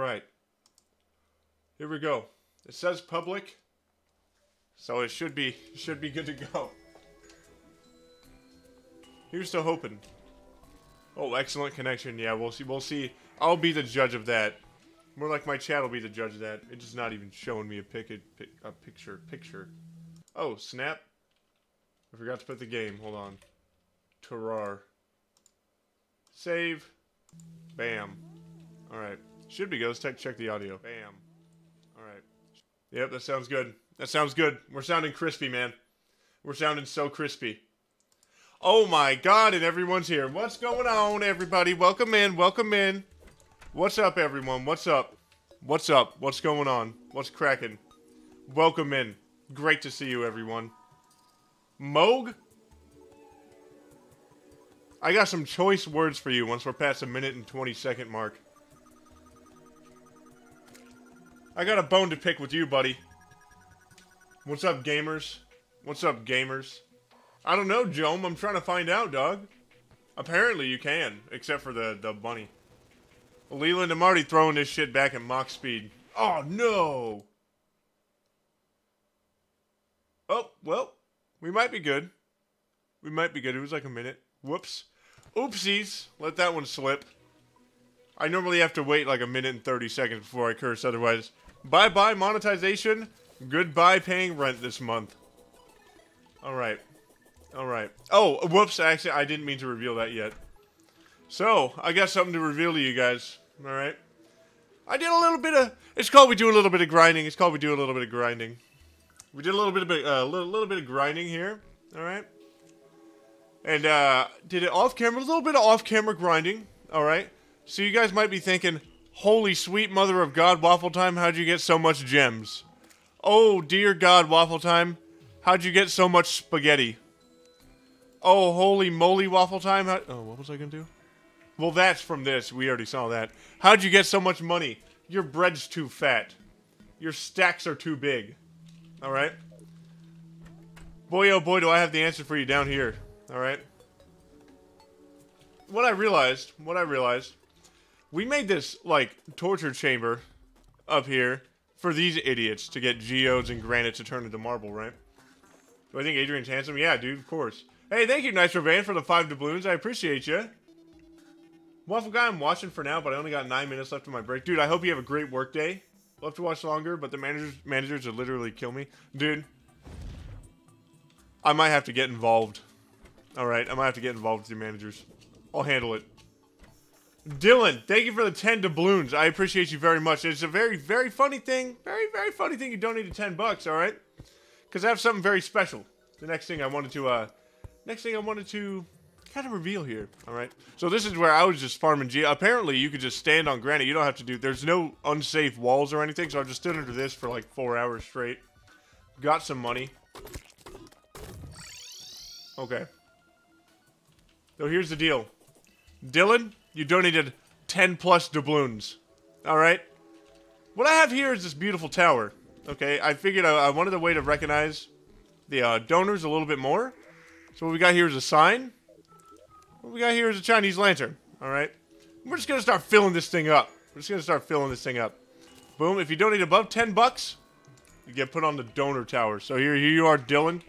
Right. Here we go. It says public, so it should be should be good to go. Here's to hoping. Oh, excellent connection. Yeah, we'll see. We'll see. I'll be the judge of that. More like my chat will be the judge of that. It's just not even showing me a pic a, picture picture. Oh, snap. I forgot to put the game. Hold on. Terrar. Save. Bam. Alright. Should be good. Let's check, check the audio. Bam. Alright. Yep, that sounds good. That sounds good. We're sounding crispy, man. We're sounding so crispy. Oh my god, and everyone's here. What's going on, everybody? Welcome in, welcome in. What's up, everyone? What's up? What's up? What's going on? What's cracking? Welcome in. Great to see you, everyone. Moog? I got some choice words for you once we're past a minute and 20 second mark. I got a bone to pick with you, buddy. What's up, gamers? What's up, gamers? I don't know, Jome. I'm trying to find out, dog. Apparently you can, except for the, the bunny. Leland, I'm already throwing this shit back at Mach speed. Oh, no! Oh, well, we might be good. We might be good. It was like a minute. Whoops. Oopsies. Let that one slip. I normally have to wait like a minute and 30 seconds before I curse, otherwise. Bye-bye monetization. Goodbye paying rent this month. Alright. Alright. Oh, whoops, actually, I didn't mean to reveal that yet. So, I got something to reveal to you guys. Alright? I did a little bit of... It's called we do a little bit of grinding. It's called we do a little bit of grinding. We did a little bit of a uh, little, little bit of grinding here. Alright? And, uh, did it off-camera. A little bit of off-camera grinding. Alright? So you guys might be thinking, Holy sweet mother of God, Waffle Time, how'd you get so much gems? Oh, dear God, Waffle Time, how'd you get so much spaghetti? Oh, holy moly, Waffle Time, how oh, what was I gonna do? Well, that's from this, we already saw that. How'd you get so much money? Your bread's too fat. Your stacks are too big. Alright? Boy, oh boy, do I have the answer for you down here. Alright? What I realized, what I realized, we made this, like, torture chamber up here for these idiots to get geodes and granite to turn into marble, right? Do I think Adrian's handsome? Yeah, dude, of course. Hey, thank you, Nitro Van, for the five doubloons. I appreciate you. Waffle Guy, I'm watching for now, but I only got nine minutes left of my break. Dude, I hope you have a great work day. Love to watch longer, but the managers managers would literally kill me. Dude, I might have to get involved. Alright, I might have to get involved with your managers. I'll handle it. Dylan, thank you for the 10 doubloons. I appreciate you very much. It's a very, very funny thing. Very, very funny thing you donated 10 bucks, alright? Because I have something very special. The next thing I wanted to, uh... Next thing I wanted to kind of reveal here, alright? So this is where I was just farming G. Apparently, you could just stand on granite. You don't have to do... There's no unsafe walls or anything, so I just stood under this for like four hours straight. Got some money. Okay. So here's the deal. Dylan, you donated 10 plus doubloons. Alright? What I have here is this beautiful tower. Okay, I figured I, I wanted a way to recognize the uh, donors a little bit more. So what we got here is a sign. What we got here is a Chinese lantern. Alright? We're just gonna start filling this thing up. We're just gonna start filling this thing up. Boom. If you donate above 10 bucks, you get put on the donor tower. So here, here you are, Dylan.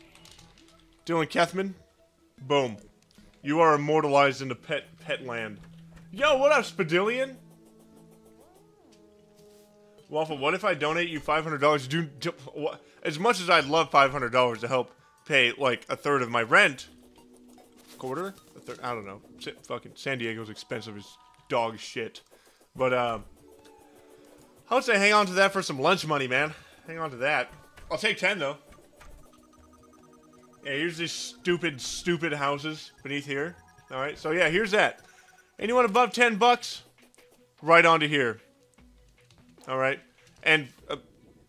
Dylan Kethman. Boom. You are immortalized into pet pet land. Yo, what up, Spadillion? Waffle, what if I donate you $500? Do, do As much as I'd love $500 to help pay, like, a third of my rent. Quarter? A third? I don't know. S fucking San Diego's expensive as dog shit. But, um... I would say hang on to that for some lunch money, man. Hang on to that. I'll take 10, though. Yeah, here's these stupid, stupid houses beneath here. Alright, so yeah, here's that. Anyone above 10 bucks? Right onto here. Alright. And, uh,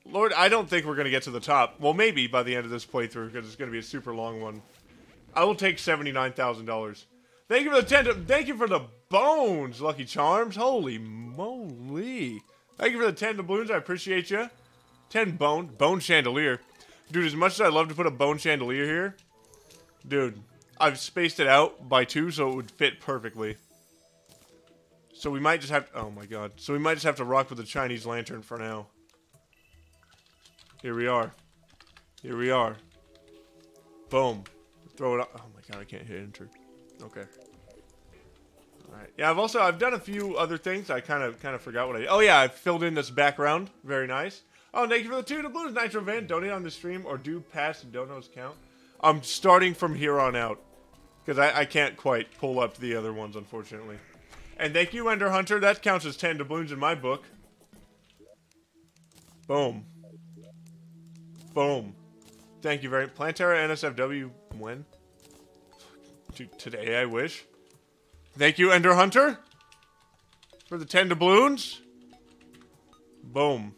Lord, I don't think we're going to get to the top. Well, maybe by the end of this playthrough, because it's going to be a super long one. I will take $79,000. Thank you for the 10, thank you for the bones, Lucky Charms. Holy moly. Thank you for the 10 doubloons, I appreciate you. 10 bone, bone chandelier. Dude, as much as I'd love to put a bone chandelier here, dude, I've spaced it out by two so it would fit perfectly. So we might just have to, oh my god. So we might just have to rock with the Chinese lantern for now. Here we are. Here we are. Boom. Throw it up. Oh my god, I can't hit enter. Okay. Alright. Yeah, I've also I've done a few other things. I kind of kind of forgot what I Oh yeah, I filled in this background. Very nice. Oh, thank you for the two doubloons, Nitro Van. Donate on the stream or do past donos count? I'm starting from here on out. Because I, I can't quite pull up the other ones, unfortunately. And thank you, Ender Hunter. That counts as 10 doubloons in my book. Boom. Boom. Thank you very much. Plantera NSFW when? Today, I wish. Thank you, Ender Hunter. For the 10 doubloons. Boom.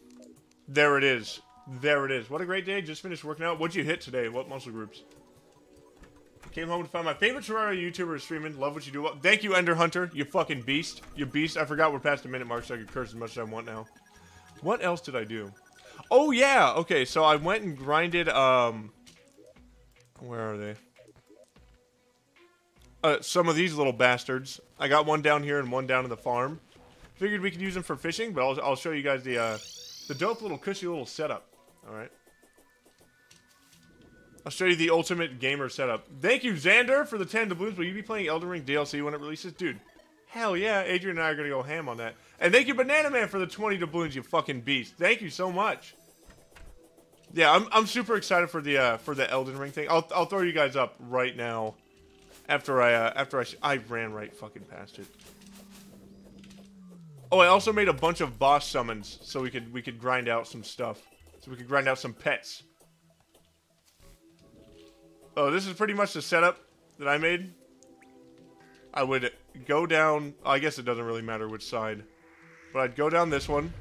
There it is. There it is. What a great day. Just finished working out. What'd you hit today? What muscle groups? Came home to find my favorite Terraria YouTuber streaming. Love what you do. Thank you, Ender Hunter. You fucking beast. You beast. I forgot we're past the minute mark, so I can curse as much as I want now. What else did I do? Oh, yeah. Okay, so I went and grinded, um... Where are they? Uh, some of these little bastards. I got one down here and one down in the farm. Figured we could use them for fishing, but I'll, I'll show you guys the, uh, the dope little cushy little setup. Alright. I'll show you the ultimate gamer setup. Thank you, Xander, for the 10 doubloons. Will you be playing Elden Ring DLC when it releases? Dude, hell yeah. Adrian and I are going to go ham on that. And thank you, Banana Man, for the 20 doubloons, you fucking beast. Thank you so much. Yeah, I'm, I'm super excited for the uh, for the Elden Ring thing. I'll, I'll throw you guys up right now after I uh, after I I ran right fucking past it. Oh, I also made a bunch of boss summons so we could we could grind out some stuff. So we could grind out some pets. Oh, this is pretty much the setup that I made. I would go down... I guess it doesn't really matter which side. But I'd go down this one.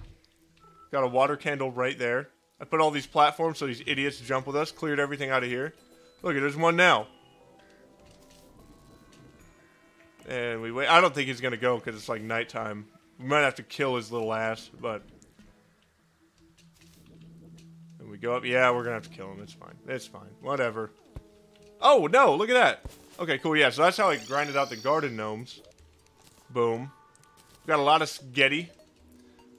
Got a water candle right there. I put all these platforms so these idiots jump with us. Cleared everything out of here. Look, there's one now. And we wait. I don't think he's going to go because it's like nighttime. We might have to kill his little ass, but... And we go up. Yeah, we're going to have to kill him. It's fine. It's fine. Whatever. Oh, no, look at that. Okay, cool, yeah, so that's how I grinded out the garden gnomes. Boom. Got a lot of spaghetti.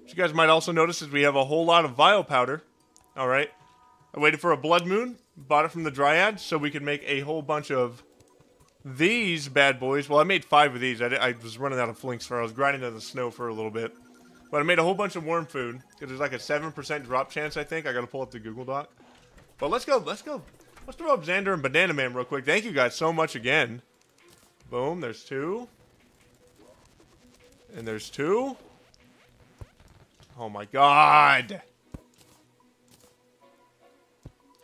What you guys might also notice is we have a whole lot of vile powder. Alright. I waited for a blood moon, bought it from the dryad, so we could make a whole bunch of these bad boys. Well, I made five of these. I, I was running out of flinx for I was grinding in the snow for a little bit. But I made a whole bunch of worm food. Because there's like a 7% drop chance, I think. I gotta pull up the Google Doc. But let's go, let's go Let's throw up Xander and Banana Man real quick. Thank you guys so much again. Boom, there's two. And there's two. Oh my god.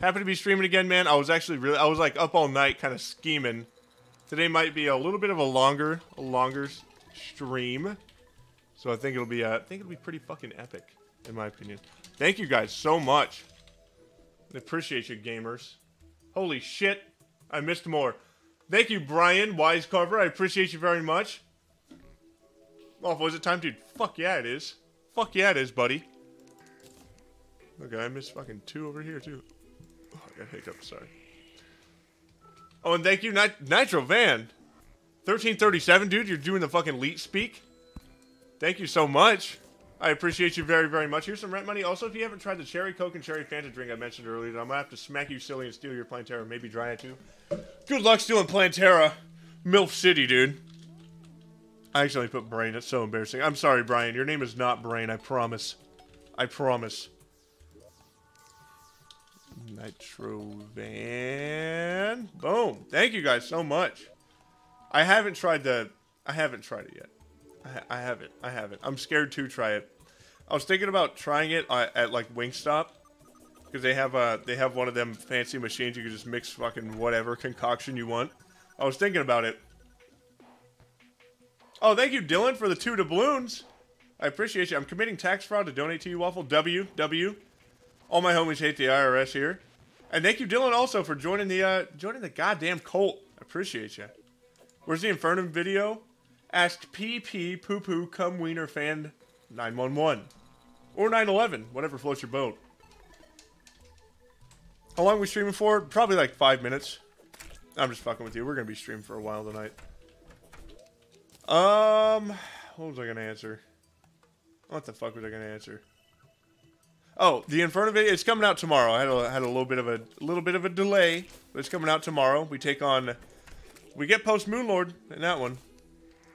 Happy to be streaming again, man. I was actually really, I was like up all night kind of scheming. Today might be a little bit of a longer, a longer stream. So I think it'll be, uh, I think it'll be pretty fucking epic, in my opinion. Thank you guys so much. I appreciate you, gamers. Holy shit. I missed more. Thank you, Brian Wise Carver. I appreciate you very much. Oh, was it time, dude? Fuck yeah, it is. Fuck yeah, it is, buddy. Okay, I missed fucking two over here, too. Oh, I got hiccups, sorry. Oh, and thank you, Nit Nitro Van. 1337, dude, you're doing the fucking leet speak. Thank you so much. I appreciate you very, very much. Here's some rent money. Also, if you haven't tried the cherry coke and cherry Fanta drink I mentioned earlier, I'm gonna have to smack you silly and steal your Plantera, maybe dry it too. Good luck stealing Plantera. MILF City, dude. I accidentally put Brain. That's so embarrassing. I'm sorry, Brian. Your name is not Brain. I promise. I promise. Nitro Van. Boom. Thank you guys so much. I haven't tried the... I haven't tried it yet. I, I haven't. I haven't. I'm scared to try it. I was thinking about trying it at, at like Wingstop because they have uh they have one of them fancy machines you can just mix fucking whatever concoction you want. I was thinking about it. Oh, thank you, Dylan, for the two doubloons. I appreciate you. I'm committing tax fraud to donate to you, Waffle. W, W. All my homies hate the IRS here. And thank you, Dylan, also for joining the uh, joining the goddamn cult. I appreciate you. Where's the Infernum video? Asked PP Poo Poo Come Wiener Fan 911. Or 911, whatever floats your boat. How long we streaming for? Probably like five minutes. I'm just fucking with you. We're going to be streaming for a while tonight. Um, what was I gonna answer? What the fuck was I gonna answer? Oh, the Infernum video. It's coming out tomorrow. I had a, had a little bit of a little bit of a delay, but it's coming out tomorrow. We take on, we get post Moonlord in that one.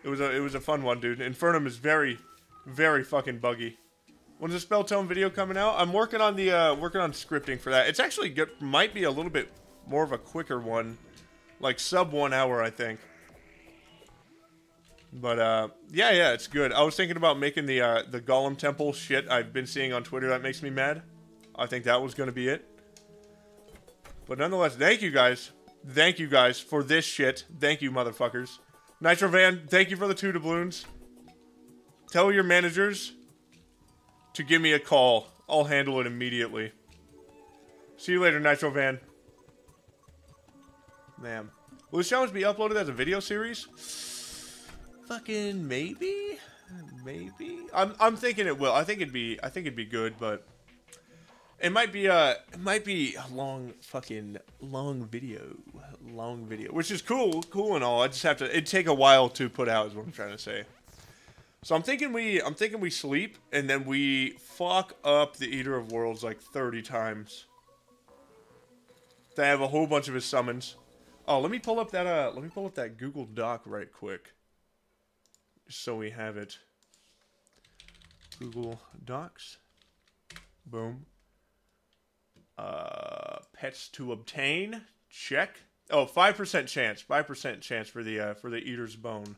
It was a it was a fun one, dude. Infernum is very, very fucking buggy. When's the spell tone video coming out? I'm working on the uh, working on scripting for that. It's actually good. Might be a little bit more of a quicker one, like sub one hour, I think. But uh, yeah, yeah, it's good. I was thinking about making the uh, the Golem Temple shit I've been seeing on Twitter that makes me mad. I think that was to be it. But nonetheless, thank you guys. Thank you guys for this shit. Thank you, motherfuckers. Nitro Van, thank you for the two doubloons. Tell your managers to give me a call. I'll handle it immediately. See you later, Nitro Van. Man. Will this challenge be uploaded as a video series? Fucking maybe, maybe. I'm I'm thinking it will. I think it'd be I think it'd be good, but it might be a it might be a long fucking long video, long video, which is cool, cool and all. I just have to. It'd take a while to put out, is what I'm trying to say. So I'm thinking we I'm thinking we sleep and then we fuck up the Eater of Worlds like 30 times. They have a whole bunch of his summons. Oh, let me pull up that uh let me pull up that Google Doc right quick so we have it. Google Docs. Boom. Uh, pets to obtain. Check. Oh, 5% chance. 5% chance for the uh, for the eater's bone.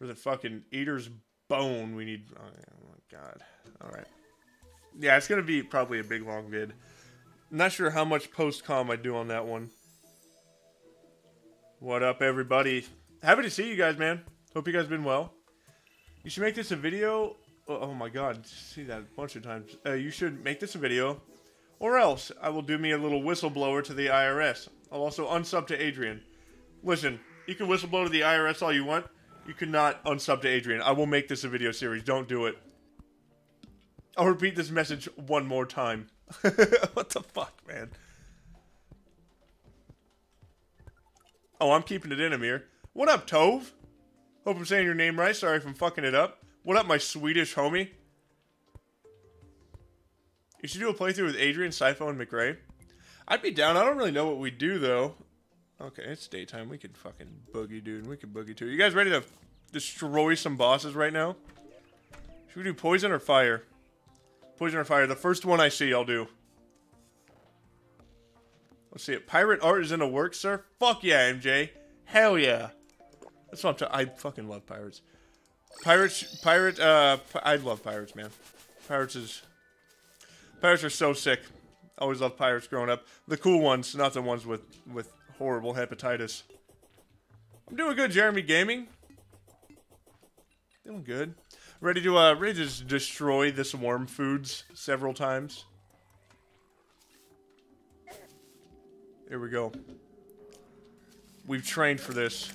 For the fucking eater's bone, we need. Oh, my god. All right. Yeah, it's gonna be probably a big long vid. not sure how much post com I do on that one. What up, everybody? Happy to see you guys, man. Hope you guys been well. You should make this a video. Oh, oh my god, see that a bunch of times. Uh, you should make this a video, or else I will do me a little whistleblower to the IRS. I'll also unsub to Adrian. Listen, you can whistleblow to the IRS all you want. You cannot unsub to Adrian. I will make this a video series. Don't do it. I'll repeat this message one more time. what the fuck, man? Oh, I'm keeping it in, Amir. What up, Tove? Hope I'm saying your name right. Sorry if I'm fucking it up. What up, my Swedish homie? You should do a playthrough with Adrian, Sypho, and McRae. I'd be down. I don't really know what we'd do, though. Okay, it's daytime. We could fucking boogie, dude. We could boogie, too. You guys ready to destroy some bosses right now? Should we do poison or fire? Poison or fire. The first one I see, I'll do. Let's see it. Pirate art is in the works, sir? Fuck yeah, MJ. Hell yeah. That's what I'm talking. I fucking love pirates. Pirates, pirate. Uh, I love pirates, man. Pirates is. Pirates are so sick. Always loved pirates growing up. The cool ones, not the ones with with horrible hepatitis. I'm doing good, Jeremy Gaming. Doing good. Ready to uh, ready to destroy this worm foods several times. Here we go. We've trained for this.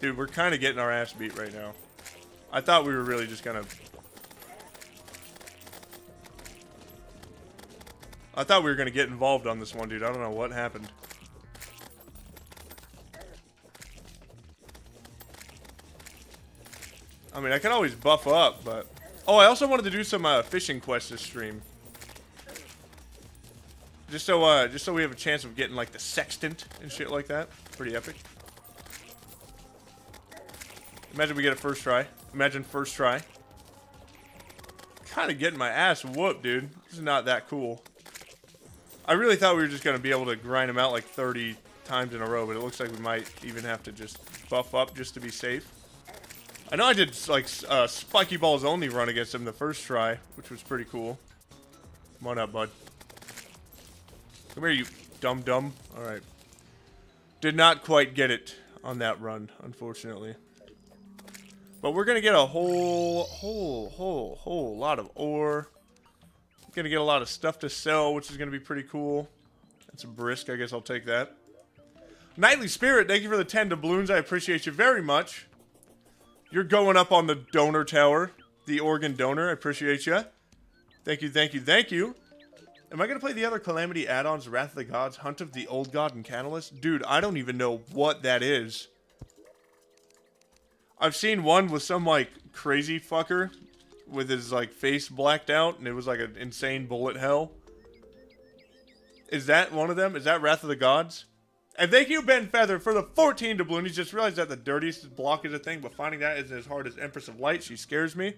Dude, we're kind of getting our ass beat right now. I thought we were really just gonna... I thought we were gonna get involved on this one, dude. I don't know what happened. I mean, I can always buff up, but... Oh, I also wanted to do some uh, fishing quests this stream. Just so, uh, just so we have a chance of getting, like, the sextant and shit like that. Pretty epic. Imagine we get a first try. Imagine first try. Kind of getting my ass whooped, dude. This is not that cool. I really thought we were just going to be able to grind them out like 30 times in a row, but it looks like we might even have to just buff up just to be safe. I know I did like uh, Spiky Balls only run against him the first try, which was pretty cool. Come on up, bud. Come here, you dumb dumb. Alright. Did not quite get it on that run, unfortunately. But we're gonna get a whole, whole, whole, whole lot of ore. Gonna get a lot of stuff to sell, which is gonna be pretty cool. That's brisk, I guess I'll take that. Nightly Spirit, thank you for the 10 doubloons. I appreciate you very much. You're going up on the donor tower. The organ donor, I appreciate you. Thank you, thank you, thank you. Am I going to play the other Calamity add-ons, Wrath of the Gods, Hunt of the Old God, and Catalyst? Dude, I don't even know what that is. I've seen one with some, like, crazy fucker with his, like, face blacked out, and it was, like, an insane bullet hell. Is that one of them? Is that Wrath of the Gods? And thank you, Ben Feather, for the 14 doubloons. Just realized that the dirtiest block is a thing, but finding that isn't as hard as Empress of Light. She scares me.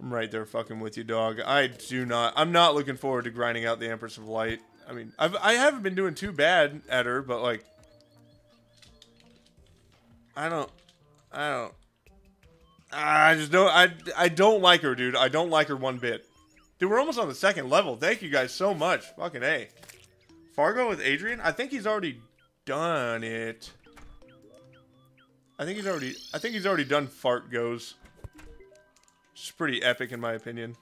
I'm right there fucking with you, dog. I do not. I'm not looking forward to grinding out the Empress of Light. I mean, I've, I haven't been doing too bad at her, but like, I don't, I don't, I just don't, I, I don't like her, dude. I don't like her one bit. Dude, we're almost on the second level. Thank you guys so much. Fucking A. Fargo with Adrian? I think he's already done it. I think he's already, I think he's already done Fart Goes. It's pretty epic in my opinion.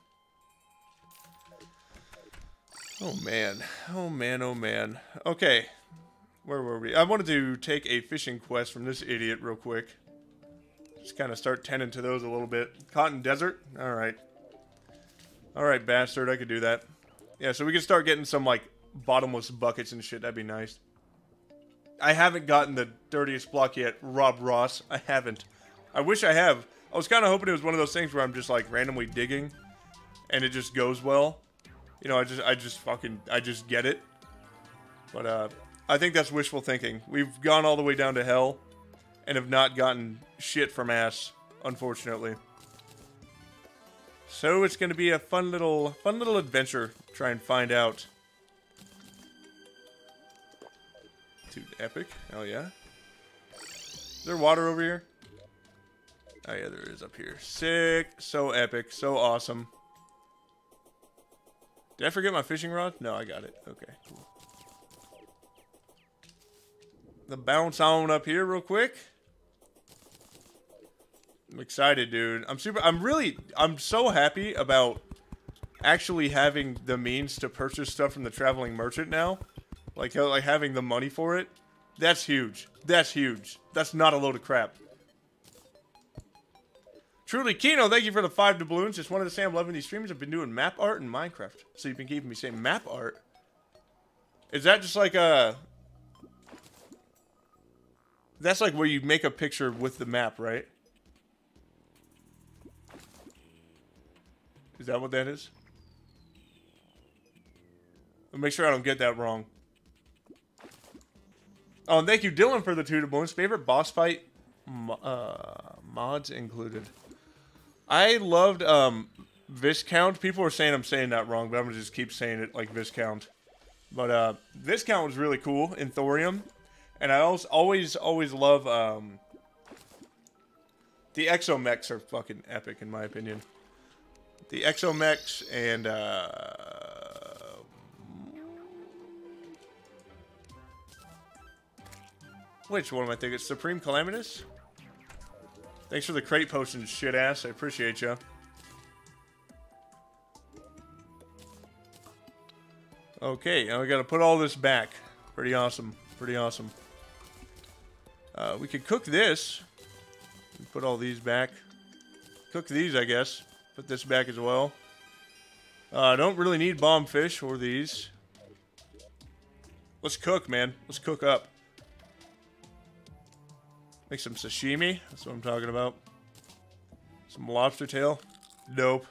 Oh man. Oh man, oh man. Okay. Where were we? I wanted to take a fishing quest from this idiot real quick. Just kind of start tending to those a little bit. Cotton Desert? Alright. Alright, bastard. I could do that. Yeah, so we can start getting some, like, bottomless buckets and shit. That'd be nice. I haven't gotten the dirtiest block yet. Rob Ross. I haven't. I wish I have. I was kind of hoping it was one of those things where I'm just like randomly digging, and it just goes well. You know, I just, I just fucking, I just get it. But uh, I think that's wishful thinking. We've gone all the way down to hell, and have not gotten shit from ass, unfortunately. So it's going to be a fun little, fun little adventure. Try and find out. Dude, epic. Hell yeah. Is there water over here? Oh yeah, there is up here. Sick. So epic. So awesome. Did I forget my fishing rod? No, I got it. Okay, cool. The bounce on up here real quick. I'm excited, dude. I'm super I'm really I'm so happy about actually having the means to purchase stuff from the traveling merchant now. Like like having the money for it. That's huge. That's huge. That's not a load of crap. Truly Kino, thank you for the five doubloons. Just wanted to say I'm loving these streams. I've been doing map art in Minecraft. So you've been keeping me saying map art. Is that just like a... That's like where you make a picture with the map, right? That what that is? Make sure I don't get that wrong. Oh, thank you, Dylan, for the two doubloons. Favorite boss fight uh, mods included. I loved um, Viscount. People were saying I'm saying that wrong, but I'm gonna just keep saying it like Viscount. But uh, Viscount was really cool in Thorium, and I also always always love um, the Exomechs are fucking epic in my opinion. The Exomechs and uh, which one am I thinking? Supreme Calamitas. Thanks for the crate potion, shit ass. I appreciate you. Okay, now we gotta put all this back. Pretty awesome. Pretty awesome. Uh, we could cook this. Put all these back. Cook these, I guess. Put this back as well. I uh, don't really need bomb fish or these. Let's cook, man. Let's cook up. Make some sashimi. That's what I'm talking about. Some lobster tail. Nope.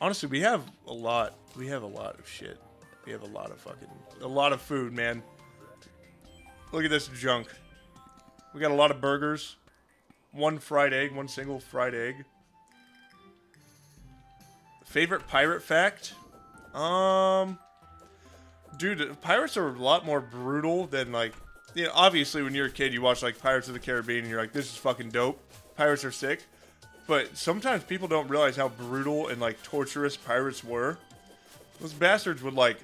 Honestly, we have a lot. We have a lot of shit. We have a lot of fucking... A lot of food, man. Look at this junk. We got a lot of burgers. One fried egg. One single fried egg. Favorite pirate fact? Um... Dude, pirates are a lot more brutal than, like, you know, obviously when you're a kid, you watch like Pirates of the Caribbean, and you're like, this is fucking dope. Pirates are sick. But sometimes people don't realize how brutal and like torturous pirates were. Those bastards would like,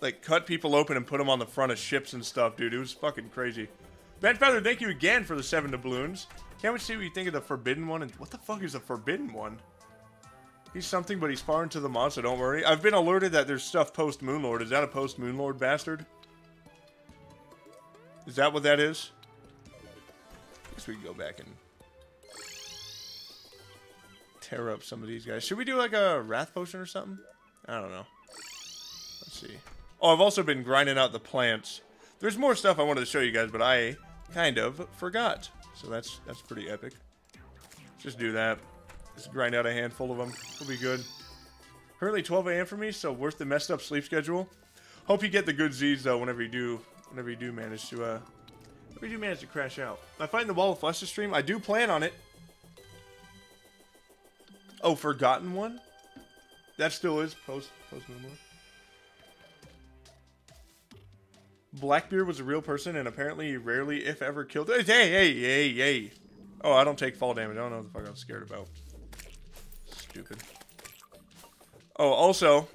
like cut people open and put them on the front of ships and stuff, dude. It was fucking crazy. Ben Feather, thank you again for the seven doubloons. Can't to see what you think of the Forbidden One. And what the fuck is the Forbidden One? He's something, but he's far into the mod, so don't worry. I've been alerted that there's stuff post-Moonlord. Is that a post-Moonlord bastard? Is that what that is? I guess we can go back and tear up some of these guys. Should we do like a wrath potion or something? I don't know. Let's see. Oh, I've also been grinding out the plants. There's more stuff I wanted to show you guys, but I kind of forgot. So that's that's pretty epic. Just do that. Just grind out a handful of them. We'll be good. Currently 12 a.m. for me, so worth the messed up sleep schedule. Hope you get the good Z's though whenever you do whenever you do manage to uh whenever you do manage to crash out. I find the Wall of Flesh to stream. I do plan on it. Oh, forgotten one? That still is post post no Blackbeard was a real person and apparently rarely, if ever, killed. Hey, hey, hey, hey. Oh, I don't take fall damage. I don't know what the fuck I'm scared about. Stupid. Oh, also,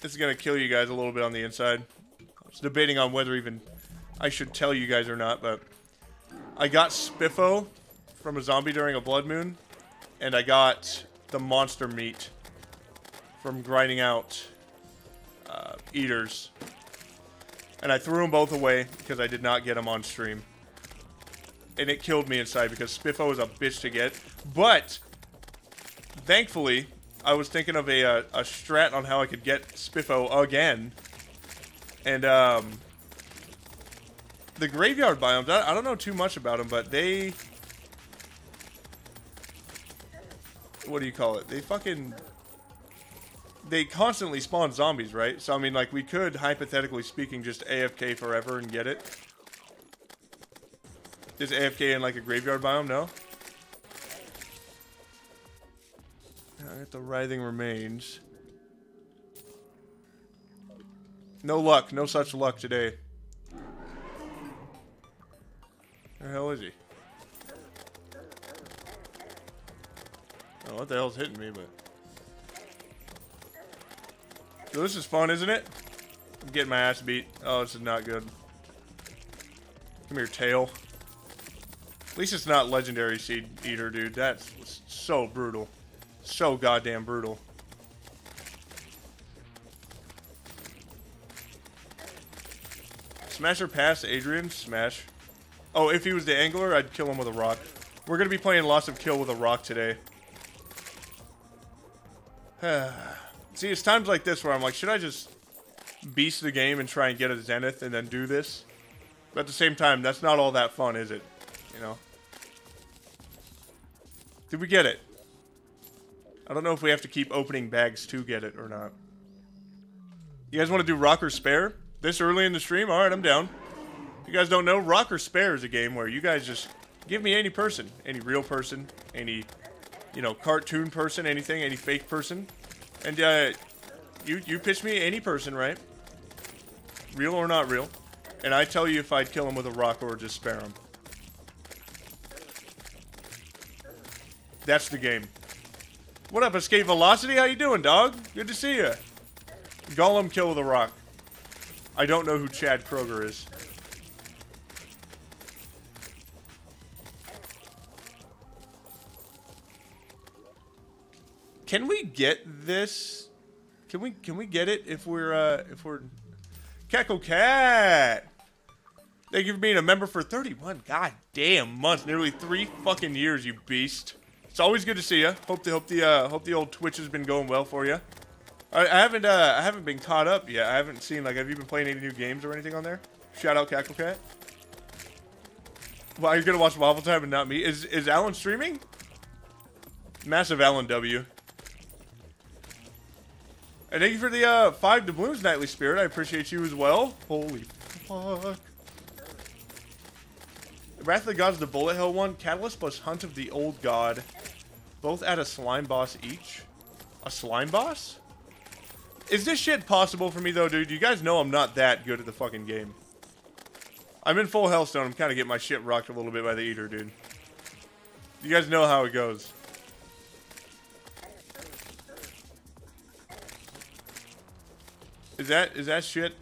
this is gonna kill you guys a little bit on the inside. I was debating on whether even I should tell you guys or not, but I got Spiffo from a zombie during a blood moon, and I got the monster meat from grinding out uh, eaters. And I threw them both away because I did not get them on stream. And it killed me inside because Spiffo is a bitch to get. But, thankfully, I was thinking of a, a, a strat on how I could get Spiffo again. And, um... The graveyard biomes, I, I don't know too much about them, but they... What do you call it? They fucking... They constantly spawn zombies, right? So, I mean, like, we could, hypothetically speaking, just AFK forever and get it. Just AFK in, like, a graveyard biome, no? I got the writhing remains. No luck. No such luck today. Where the hell is he? Oh, what the hell's hitting me, but... So this is fun, isn't it? I'm getting my ass beat. Oh, this is not good. Come here, tail. At least it's not legendary seed eater, dude. That's so brutal. So goddamn brutal. Smasher pass Adrian? Smash. Oh, if he was the angler, I'd kill him with a rock. We're going to be playing lots of kill with a rock today. See, it's times like this where I'm like, should I just beast the game and try and get a Zenith and then do this? But at the same time, that's not all that fun, is it? You know? Did we get it? I don't know if we have to keep opening bags to get it or not. You guys want to do Rock or Spare? This early in the stream? Alright, I'm down. If you guys don't know, Rock or Spare is a game where you guys just give me any person. Any real person. Any, you know, cartoon person. Anything. Any fake person. And, uh, you, you pitch me any person, right? Real or not real. And I tell you if I'd kill him with a rock or just spare him. That's the game. What up, Escape Velocity? How you doing, dog? Good to see you. Gollum kill with a rock. I don't know who Chad Kroeger is. Can we get this? Can we can we get it if we're uh if we're Cackle Cat? Thank you for being a member for 31 goddamn months, nearly three fucking years, you beast. It's always good to see you. Hope the hope the uh, hope the old Twitch has been going well for you. I, I haven't uh, I haven't been caught up yet. I haven't seen like have you been playing any new games or anything on there? Shout out Cackle Cat. You're gonna watch Waffle Time and not me. Is is Alan streaming? Massive Alan W. And thank you for the uh, five doubloons, Nightly Spirit. I appreciate you as well. Holy fuck. Wrath of the Gods, the Bullet Hell one. Catalyst plus Hunt of the Old God. Both add a slime boss each. A slime boss? Is this shit possible for me, though, dude? You guys know I'm not that good at the fucking game. I'm in full Hellstone. I'm kind of getting my shit rocked a little bit by the Eater, dude. You guys know how it goes. Is that is that shit?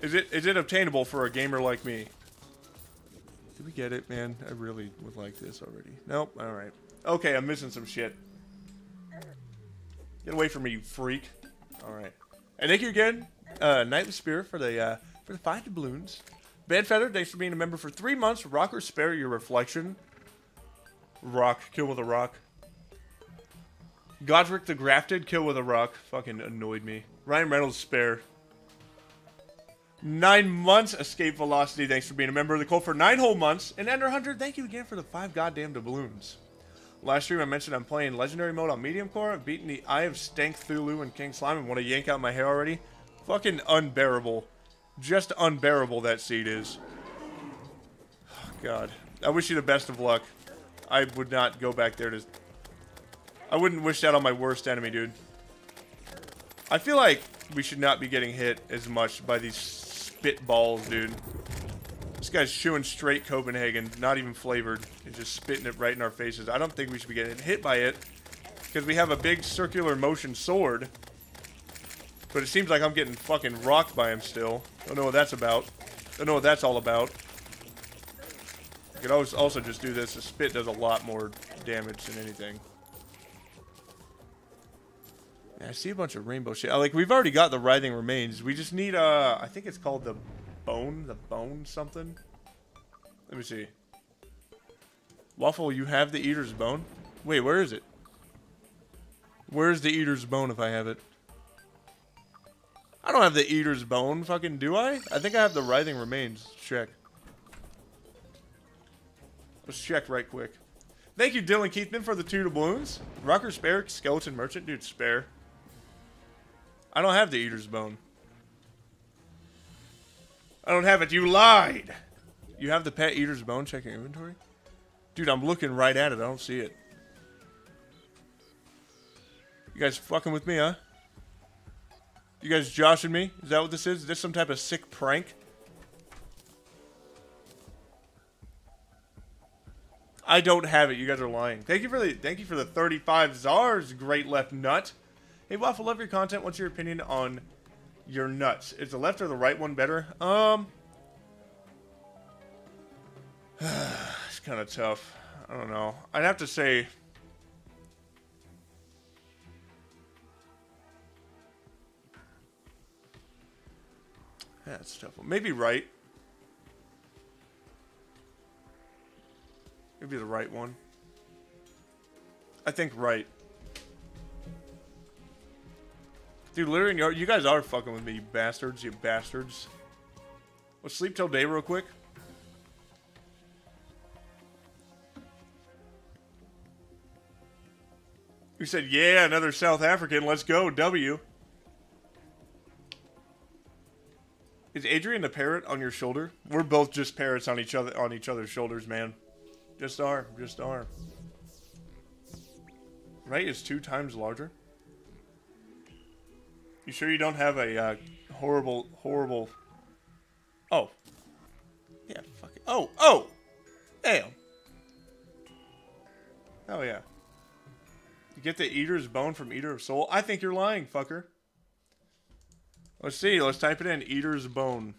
Is it is it obtainable for a gamer like me? Did we get it, man? I really would like this already. Nope. All right. Okay, I'm missing some shit. Get away from me, you freak. All right. And thank you again, uh, Nightly Spirit, for the uh, for the five doubloons. Bad Feather, thanks for being a member for three months. Rock or spare your reflection. Rock. Kill with a rock. Godric the Grafted, kill with a rock. Fucking annoyed me. Ryan Reynolds, spare. Nine months, Escape Velocity, thanks for being a member of the cult for nine whole months. And Ender Hunter, thank you again for the five goddamn doubloons. Last stream I mentioned I'm playing Legendary Mode on Medium Core. I've beaten the Eye of Stank Thulu and King Slime and want to yank out my hair already. Fucking unbearable. Just unbearable that seed is. Oh, God. I wish you the best of luck. I would not go back there to... I wouldn't wish that on my worst enemy, dude. I feel like we should not be getting hit as much by these spit balls, dude. This guy's chewing straight Copenhagen, not even flavored. He's just spitting it right in our faces. I don't think we should be getting hit by it because we have a big circular motion sword. But it seems like I'm getting fucking rocked by him still. Don't know what that's about. Don't know what that's all about. I could also just do this. The spit does a lot more damage than anything. I see a bunch of rainbow shit. Like, we've already got the writhing remains. We just need, uh, I think it's called the bone, the bone something. Let me see. Waffle, you have the eater's bone? Wait, where is it? Where's the eater's bone if I have it? I don't have the eater's bone, fucking do I? I think I have the writhing remains. Check. Let's check right quick. Thank you, Dylan Keithman, for the two doubloons. Rocker Spare, Skeleton Merchant. Dude, spare. I don't have the eater's bone. I don't have it. You lied. You have the pet eater's bone. Check your inventory. Dude, I'm looking right at it. I don't see it. You guys fucking with me, huh? You guys joshing me? Is that what this is? Is this some type of sick prank? I don't have it. You guys are lying. Thank you for the thank you for the 35 czars, great left nut. Hey Waffle, love your content. What's your opinion on your nuts? Is the left or the right one better? Um It's kind of tough. I don't know. I'd have to say That's tough. Maybe right. Maybe the right one. I think right. Dude, literally, you guys are fucking with me, you bastards, you bastards. Let's sleep till day real quick. You said, yeah, another South African. Let's go, W. Is Adrian the parrot on your shoulder? We're both just parrots on each other on each other's shoulders, man. Just are, just are. Right is two times larger. You sure you don't have a uh, horrible, horrible? Oh, yeah, fuck it. Oh, oh, damn. Oh yeah. You get the Eater's Bone from Eater of Soul? I think you're lying, fucker. Let's see. Let's type it in. Eater's Bone.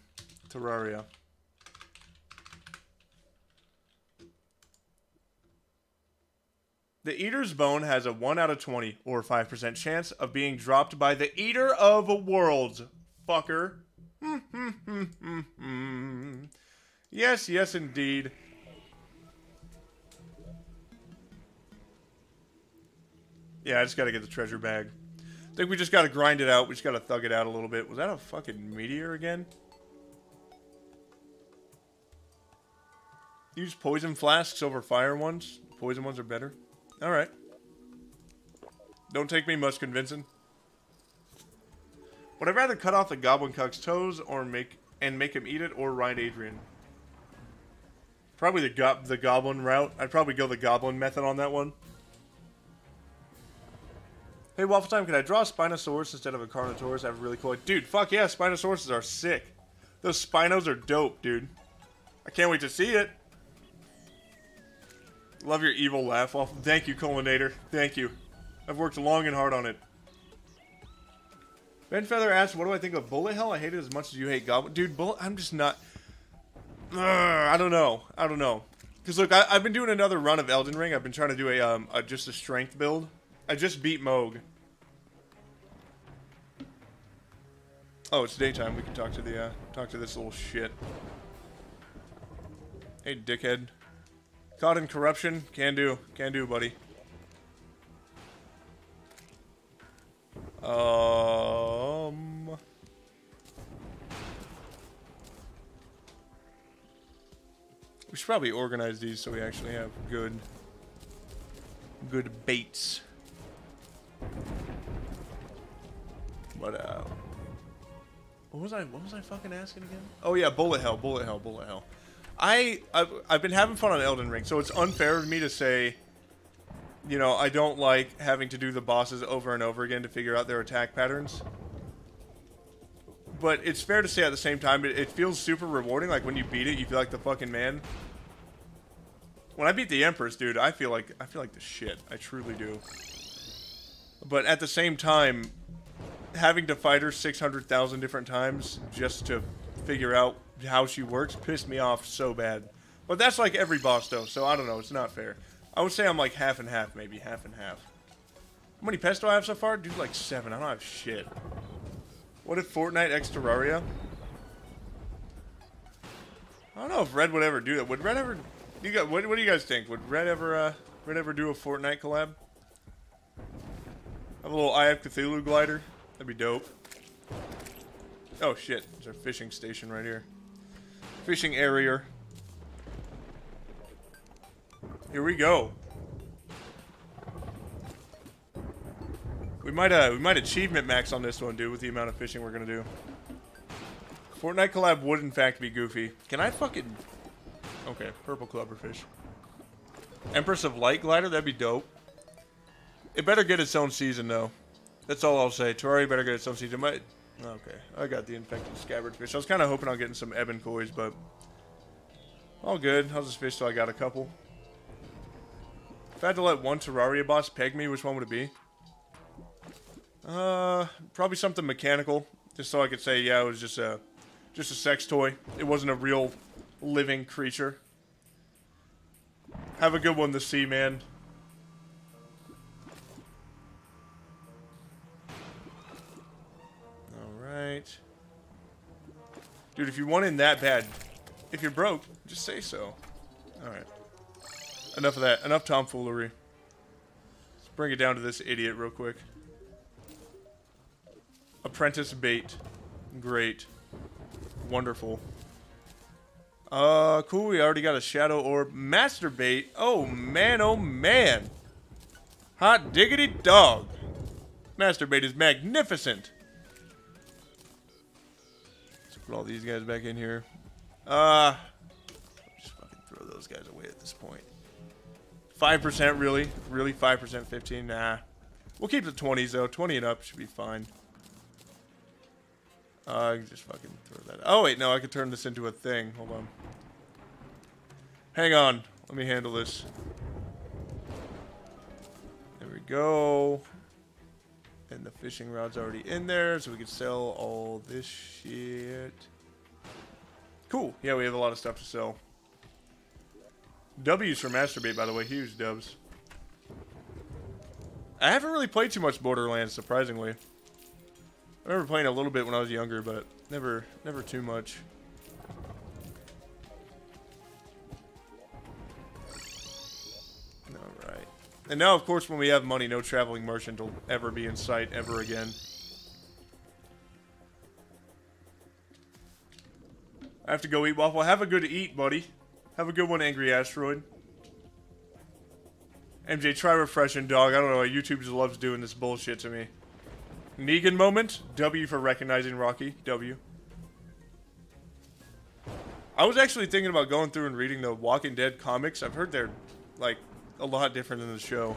Terraria. The Eater's Bone has a 1 out of 20 or 5% chance of being dropped by the Eater of Worlds. Fucker. yes, yes, indeed. Yeah, I just gotta get the treasure bag. I think we just gotta grind it out. We just gotta thug it out a little bit. Was that a fucking meteor again? Use poison flasks over fire ones. Poison ones are better. Alright. Don't take me much convincing. Would I rather cut off the Goblin cock's toes or make and make him eat it or ride Adrian? Probably the go the Goblin route. I'd probably go the Goblin method on that one. Hey, Waffle Time, can I draw a Spinosaurus instead of a Carnotaurus? I have a really cool... Dude, fuck yeah, Spinosauruses are sick. Those Spinos are dope, dude. I can't wait to see it. Love your evil laugh, Waffle. Thank you, Culminator. Thank you. I've worked long and hard on it. Ben Feather asks, what do I think of Bullet Hell? I hate it as much as you hate Goblin. Dude, Bullet... I'm just not... I don't know. I don't know. Because, look, I, have been doing another run of Elden Ring. I've been trying to do a, um, a, just a strength build. I just beat Mohg. Oh, it's daytime. We can talk to the uh, talk to this little shit. Hey, dickhead. Caught in corruption? Can do. Can do, buddy. Um. We should probably organize these so we actually have good, good baits. But uh, what was I? What was I fucking asking again? Oh yeah, bullet hell, bullet hell, bullet hell. I I've, I've been having fun on Elden Ring, so it's unfair of me to say, you know, I don't like having to do the bosses over and over again to figure out their attack patterns. But it's fair to say at the same time, it, it feels super rewarding. Like when you beat it, you feel like the fucking man. When I beat the Empress, dude, I feel like I feel like the shit. I truly do. But at the same time, having to fight her 600,000 different times just to figure out how she works pissed me off so bad. But that's like every boss though, so I don't know, it's not fair. I would say I'm like half and half, maybe half and half. How many pets do I have so far? Dude, like seven. I don't have shit. What if Fortnite X Terraria? I don't know if Red would ever do that. Would Red ever? You got what? What do you guys think? Would Red ever? Uh, Red ever do a Fortnite collab? Have a little Eye of Cthulhu glider. That'd be dope. Oh shit! There's a fishing station right here. Fishing area. Here we go. We might uh we might achievement max on this one, dude, with the amount of fishing we're gonna do. Fortnite collab would in fact be goofy. Can I fucking Okay, purple clubberfish. Empress of Light glider, that'd be dope. It better get its own season though. That's all I'll say. Terraria better get its own season. Okay, I got the infected scabbard fish. I was kind of hoping on getting some ebon kois, but all good. I'll just fish till I got a couple. If I had to let one Terraria boss peg me, which one would it be? Uh, probably something mechanical, just so I could say, yeah, it was just a, just a sex toy. It wasn't a real living creature. Have a good one, the sea man. Dude, if you want in that bad, if you're broke, just say so. Alright. Enough of that. Enough tomfoolery. Let's bring it down to this idiot real quick. Apprentice bait. Great. Wonderful. Uh, cool. We already got a shadow orb. Master bait. Oh, man. Oh, man. Hot diggity dog. Master bait is magnificent. Put all these guys back in here. Uh, just fucking throw those guys away at this point. 5% really? Really 5% 15? Nah. We'll keep the 20s though. 20 and up should be fine. Uh, I can just fucking throw that. Oh wait, no, I could turn this into a thing. Hold on. Hang on. Let me handle this. There we go. And the fishing rod's already in there, so we can sell all this shit. Cool. Yeah, we have a lot of stuff to sell. W's for masturbate, by the way. Huge dubs. I haven't really played too much Borderlands, surprisingly. I remember playing a little bit when I was younger, but never, never too much. And now, of course, when we have money, no traveling merchant will ever be in sight ever again. I have to go eat waffle. Have a good eat, buddy. Have a good one, Angry Asteroid. MJ, try refreshing, dog. I don't know. Why YouTube just loves doing this bullshit to me. Negan moment. W for recognizing Rocky. W. I was actually thinking about going through and reading the Walking Dead comics. I've heard they're, like, a lot different than the show.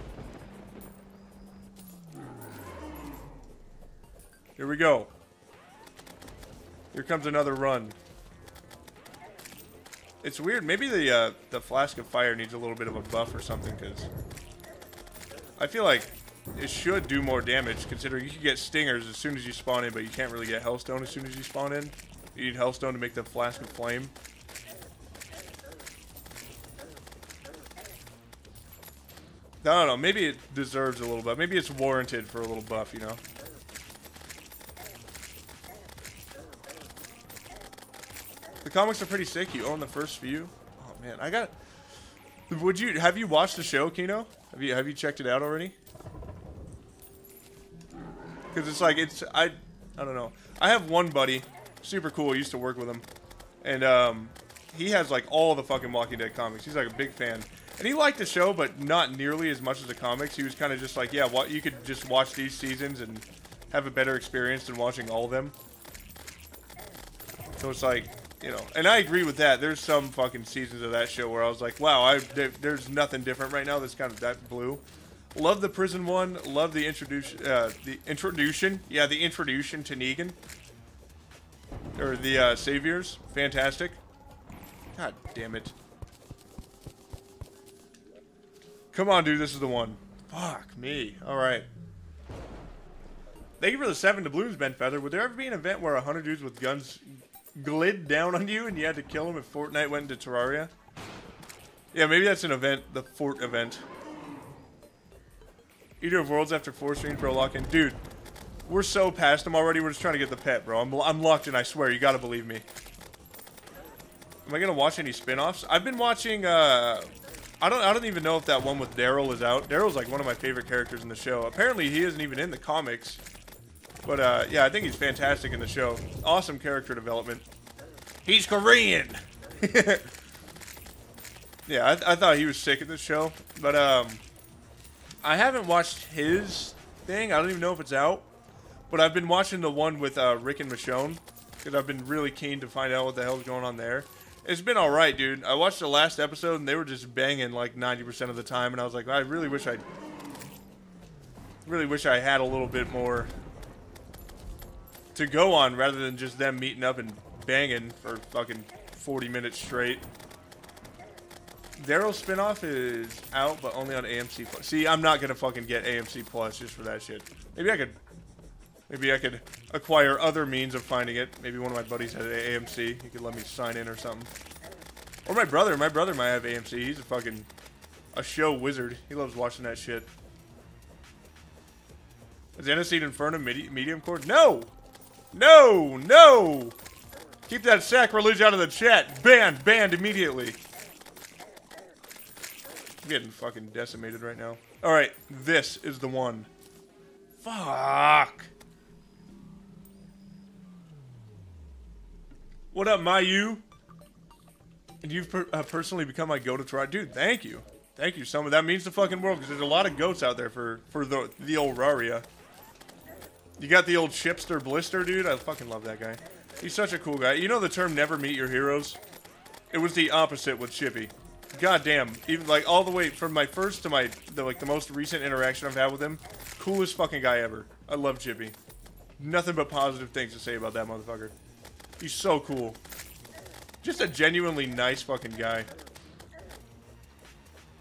Here we go. Here comes another run. It's weird. Maybe the uh, the flask of fire needs a little bit of a buff or something, because I feel like it should do more damage, considering you can get stingers as soon as you spawn in, but you can't really get hellstone as soon as you spawn in. You need hellstone to make the flask of flame. I don't know. Maybe it deserves a little bit. Maybe it's warranted for a little buff, you know? The comics are pretty sick. You own the first few. Oh man, I got. Would you have you watched the show, Kino? Have you have you checked it out already? because it's like it's I I don't know. I have one buddy, super cool. I used to work with him, and um, he has like all the fucking Walking Dead comics. He's like a big fan, and he liked the show, but not nearly as much as the comics. He was kind of just like, yeah, what you could just watch these seasons and have a better experience than watching all of them. So it's like, you know, and I agree with that. There's some fucking seasons of that show where I was like, wow, I there, there's nothing different right now. That's kind of that blue. Love the prison one. Love the introduction. Uh, the introduction. Yeah, the introduction to Negan. Or the uh, saviors. Fantastic. God damn it. Come on, dude. This is the one. Fuck me. All right. Thank you for the seven doubloons, Ben Feather. Would there ever be an event where a hundred dudes with guns glid down on you and you had to kill them if Fortnite went into Terraria? Yeah, maybe that's an event, the Fort event. Eater of Worlds after four streams, bro, lock in. Dude, we're so past them already. We're just trying to get the pet, bro. I'm, I'm locked in, I swear. You gotta believe me. Am I gonna watch any spin-offs? I've been watching, uh... I don't, I don't even know if that one with Daryl is out. Daryl's like one of my favorite characters in the show. Apparently, he isn't even in the comics. But, uh, yeah, I think he's fantastic in the show. Awesome character development. He's Korean! yeah, I, I thought he was sick in the show. But, um... I haven't watched his thing. I don't even know if it's out. But I've been watching the one with uh, Rick and Michonne. Because I've been really keen to find out what the hell's going on there. It's been alright, dude. I watched the last episode and they were just banging like 90% of the time. And I was like, I really wish I... Really wish I had a little bit more to go on rather than just them meeting up and banging for fucking 40 minutes straight. Daryl spinoff is out, but only on AMC Plus. See, I'm not gonna fucking get AMC Plus just for that shit. Maybe I could, maybe I could acquire other means of finding it. Maybe one of my buddies has AMC. He could let me sign in or something. Or my brother. My brother might have AMC. He's a fucking a show wizard. He loves watching that shit. Is Aniseed Inferno medi medium core? No! No! No! Keep that sacrilege out of the chat. Banned. Banned immediately. I'm getting fucking decimated right now. Alright, this is the one. Fuck. What up, Mayu? And you've per uh, personally become my go to try. Dude, thank you. Thank you, Summer. That means the fucking world because there's a lot of goats out there for, for the, the old Raria. You got the old Chipster Blister, dude? I fucking love that guy. He's such a cool guy. You know the term never meet your heroes? It was the opposite with Chippy. Goddamn. Even like all the way from my first to my the, like the most recent interaction I've had with him. Coolest fucking guy ever. I love Chippy. Nothing but positive things to say about that motherfucker. He's so cool. Just a genuinely nice fucking guy.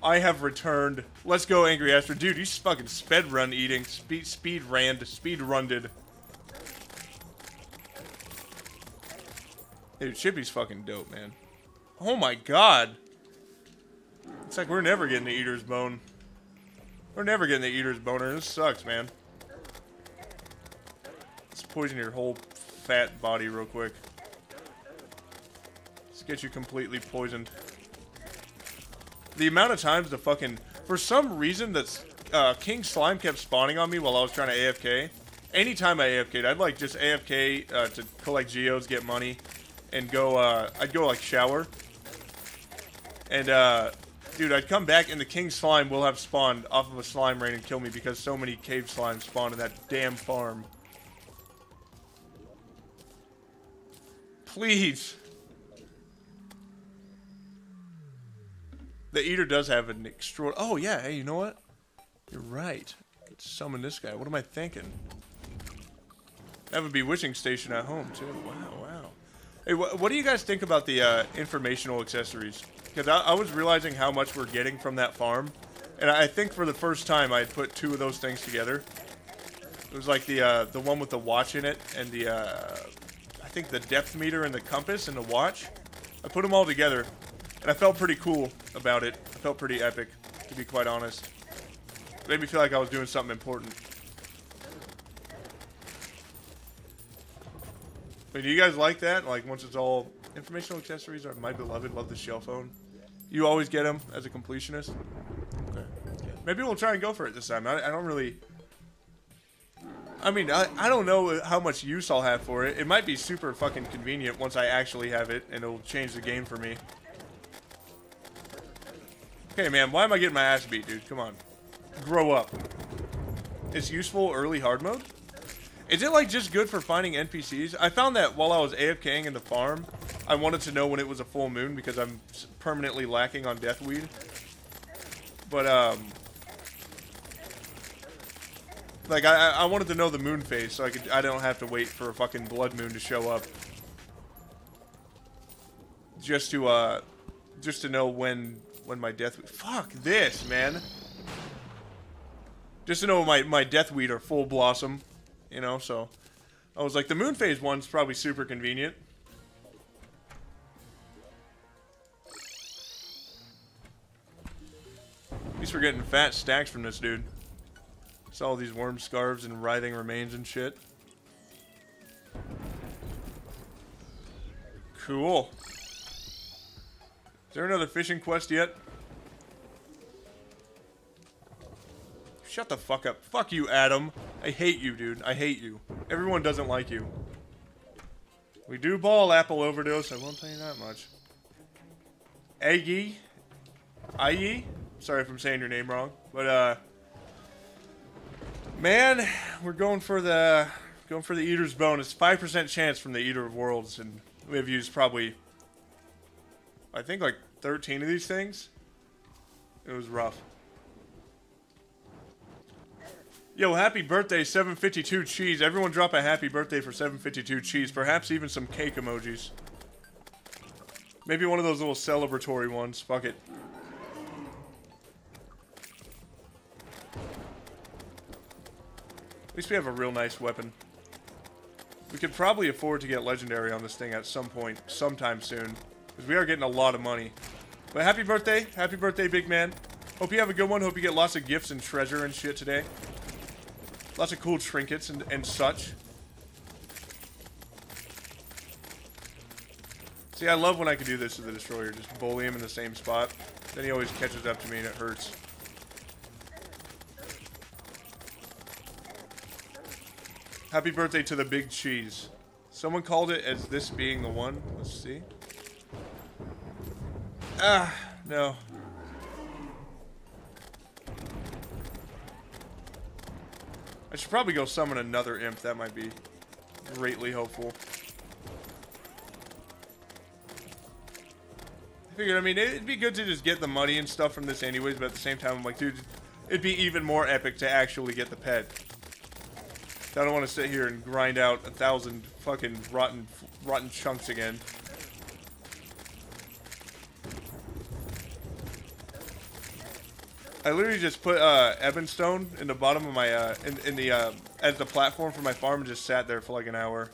I have returned. Let's go, Angry Astro. Dude, you fucking sped run eating. Speed, speed ran, speed runded. Dude, Chippy's fucking dope, man. Oh my god. It's like we're never getting the Eater's Bone. We're never getting the Eater's Boner. This sucks, man. Let's poison your whole fat body real quick. Let's get you completely poisoned. The amount of times the fucking... For some reason, that uh, King Slime kept spawning on me while I was trying to AFK. Anytime I AFK'd, I'd like just AFK uh, to collect geodes, get money, and go, uh, I'd go like shower. And, uh, dude, I'd come back and the king slime will have spawned off of a slime rain and kill me because so many cave slimes spawned in that damn farm. Please. The eater does have an extra. Oh yeah, hey, you know what? You're right. Let's summon this guy. What am I thinking? That would be wishing station at home too. Wow, wow. Hey, wh what do you guys think about the uh, informational accessories? Because I, I, was realizing how much we're getting from that farm, and I think for the first time I put two of those things together. It was like the uh, the one with the watch in it, and the uh, I think the depth meter and the compass and the watch. I put them all together, and I felt pretty cool about it. I felt pretty epic, to be quite honest. It made me feel like I was doing something important. But do you guys like that? Like once it's all informational accessories are my beloved. Love the shell phone. You always get them as a completionist. Okay. Maybe we'll try and go for it this time. I, I don't really. I mean, I, I don't know how much use I'll have for it. It might be super fucking convenient once I actually have it, and it'll change the game for me. Okay, man, why am I getting my ass beat, dude? Come on. Grow up. It's useful early hard mode? Is it, like, just good for finding NPCs? I found that while I was AFKing in the farm, I wanted to know when it was a full moon because I'm permanently lacking on Deathweed. But, um... Like, I, I wanted to know the moon phase so I could I don't have to wait for a fucking blood moon to show up. Just to, uh... Just to know when when my death... weed—fuck this, man. Just to know my, my death weed are full blossom. You know, so... I was like, the moon phase one's probably super convenient. At least we're getting fat stacks from this dude. It's all these worm scarves and writhing remains and shit. Cool. Is there another fishing quest yet? Shut the fuck up. Fuck you, Adam. I hate you, dude. I hate you. Everyone doesn't like you. We do ball apple overdose. I won't tell you that much. Aggie. Aye. Sorry if I'm saying your name wrong. But, uh... Man, we're going for the... Going for the Eater's bonus. 5% chance from the Eater of Worlds. And we have used probably I think like 13 of these things. It was rough. Yo, happy birthday, 752 cheese. Everyone drop a happy birthday for 752 cheese. Perhaps even some cake emojis. Maybe one of those little celebratory ones. Fuck it. At least we have a real nice weapon. We could probably afford to get legendary on this thing at some point, sometime soon. Because we are getting a lot of money. But happy birthday. Happy birthday, big man. Hope you have a good one. Hope you get lots of gifts and treasure and shit today. Lots of cool trinkets and, and such. See, I love when I can do this to the Destroyer. Just bully him in the same spot. Then he always catches up to me and it hurts. Happy birthday to the big cheese. Someone called it as this being the one. Let's see. Ah, no. I should probably go summon another imp. That might be greatly helpful. I figured, I mean, it'd be good to just get the money and stuff from this anyways, but at the same time, I'm like, dude, it'd be even more epic to actually get the pet. I don't want to sit here and grind out a thousand fucking rotten, rotten chunks again. I literally just put uh, Ebonstone in the bottom of my uh, in, in the uh, as the platform for my farm and just sat there for like an hour.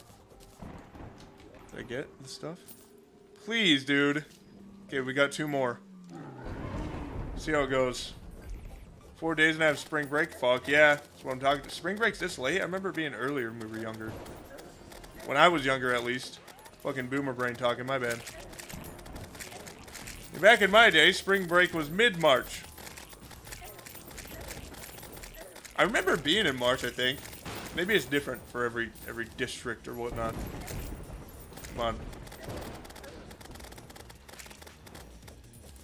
Did I get the stuff? Please, dude. Okay, we got two more. See how it goes. Four days and I have spring break. Fuck yeah, that's what I'm talking. Spring break's this late. I remember being earlier when we were younger. When I was younger, at least. Fucking boomer brain talking. My bad. Back in my day, spring break was mid March. I remember being in March, I think. Maybe it's different for every every district or whatnot. Come on.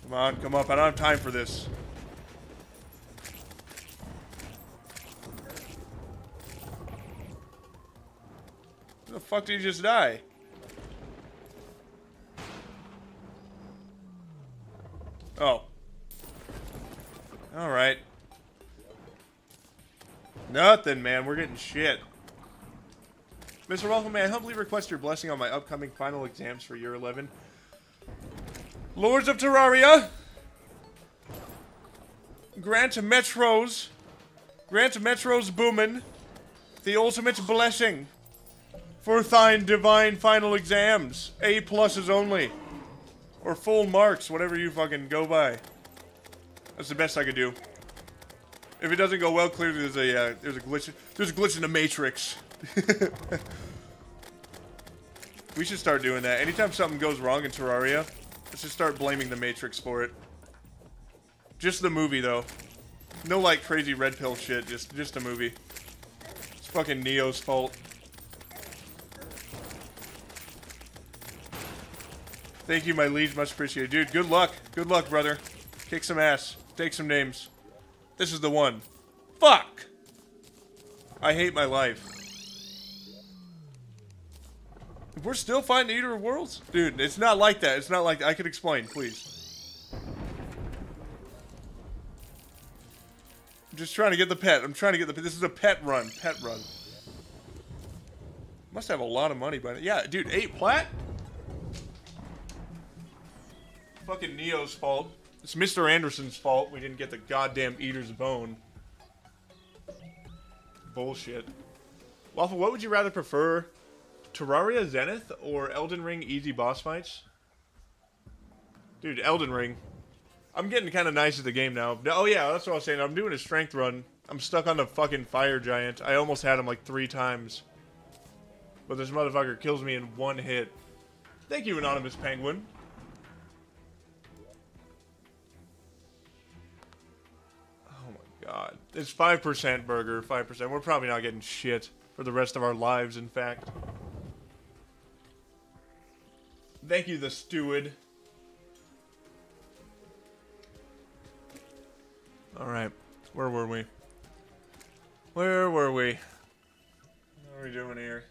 Come on, come up. I don't have time for this. Where the fuck did he just die? Oh. Alright. Nothing, man. We're getting shit. Mr. Waffle, may I humbly request your blessing on my upcoming final exams for year 11? Lords of Terraria! Grant Metros. Grant Metros Boomin. The ultimate blessing. For thine divine final exams. A pluses only. Or full marks, whatever you fucking go by. That's the best I could do. If it doesn't go well, clearly there's a uh, there's a glitch. There's a glitch in the matrix. we should start doing that. Anytime something goes wrong in Terraria, let's just start blaming the Matrix for it. Just the movie, though. No like crazy red pill shit. Just just a movie. It's fucking Neo's fault. Thank you, my liege. Much appreciated. Dude, good luck. Good luck, brother. Kick some ass. Take some names. This is the one. Fuck! I hate my life. We're still fighting Eater of Worlds? Dude, it's not like that. It's not like that. I can explain, please. I'm just trying to get the pet. I'm trying to get the pet. This is a pet run. Pet run. Must have a lot of money by now. Yeah, dude, eight plat? Fucking Neo's fault. It's Mr. Anderson's fault we didn't get the goddamn Eater's Bone. Bullshit. Waffle, what would you rather prefer? Terraria Zenith or Elden Ring easy boss fights? Dude, Elden Ring. I'm getting kind of nice at the game now. Oh yeah, that's what I was saying. I'm doing a strength run. I'm stuck on the fucking fire giant. I almost had him like three times. But this motherfucker kills me in one hit. Thank you, Anonymous Penguin. God. It's 5% burger, 5%. We're probably not getting shit for the rest of our lives, in fact. Thank you, the steward. Alright. Where were we? Where were we? What are we doing here?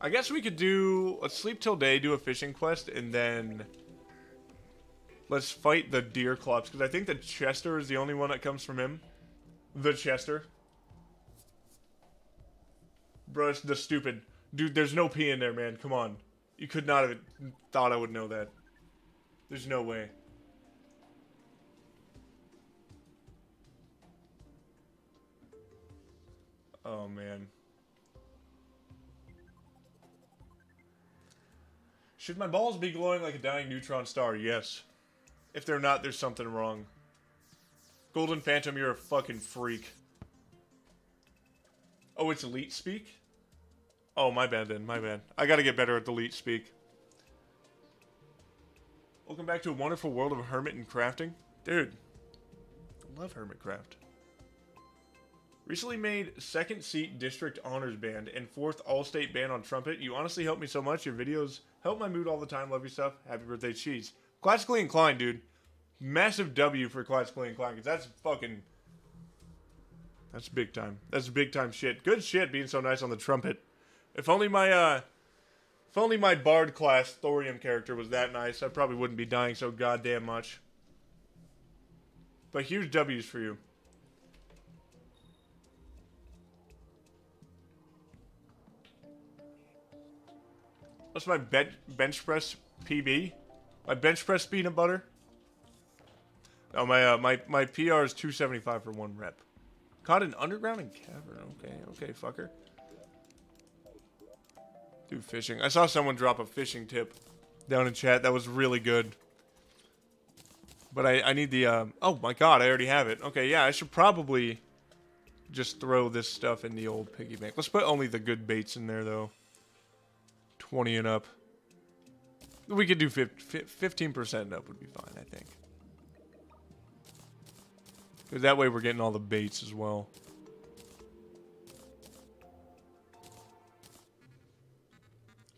I guess we could do... Let's sleep till day, do a fishing quest, and then... Let's fight the Deerclops because I think the Chester is the only one that comes from him. The Chester. Bro, the stupid. Dude, there's no P in there, man. Come on. You could not have thought I would know that. There's no way. Oh, man. Should my balls be glowing like a dying neutron star? Yes. If they're not, there's something wrong. Golden Phantom, you're a fucking freak. Oh, it's Elite Speak? Oh, my bad then, my bad. I gotta get better at the Elite Speak. Welcome back to a wonderful world of Hermit and crafting. Dude, I love Hermitcraft. Recently made second seat district honors band and fourth all-state band on trumpet. You honestly help me so much. Your videos help my mood all the time. Love your stuff. Happy birthday, cheese. Classically inclined, dude. Massive W for classically inclined because that's fucking. That's big time. That's big time shit. Good shit being so nice on the trumpet. If only my uh, if only my bard class thorium character was that nice, I probably wouldn't be dying so goddamn much. But huge W's for you. What's my ben bench press PB? My bench press peanut butter? Oh, my, uh, my, my PR is 275 for one rep. Caught an underground and cavern. Okay, okay, fucker. Do fishing. I saw someone drop a fishing tip down in chat. That was really good. But I, I need the, um, oh my god, I already have it. Okay, yeah, I should probably just throw this stuff in the old piggy bank. Let's put only the good baits in there, though. 20 and up. We could do 15% up would be fine, I think. That way we're getting all the baits as well.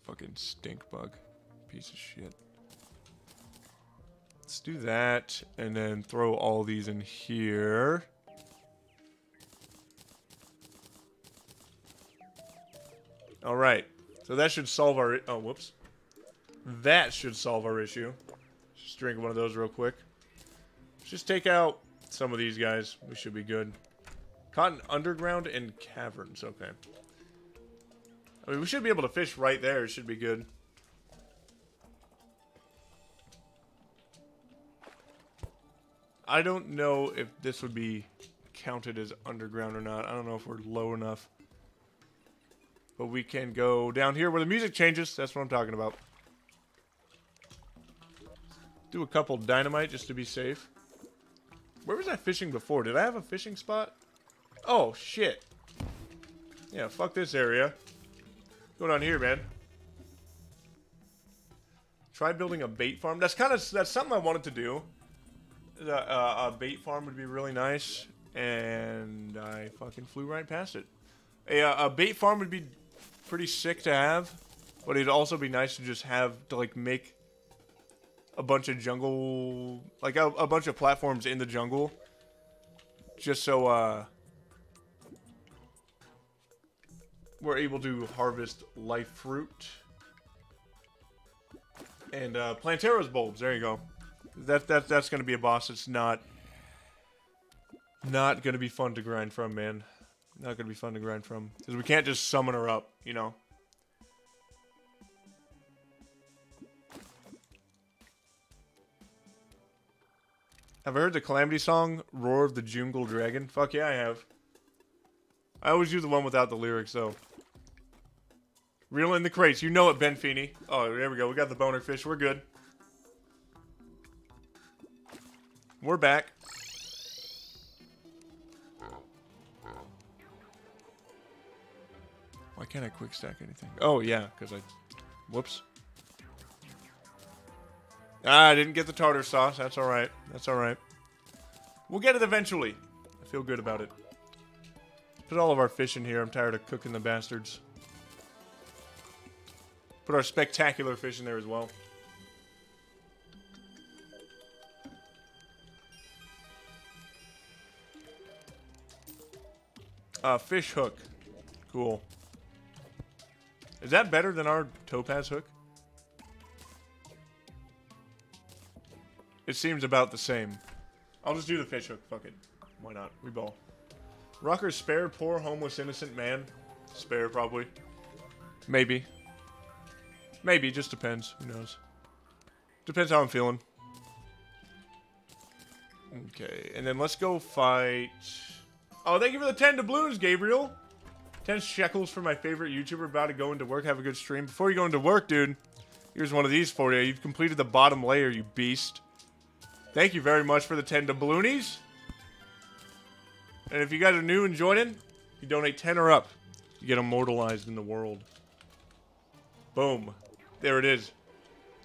Fucking stink bug. Piece of shit. Let's do that, and then throw all these in here. Alright. So that should solve our... Oh, whoops. That should solve our issue. Just drink one of those real quick. just take out some of these guys. We should be good. Cotton underground and caverns. Okay. I mean, we should be able to fish right there. It should be good. I don't know if this would be counted as underground or not. I don't know if we're low enough. But we can go down here where the music changes. That's what I'm talking about. Do a couple dynamite just to be safe. Where was I fishing before? Did I have a fishing spot? Oh, shit. Yeah, fuck this area. Go down here, man? Try building a bait farm. That's kind of that's something I wanted to do. Uh, a bait farm would be really nice, and I fucking flew right past it. A, uh, a bait farm would be pretty sick to have, but it'd also be nice to just have to like make a bunch of jungle, like a, a bunch of platforms in the jungle, just so uh, we're able to harvest life fruit and uh, Plantera's bulbs. There you go. That that that's gonna be a boss. It's not not gonna be fun to grind from, man. Not gonna be fun to grind from because we can't just summon her up, you know. Have I heard the Calamity song, Roar of the Jungle Dragon? Fuck yeah, I have. I always use the one without the lyrics, though. Reel in the crates. You know it, Ben Feeney. Oh, there we go. We got the boner fish. We're good. We're back. Why can't I quick stack anything? Oh, yeah, because I... Whoops. Ah, I didn't get the tartar sauce. That's alright. That's alright. We'll get it eventually. I feel good about it. Put all of our fish in here. I'm tired of cooking the bastards. Put our spectacular fish in there as well. Uh, fish hook. Cool. Is that better than our topaz hook? It seems about the same. I'll just do the fish hook. Fuck it. Why not? We ball. Rocker spare poor homeless innocent man. Spare probably. Maybe. Maybe. Just depends. Who knows? Depends how I'm feeling. Okay. And then let's go fight... Oh, thank you for the 10 doubloons, Gabriel. 10 shekels for my favorite YouTuber about to go into work. Have a good stream. Before you go into work, dude, here's one of these for you. You've completed the bottom layer, you beast. Thank you very much for the 10 doubloonies. And if you guys are new and joining, you donate 10 or up. You get immortalized in the world. Boom. There it is.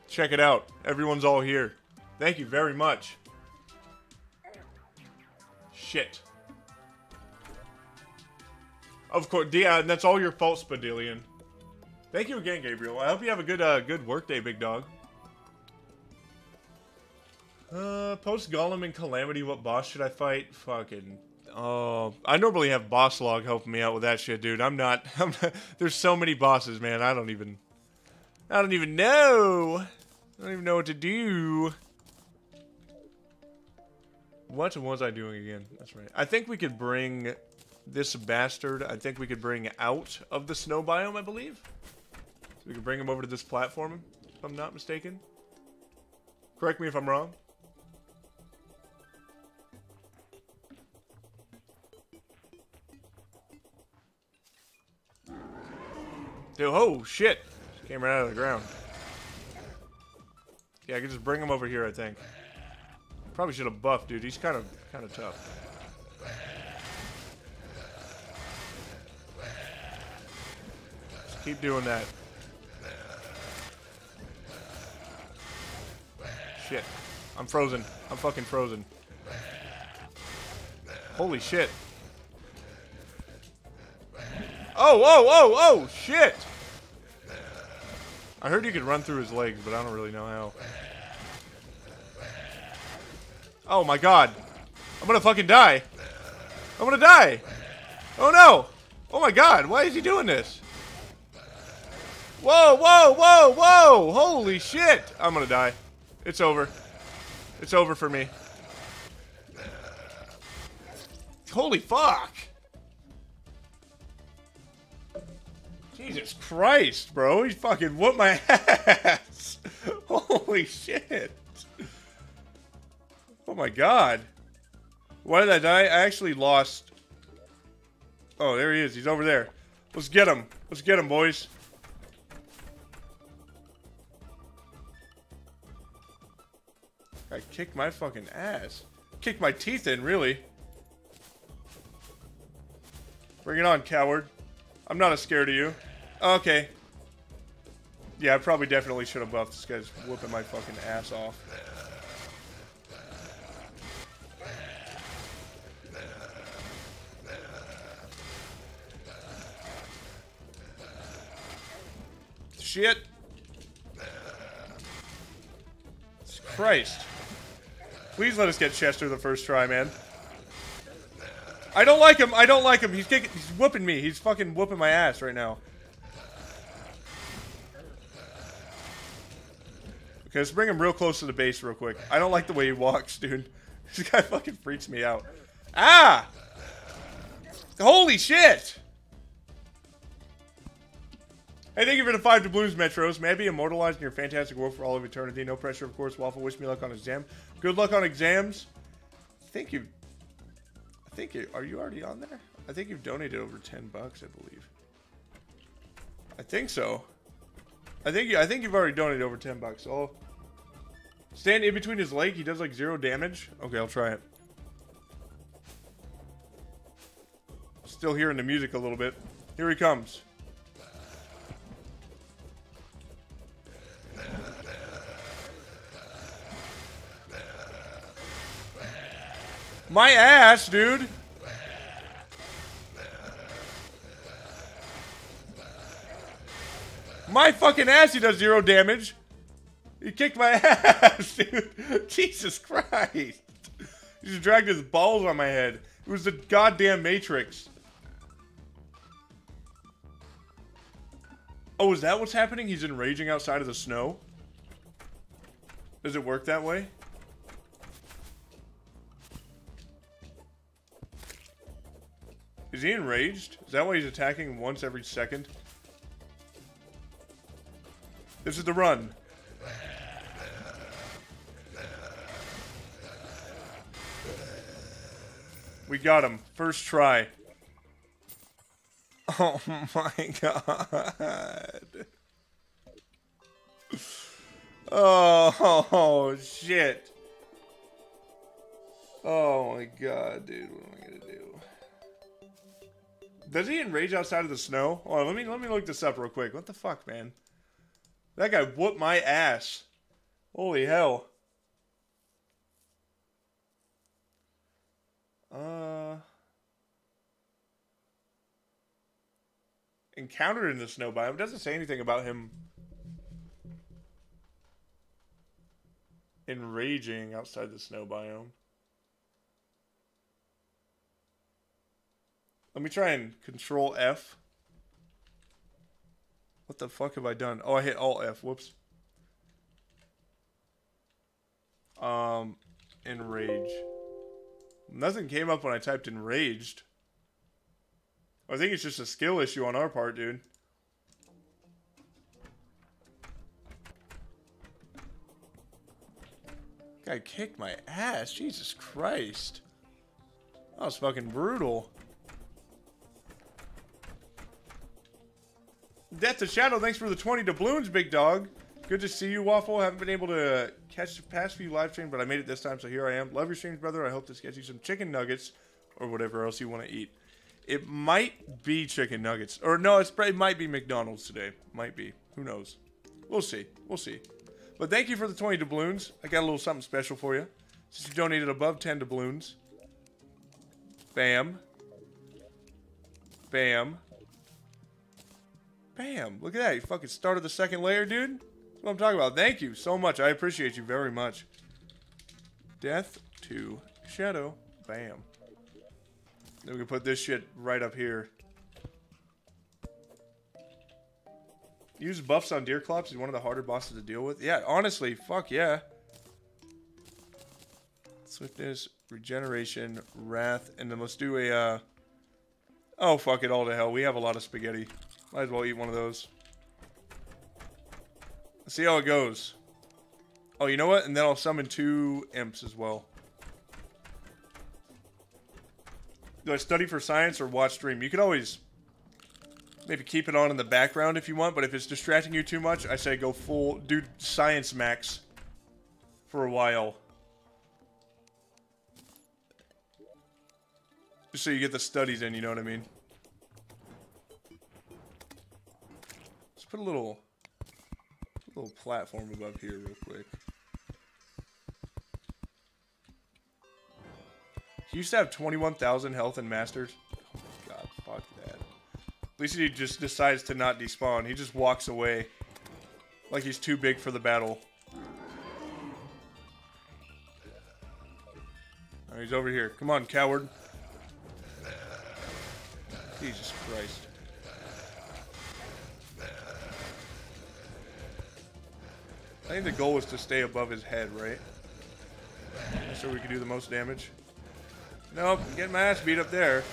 Check it out. Everyone's all here. Thank you very much. Shit. Of course, yeah, and that's all your fault, Spadillion. Thank you again, Gabriel. I hope you have a good, uh, good work day, big dog. Uh, post Golem and Calamity, what boss should I fight? Fucking, oh, I normally have Boss Log helping me out with that shit, dude. I'm not, I'm not, there's so many bosses, man. I don't even, I don't even know. I don't even know what to do. What was I doing again? That's right. I think we could bring this bastard, I think we could bring out of the snow biome, I believe. We could bring him over to this platform, if I'm not mistaken. Correct me if I'm wrong. Dude, oh, shit. Came right out of the ground. Yeah, I can just bring him over here, I think. Probably should have buffed, dude. He's kind of kind of tough. Just keep doing that. Shit. I'm frozen. I'm fucking frozen. Holy shit. Oh, oh, oh, oh, shit! I heard you could run through his legs, but I don't really know how. Oh my god. I'm gonna fucking die. I'm gonna die. Oh no. Oh my god, why is he doing this? Whoa, whoa, whoa, whoa! Holy shit! I'm gonna die. It's over. It's over for me. Holy fuck! Jesus Christ, bro. He fucking whooped my ass. Holy shit. Oh my god. Why did I die? I actually lost. Oh, there he is. He's over there. Let's get him. Let's get him, boys. I kicked my fucking ass. Kicked my teeth in, really. Bring it on, coward. I'm not as scared of you. Okay. Yeah, I probably definitely should have buffed. This guy's whooping my fucking ass off. Shit. Christ. Please let us get Chester the first try, man. I don't like him. I don't like him. He's kicking, he's whooping me. He's fucking whooping my ass right now. Let's bring him real close to the base real quick. I don't like the way he walks, dude. This guy fucking freaks me out. Ah! Holy shit! Hey, thank you for the five doubloons, Metros. May I be immortalized in your fantastic world for all of eternity. No pressure, of course. Waffle, wish me luck on exam. Good luck on exams. Thank you... I think you... Are you already on there? I think you've donated over 10 bucks, I believe. I think so. I think you, I think you've already donated over 10 bucks. So I'll stand in between his leg. He does like zero damage. Okay, I'll try it. Still hearing the music a little bit. Here he comes. My ass, dude. My fucking ass, he does zero damage. He kicked my ass, dude. Jesus Christ. He just dragged his balls on my head. It was the goddamn Matrix. Oh, is that what's happening? He's enraging outside of the snow? Does it work that way? Is he enraged? Is that why he's attacking once every second? This is the run. We got him. First try. Oh my god. Oh, oh shit. Oh my god, dude. What am I gonna do? Does he enrage outside of the snow? Oh, let me let me look this up real quick. What the fuck, man? That guy whooped my ass. Holy hell. Uh encountered in the snow biome. Doesn't say anything about him enraging outside the snow biome. Let me try and control F. What the fuck have I done? Oh, I hit Alt F. Whoops. Um, enrage. Nothing came up when I typed enraged. I think it's just a skill issue on our part, dude. Guy kicked my ass. Jesus Christ. That was fucking brutal. Death to Shadow, thanks for the 20 doubloons, big dog. Good to see you, Waffle. Haven't been able to catch the past few live streams, but I made it this time, so here I am. Love your streams, brother. I hope this gets you some chicken nuggets or whatever else you want to eat. It might be chicken nuggets. Or no, it's, it might be McDonald's today. Might be. Who knows? We'll see. We'll see. But thank you for the 20 doubloons. I got a little something special for you. Since you donated above 10 doubloons. Bam. Bam. Bam. Look at that. You fucking started the second layer, dude. That's what I'm talking about. Thank you so much. I appreciate you very much. Death to Shadow. Bam. Then we can put this shit right up here. Use buffs on Deerclops. He's one of the harder bosses to deal with. Yeah, honestly, fuck yeah. Swiftness, regeneration, wrath, and then let's do a, uh... Oh, fuck it all to hell. We have a lot of spaghetti. Might as well eat one of those. Let's see how it goes. Oh, you know what? And then I'll summon two imps as well. Do I study for science or watch stream? You could always maybe keep it on in the background if you want, but if it's distracting you too much, I say go full, do science max for a while. Just so you get the studies in, you know what I mean? Put a little, little platform above here real quick. He used to have 21,000 health and masters. Oh my god, fuck that. At least he just decides to not despawn. He just walks away. Like he's too big for the battle. He's over here. Come on, coward. Jesus Christ. I think the goal was to stay above his head, right? So we can do the most damage. Nope, getting my ass beat up there.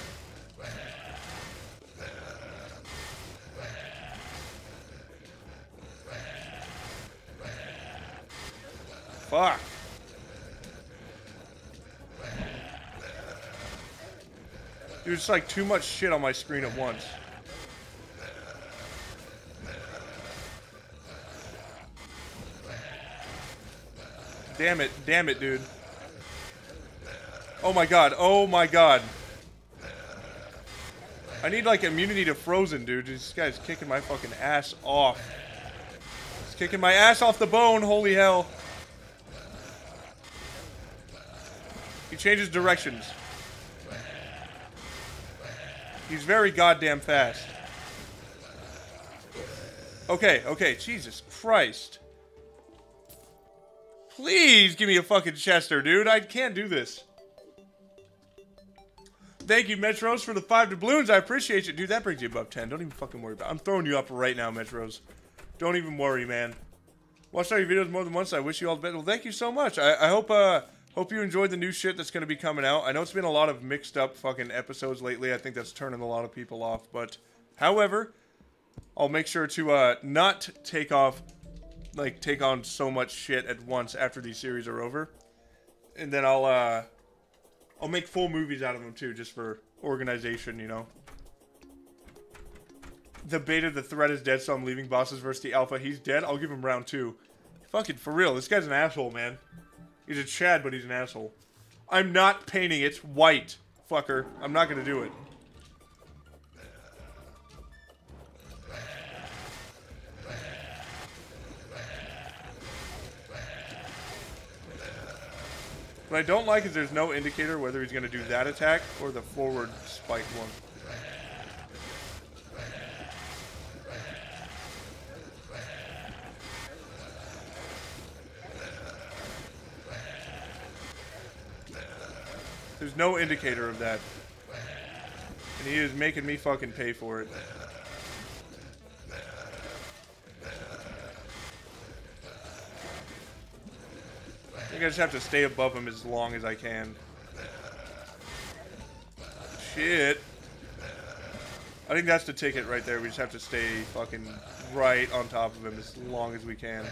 Fuck. Dude, it's like too much shit on my screen at once. Damn it, damn it, dude. Oh my god, oh my god. I need like immunity to frozen, dude. This guy's kicking my fucking ass off. He's kicking my ass off the bone, holy hell. He changes directions. He's very goddamn fast. Okay, okay, Jesus Christ. Please give me a fucking Chester, dude. I can't do this. Thank you, Metros, for the five doubloons. I appreciate you. Dude, that brings you above 10. Don't even fucking worry about it. I'm throwing you up right now, Metros. Don't even worry, man. Watched all your videos more than once. I wish you all the best. Well, thank you so much. I, I hope uh, hope you enjoyed the new shit that's going to be coming out. I know it's been a lot of mixed up fucking episodes lately. I think that's turning a lot of people off. But, however, I'll make sure to uh, not take off like take on so much shit at once after these series are over, and then I'll uh, I'll make full movies out of them too, just for organization, you know. The beta, the threat is dead, so I'm leaving bosses versus the alpha. He's dead. I'll give him round two. Fucking for real, this guy's an asshole, man. He's a Chad, but he's an asshole. I'm not painting it white, fucker. I'm not gonna do it. What I don't like is there's no indicator whether he's going to do that attack or the forward spike one. There's no indicator of that. And he is making me fucking pay for it. Think I just have to stay above him as long as I can. Shit. I think that's the ticket right there. We just have to stay fucking right on top of him as long as we can.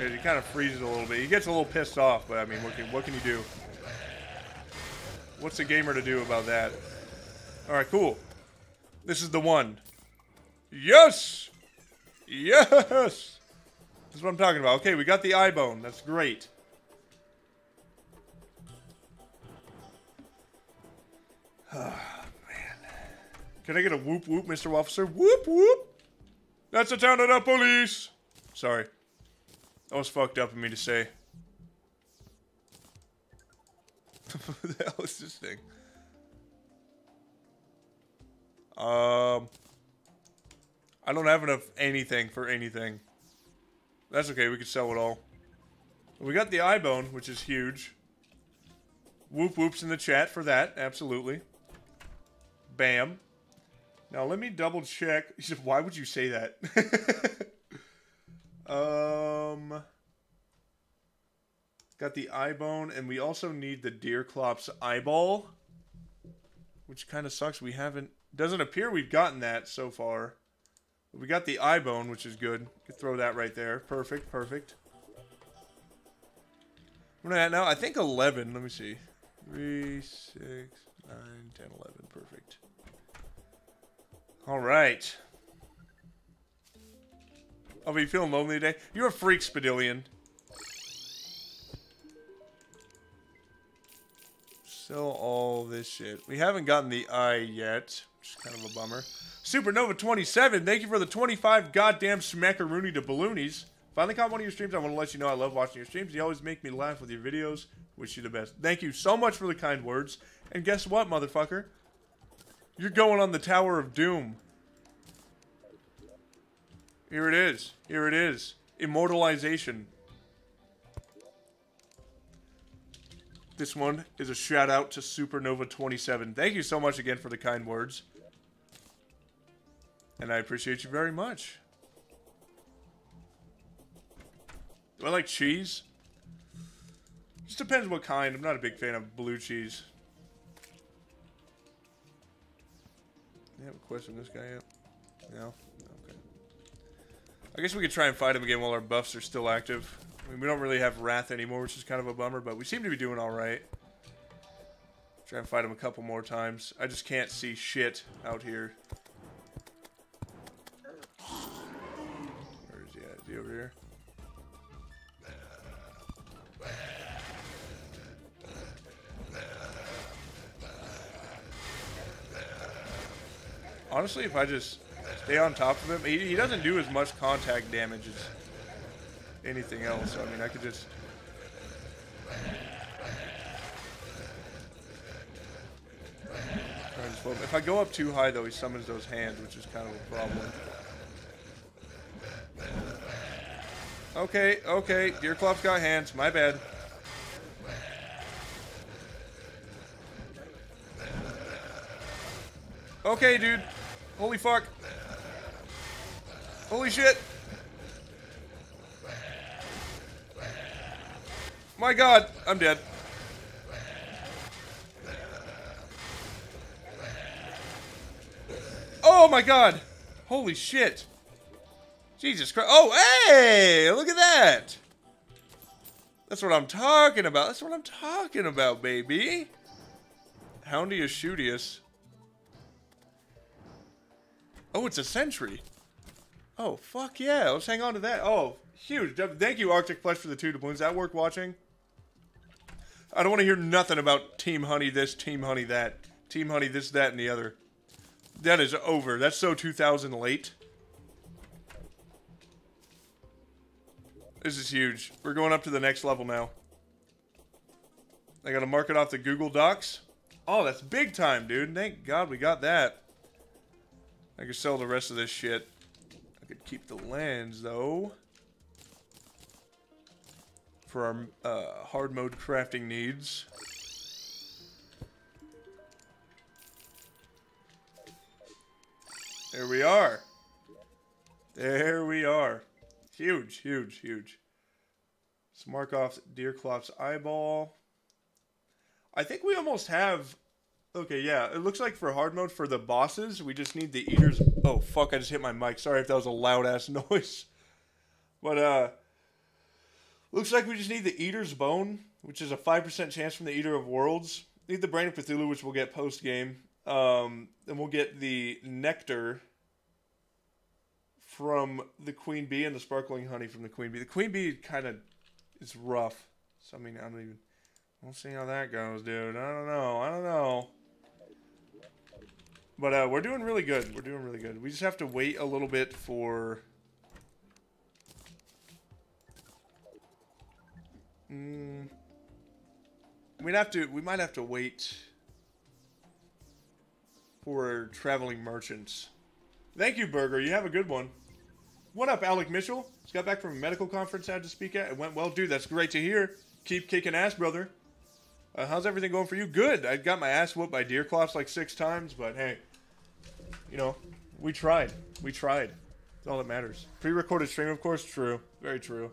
he kind of freezes a little bit. He gets a little pissed off, but I mean, what can, what can you do? What's a gamer to do about that? Alright, cool. This is the one. Yes! Yes! That's what I'm talking about. Okay, we got the eye bone. That's great. Oh, man. Can I get a whoop whoop, Mr. Officer? Whoop whoop! That's the town of the police! Sorry. That was fucked up of me to say. what the hell is this thing? Um... I don't have enough anything for anything. That's okay, we can sell it all. We got the eye bone, which is huge. Whoop whoops in the chat for that, absolutely. Bam. Now let me double check. He said, why would you say that? um Got the eye bone, and we also need the Deerclops eyeball. Which kind of sucks. We haven't doesn't appear we've gotten that so far. We got the eye bone, which is good. Could throw that right there. Perfect, perfect. What am I at now? I think 11. Let me see. 3, 6, 9, 10, 11. Perfect. All right. Oh, I'll be feeling lonely today. You're a freak, Spadillion. Sell all this shit. We haven't gotten the eye yet, is kind of a bummer. Supernova27, thank you for the 25 goddamn smackaroony to balloonies. Finally caught one of your streams. I want to let you know I love watching your streams. You always make me laugh with your videos. Wish you the best. Thank you so much for the kind words. And guess what, motherfucker? You're going on the Tower of Doom. Here it is. Here it is. Immortalization. This one is a shout out to Supernova 27. Thank you so much again for the kind words. And I appreciate you very much. Do I like cheese? Just depends what kind. I'm not a big fan of blue cheese. You have a question this guy yet? No? Okay. I guess we could try and fight him again while our buffs are still active. I mean, we don't really have Wrath anymore, which is kind of a bummer, but we seem to be doing alright. Try and fight him a couple more times. I just can't see shit out here. Honestly, if I just stay on top of him, he, he doesn't do as much contact damage as anything else. I mean, I could just... If I go up too high, though, he summons those hands, which is kind of a problem. Okay, okay, Deerclops got hands. My bad. Okay, dude. Holy fuck. Holy shit. My god, I'm dead. Oh my god. Holy shit. Jesus Christ. Oh, hey! Look at that. That's what I'm talking about. That's what I'm talking about, baby. Houndius Shootius. Oh, it's a sentry. Oh, fuck yeah. Let's hang on to that. Oh, huge. Thank you, Arctic Flesh, for the two doubloons. That worth watching? I don't want to hear nothing about Team Honey this, Team Honey that. Team Honey this, that, and the other. That is over. That's so 2000 late. This is huge. We're going up to the next level now. I gotta mark it off the Google Docs. Oh, that's big time, dude. Thank God we got that. I could sell the rest of this shit. I could keep the lands, though. For our uh, hard mode crafting needs. There we are. There we are. Huge, huge, huge. Let's mark off Deerclop's eyeball. I think we almost have Okay, yeah. It looks like for hard mode for the bosses, we just need the eaters. Oh fuck! I just hit my mic. Sorry if that was a loud ass noise. But uh, looks like we just need the eater's bone, which is a five percent chance from the eater of worlds. Need the brain of Cthulhu, which we'll get post game. Um, and we'll get the nectar from the queen bee and the sparkling honey from the queen bee. The queen bee kind of is rough. So I mean, I don't even. We'll see how that goes, dude. I don't know. I don't know. But uh, we're doing really good. We're doing really good. We just have to wait a little bit for... Mm, we'd have to. We might have to wait for traveling merchants. Thank you, Burger. You have a good one. What up, Alec Mitchell? Just got back from a medical conference I had to speak at. It went well, dude. That's great to hear. Keep kicking ass, brother. Uh, how's everything going for you? Good. I got my ass whooped by Deerclops like six times, but hey, you know, we tried. We tried. That's all that matters. Pre-recorded stream, of course. True. Very true.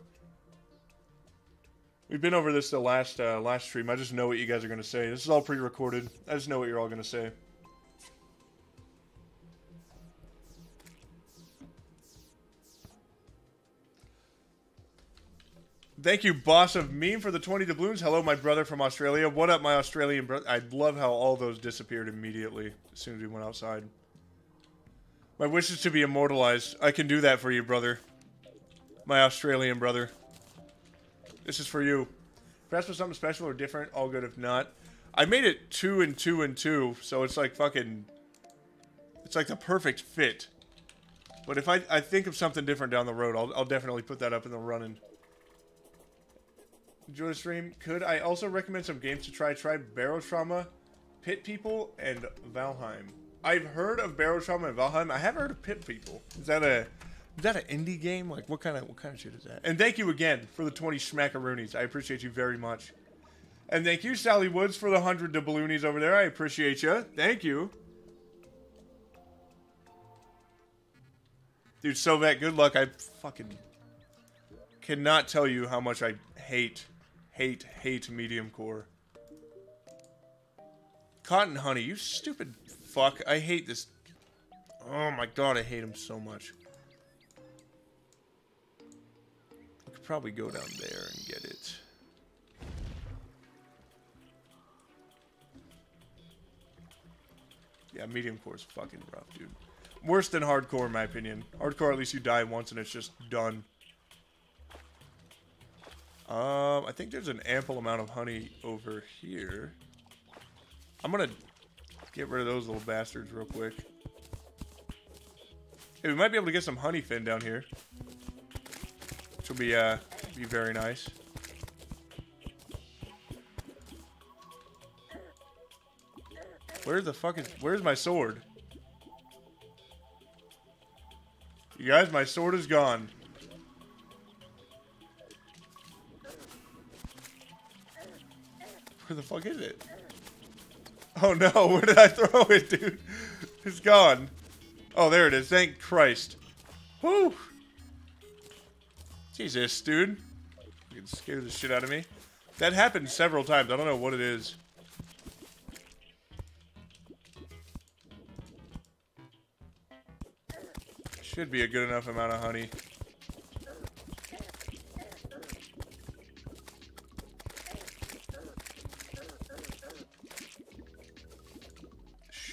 We've been over this the last uh, last stream. I just know what you guys are going to say. This is all pre-recorded. I just know what you're all going to say. Thank you, boss of meme, for the 20 doubloons. Hello, my brother from Australia. What up, my Australian brother? I love how all those disappeared immediately as soon as we went outside. My wish is to be immortalized. I can do that for you, brother. My Australian brother. This is for you. Perhaps for something special or different, all good if not. I made it two and two and two, so it's like fucking... It's like the perfect fit. But if I, I think of something different down the road, I'll, I'll definitely put that up in the running. Enjoy the stream. Could I also recommend some games to try? Try Barotrauma, Pit People, and Valheim. I've heard of Barotrauma and Valheim. I haven't heard of Pit People. Is that a is that an indie game? Like what kind of what kind of shit is that? And thank you again for the 20 smackaroonies. I appreciate you very much. And thank you, Sally Woods, for the 100 doubloonies over there. I appreciate you. Thank you. Dude, Sovet, good luck. I fucking cannot tell you how much I hate, hate, hate medium core. Cotton Honey, you stupid fuck. I hate this. Oh my god, I hate him so much. I could probably go down there and get it. Yeah, medium core is fucking rough, dude. Worse than hardcore, in my opinion. Hardcore, at least you die once and it's just done. Um, I think there's an ample amount of honey over here. I'm gonna get rid of those little bastards real quick. Hey, we might be able to get some honey fin down here. Which will be, uh, be very nice. Where the fuck is, where's my sword? You guys, my sword is gone. Where the fuck is it? Oh no, where did I throw it, dude? It's gone. Oh, there it is. Thank Christ. Whew. Jesus, dude. You can scare the shit out of me. That happened several times. I don't know what it is. Should be a good enough amount of honey.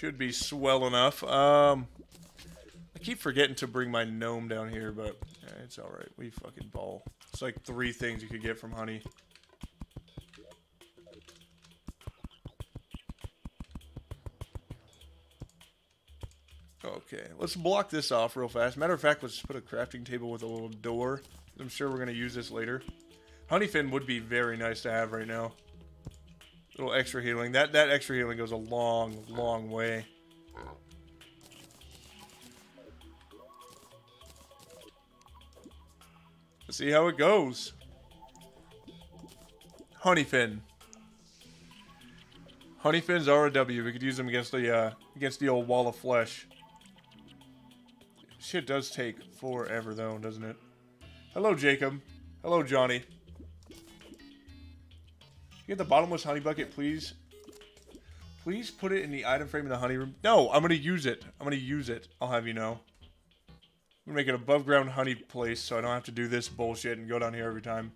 Should be swell enough. Um, I keep forgetting to bring my gnome down here, but yeah, it's alright. We fucking ball. It's like three things you could get from honey. Okay, let's block this off real fast. Matter of fact, let's put a crafting table with a little door. I'm sure we're going to use this later. Honeyfin would be very nice to have right now. Little extra healing. That that extra healing goes a long, long way. Let's see how it goes. Honeyfin. Honeyfin's are a W. We could use them against the uh, against the old wall of flesh. Shit does take forever though, doesn't it? Hello, Jacob. Hello, Johnny. Get the bottomless honey bucket, please. Please put it in the item frame in the honey room. No, I'm going to use it. I'm going to use it. I'll have you know. I'm going to make an above ground honey place so I don't have to do this bullshit and go down here every time.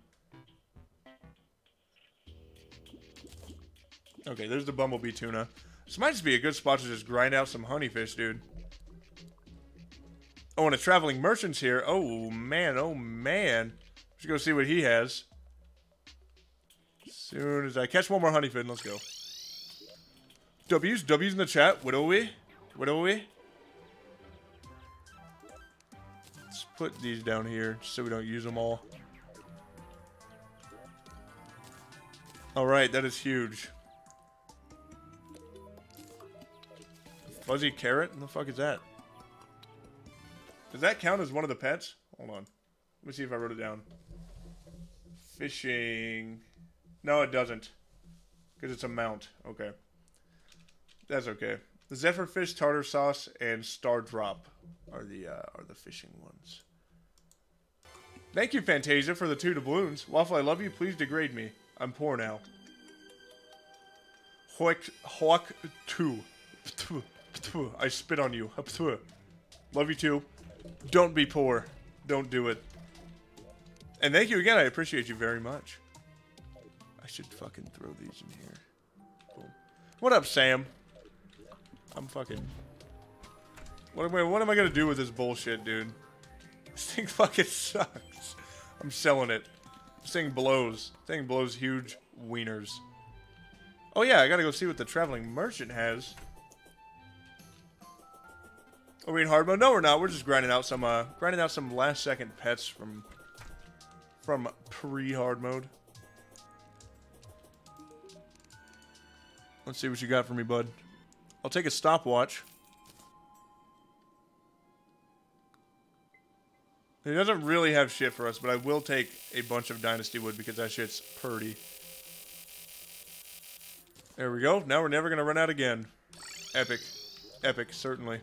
Okay, there's the bumblebee tuna. This might just be a good spot to just grind out some honeyfish, dude. Oh, and a traveling merchant's here. Oh, man. Oh, man. Let's go see what he has. Soon as I catch one more honeyfin, let's go. W's, W's in the chat. What are we? What are we? Let's put these down here so we don't use them all. Alright, that is huge. Fuzzy carrot? What the fuck is that? Does that count as one of the pets? Hold on. Let me see if I wrote it down. Fishing. No, it doesn't. Because it's a mount. Okay. That's okay. The Zephyr Fish, Tartar Sauce, and Star Drop are the uh, are the fishing ones. Thank you, Fantasia, for the two doubloons. Waffle, I love you. Please degrade me. I'm poor now. Hawk, Hawk 2. I spit on you. Love you too. Don't be poor. Don't do it. And thank you again. I appreciate you very much. I should fucking throw these in here. Boom. What up, Sam? I'm fucking... What am, I, what am I gonna do with this bullshit, dude? This thing fucking sucks. I'm selling it. This thing blows. This thing blows huge wieners. Oh yeah, I gotta go see what the traveling merchant has. Are we in hard mode? No, we're not. We're just grinding out some, uh, grinding out some last second pets from, from pre-hard mode. Let's see what you got for me, bud. I'll take a stopwatch. He doesn't really have shit for us, but I will take a bunch of Dynasty Wood because that shit's purty. There we go. Now we're never going to run out again. Epic. Epic, certainly.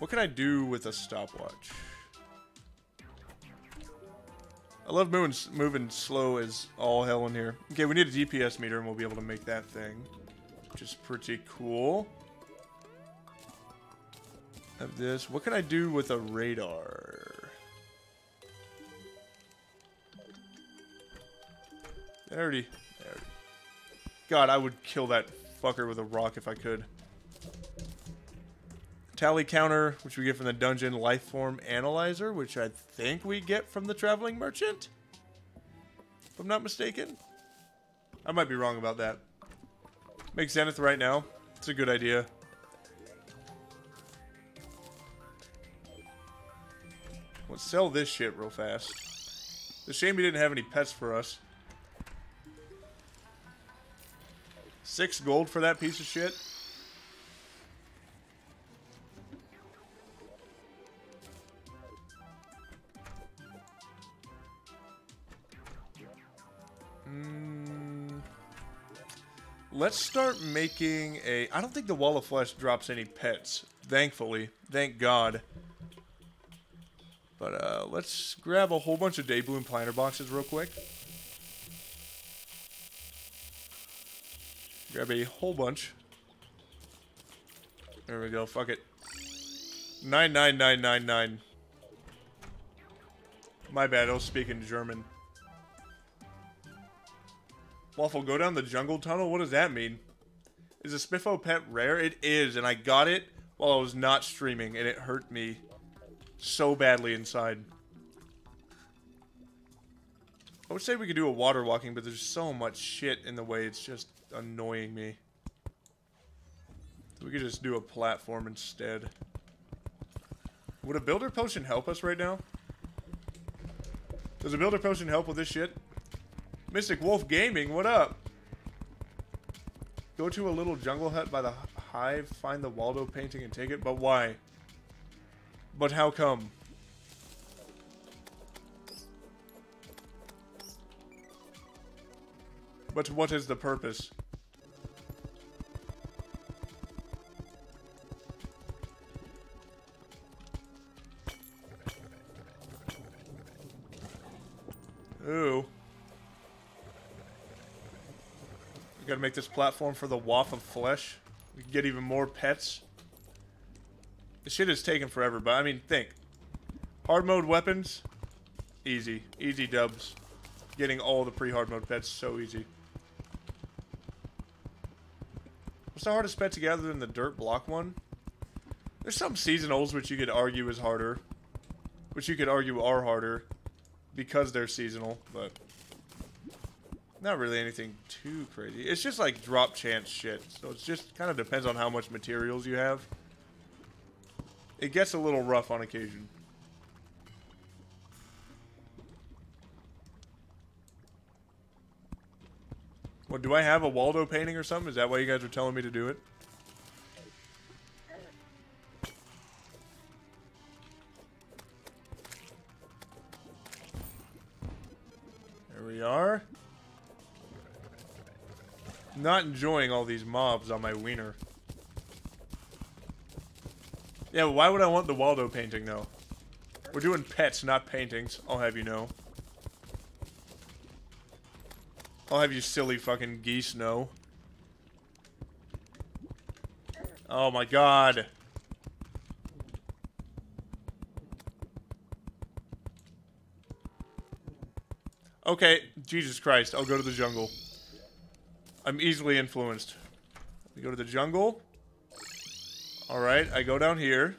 What can I do with a stopwatch? I love moving moving slow as all hell in here. Okay, we need a GPS meter and we'll be able to make that thing. Which is pretty cool. Have this. What can I do with a radar? I already, already... God, I would kill that fucker with a rock if I could. Tally counter, which we get from the dungeon. Life form analyzer, which I think we get from the traveling merchant. If I'm not mistaken. I might be wrong about that. Make Zenith right now. It's a good idea. Let's sell this shit real fast. It's a shame he didn't have any pets for us. Six gold for that piece of shit. Let's start making a... I don't think the Wall of Flesh drops any pets. Thankfully. Thank God. But uh, let's grab a whole bunch of Day Daybloom planter boxes real quick. Grab a whole bunch. There we go. Fuck it. 99999. My bad. I was speaking German. Waffle, go down the jungle tunnel? What does that mean? Is a Spiffo pet rare? It is, and I got it while I was not streaming, and it hurt me so badly inside. I would say we could do a water walking, but there's so much shit in the way, it's just annoying me. We could just do a platform instead. Would a builder potion help us right now? Does a builder potion help with this shit? Mystic Wolf Gaming, what up? Go to a little jungle hut by the hive, find the Waldo painting and take it, but why? But how come? But what is the purpose? Ooh. Gotta make this platform for the waff of flesh. We can get even more pets. The shit is taking forever, but I mean, think. Hard mode weapons, easy. Easy dubs. Getting all the pre-hard mode pets, so easy. What's the hardest pet to gather in the dirt block one? There's some seasonals which you could argue is harder. Which you could argue are harder. Because they're seasonal, but... Not really anything too crazy. It's just like drop chance shit. So it just kind of depends on how much materials you have. It gets a little rough on occasion. What, do I have a Waldo painting or something? Is that why you guys are telling me to do it? There we are. Not enjoying all these mobs on my wiener. Yeah, why would I want the Waldo painting, though? We're doing pets, not paintings, I'll have you know. I'll have you silly fucking geese know. Oh my god. Okay, Jesus Christ, I'll go to the jungle. I'm easily influenced. We go to the jungle. Alright, I go down here.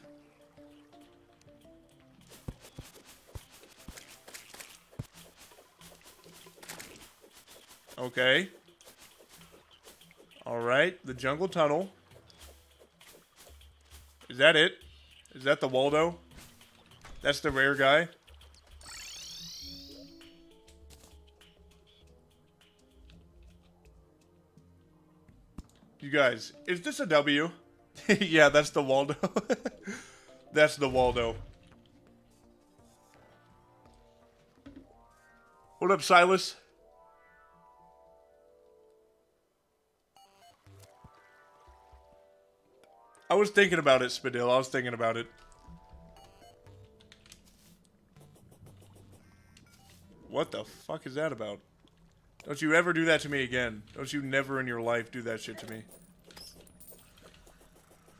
Okay. Alright, the jungle tunnel. Is that it? Is that the Waldo? That's the rare guy? You guys, is this a W? yeah, that's the Waldo. That's the Waldo. What up, Silas? I was thinking about it, Spadil. I was thinking about it. What the fuck is that about? Don't you ever do that to me again. Don't you never in your life do that shit to me.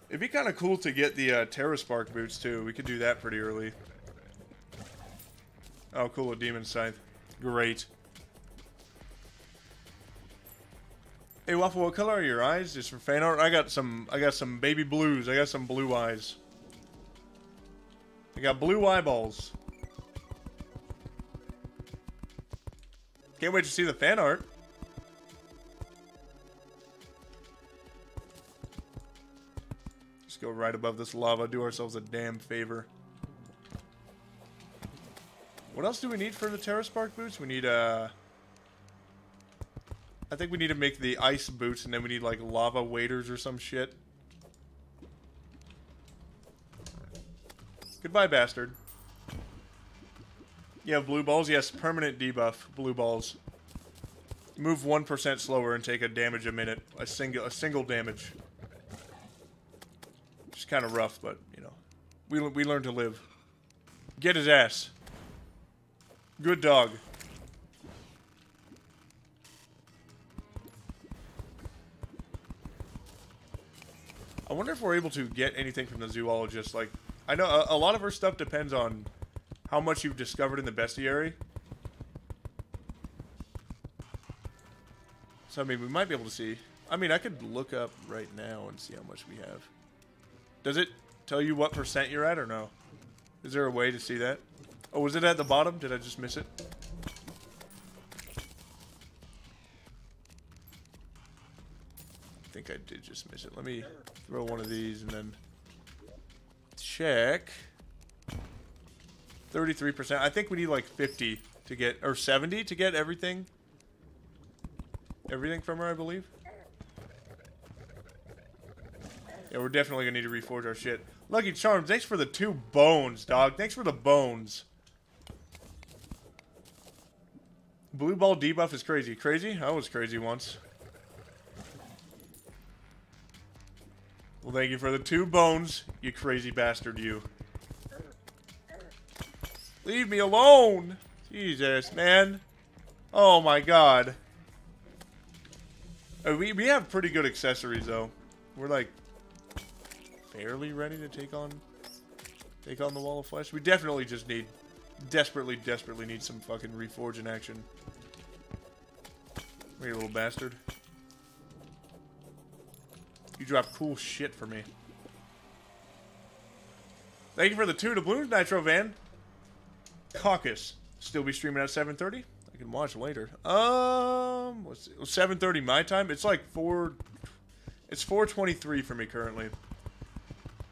It'd be kind of cool to get the uh, Terra Spark boots, too. We could do that pretty early. Oh, cool, a Demon Scythe. Great. Hey Waffle, what color are your eyes? Just for fan art? I got some I got some baby blues. I got some blue eyes. I got blue eyeballs. Can't wait to see the fan art. Just go right above this lava, do ourselves a damn favor. What else do we need for the Terra Spark boots? We need, uh... I think we need to make the ice boots, and then we need, like, lava waders or some shit. Goodbye, bastard. You have blue balls? Yes, permanent debuff. Blue balls. Move 1% slower and take a damage a minute. A single a single damage. It's kind of rough, but, you know. We, we learn to live. Get his ass. Good dog. I wonder if we're able to get anything from the zoologist. Like, I know a, a lot of her stuff depends on how much you've discovered in the bestiary. So, I mean, we might be able to see. I mean, I could look up right now and see how much we have. Does it tell you what percent you're at or no? Is there a way to see that? Oh, was it at the bottom? Did I just miss it? I think I did just miss it. Let me throw one of these and then check. 33%. I think we need like 50 to get, or 70 to get everything. Everything from her, I believe. Yeah, we're definitely gonna need to reforge our shit. Lucky Charms, thanks for the two bones, dog. Thanks for the bones. Blue ball debuff is crazy. Crazy? I was crazy once. Well, thank you for the two bones, you crazy bastard, you. Leave me alone! Jesus, man. Oh my god. Uh, we, we have pretty good accessories, though. We're, like, fairly ready to take on take on the Wall of Flesh. We definitely just need, desperately, desperately need some fucking reforge in action. Here, little bastard. You drop cool shit for me. Thank you for the two doubloons, Nitro Van. Caucus. Still be streaming at 7.30? I can watch later. Um, what's it? 7.30 my time? It's like 4... It's 4.23 for me currently.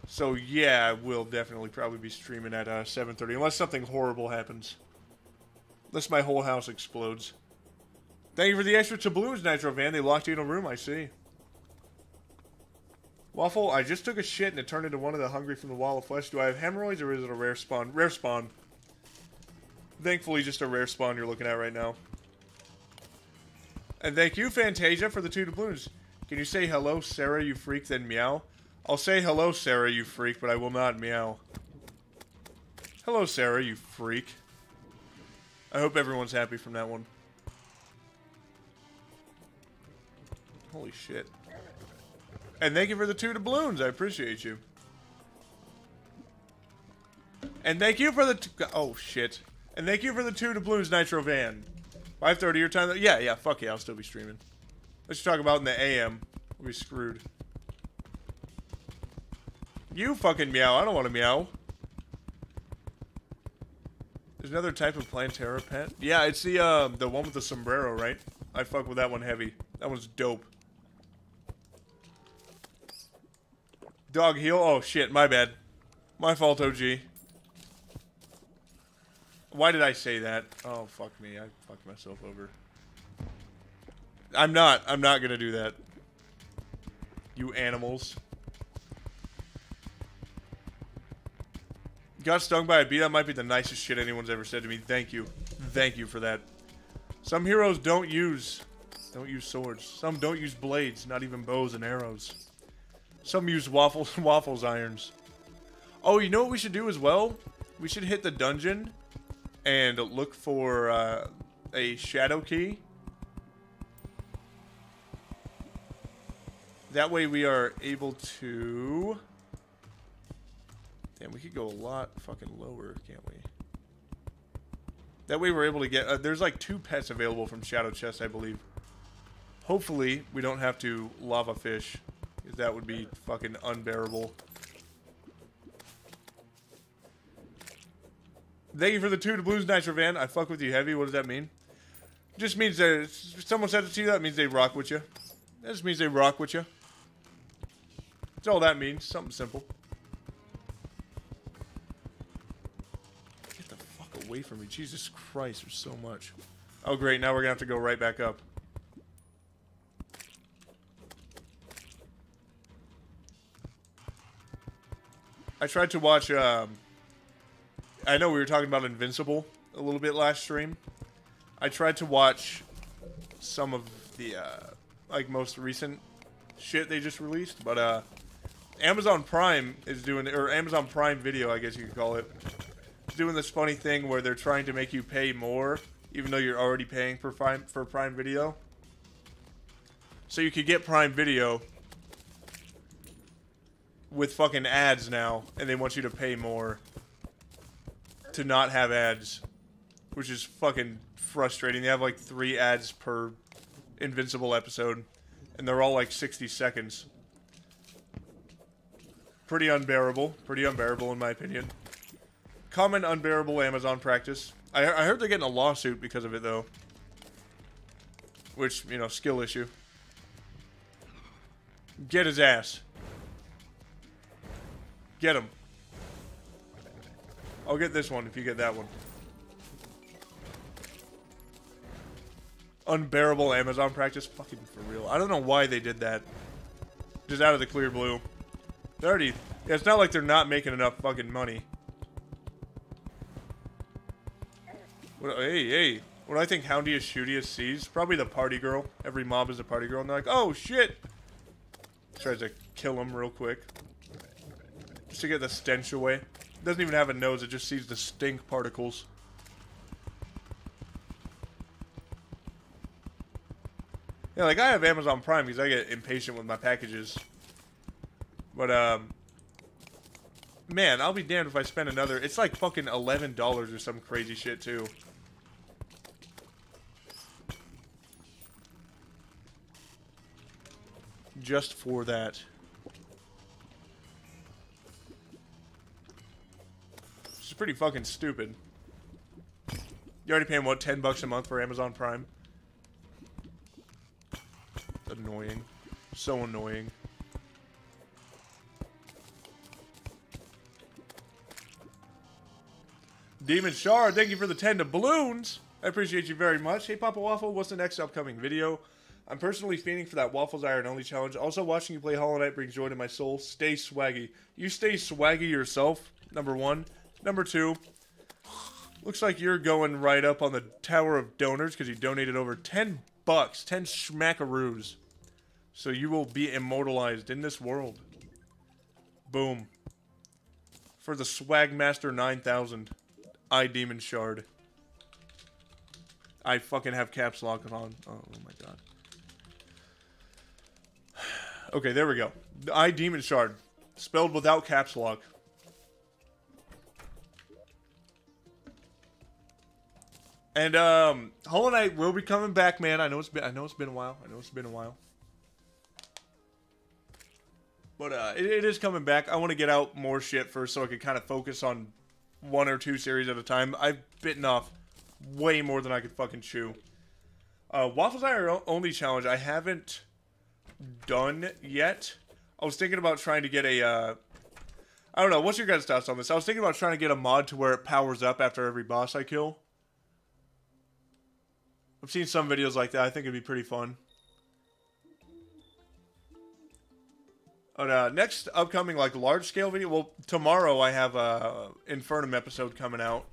So yeah, I will definitely probably be streaming at uh, 7.30. Unless something horrible happens. Unless my whole house explodes. Thank you for the extra doubloons, Nitro Van. They locked you in a room, I see. Waffle, I just took a shit and it turned into one of the hungry from the wall of flesh. Do I have hemorrhoids or is it a rare spawn? Rare spawn. Thankfully, just a rare spawn you're looking at right now. And thank you, Fantasia, for the two doubloons. Can you say hello, Sarah, you freak, then meow? I'll say hello, Sarah, you freak, but I will not meow. Hello, Sarah, you freak. I hope everyone's happy from that one. Holy shit. And thank you for the two doubloons. I appreciate you. And thank you for the... oh, shit. And thank you for the two doubloons, Nitro Van. 5.30 your time? Yeah, yeah, fuck yeah, I'll still be streaming. Let's talk about in the AM. We'll be screwed. You fucking meow. I don't want to meow. There's another type of Plantera pet. Yeah, it's the uh, the one with the sombrero, right? I fuck with that one heavy. That one's dope. Dog heal? Oh shit, my bad. My fault, OG. Why did I say that? Oh, fuck me. I fucked myself over. I'm not. I'm not gonna do that. You animals. Got stung by a bee. That might be the nicest shit anyone's ever said to me. Thank you. Thank you for that. Some heroes don't use don't use swords. Some don't use blades, not even bows and arrows. Some use waffles waffles irons. Oh, you know what we should do as well? We should hit the dungeon and look for uh, a shadow key. That way we are able to... Damn, we could go a lot fucking lower, can't we? That way we're able to get... Uh, there's like two pets available from Shadow Chest, I believe. Hopefully, we don't have to lava fish. Because that would be fucking unbearable. Thank you for the two to Blues Nitro Van. I fuck with you heavy. What does that mean? Just means that someone said it to you, that means they rock with you. That just means they rock with you. That's all that means. Something simple. Get the fuck away from me. Jesus Christ, there's so much. Oh, great. Now we're going to have to go right back up. I tried to watch. Um, I know we were talking about Invincible a little bit last stream. I tried to watch some of the uh, like most recent shit they just released, but uh, Amazon Prime is doing, or Amazon Prime Video, I guess you could call it, is doing this funny thing where they're trying to make you pay more, even though you're already paying for Prime for Prime Video. So you could get Prime Video with fucking ads now, and they want you to pay more to not have ads, which is fucking frustrating. They have like three ads per Invincible episode, and they're all like 60 seconds. Pretty unbearable. Pretty unbearable, in my opinion. Common unbearable Amazon practice. I, I heard they're getting a lawsuit because of it, though. Which, you know, skill issue. Get his ass. Get him. I'll get this one if you get that one. Unbearable Amazon practice. Fucking for real. I don't know why they did that. Just out of the clear blue. They're already... Yeah, it's not like they're not making enough fucking money. What, hey, hey. What do I think Houndius Shootius sees? Probably the party girl. Every mob is a party girl. And they're like, oh, shit. Tries to kill him real quick. Just to get the stench away. Doesn't even have a nose. It just sees the stink particles. Yeah, like I have Amazon Prime because I get impatient with my packages. But, um... Man, I'll be damned if I spend another... It's like fucking $11 or some crazy shit, too. Just for that. Pretty fucking stupid. You're already paying, what, 10 bucks a month for Amazon Prime? Annoying. So annoying. Demon Shard, thank you for the 10 to balloons. I appreciate you very much. Hey, Papa Waffle, what's the next upcoming video? I'm personally fiending for that Waffles Iron Only challenge. Also, watching you play Hollow Knight brings joy to my soul. Stay swaggy. You stay swaggy yourself, number one. Number two, looks like you're going right up on the Tower of Donors because you donated over 10 bucks, 10 schmackaroos. So you will be immortalized in this world. Boom. For the Swagmaster 9000. I Demon Shard. I fucking have caps lock on. Oh, oh my god. Okay, there we go. I Demon Shard. Spelled without caps lock. And um Hollow Knight will be coming back, man. I know it's been I know it's been a while. I know it's been a while. But uh it, it is coming back. I want to get out more shit first so I can kind of focus on one or two series at a time. I've bitten off way more than I could fucking chew. Uh, Waffles Iron Only Challenge, I haven't done yet. I was thinking about trying to get a, uh, I don't know, what's your guys' thoughts on this? I was thinking about trying to get a mod to where it powers up after every boss I kill. I've seen some videos like that. I think it'd be pretty fun. But uh, next upcoming like large scale video. Well, tomorrow I have a Infernum episode coming out.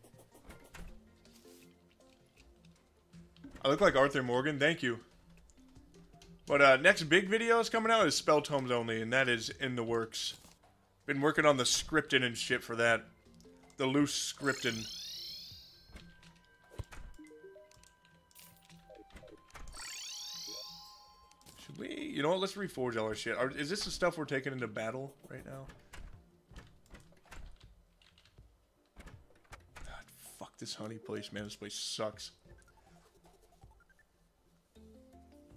I look like Arthur Morgan. Thank you. But uh, next big video is coming out is Spell Tomes only, and that is in the works. Been working on the scripting and shit for that. The loose scripting. We? You know what? Let's reforge all our shit. Are, is this the stuff we're taking into battle right now? God, fuck this honey place, man. This place sucks.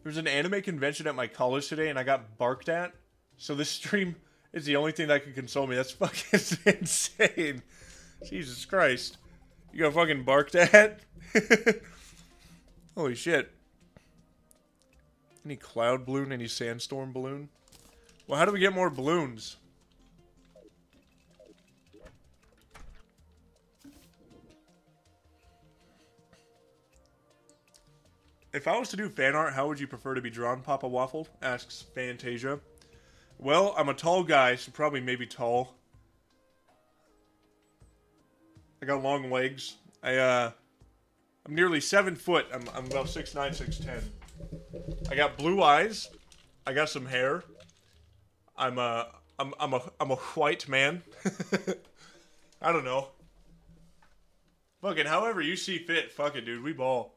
There's an anime convention at my college today, and I got barked at. So this stream is the only thing that can console me. That's fucking insane. Jesus Christ. You got fucking barked at? Holy shit. Any cloud balloon? Any sandstorm balloon? Well, how do we get more balloons? If I was to do fan art, how would you prefer to be drawn, Papa Waffle? Asks Fantasia. Well, I'm a tall guy, so probably maybe tall. I got long legs. I, uh... I'm nearly seven foot. I'm, I'm about six nine, six ten. I got blue eyes. I got some hair. I'm a... I'm, I'm a... I'm a white man. I don't know. Fucking however you see fit. Fuck it, dude. We ball.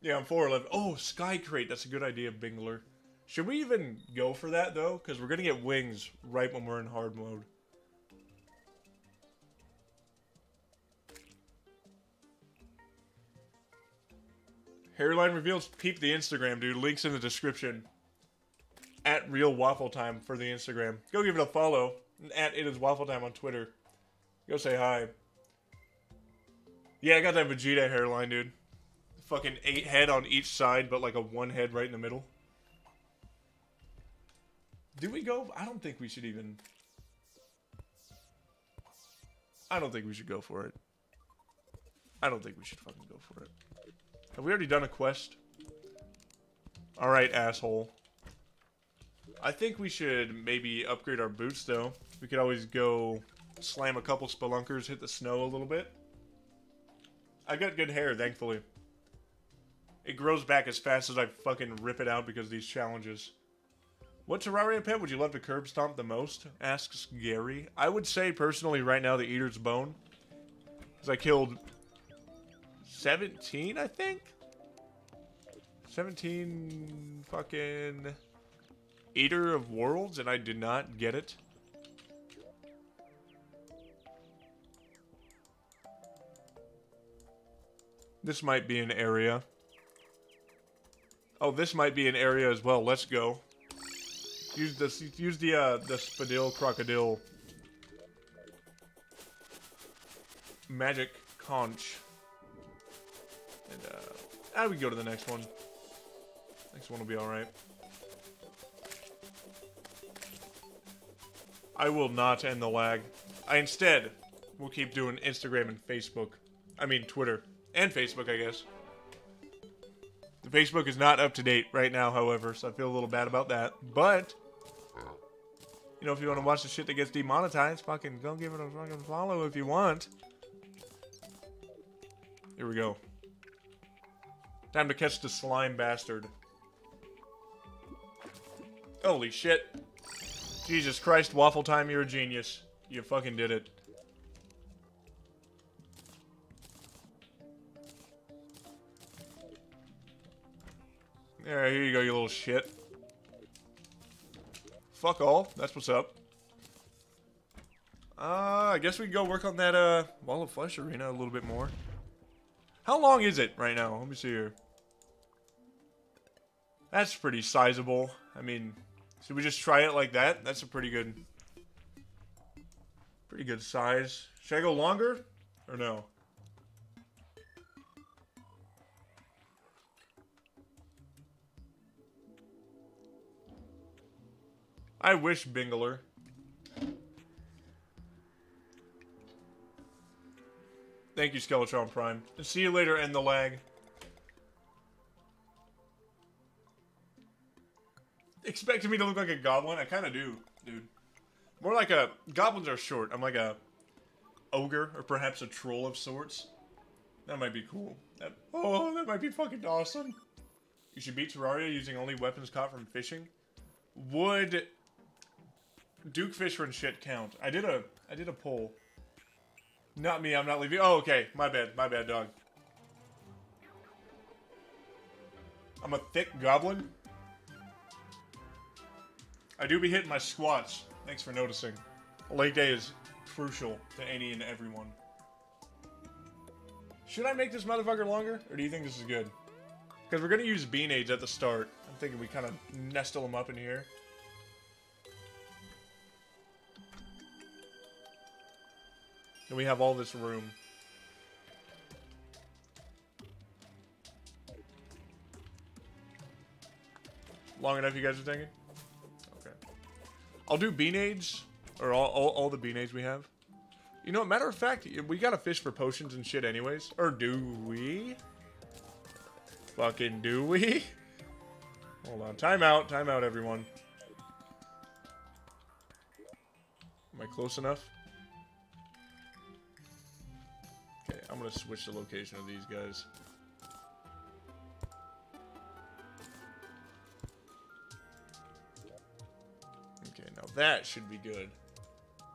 Yeah, I'm 4'11. Oh, Sky Crate. That's a good idea, Bingler. Should we even go for that, though? Because we're going to get wings right when we're in hard mode. Hairline reveals. Peep the Instagram, dude. Links in the description. At Real Waffle Time for the Instagram. Go give it a follow. At It Is Waffle Time on Twitter. Go say hi. Yeah, I got that Vegeta hairline, dude fucking eight head on each side, but like a one head right in the middle. Do we go? I don't think we should even. I don't think we should go for it. I don't think we should fucking go for it. Have we already done a quest? Alright, asshole. I think we should maybe upgrade our boots, though. We could always go slam a couple spelunkers, hit the snow a little bit. I got good hair, thankfully. It grows back as fast as I fucking rip it out because these challenges. What Terraria pet would you love to curb stomp the most? Asks Gary. I would say personally right now the Eater's Bone. Because I killed 17, I think? 17 fucking Eater of Worlds and I did not get it. This might be an area. Oh, this might be an area as well. Let's go. Use the Use the uh, the spadil crocodile magic conch. And uh, ah, we go to the next one. Next one will be all right. I will not end the lag. I instead will keep doing Instagram and Facebook. I mean Twitter and Facebook, I guess. The Facebook is not up to date right now, however, so I feel a little bad about that. But, you know, if you want to watch the shit that gets demonetized, fucking go give it a fucking follow if you want. Here we go. Time to catch the slime bastard. Holy shit. Jesus Christ, Waffle Time, you're a genius. You fucking did it. Yeah, here you go, you little shit. Fuck all. That's what's up. Uh, I guess we can go work on that, uh, Wall of Flesh arena a little bit more. How long is it right now? Let me see here. That's pretty sizable. I mean, should we just try it like that? That's a pretty good... Pretty good size. Should I go longer? Or no? I wish Bingler. Thank you, Skeletron Prime. See you later, End the Lag. Expecting me to look like a goblin? I kind of do, dude. More like a goblins are short. I'm like a ogre or perhaps a troll of sorts. That might be cool. That, oh, that might be fucking awesome. You should beat Terraria using only weapons caught from fishing. Would Duke Fishron and shit count? I did a I did a poll. Not me. I'm not leaving. Oh, okay. My bad. My bad, dog. I'm a thick goblin. I do be hitting my squats. Thanks for noticing. Leg day is crucial to any and everyone. Should I make this motherfucker longer? Or do you think this is good? Because we're going to use Beenades at the start. I'm thinking we kind of nestle them up in here. And we have all this room. Long enough, you guys are thinking? I'll do Beenades, or all, all, all the Beenades we have. You know, matter of fact, we gotta fish for potions and shit anyways. Or do we? Fucking do we? Hold on. Time out. Time out, everyone. Am I close enough? Okay, I'm gonna switch the location of these guys. That should be good.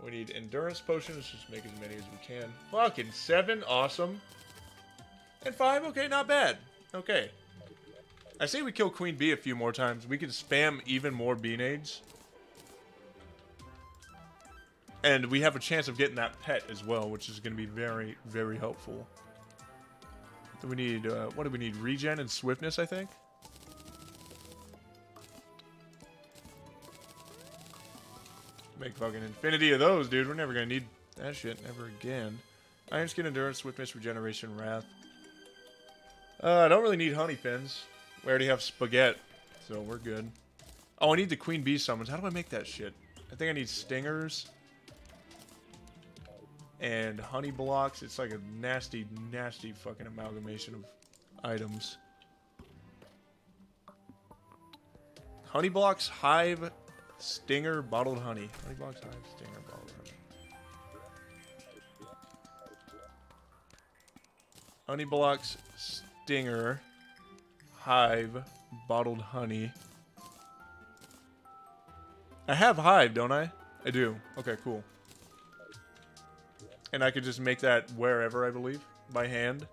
We need endurance potions. Just make as many as we can. Fucking seven. Awesome. And five. Okay, not bad. Okay. I say we kill Queen Bee a few more times. We can spam even more Beenades. And we have a chance of getting that pet as well, which is going to be very, very helpful. We need, uh, what do we need? Regen and swiftness, I think? Make fucking infinity of those, dude. We're never to need that shit ever again. Iron Skin, Endurance, Swiftness, Regeneration, Wrath. Uh, I don't really need honey fins. We already have spaghetti, so we're good. Oh, I need the queen bee summons. How do I make that shit? I think I need stingers and honey blocks. It's like a nasty, nasty fucking amalgamation of items. Honey blocks, hive, stinger, bottled honey. Honey blocks, hive, stinger, bottled honey. Honey blocks, stinger, hive, bottled honey. I have hive, don't I? I do. Okay, cool. And I could just make that wherever, I believe, by hand.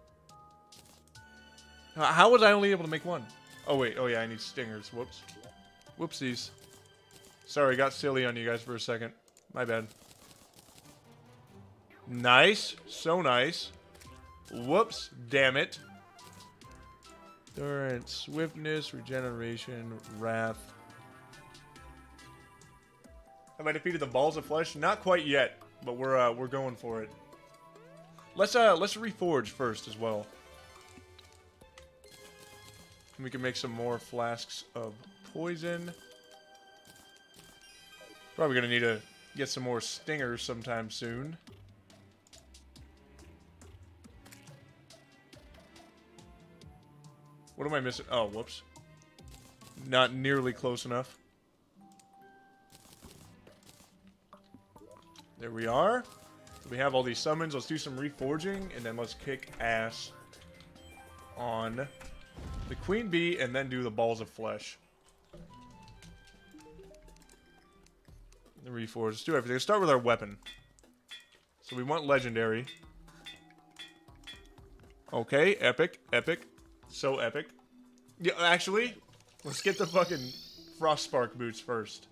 How was I only able to make one? Oh, wait. Oh, yeah, I need stingers. Whoops. Whoopsies. Sorry, got silly on you guys for a second. My bad. Nice. So nice. Whoops. Damn it. Endurance, swiftness, regeneration, wrath. Have I defeated the balls of flesh? Not quite yet, but we're uh, we're going for it. Let's uh let's reforge first as well. We can make some more flasks of poison. Probably gonna need to get some more stingers sometime soon. What am I missing? Oh, whoops. Not nearly close enough. There we are. So we have all these summons. Let's do some reforging, and then let's kick ass on the queen bee, and then do the balls of flesh. Reforge. Let's do everything. Let's start with our weapon. So we want legendary. Okay, epic, epic. So epic. Yeah, actually, let's get the fucking frost spark boots first.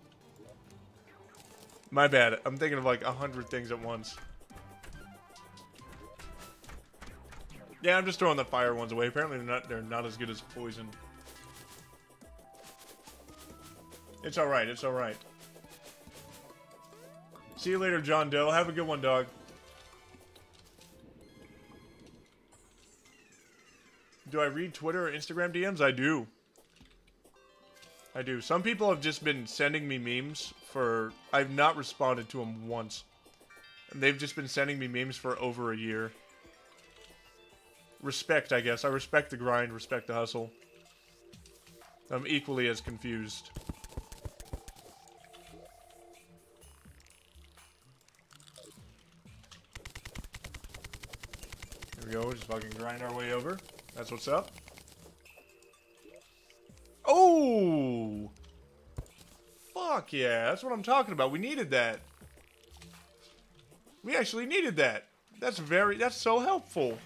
My bad. I'm thinking of like a hundred things at once. Yeah, I'm just throwing the fire ones away. Apparently they're not they're not as good as poison. It's alright, it's alright. See you later, John Doe. Have a good one, dog. Do I read Twitter or Instagram DMs? I do. I do. Some people have just been sending me memes for... I've not responded to them once. And they've just been sending me memes for over a year. Respect, I guess. I respect the grind, respect the hustle. I'm equally as confused. Go. Just fucking grind our way over. That's what's up. Oh! Fuck yeah. That's what I'm talking about. We needed that. We actually needed that. That's very, that's so helpful.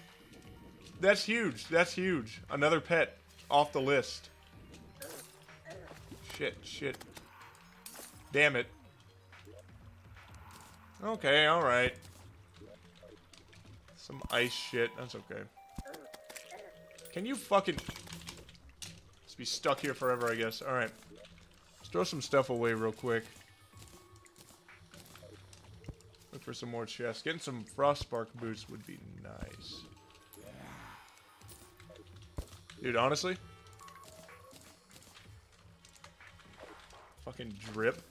That's huge. That's huge. Another pet off the list. Shit, shit. Damn it. Okay, alright. Some ice shit. That's okay. Can you fucking... Just be stuck here forever, I guess. Alright. Let's throw some stuff away real quick. Look for some more chests. Getting some Frostspark boots would be nice. Dude, honestly. Fucking drip.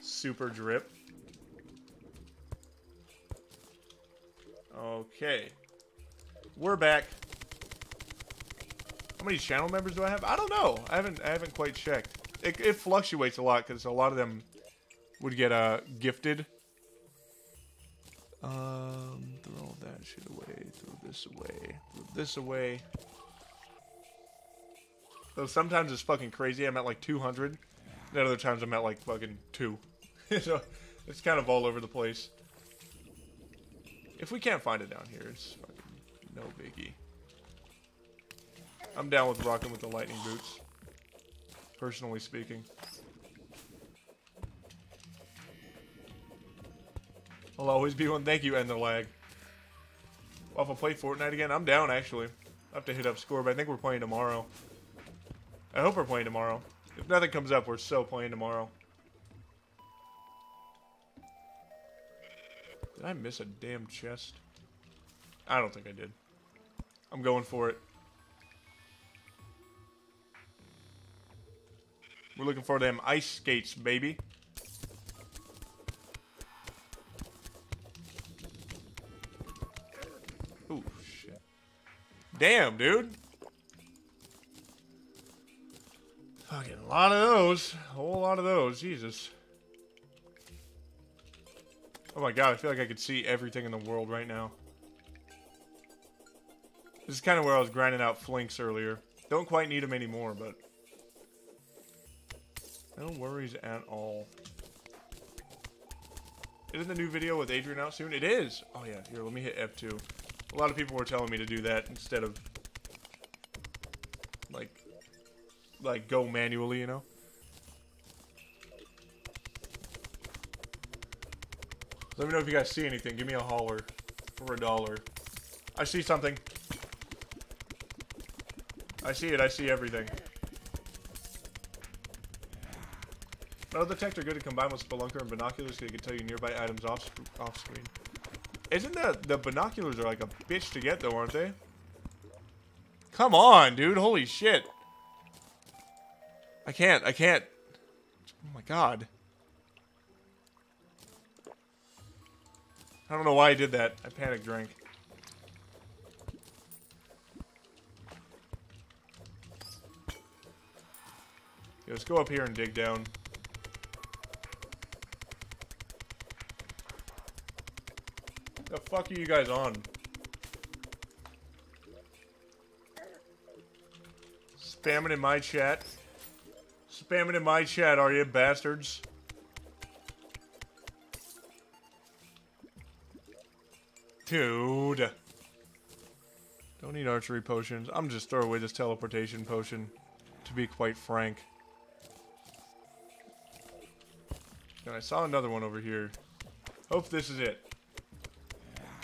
Super drip. Okay. We're back. How many channel members do I have? I don't know. I haven't I haven't quite checked. It, it fluctuates a lot because a lot of them would get uh gifted. Um, throw that shit away. Throw this away. Throw this away. Though sometimes it's fucking crazy. I'm at like 200. And other times I'm at like fucking two. so it's kind of all over the place. If we can't find it down here, it's no biggie. I'm down with rocking with the lightning boots. Personally speaking. I'll always be one. Thank you, End the Lag. I play Fortnite again, I'm down actually. I have to hit up score, but I think we're playing tomorrow. I hope we're playing tomorrow. If nothing comes up, we're so playing tomorrow. Did I miss a damn chest? I don't think I did. I'm going for it. We're looking for them ice skates, baby. Ooh, shit. Damn, dude. Fucking a lot of those. A whole lot of those. Jesus. Oh my god, I feel like I could see everything in the world right now. This is kind of where I was grinding out flinx earlier. Don't quite need them anymore, but... No worries at all. Isn't the new video with Adrian out soon? It is! Oh yeah, here, let me hit F2. A lot of people were telling me to do that instead of... Like... Like, go manually, you know? Let me know if you guys see anything. Give me a holler for a dollar. I see something. I see it. I see everything. Metal detector good to combine with spelunker and binoculars so you can tell you nearby items off off screen. Isn't the the binoculars are like a bitch to get though, aren't they? Come on, dude! Holy shit! I can't. I can't. Oh my god. I don't know why I did that. I panic drank. Yeah, let's go up here and dig down. The fuck are you guys on? Spamming in my chat. Spamming in my chat, are you bastards? Dude. Don't need archery potions. I'm just throw away this teleportation potion, to be quite frank. And I saw another one over here. Hope this is it.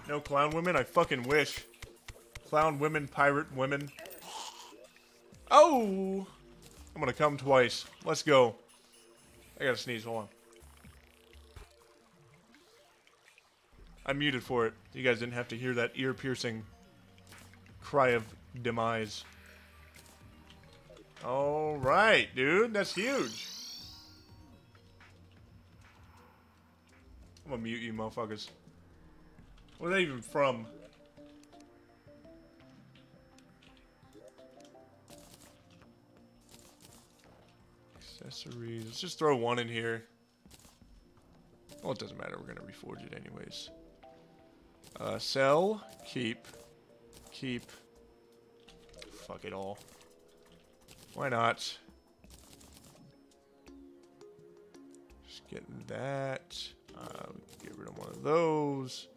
No clown women? I fucking wish. Clown women, pirate women. Oh! I'm gonna come twice. Let's go. I gotta sneeze, hold on. I muted for it. You guys didn't have to hear that ear-piercing cry of demise. Alright, dude. That's huge. I'm gonna mute you motherfuckers. Where are they even from? Accessories. Let's just throw one in here. Well, it doesn't matter. We're gonna reforge it anyways. Uh, sell, keep. keep. Fuck it all. Why not? Just getting that. Uh, get rid of one of those.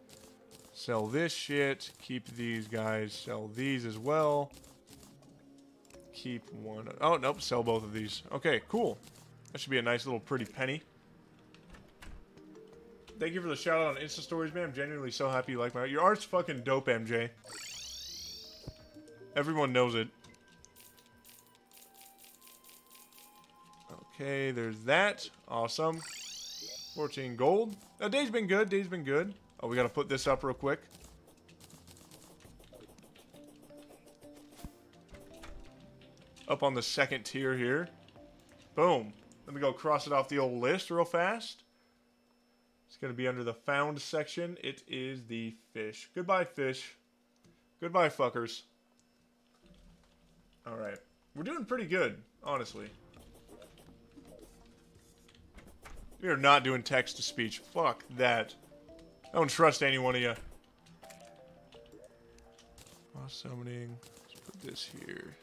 Sell this shit. Keep these guys. Sell these as well. Keep one. Oh, nope. Sell both of these. Okay, cool. That should be a nice little pretty penny. Thank you for the shout out on Insta Stories, man. I'm genuinely so happy you like my art. Your art's fucking dope, MJ. Everyone knows it. Okay, there's that. Awesome. 14 gold. Now, day's been good. Day's been good. Oh, we gotta put this up real quick. Up on the second tier here. Boom. Let me go cross it off the old list real fast. Going to be under the found section. It is the fish. Goodbye, fish. Goodbye, fuckers. Alright. We're doing pretty good, honestly. We are not doing text to speech. Fuck that. I don't trust any one of you. Boss summoning. Let's put this here.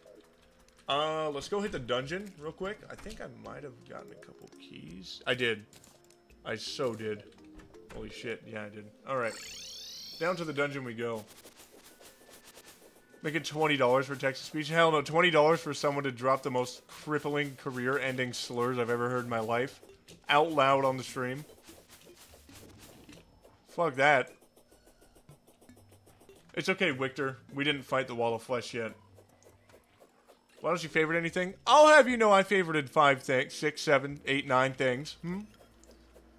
Uh, let's go hit the dungeon real quick. I think I might have gotten a couple keys. I did. I so did. Holy shit. Yeah, I did. Alright. Down to the dungeon we go. Make it $20 for text-to-speech? Hell no, $20 for someone to drop the most crippling, career-ending slurs I've ever heard in my life. Out loud on the stream. Fuck that. It's okay, Victor. We didn't fight the Wall of Flesh yet. Why don't you favorite anything? I'll have you know I favorited five things, six, seven, eight, nine things. Hmm?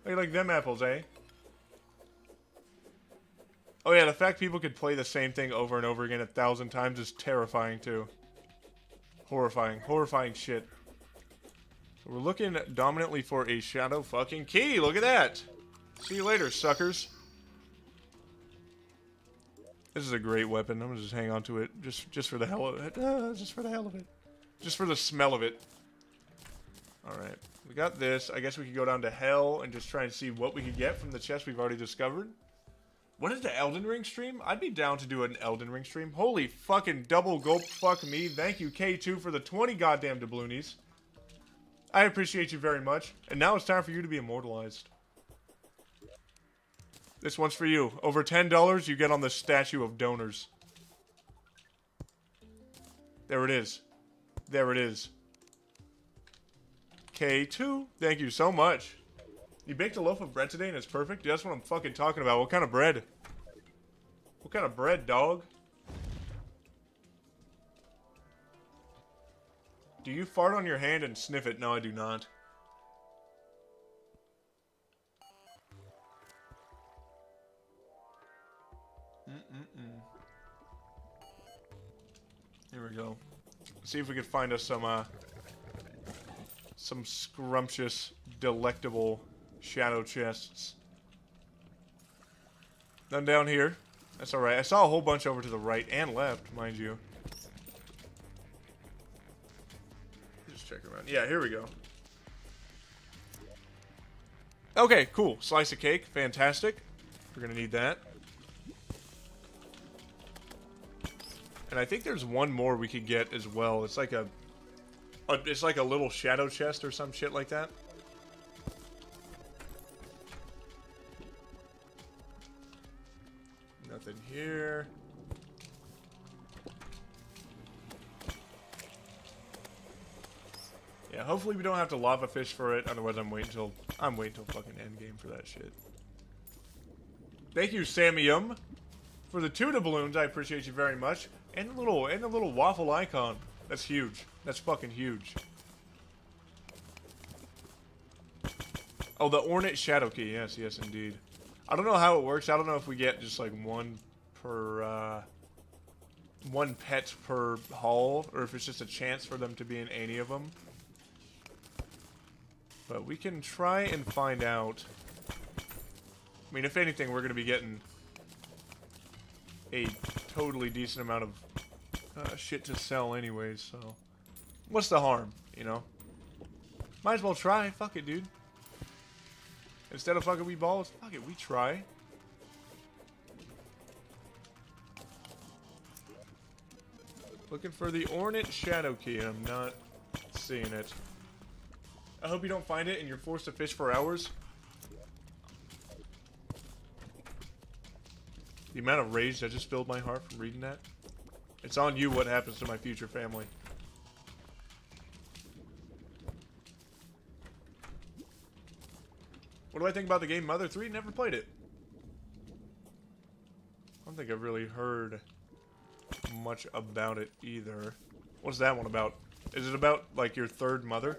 How you like them apples, eh? Oh yeah, the fact people could play the same thing over and over again a thousand times is terrifying too. Horrifying. Horrifying shit. We're looking dominantly for a shadow fucking key. Look at that. See you later, suckers. This is a great weapon. I'm gonna just hang on to it just just for the hell of it. Uh, just for the hell of it. Just for the smell of it. Alright. We got this. I guess we could go down to hell and just try and see what we could get from the chest we've already discovered. When is the Elden Ring stream? I'd be down to do an Elden Ring stream. Holy fucking double gulp fuck me. Thank you, K2, for the 20 goddamn doubloonies. I appreciate you very much. And now it's time for you to be immortalized. This one's for you. Over $10, you get on the statue of donors. There it is. There it is. K2, thank you so much. You baked a loaf of bread today and it's perfect? That's what I'm fucking talking about. What kind of bread? What kind of bread, dog? Do you fart on your hand and sniff it? No, I do not. Here we go. See if we can find us some, uh, some scrumptious, delectable shadow chests. None down here. That's alright. I saw a whole bunch over to the right and left, mind you. Just check around. Yeah, here we go. Okay, cool. Slice of cake. Fantastic. We're gonna need that. And I think there's one more we could get as well. It's like a, a it's like a little shadow chest or some shit like that. Here. Yeah, hopefully we don't have to lava fish for it. Otherwise, I'm waiting till I'm waiting till fucking end game for that shit. Thank you, Samium, for the tuna balloons. I appreciate you very much. And the little and the little waffle icon. That's huge. That's fucking huge. Oh, the ornate shadow key. Yes, yes, indeed. I don't know how it works. I don't know if we get just like one per uh, one pet per haul, or if it's just a chance for them to be in any of them. But we can try and find out. I mean, if anything, we're going to be getting a totally decent amount of uh, shit to sell anyways, so... What's the harm, you know? Might as well try. Fuck it, dude. Instead of fucking we balls, fuck it, we try. Looking for the Ornate Shadow Key, and I'm not seeing it. I hope you don't find it and you're forced to fish for hours. The amount of rage that just filled my heart from reading that. It's on you what happens to my future family. What do I think about the game Mother 3? Never played it. I don't think I've really heard much about it either. What's that one about? Is it about, like, your third mother?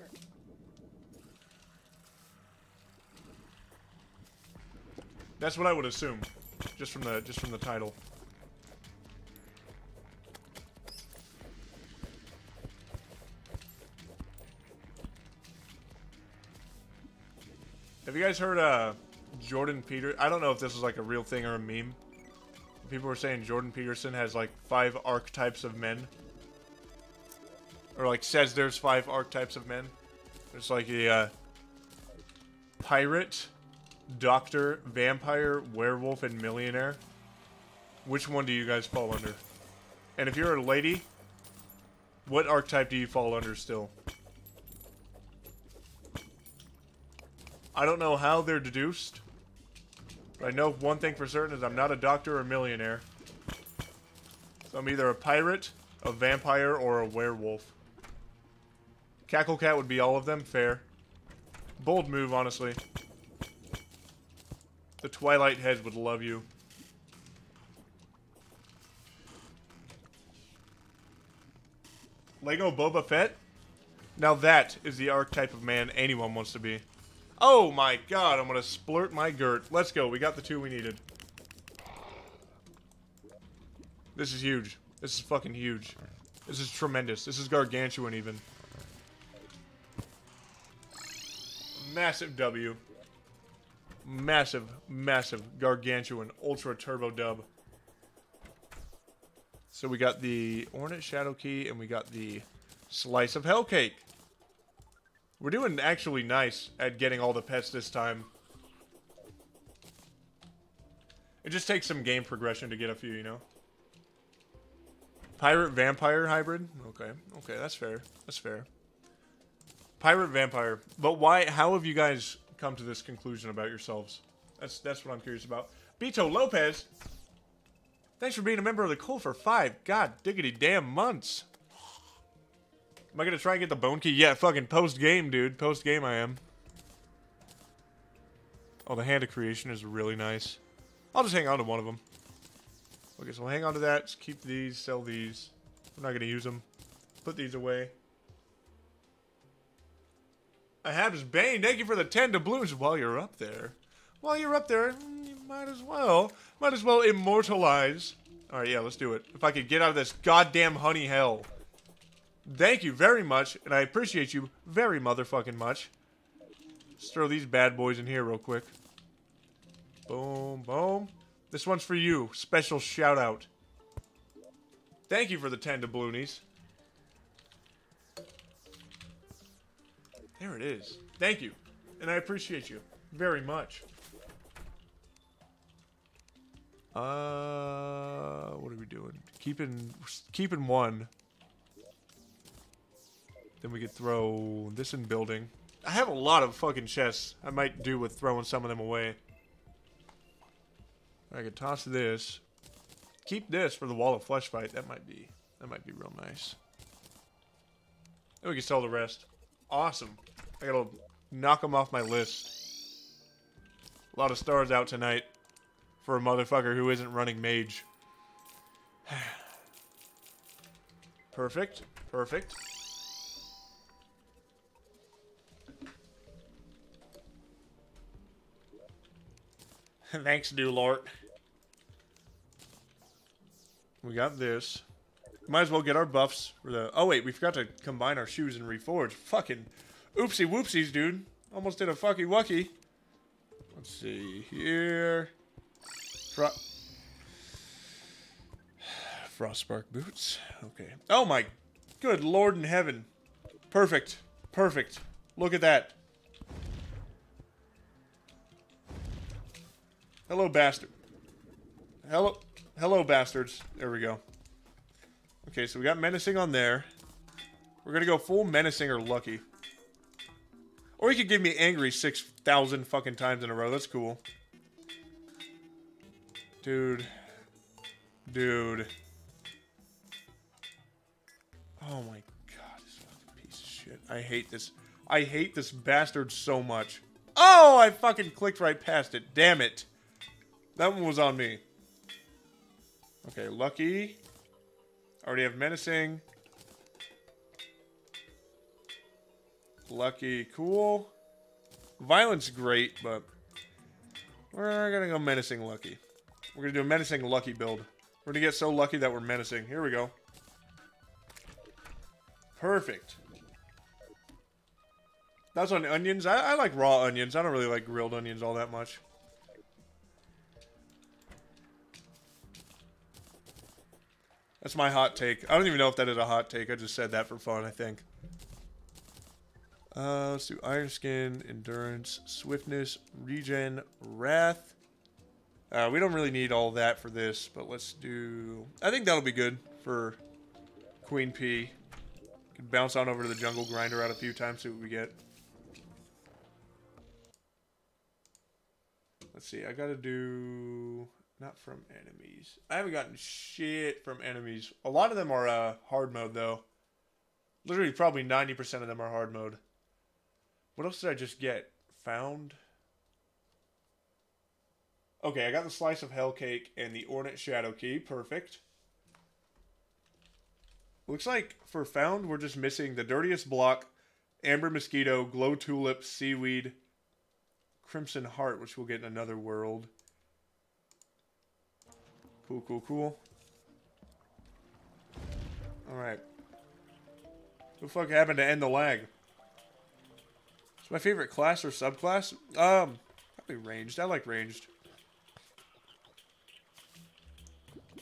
That's what I would assume, just from the just from the title. Have you guys heard uh Jordan Peter? I don't know if this is like a real thing or a meme. People were saying Jordan Peterson has like five archetypes of men. Or like says there's five archetypes of men. There's like a uh, pirate, doctor, vampire, werewolf, and millionaire. Which one do you guys fall under? And if you're a lady, what archetype do you fall under still? I don't know how they're deduced. But I know one thing for certain is I'm not a doctor or a millionaire. So I'm either a pirate, a vampire, or a werewolf. Cackle Cat would be all of them, fair. Bold move, honestly. The Twilight Head would love you. Lego Boba Fett? Now that is the archetype of man anyone wants to be. Oh my god, I'm gonna splurt my girt. Let's go, we got the two we needed. This is huge. This is fucking huge. This is tremendous. This is gargantuan even. Massive W. Massive, massive, gargantuan, ultra turbo dub. So we got the Ornate Shadow Key and we got the Slice of Hell Cake. We're doing actually nice at getting all the pets this time. It just takes some game progression to get a few, you know? Pirate Vampire hybrid? Okay, okay, that's fair. That's fair. Pirate Vampire. But why, how have you guys come to this conclusion about yourselves? That's, that's what I'm curious about. Beto Lopez! Thanks for being a member of the cult for five, god diggity damn months. Am I gonna try and get the bone key? Yeah, fucking post game, dude. Post game, I am. Oh, the hand of creation is really nice. I'll just hang on to one of them. Okay, so we'll hang on to that. Just keep these, sell these. I'm not gonna use them. Put these away. I have his Bane. Thank you for the 10 doubloons while you're up there. While you're up there, you might as well. Might as well immortalize. Alright, yeah, let's do it. If I could get out of this goddamn honey hell. Thank you very much, and I appreciate you very motherfucking much. Let's throw these bad boys in here real quick. Boom, boom. This one's for you. Special shout out. Thank you for the 10 doubloonies. There it is. Thank you. And I appreciate you very much. Uh, what are we doing? Keeping, keeping one. Then we could throw this in building. I have a lot of fucking chests. I might do with throwing some of them away. I could toss this. Keep this for the wall of flesh fight. That might be that might be real nice. Then we can sell the rest. Awesome. I gotta knock them off my list. A lot of stars out tonight for a motherfucker who isn't running mage. Perfect. Perfect. Thanks, Lord. We got this. Might as well get our buffs for the. Oh wait, we forgot to combine our shoes and reforge. Fucking oopsie whoopsies, dude. Almost did a fucky wucky. Let's see here. Fro Frostspark boots. Okay. Oh my good lord in heaven. Perfect. Perfect. Look at that. Hello, bastard. Hello, hello, bastards. There we go. Okay, so we got menacing on there. We're gonna go full menacing or lucky. Or you could give me angry 6,000 fucking times in a row. That's cool. Dude. Dude. Oh my god, this fucking piece of shit. I hate this. I hate this bastard so much. Oh, I fucking clicked right past it. Damn it. That one was on me. Okay, lucky. Already have menacing. Lucky, cool. Violence, great, but we're gonna go menacing lucky. We're gonna do a menacing lucky build. We're gonna get so lucky that we're menacing. Here we go. Perfect. That's on onions. I, I like raw onions. I don't really like grilled onions all that much. That's my hot take. I don't even know if that is a hot take. I just said that for fun, I think. Uh, let's do Iron Skin, Endurance, Swiftness, Regen, Wrath. Uh, we don't really need all that for this, but let's do... I think that'll be good for Queen Bee. Can bounce on over to the Jungle Grinder out a few times, see what we get. Let's see, I gotta do... Not from enemies. I haven't gotten shit from enemies. A lot of them are uh, hard mode, though. Literally, probably 90% of them are hard mode. What else did I just get? Found? Okay, I got the Slice of Hell Cake and the Ornate Shadow Key. Perfect. Looks like for Found, we're just missing the Dirtiest Block, Amber Mosquito, Glow Tulip, Seaweed, Crimson Heart, which we'll get in another world. Cool, cool, cool. Alright. What the fuck happened to end the lag? It's my favorite class or subclass? Um, probably ranged. I like ranged.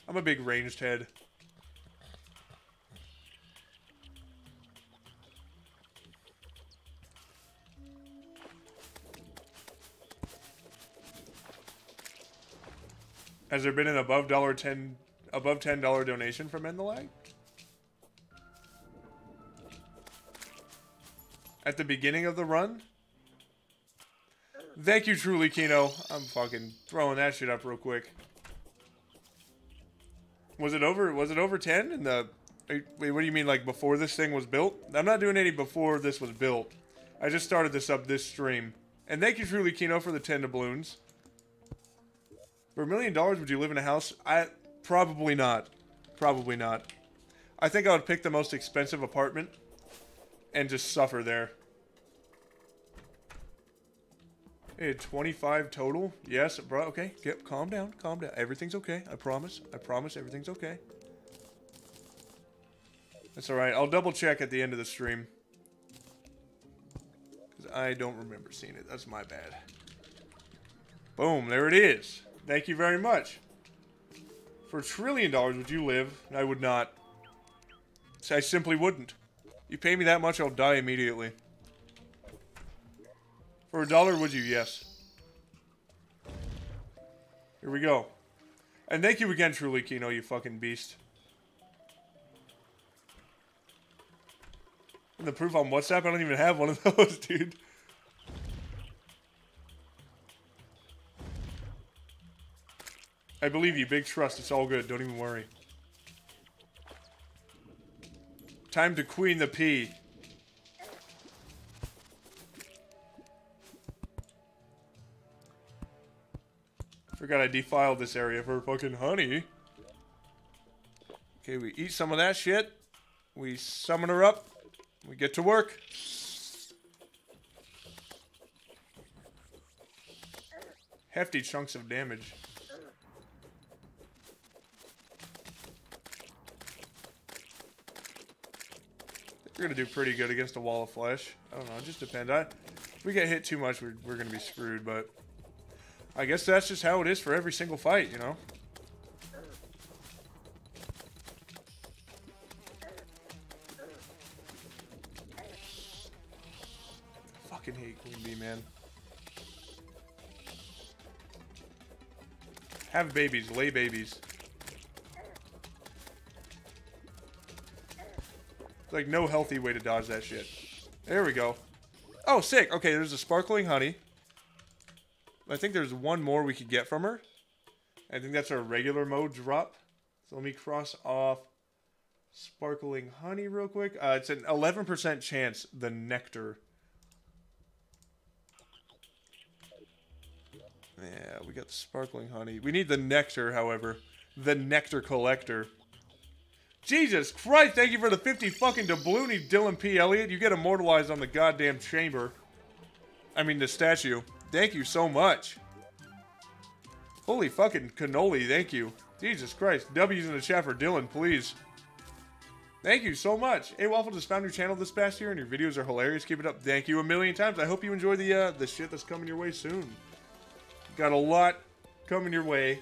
I'm a big ranged head. Has there been an above dollar ten above ten dollar donation from End the Lag? At the beginning of the run? Thank you, truly, Kino. I'm fucking throwing that shit up real quick. Was it over? Was it over ten in the? Wait, what do you mean? Like before this thing was built? I'm not doing any before this was built. I just started this up this stream. And thank you, truly, Kino, for the ten doubloons. For a million dollars, would you live in a house? I probably not. Probably not. I think I would pick the most expensive apartment and just suffer there. Hey, 25 total? Yes, bro. Okay, get calm down, calm down. Everything's okay. I promise. I promise everything's okay. That's alright. I'll double check at the end of the stream. Because I don't remember seeing it. That's my bad. Boom, there it is. Thank you very much. For a trillion dollars, would you live? I would not. I simply wouldn't. You pay me that much, I'll die immediately. For a dollar, would you? Yes. Here we go. And thank you again, Truly Kino, you fucking beast. And the proof on WhatsApp, I don't even have one of those, dude. I believe you. Big trust. It's all good. Don't even worry. Time to queen the pea. Forgot I defiled this area for fucking honey. Okay, we eat some of that shit. We summon her up. We get to work. Hefty chunks of damage. We're gonna do pretty good against a wall of flesh. I don't know, it just depends. I, if we get hit too much, we're, we're gonna be screwed, but I guess that's just how it is for every single fight, you know? Fucking hate Queen Bee, man. Have babies, lay babies. Like, no healthy way to dodge that shit. There we go. Oh, sick. Okay, there's a sparkling honey. I think there's one more we could get from her. I think that's our regular mode drop. So let me cross off sparkling honey real quick. Uh, it's an 11% chance the nectar. Yeah, we got the sparkling honey. We need the nectar, however. The nectar collector. Jesus Christ, thank you for the 50 fucking doubloony, Dylan P. Elliott. You get immortalized on the goddamn chamber. I mean, the statue. Thank you so much. Holy fucking cannoli, thank you. Jesus Christ. W's in the chat for Dylan, please. Thank you so much. Hey, Waffle just found your channel this past year, and your videos are hilarious. Keep it up. Thank you a million times. I hope you enjoy the uh, the shit that's coming your way soon. Got a lot coming your way.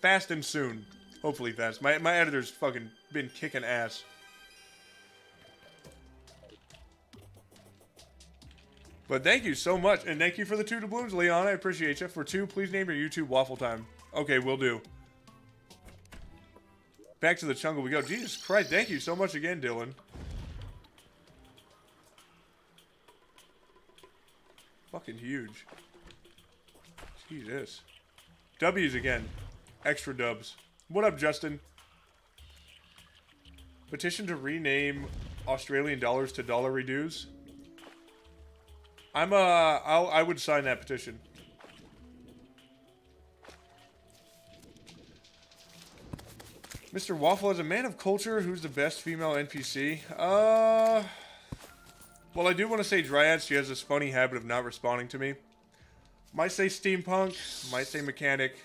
Fast and soon. Hopefully fast. My, my editor's fucking been kicking ass. But thank you so much. And thank you for the two doubloons, Leon. I appreciate you. For two, please name your YouTube waffle time. Okay, we will do. Back to the jungle we go. Jesus Christ, thank you so much again, Dylan. Fucking huge. Jesus. W's again. Extra dubs. What up, Justin? Petition to rename Australian dollars to dollar reduce. I'm uh I'll I would sign that petition. Mr. Waffle, as a man of culture, who's the best female NPC? Uh well, I do want to say Dryad. She has this funny habit of not responding to me. Might say steampunk, might say mechanic.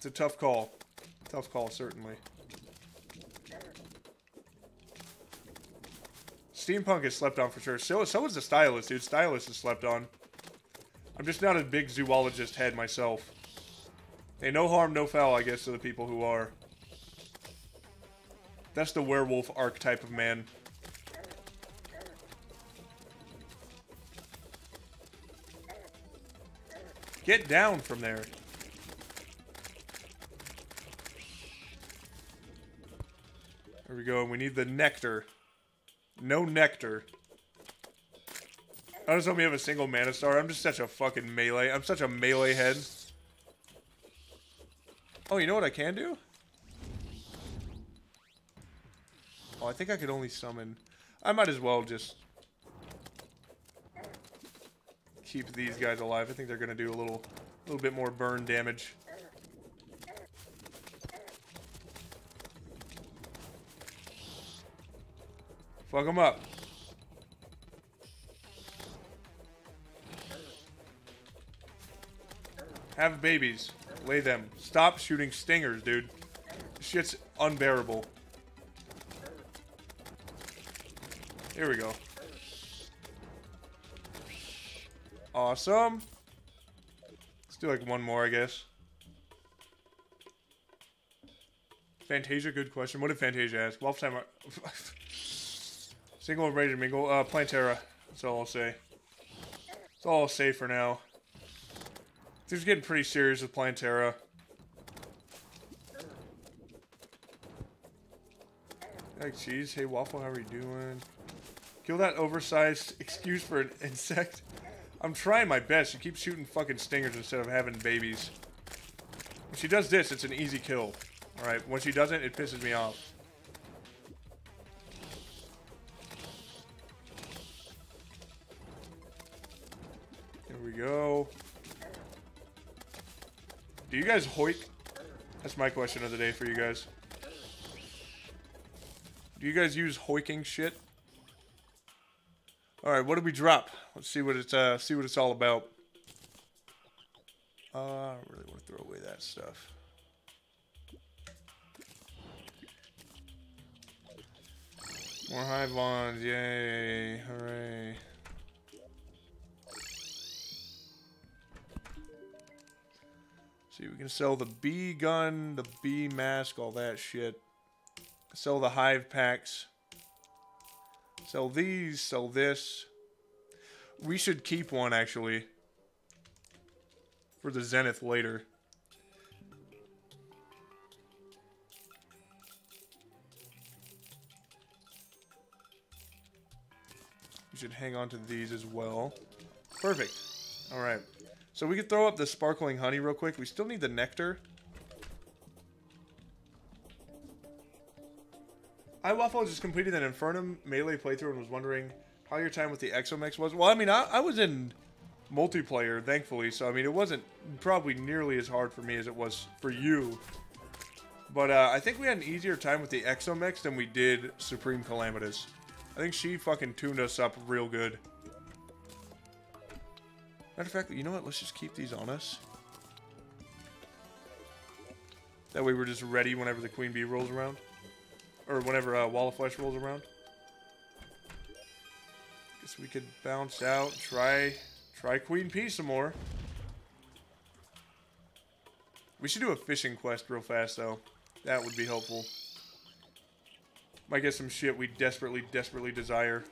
It's a tough call. Tough call, certainly. Steampunk is slept on for sure. So, so is the stylist, dude. Stylist is slept on. I'm just not a big zoologist head myself. Hey, no harm, no foul, I guess, to the people who are. That's the werewolf archetype of man. Get down from there. There we go. And we need the nectar. No nectar. I just we have a single mana star. I'm just such a fucking melee. I'm such a melee head. Oh, you know what I can do? Oh, I think I could only summon. I might as well just keep these guys alive. I think they're gonna do a little, a little bit more burn damage. Fuck them up. Have babies. Lay them. Stop shooting stingers, dude. Shit's unbearable. Here we go. Awesome. Let's do like one more, I guess. Fantasia, good question. What did Fantasia ask? Wolf time. Single to mingle. Uh, Plantera. That's all I'll say. That's all I'll say for now. Things getting pretty serious with Plantera. Like cheese. Hey Waffle, how are you doing? Kill that oversized excuse for an insect. I'm trying my best. She keeps shooting fucking stingers instead of having babies. When she does this, it's an easy kill. Alright, when she doesn't, it pisses me off. Go. Do you guys hoik? That's my question of the day for you guys. Do you guys use hoiking shit? All right, what did we drop? Let's see what it's uh see what it's all about. Uh, I don't really want to throw away that stuff. More hive bonds, yay, hooray. See, we can sell the bee gun, the bee mask, all that shit. Sell the hive packs. Sell these, sell this. We should keep one, actually. For the Zenith later. We should hang on to these as well. Perfect. Alright. So we could throw up the sparkling honey real quick. We still need the nectar. iWaffle just completed an Infernum melee playthrough and was wondering how your time with the Exo Mechs was. Well, I mean, I, I was in multiplayer, thankfully, so I mean, it wasn't probably nearly as hard for me as it was for you. But uh, I think we had an easier time with the Exo Mechs than we did Supreme Calamitas. I think she fucking tuned us up real good. Matter of fact, you know what? Let's just keep these on us. That way we're just ready whenever the Queen Bee rolls around. Or whenever uh, Wall of Flesh rolls around. Guess we could bounce out, try, try Queen Bee some more. We should do a fishing quest real fast, though. That would be helpful. Might get some shit we desperately, desperately desire.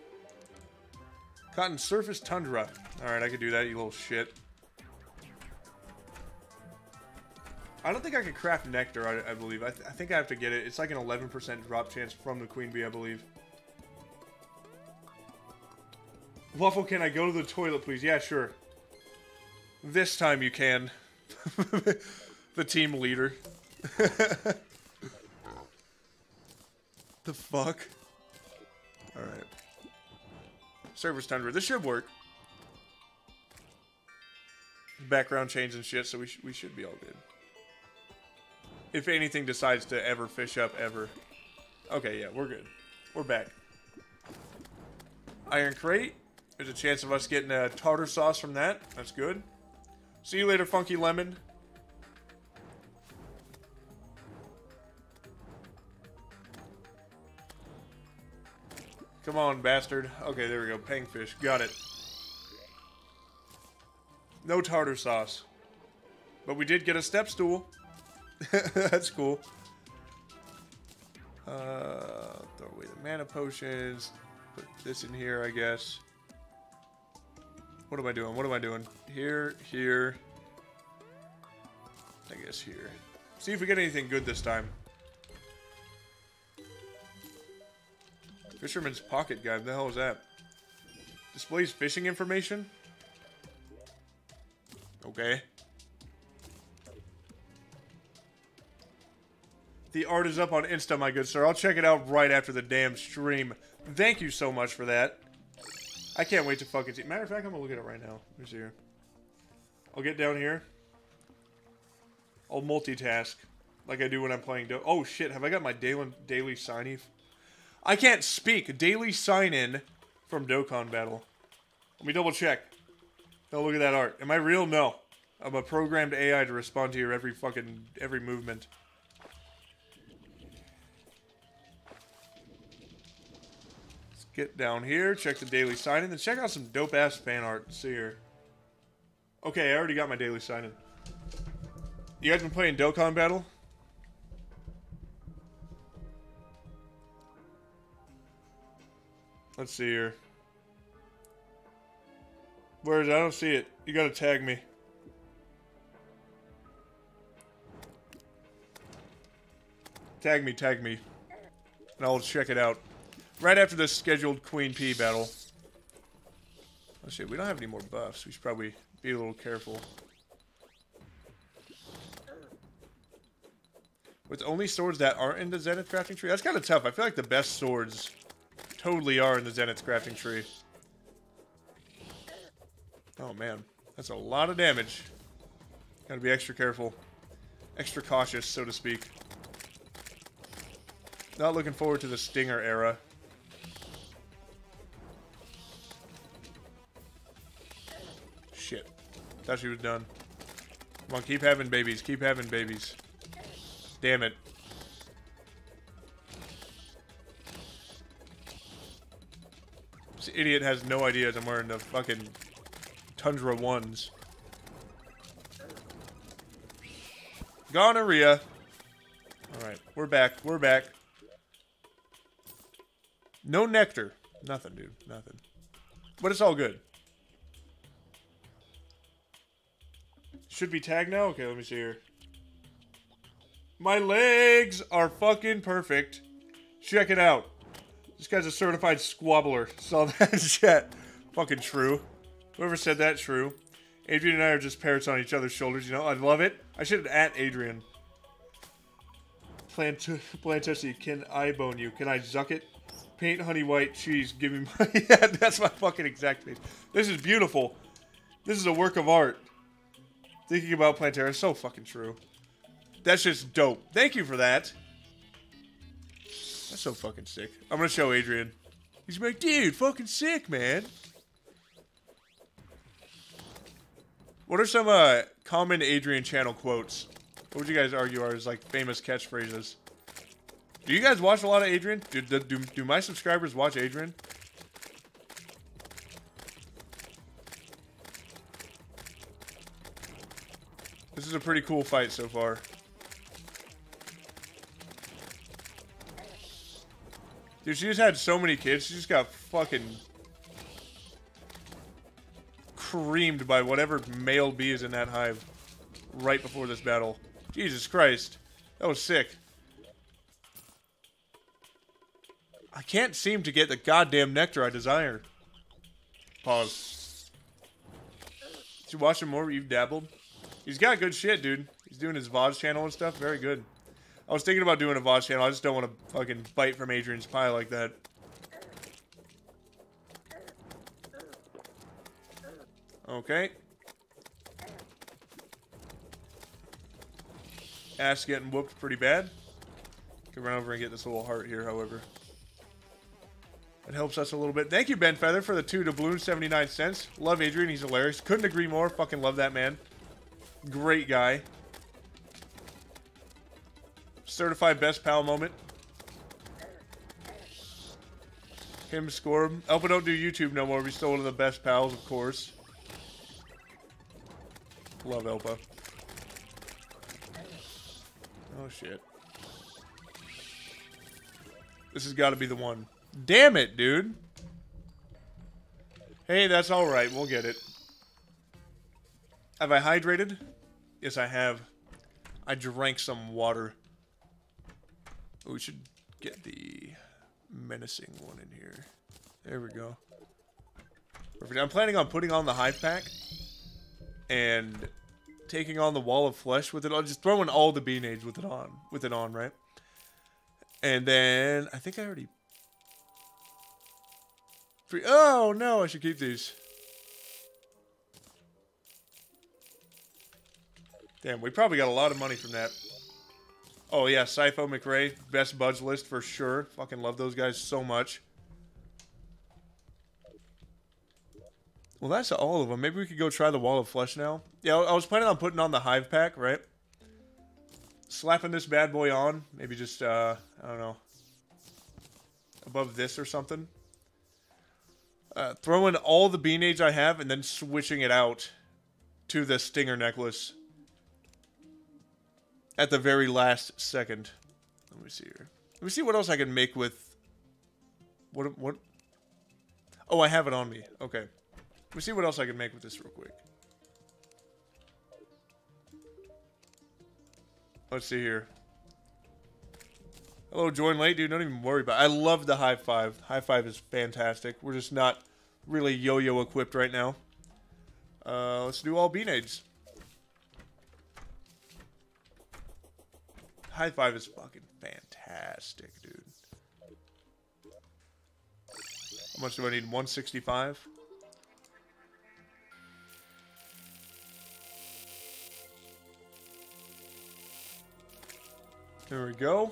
Cotton Surface Tundra. Alright, I could do that, you little shit. I don't think I can craft Nectar, I, I believe. I, th I think I have to get it. It's like an 11% drop chance from the Queen Bee, I believe. Waffle, can I go to the toilet, please? Yeah, sure. This time you can. the team leader. the fuck? Alright. Surface Tundra. This should work. Background change and shit, so we, sh we should be all good. If anything decides to ever fish up, ever. Okay, yeah, we're good. We're back. Iron Crate. There's a chance of us getting a tartar sauce from that. That's good. See you later, Funky Lemon. Come on, bastard. Okay, there we go. Pengfish. Got it. No tartar sauce. But we did get a step stool. That's cool. Uh, throw away the mana potions. Put this in here, I guess. What am I doing? What am I doing? Here, here. I guess here. See if we get anything good this time. Fisherman's Pocket Guide. The hell is that? Displays fishing information? Okay. The art is up on Insta, my good sir. I'll check it out right after the damn stream. Thank you so much for that. I can't wait to fucking see. Matter of fact, I'm gonna look at it right now. Let me see here. I'll get down here. I'll multitask like I do when I'm playing. Do oh shit! Have I got my daily daily sign I can't speak. Daily sign in from Dokkan Battle. Let me double check. Oh, look at that art. Am I real? No. I'm a programmed AI to respond to your every fucking every movement. Let's get down here, check the daily sign in, then check out some dope ass fan art. See here. Okay, I already got my daily sign in. You guys been playing Dokkan Battle? Let's see here. Where is it? I don't see it. You gotta tag me. Tag me, tag me. And I'll check it out. Right after the scheduled Queen Bee battle. Let's see, we don't have any more buffs. We should probably be a little careful. With only swords that aren't in the Zenith crafting tree? That's kind of tough. I feel like the best swords totally are in the Zenith crafting tree. Oh, man. That's a lot of damage. Gotta be extra careful. Extra cautious, so to speak. Not looking forward to the Stinger era. Shit. Thought she was done. Come on, keep having babies. Keep having babies. Damn it. This idiot has no idea I'm wearing the fucking Tundra ones. Gonorrhea. Alright, we're back. We're back. No nectar. Nothing, dude. Nothing. But it's all good. Should be tagged now? Okay, let me see here. My legs are fucking perfect. Check it out. This guy's a certified squabbler. Saw that in chat. Fucking true. Whoever said that, true. Adrian and I are just parrots on each other's shoulders, you know? I love it. I should have at Adrian. Plant Plantessi, can I bone you? Can I zuck it? Paint honey white cheese, give me my... yeah, that's my fucking exact face. This is beautiful. This is a work of art. Thinking about Plantera, is so fucking true. That's just dope. Thank you for that. That's so fucking sick. I'm gonna show Adrian. He's like, dude, fucking sick, man. What are some uh, common Adrian channel quotes? What would you guys argue are his like famous catchphrases? Do you guys watch a lot of Adrian? Do, do, do, do my subscribers watch Adrian? This is a pretty cool fight so far. Dude, she just had so many kids. She just got fucking creamed by whatever male bee is in that hive right before this battle. Jesus Christ. That was sick. I can't seem to get the goddamn nectar I desire. Pause. Did you watch him more? You've dabbled? He's got good shit, dude. He's doing his VODs channel and stuff. Very good. I was thinking about doing a VODs channel. I just don't want to fucking bite from Adrian's pie like that. Okay. Ass getting whooped pretty bad. Can run over and get this little heart here, however. It helps us a little bit. Thank you, Ben Feather, for the two doubloons, 79 cents. Love Adrian. He's hilarious. Couldn't agree more. Fucking love that man. Great guy. Certified best pal moment. Him score. Elpa oh, don't do YouTube no more. He's still one of the best pals, of course. Love Elpa. Oh, shit. This has got to be the one. Damn it, dude. Hey, that's alright. We'll get it. Have I hydrated? Yes, I have. I drank some water. Oh, we should get the menacing one in here. There we go. Perfect. I'm planning on putting on the hive pack and taking on the wall of flesh with it on. Just throwing all the Beenades with it on. With it on, right? And then I think I already. Free. Oh no! I should keep these. Damn, we probably got a lot of money from that. Oh yeah, Sipho McRae, best buds list for sure. Fucking love those guys so much. Well, that's all of them. Maybe we could go try the Wall of Flesh now. Yeah, I was planning on putting on the Hive Pack, right? Slapping this bad boy on. Maybe just, uh, I don't know. Above this or something. Uh, throwing all the Beenade I have and then switching it out to the Stinger Necklace at the very last second. Let me see here. Let me see what else I can make with. What? What? Oh, I have it on me. Okay. Let me see what else I can make with this real quick. Let's see here. Hello, join late, dude. Don't even worry about it. I love the Hive Five. Hive Five is fantastic. We're just not really yo-yo equipped right now. Uh, let's do all Beenades. Hive Five is fucking fantastic, dude. How much do I need? 165? There we go.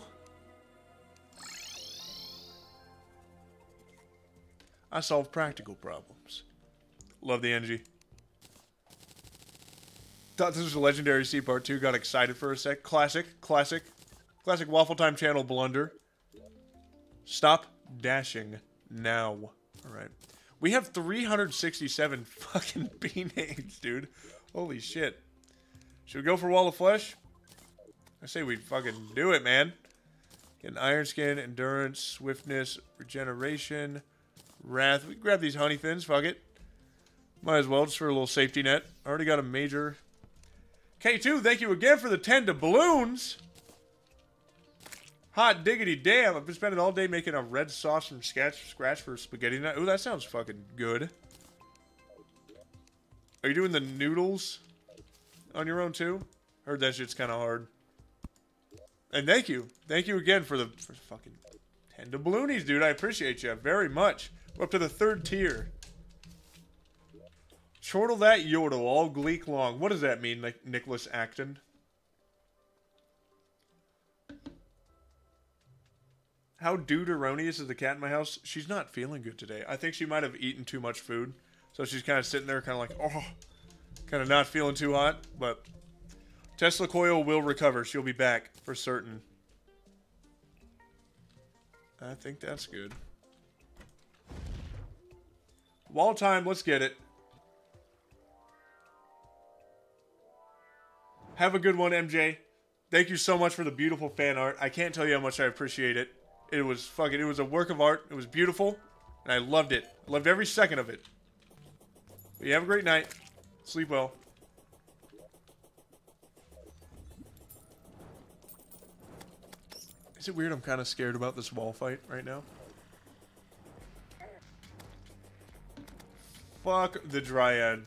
I solve practical problems. Love the energy. Thought this was a legendary C part 2. Got excited for a sec. Classic. Classic. Classic Waffle Time channel blunder. Stop dashing now. Alright. We have 367 fucking B names, dude. Holy shit. Should we go for Wall of Flesh? I say we fucking do it, man. Get an Iron Skin, Endurance, Swiftness, Regeneration, Wrath. We grab these honey fins, fuck it. Might as well, just for a little safety net. I Already got a major. K2, thank you again for the 10 doubloons. Hot diggity damn! I've been spending all day making a red sauce from scratch, scratch for spaghetti. night. Ooh, that sounds fucking good. Are you doing the noodles on your own too? Heard that shit's kind of hard. And thank you, thank you again for the for fucking ten doubloonies, dude. I appreciate you very much. We're up to the third tier. Chortle that yodel all gleek long. What does that mean, like Nicholas Acton? How dude erroneous is the cat in my house? She's not feeling good today. I think she might have eaten too much food. So she's kind of sitting there, kind of like, oh, kind of not feeling too hot. But Tesla Coil will recover. She'll be back for certain. I think that's good. Wall time, let's get it. Have a good one, MJ. Thank you so much for the beautiful fan art. I can't tell you how much I appreciate it. It was fucking, it was a work of art. It was beautiful, and I loved it. I loved every second of it. But you have a great night. Sleep well. Is it weird I'm kind of scared about this wall fight right now? Fuck the Dryad.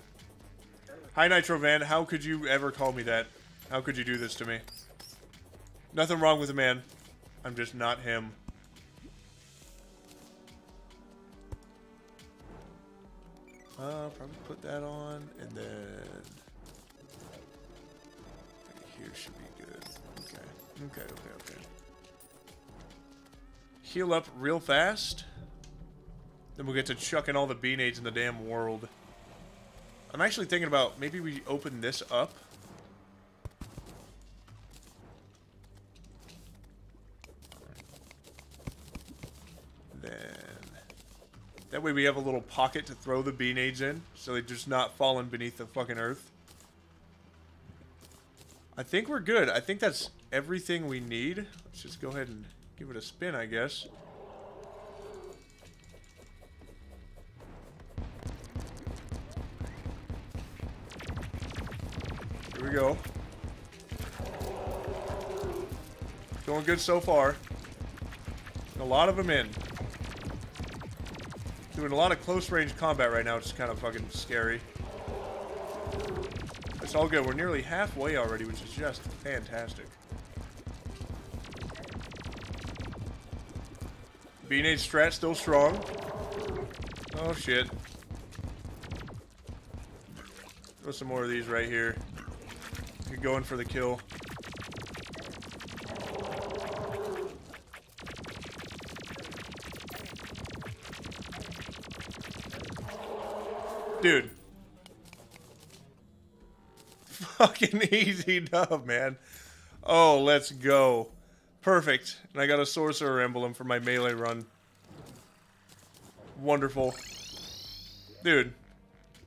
Hi, Nitro Van. How could you ever call me that? How could you do this to me? Nothing wrong with a man. I'm just not him. Uh, probably put that on, and then... Here should be good. Okay. Okay, okay, okay. Heal up real fast. Then we'll get to chucking all the Beenades in the damn world. I'm actually thinking about maybe we open this up. Then... That way we have a little pocket to throw the Beenades in, so they're just not falling beneath the fucking earth. I think we're good. I think that's everything we need. Let's just go ahead and give it a spin, I guess. Here we go. Going good so far. A lot of them in. Doing a lot of close range combat right now, which is kind of fucking scary. It's all good. We're nearly halfway already, which is just fantastic. Beenade strat still strong. Oh shit. Throw some more of these right here. You're going for the kill. Dude. Fucking easy dub, man. Oh, let's go. Perfect. And I got a Sorcerer emblem for my melee run. Wonderful. Dude.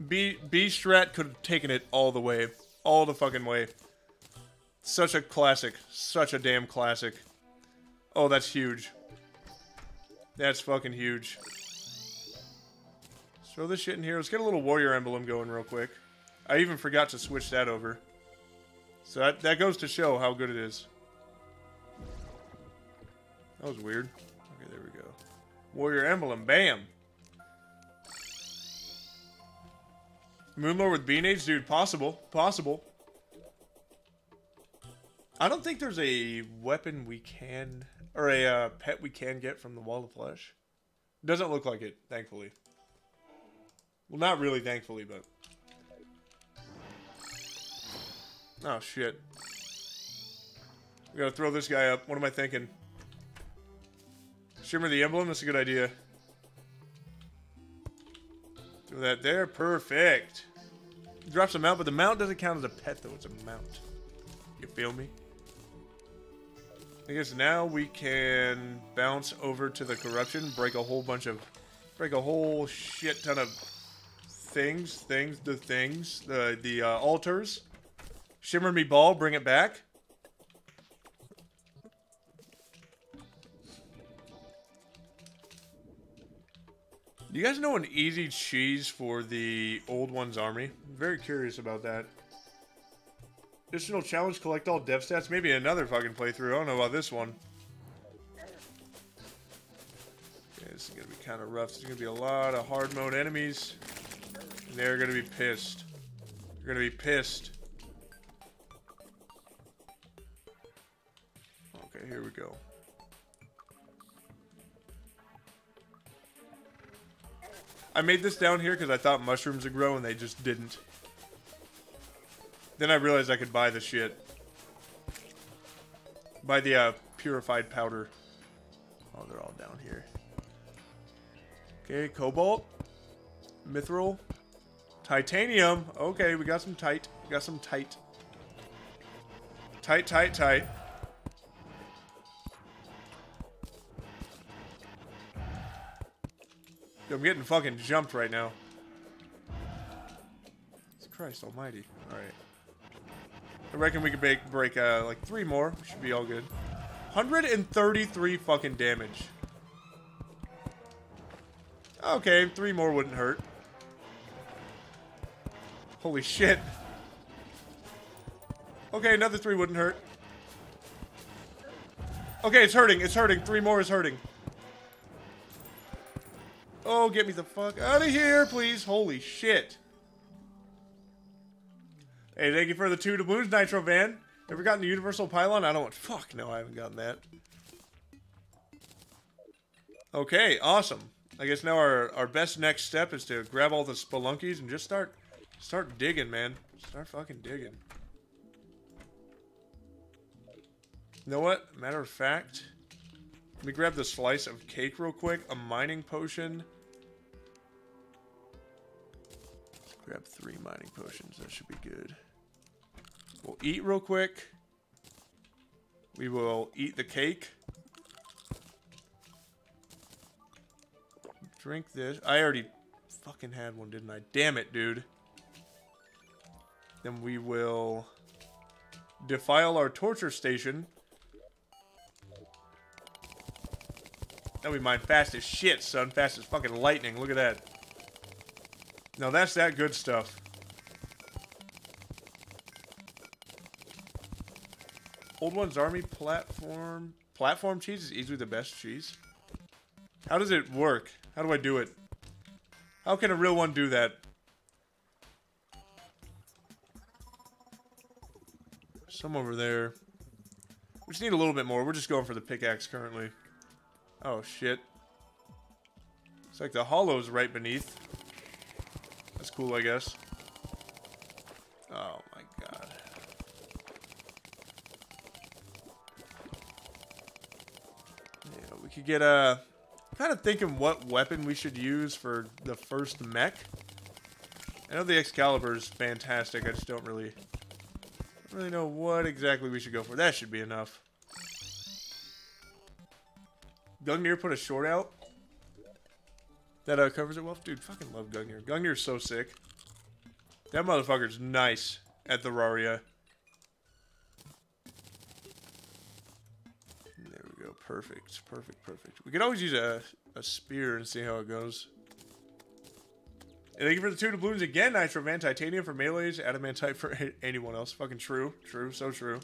B, B Strat could have taken it all the way. All the fucking way. Such a classic. Such a damn classic. Oh, that's huge. That's fucking huge. Throw this shit in here. Let's get a little warrior emblem going real quick. I even forgot to switch that over. So that, that goes to show how good it is. That was weird. Okay, there we go. Warrior emblem. Bam! Moonlord with Beenades? Dude, possible. Possible. I don't think there's a weapon we can... Or a uh, pet we can get from the Wall of Flesh. Doesn't look like it, thankfully. Well, not really, thankfully, but... Oh, shit. We gotta throw this guy up. What am I thinking? Shimmer the emblem? That's a good idea. Throw that there. Perfect. Drops a mount, but the mount doesn't count as a pet, though. It's a mount. You feel me? I guess now we can bounce over to the corruption, break a whole bunch of... Break a whole shit ton of things, things, the things, the the uh, altars. Shimmer me ball, bring it back. Do you guys know an easy cheese for the old one's army? Very curious about that. Additional challenge, collect all dev stats. Maybe another fucking playthrough. I don't know about this one. This is gonna be kind of rough. There's gonna be a lot of hard mode enemies. They're gonna be pissed. They're gonna be pissed. Okay, here we go. I made this down here because I thought mushrooms would grow and they just didn't. Then I realized I could buy the shit. Buy the uh, purified powder. Oh, they're all down here. Okay, cobalt. Mithril. Titanium. Okay, we got some tight. We got some tight. Tight, tight, tight. I'm getting fucking jumped right now. Christ almighty. Alright. I reckon we could break, break uh, like three more. Should be all good. 133 fucking damage. Okay, three more wouldn't hurt. Holy shit. Okay, another three wouldn't hurt. Okay, it's hurting. It's hurting. Three more is hurting. Oh, get me the fuck out of here, please. Holy shit. Hey, thank you for the two to doubloons, Nitro Van. Ever gotten the Universal Pylon? I don't. Fuck, no, I haven't gotten that. Okay, awesome. I guess now our, our best next step is to grab all the spelunkies and just start start digging, man. Start fucking digging. You know what? Matter of fact, let me grab the slice of cake real quick. A mining potion. Let's grab three mining potions. That should be good. We'll eat real quick. We will eat the cake. Drink this. I already fucking had one, didn't I? Damn it, dude. Then we will defile our torture station. Now we mine fast as shit, son. Fast as fucking lightning. Look at that. Now that's that good stuff. Old One's Army platform. Platform cheese is easily the best cheese. How does it work? How do I do it? How can a real one do that? Some over there. We just need a little bit more. We're just going for the pickaxe currently. Oh, shit. It's like the hollow's right beneath. That's cool, I guess. Oh, my God. Yeah, we could get a... Kind of thinking what weapon we should use for the first mech. I know the Excalibur is fantastic. I just don't really, really know what exactly we should go for. That should be enough. Gungnir put a short out. That uh, covers it well. Dude, fucking love Gungnir. Gungnir's so sick. That motherfucker's nice at the Raria. There we go. Perfect. Perfect. Perfect. We could always use a, a spear and see how it goes. And thank you for the two doubloons again. Nitro Van Titanium for melees. Adamantite for anyone else. Fucking true. True. So true.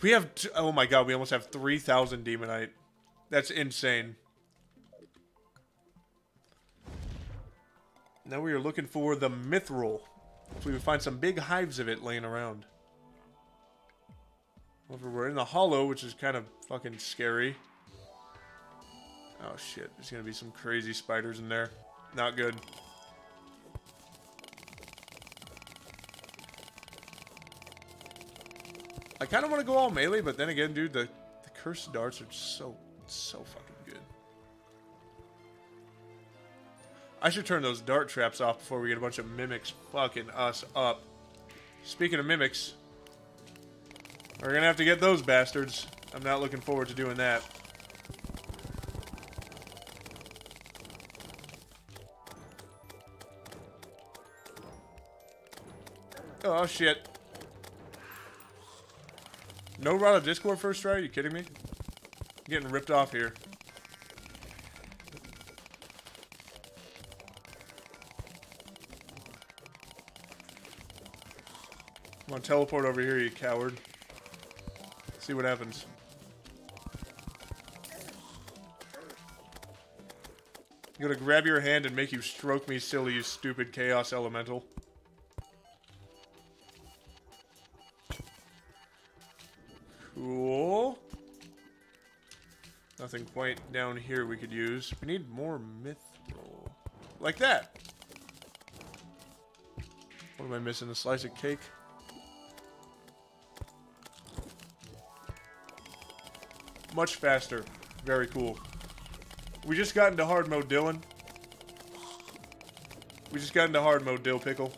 We have... Oh my god. We almost have 3,000 Demonite. That's insane. Now we are looking for the Mithril. If we find some big hives of it laying around. Over we're in the hollow, which is kind of fucking scary. Oh shit, there's gonna be some crazy spiders in there. Not good. I kind of want to go all melee, but then again, dude, the, the cursed darts are so, so fucking good. I should turn those dart traps off before we get a bunch of mimics fucking us up. Speaking of mimics, we're gonna have to get those bastards. I'm not looking forward to doing that. Oh shit. No rod of Discord first try? Are you kidding me? I'm getting ripped off here. Come on, teleport over here, you coward. See what happens. I'm gonna grab your hand and make you stroke me silly, you stupid chaos elemental. Quite down here we could use. We need more mithril. Like that. What am I missing? A slice of cake? Much faster. Very cool. We just got into hard mode, Dylan. We just got into hard mode, Dill Pickle.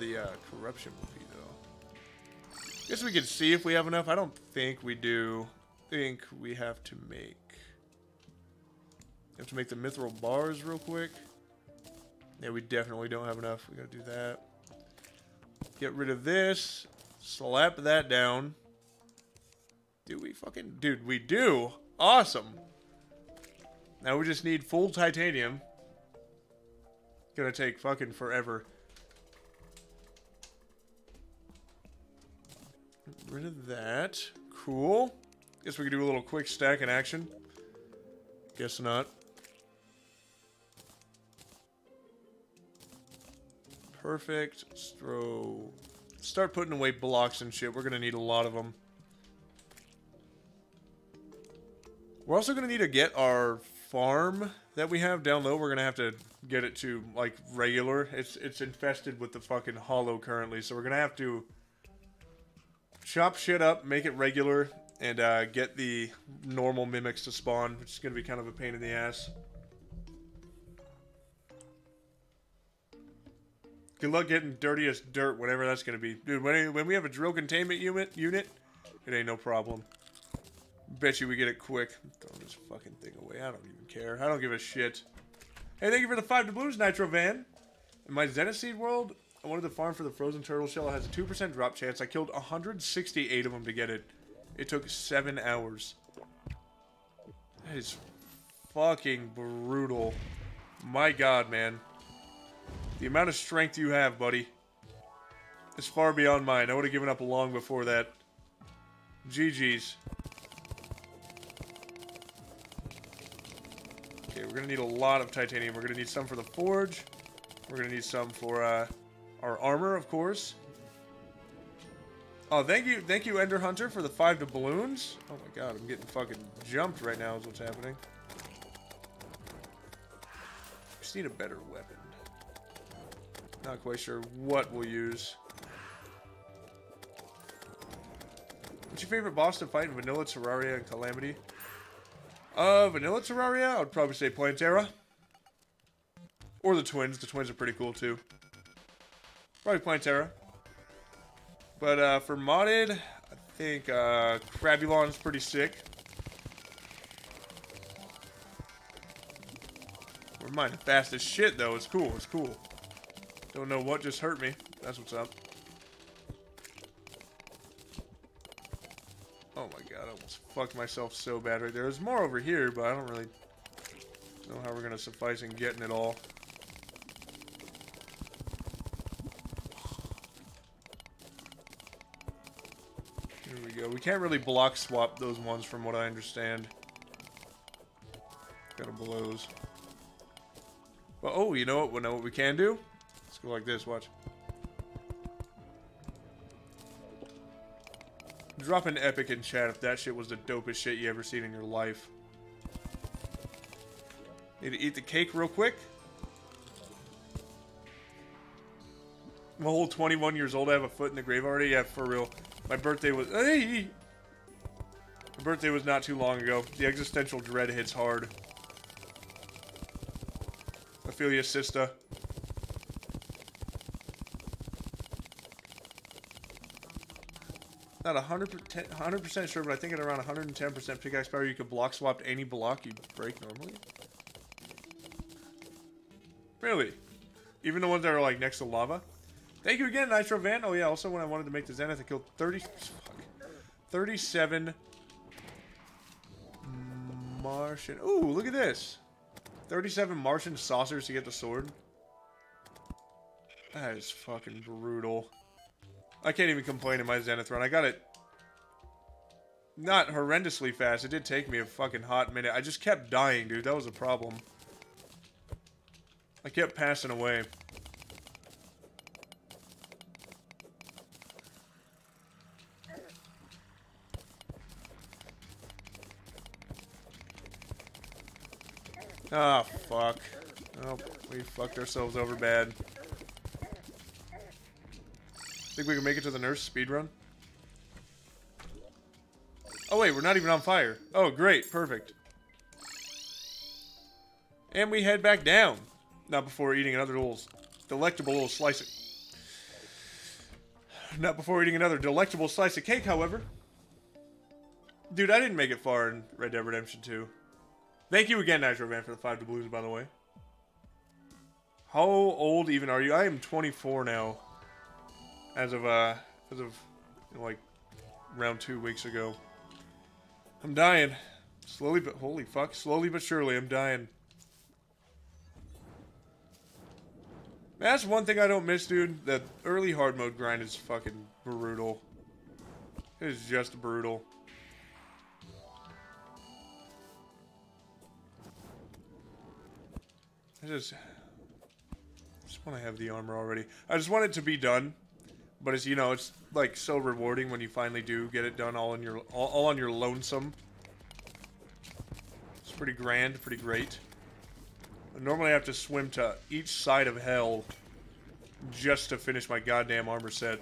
The uh, corruption will be, though. Guess we could see if we have enough. I don't think we do. think we have to make... Have to make the mithril bars real quick. Yeah, we definitely don't have enough. We gotta do that. Get rid of this. Slap that down. Do we fucking... Dude, we do. Awesome. Now we just need full titanium. Gonna take fucking forever. Rid of that. Cool. Guess we could do a little quick stack in action. Guess not. Perfect. Throw. Start putting away blocks and shit. We're gonna need a lot of them. We're also gonna need to get our farm that we have down low. We're gonna have to get it to like regular. It's it's infested with the fucking hollow currently, so we're gonna have to chop shit up, make it regular, and uh, get the normal mimics to spawn, which is gonna be kind of a pain in the ass. Good luck getting dirtiest dirt, whatever that's gonna be. Dude, when, when we have a drill containment unit, unit, it ain't no problem. Bet you we get it quick. Throw this fucking thing away. I don't even care. I don't give a shit. Hey, thank you for the five doubloons, Nitro Van. In my Seed world, I wanted to farm for the frozen turtle shell. It has a 2% drop chance. I killed 168 of them to get it. It took seven hours. That is fucking brutal. My god, man. The amount of strength you have, buddy, is far beyond mine. I would have given up long before that. GG's. Okay, we're going to need a lot of titanium. We're going to need some for the forge. We're going to need some for uh, our armor, of course. Oh, thank you, thank you, Ender Hunter, for the five doubloons. Oh my god, I'm getting fucking jumped right now is what's happening. Just need a better weapon. Not quite sure what we'll use. What's your favorite boss to fight in Vanilla, Terraria, and Calamity? Uh, Vanilla Terraria, I would probably say Plantera. Or the Twins. The Twins are pretty cool, too. Probably Plantera. But, uh, for modded, I think, uh, Crabulon's pretty sick. We're mining fast as shit, though. It's cool. It's cool. Don't know what just hurt me. That's what's up. Oh my god, I almost fucked myself so bad right there. There's more over here, but I don't really know how we're going to suffice in getting it all. We can't really block swap those ones from what I understand. Gotta blows. But, oh, you know what? We know what we can do? Let's go like this, watch. Drop an epic in chat if that shit was the dopest shit you ever seen in your life. Need to eat the cake real quick. I'm a whole 21 years old. I have a foot in the grave already. Yeah, for real. My birthday was... Hey! My birthday was not too long ago. The existential dread hits hard. I feel sister. Not 100 percent sure, but I think at around 110% pickaxe power, you could block swap any block you break normally. Really? Even the ones that are like next to lava? Thank you again, Nitro Van. Oh yeah, also when I wanted to make the Zenith, I killed 30, fuck, 37 Martian. Ooh, look at this. 37 Martian saucers to get the sword. That is fucking brutal. I can't even complain in my Zenith run. I got it not horrendously fast. It did take me a fucking hot minute. I just kept dying, dude. That was a problem. I kept passing away. Oh, fuck. Oh, we fucked ourselves over bad. Think we can make it to the nurse speedrun? Oh wait, we're not even on fire. Oh, great, perfect. And we head back down. Not before eating another little delectable little slice of... Not before eating another delectable slice of cake, however. Dude, I didn't make it far in Red Dead Redemption 2. Thank you again, Nitro Van, for the five doubloons, by the way. How old even are you? I am 24 now. As of, uh, as of, you know, like, around two weeks ago. I'm dying. Slowly but, holy fuck, slowly but surely, I'm dying. That's one thing I don't miss, dude. The early hard mode grind is fucking brutal. It is just brutal. I just, just want to have the armor already. I just want it to be done, but it's you know it's like so rewarding when you finally do get it done all in your all, all on your lonesome. It's pretty grand, pretty great. Normally I normally have to swim to each side of hell just to finish my goddamn armor set.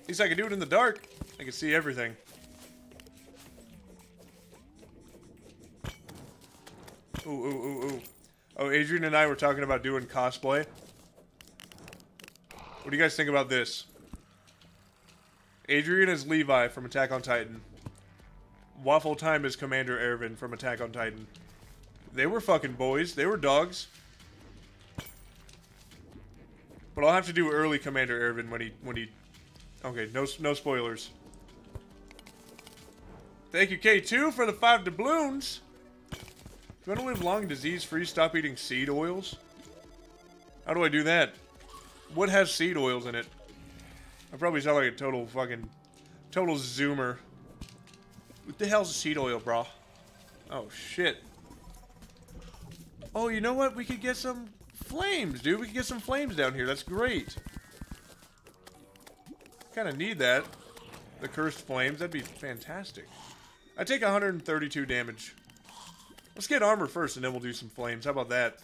At least I can do it in the dark. I can see everything. Ooh, ooh, ooh, ooh. Oh, Adrian and I were talking about doing cosplay. What do you guys think about this? Adrian is Levi from Attack on Titan. Waffle Time is Commander Erwin from Attack on Titan. They were fucking boys. They were dogs. But I'll have to do early Commander Erwin when he when he. Okay, no no spoilers. Thank you K2 for the five doubloons. Do you want to live long, disease-free, stop eating seed oils? How do I do that? What has seed oils in it? I probably sound like a total fucking... Total zoomer. What the hell's a seed oil, bro? Oh, shit. Oh, you know what? We could get some flames, dude. We could get some flames down here. That's great. Kind of need that. The cursed flames. That'd be fantastic. I take 132 damage. Let's get armor first, and then we'll do some flames. How about that?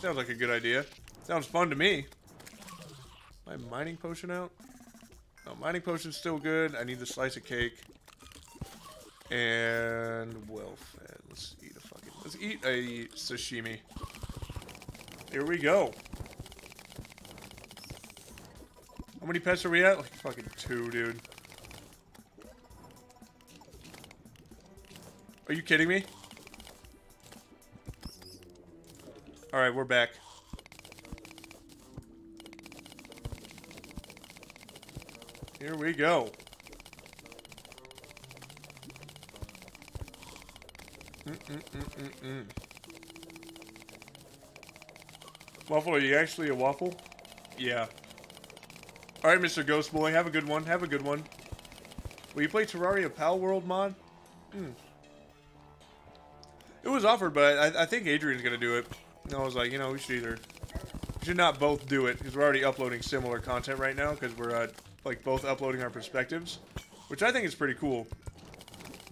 Sounds like a good idea. Sounds fun to me. My mining potion out? No, mining potion's still good. I need the slice of cake. And well fed. Let's eat a fucking. Let's eat a sashimi. Here we go. How many pets are we at? Like fucking two, dude. Are you kidding me? Alright, we're back. Here we go. Mm -mm -mm waffle, are you actually a waffle? Yeah. Alright, Mr. Ghost Boy, have a good one. Have a good one. Will you play Terraria Palworld mod? Hmm. It was offered, but I, I think Adrian's gonna do it. And I was like, you know, we should either we should not both do it because we're already uploading similar content right now because we're uh, like both uploading our perspectives, which I think is pretty cool.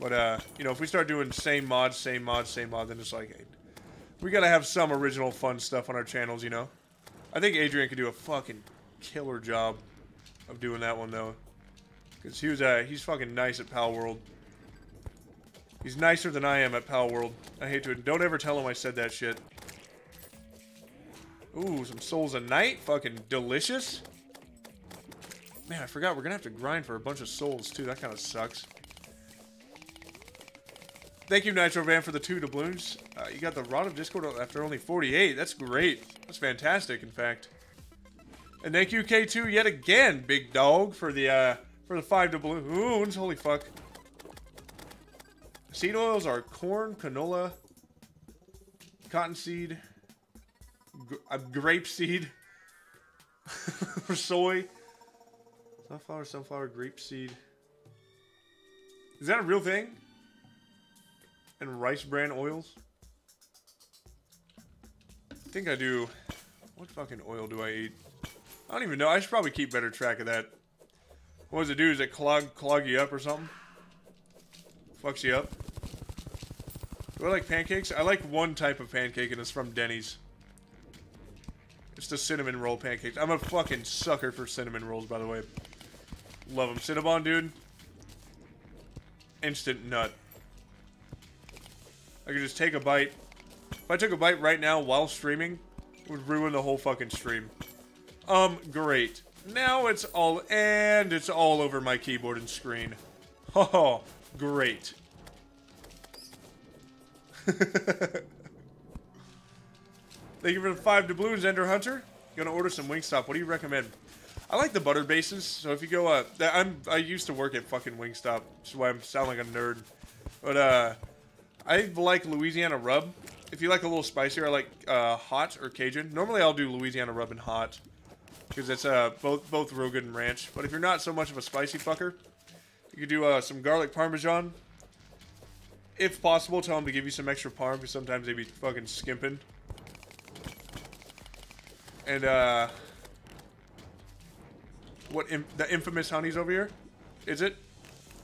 But uh, you know, if we start doing same mods, same mods, same mod, then it's like hey, we gotta have some original fun stuff on our channels, you know. I think Adrian could do a fucking killer job of doing that one though, because he was uh, he's fucking nice at Palworld. He's nicer than I am at Palworld. I hate to... Don't ever tell him I said that shit. Ooh, some Souls of Night. Fucking delicious. Man, I forgot. We're to have to grind for a bunch of souls, too. That kind of sucks. Thank you, Nitro Van, for the two doubloons. Uh, you got the Rod of Discord after only 48. That's great. That's fantastic, in fact. And thank you, K2, yet again, big dog, for the, uh, for the five doubloons. Holy fuck. Seed oils are corn, canola, cottonseed, grape seed, soy, Sunflower, sunflower, grape seed. Is that a real thing? And rice bran oils? I think I do. What fucking oil do I eat? I don't even know. I should probably keep better track of that. What does it do? Does it clog clog you up or something? Fucks you up? Do I like pancakes? I like one type of pancake and it's from Denny's. It's the cinnamon roll pancakes. I'm a fucking sucker for cinnamon rolls, by the way. Love them. Cinnabon, dude. Instant nut. I could just take a bite. If I took a bite right now while streaming, it would ruin the whole fucking stream. Um, great. Now it's all, and it's all over my keyboard and screen. Oh, great. Thank you for the five doubloons, Ender Hunter. Gonna order some Wingstop. What do you recommend? I like the butter bases. So if you go, uh, I'm I used to work at fucking Wingstop, is why I'm sound like a nerd. But uh, I like Louisiana rub. If you like a little spicier, I like uh, hot or Cajun. Normally I'll do Louisiana rub and hot because it's uh both both real good and ranch. But if you're not so much of a spicy fucker, you could do uh, some garlic parmesan. If possible, tell them to give you some extra parm because sometimes they be fucking skimping. And uh, what Im the infamous honey's over here? Is it?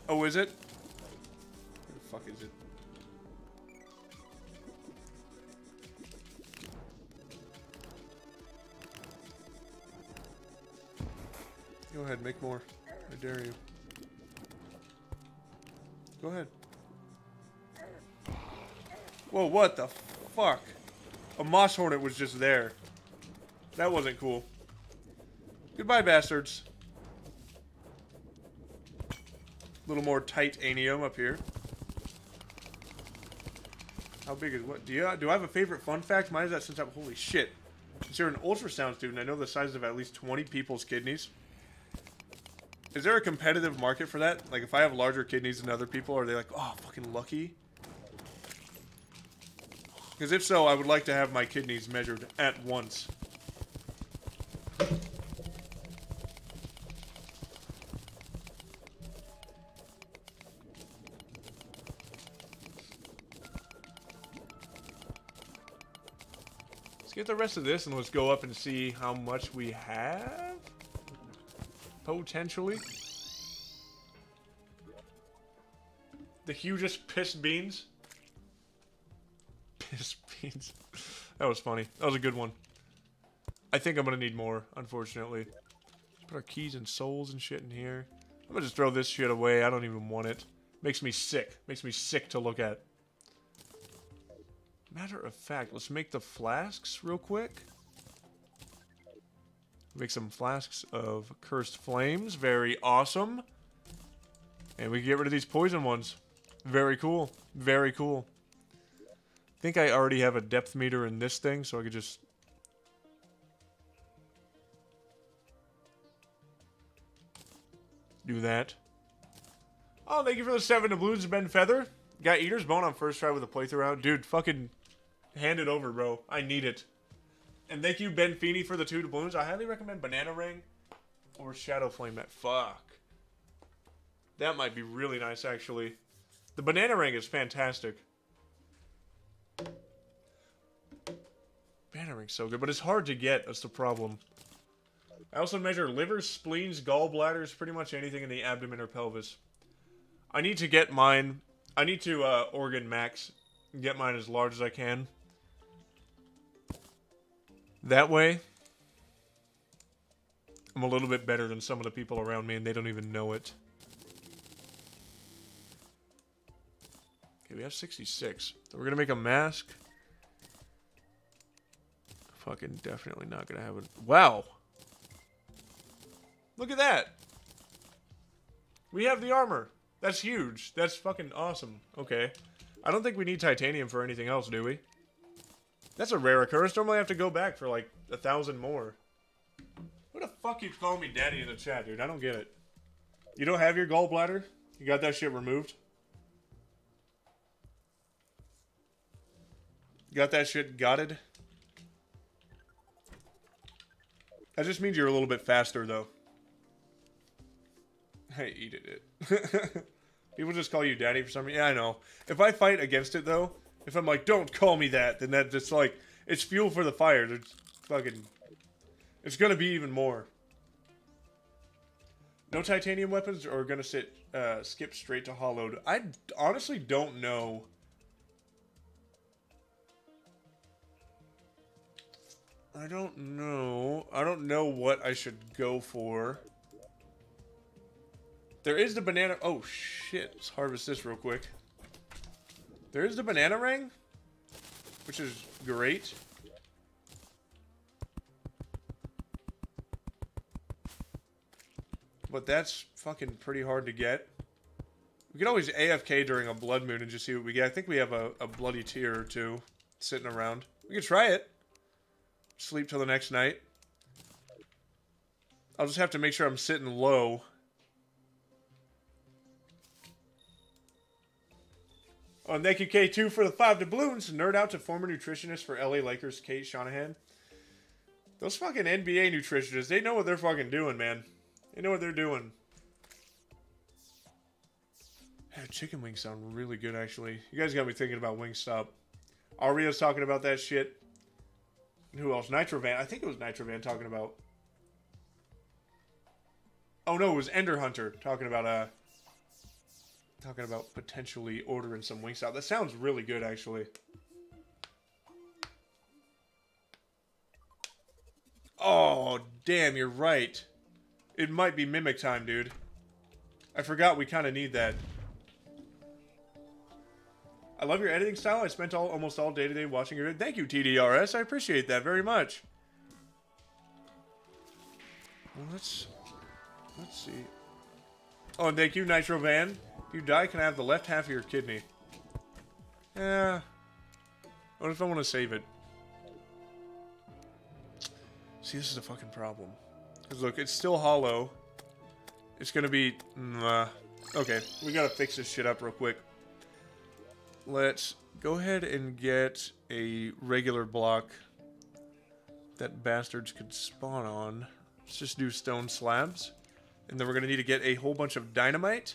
Oh, is it? Where the fuck is it? Go ahead, make more. I dare you. Go ahead. Whoa, what the fuck? A moss hornet was just there. That wasn't cool. Goodbye, bastards. A little more titanium up here. How big is what? Do you do I have a favorite fun fact? Mine is that since I'm holy shit. Since you're an ultrasound student, I know the size of at least 20 people's kidneys. Is there a competitive market for that? Like, if I have larger kidneys than other people, are they like, oh, fucking lucky? Because if so, I would like to have my kidneys measured at once. Let's get the rest of this and let's go up and see how much we have. Potentially. The hugest piss beans. Piss beans. That was funny. That was a good one. I think I'm gonna need more, unfortunately. Let's put our keys and souls and shit in here. I'm gonna just throw this shit away. I don't even want it. Makes me sick. Makes me sick to look at. Matter of fact, let's make the flasks real quick. Make some flasks of cursed flames. Very awesome. And we can get rid of these poison ones. Very cool. Very cool. I think I already have a depth meter in this thing, so I could just... Do that. Oh, thank you for the seven doubloons, Ben Feather. Got Eater's Bone on first try with a playthrough out. Dude, fucking hand it over, bro. I need it. And thank you, Ben Feeney, for the two doubloons. I highly recommend Bananarang or Shadow Flame. That fuck. That might be really nice, actually. The Bananarang is fantastic. Bananarang's so good, but it's hard to get. That's the problem. I also measure livers, spleens, gallbladders, pretty much anything in the abdomen or pelvis. I need to get mine. I need to uh, organ max, get mine as large as I can. That way, I'm a little bit better than some of the people around me, and they don't even know it. Okay, we have 66. So we're gonna make a mask. Fucking definitely not gonna have it. Wow. Look at that. We have the armor. That's huge. That's fucking awesome. Okay. I don't think we need titanium for anything else, do we? That's a rare occurrence. Normally I have to go back for like a thousand more. Who the fuck keeps calling me daddy in the chat, dude? I don't get it. You don't have your gallbladder? You got that shit removed? You got that shit gutted? That just means you're a little bit faster, though. I eat it. People just call you daddy for some reason. Yeah, I know. If I fight against it though, if I'm like, don't call me that, then that just like it's fuel for the fire. It's fucking. It's gonna be even more. No titanium weapons, are gonna sit uh, skip straight to hallowed. I honestly don't know. I don't know. I don't know what I should go for. There is the banana. Oh shit! Let's harvest this real quick. There is the bananarang, which is great. But that's fucking pretty hard to get. We could always AFK during a blood moon and just see what we get. I think we have a, a bloody tear or two sitting around. We could try it. Sleep till the next night. I'll just have to make sure I'm sitting low. Oh, and thank you, K2, for the five doubloons. Nerd out to former nutritionist for LA Lakers, Cate Shanahan. Those fucking NBA nutritionists, they know what they're fucking doing, man. They know what they're doing. Yeah, chicken wings sound really good, actually. You guys got me thinking about Wingstop. Aria's talking about that shit. Who else? Nitrovan. I think it was Nitrovan talking about. Oh no, it was Ender Hunter talking about uh talking about potentially ordering some wings out. That sounds really good, actually. Oh, damn, you're right. It might be Mimic time, dude. I forgot we kind of need that. I love your editing style. I spent all almost all day today watching your. Thank you, TDRS. I appreciate that very much. Well, let's let's see. Oh, and thank you, Nitro Van. If you die, can I have the left half of your kidney? Yeah. What if I want to save it? See, this is a fucking problem. Because look, it's still hallow. It's gonna be... Uh, okay, we gotta fix this shit up real quick. Let's go ahead and get a regular block that bastards could spawn on. Let's just do stone slabs. And then we're gonna need to get a whole bunch of dynamite.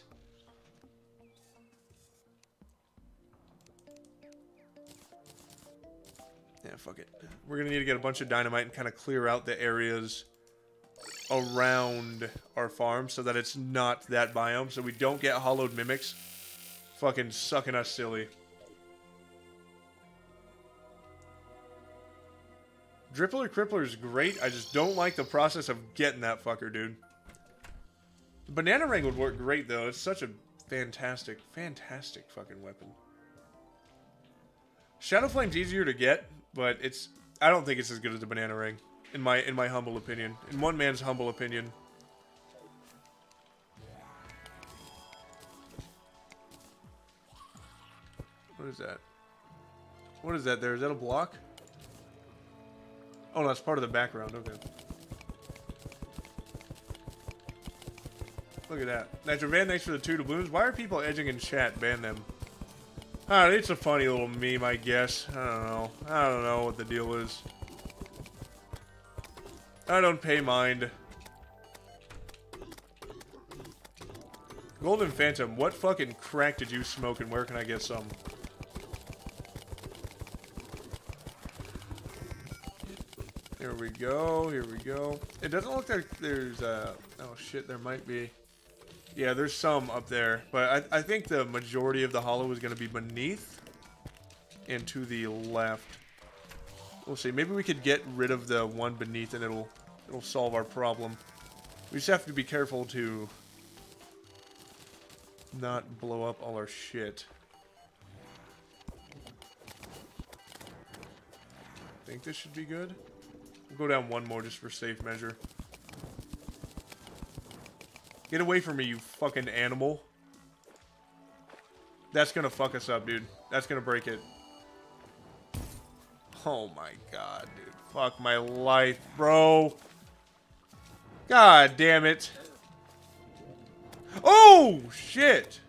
Yeah, fuck it. We're gonna need to get a bunch of dynamite and kind of clear out the areas around our farm so that it's not that biome, so we don't get hallowed mimics fucking sucking us silly. Drippler Crippler is great, I just don't like the process of getting that fucker, dude. The Bananarang would work great, though. It's such a fantastic, fantastic fucking weapon. Shadow Flame's easier to get, but it's... I don't think it's as good as the Bananarang in my in my humble opinion. In one man's humble opinion. What is that? What is that there? Is that a block? Oh, that's part of the background. Okay. Look at that. Nitro Van, thanks for the two doubloons. Why are people edging in chat? Ban them. Ah, it's a funny little meme, I guess. I don't know. I don't know what the deal is. I don't pay mind. Golden Phantom, what fucking crack did you smoke and where can I get some? Here we go, here we go. It doesn't look like there's, uh, oh shit, there might be. Yeah, there's some up there, but I, I think the majority of the hallow is going to be beneath and to the left. We'll see. Maybe we could get rid of the one beneath and it'll it'll solve our problem. We just have to be careful to not blow up all our shit. I think this should be good. We'll go down one more just for safe measure. Get away from me, you fucking animal. That's gonna fuck us up, dude. That's gonna break it. Oh my god, dude. Fuck my life, bro. God damn it. Oh, shit.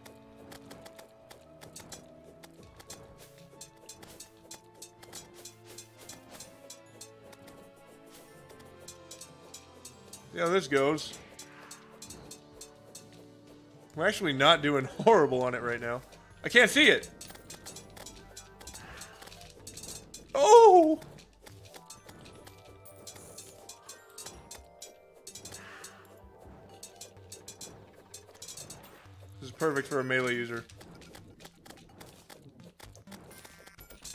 Yeah, this goes. We're actually not doing horrible on it right now. I can't see it. Oh! This is perfect for a melee user.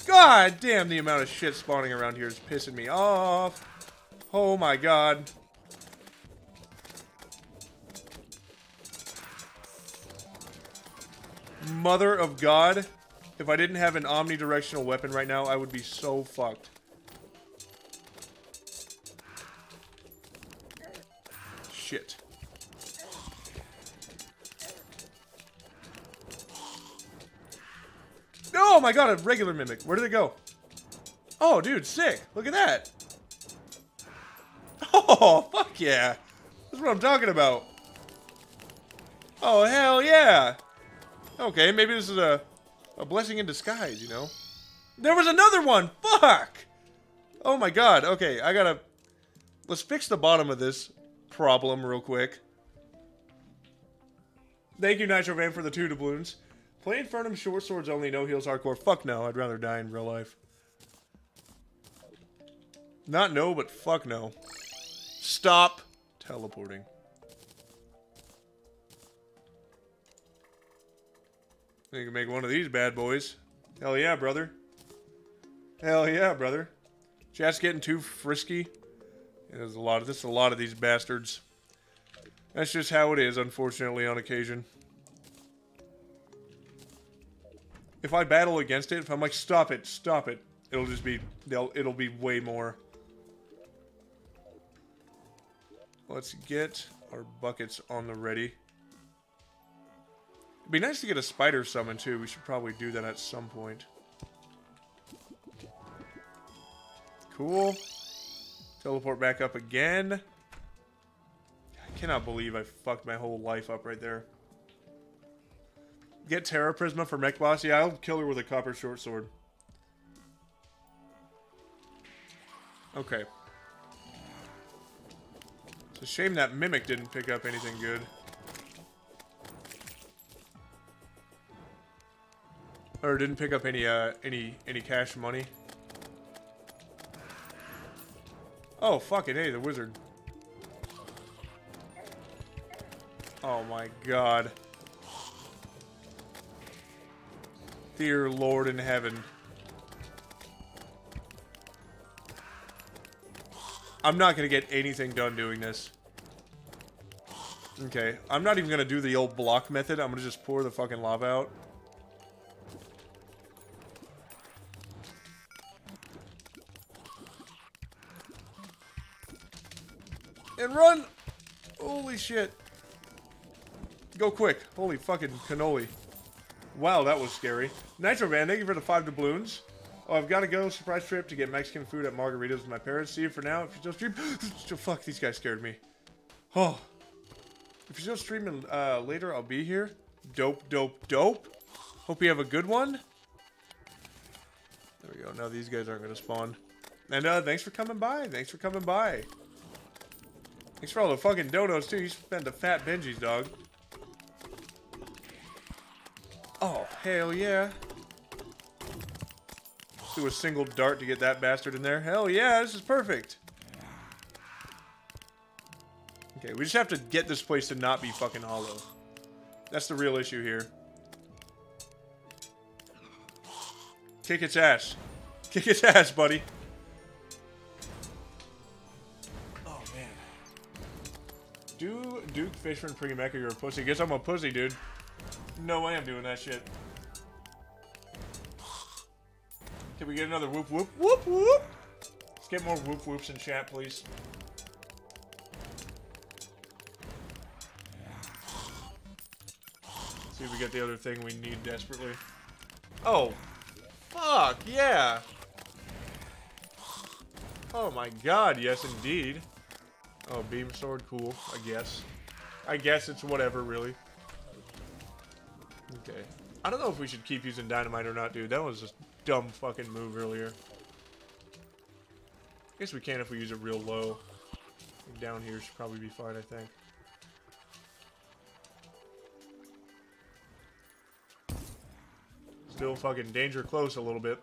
God damn, the amount of shit spawning around here is pissing me off. Oh my god. Mother of God. If I didn't have an omnidirectional weapon right now, I would be so fucked. Shit. Oh my god, a regular mimic. Where did it go? Oh, dude, sick. Look at that. Oh, fuck yeah. That's what I'm talking about. Oh, hell yeah. Okay, maybe this is a, a blessing in disguise, you know? There was another one! Fuck! Oh my god, okay, I gotta... Let's fix the bottom of this problem real quick. Thank you, Nitro Van, for the two doubloons. Play Infernum short swords only, no heals hardcore. Fuck no, I'd rather die in real life. Not no, but fuck no. Stop teleporting. You can make one of these bad boys. Hell yeah, brother. Hell yeah, brother. Chat's getting too frisky. There's a lot of this. A lot of these bastards. That's just how it is, unfortunately, on occasion. If I battle against it, if I'm like, stop it, stop it, it'll just be, they'll, it'll be way more. Let's get our buckets on the ready. It'd be nice to get a spider summon too. We should probably do that at some point. Cool. Teleport back up again. I cannot believe I fucked my whole life up right there. Get Terra Prisma for Mech Boss? Yeah, I'll kill her with a copper short sword. Okay. It's a shame that Mimic didn't pick up anything good. Or didn't pick up any uh any any cash money. Oh fucking hey the wizard. Oh my god. Dear Lord in heaven. I'm not gonna get anything done doing this. Okay, I'm not even gonna do the old block method. I'm gonna just pour the fucking lava out. And run! Holy shit. Go quick. Holy fucking cannoli. Wow, that was scary. Nitro Man, thank you for the five doubloons. Oh, I've got to go. Surprise trip to get Mexican food at Margaritas with my parents. See you for now. If you still stream... fuck, these guys scared me. Oh. If you're still streaming uh, later, I'll be here. Dope, dope, dope. Hope you have a good one. There we go. Now these guys aren't going to spawn. And uh, thanks for coming by. Thanks for coming by. Thanks for all the fucking donuts, too. You spent the fat Benjis, dog. Oh, hell yeah. Do a single dart to get that bastard in there. Hell yeah, this is perfect. Okay, we just have to get this place to not be fucking hallow. That's the real issue here. Kick its ass. Kick its ass, buddy. Duke Fishron Mecha, you're a pussy. Guess I'm a pussy, dude. No way I'm doing that shit. Can we get another whoop whoop whoop whoop? Let's get more whoop whoops in chat, please. See if we get the other thing we need desperately. Oh, fuck yeah! Oh my god, yes indeed. Oh, beam sword, cool, I guess. I guess it's whatever, really. Okay. I don't know if we should keep using dynamite or not, dude. That was just dumb fucking move earlier. I guess we can if we use it real low. Down here should probably be fine, I think. Still fucking danger close a little bit.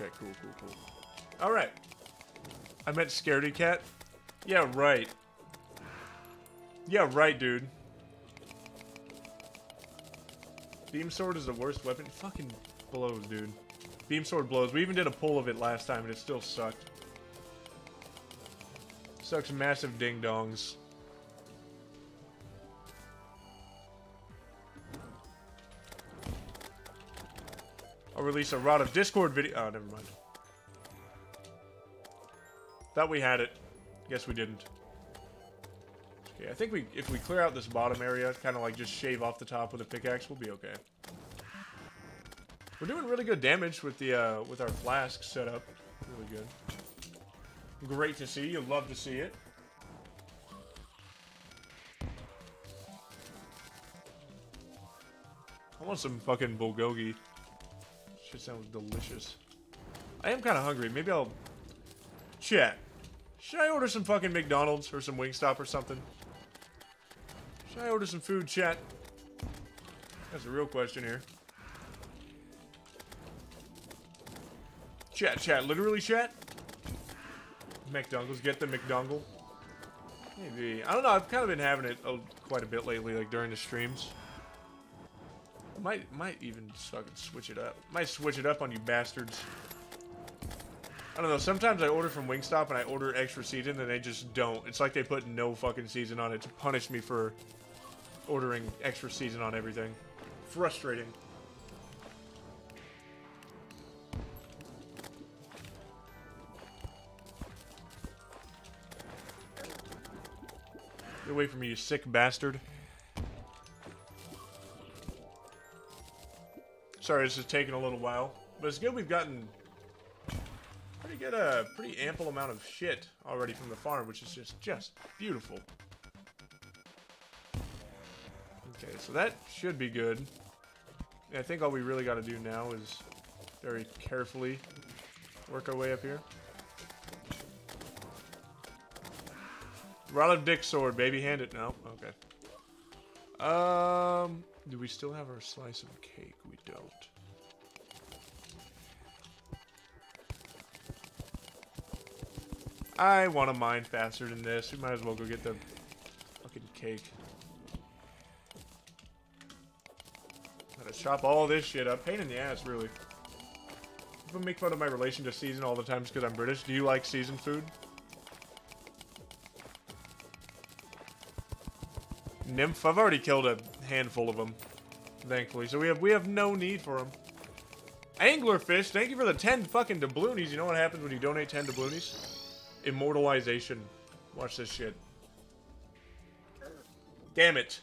Okay, cool, cool, cool. Alright. I meant Scaredy Cat. Yeah, right. Yeah, right, dude. Beam Sword is the worst weapon. It fucking blows, dude. Beam Sword blows. We even did a pull of it last time, and it still sucked. Sucks massive ding-dongs. I'll release a Rod of Discord video. Oh, never mind. Thought we had it. Guess we didn't. Okay, I think we, if we clear out this bottom area, kind of like just shave off the top with a pickaxe, we'll be okay. We're doing really good damage with the uh, with our flask set up. Really good. Great to see. You'll love to see it. I want some fucking bulgogi. Shit sounds delicious. I am kind of hungry. Maybe I'll... Chat. Should I order some fucking McDonald's or some Wingstop or something? Should I order some food, chat? That's a real question here. Chat, chat, literally chat? McDonald's, get the McDongle. Maybe. I don't know, I've kind of been having it oh, quite a bit lately, like during the streams. Might might even fucking switch it up. Might switch it up on you bastards. I don't know, sometimes I order from Wingstop and I order extra season and they just don't. It's like they put no fucking season on it to punish me for ordering extra season on everything. Frustrating. Get away from me, you sick bastard. Sorry, this is taking a little while. But it's good we've gotten pretty good, a uh, pretty ample amount of shit already from the farm, which is just, just beautiful. Okay, so that should be good. I think all we really got to do now is very carefully work our way up here. Rod of Dick Sword, baby. Hand it. No? Okay. Um, do we still have our slice of cake? We don't. I want to mine faster than this. We might as well go get the fucking cake. Gotta chop all this shit up. Pain in the ass, really. People make fun of my relation to season all the time because I'm British. Do you like seasoned food? Nymph? I've already killed a handful of them, thankfully. So we have we have no need for them. Anglerfish, thank you for the 10 fucking doubloonies. You know what happens when you donate 10 doubloonies? Immortalization. Watch this shit. Damn it.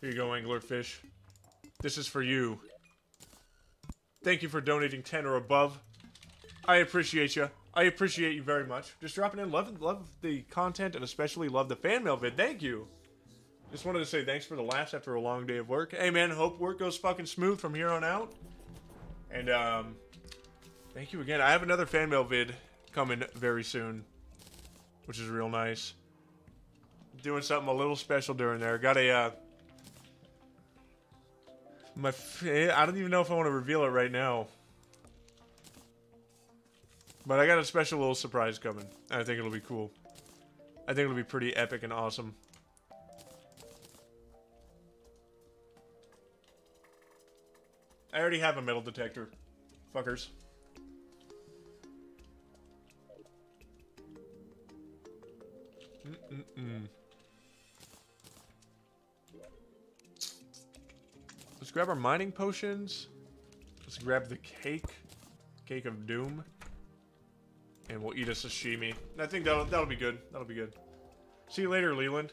Here you go, anglerfish. This is for you. Thank you for donating 10 or above. I appreciate you. I appreciate you very much. Just dropping in. Love, love the content and especially love the fan mail vid. Thank you. Just wanted to say thanks for the laughs after a long day of work. Hey, man, hope work goes fucking smooth from here on out. And, um, thank you again. I have another fan mail vid coming very soon, which is real nice. Doing something a little special during there. Got a, uh, my, I don't even know if I want to reveal it right now. But I got a special little surprise coming. I think it'll be cool. I think it'll be pretty epic and awesome. I already have a metal detector. Fuckers. Mm -mm. Let's grab our mining potions. Let's grab the cake. Cake of doom. And we'll eat a sashimi. I think that'll, that'll be good. That'll be good. See you later, Leland.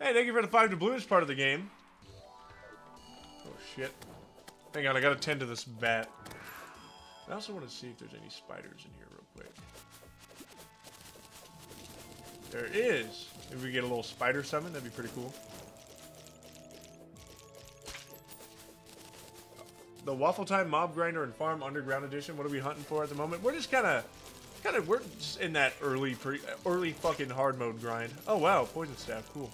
Hey, thank you for the five doubloons part of the game. Oh, shit. Hang on, I gotta tend to this bat. I also want to see if there's any spiders in here real quick. There is. If we get a little spider summon, that'd be pretty cool. The Waffle Time Mob Grinder and Farm Underground Edition. What are we hunting for at the moment? We're just kind of, kind of, we're just in that early, pre, early fucking hard mode grind. Oh wow, poison staff, cool.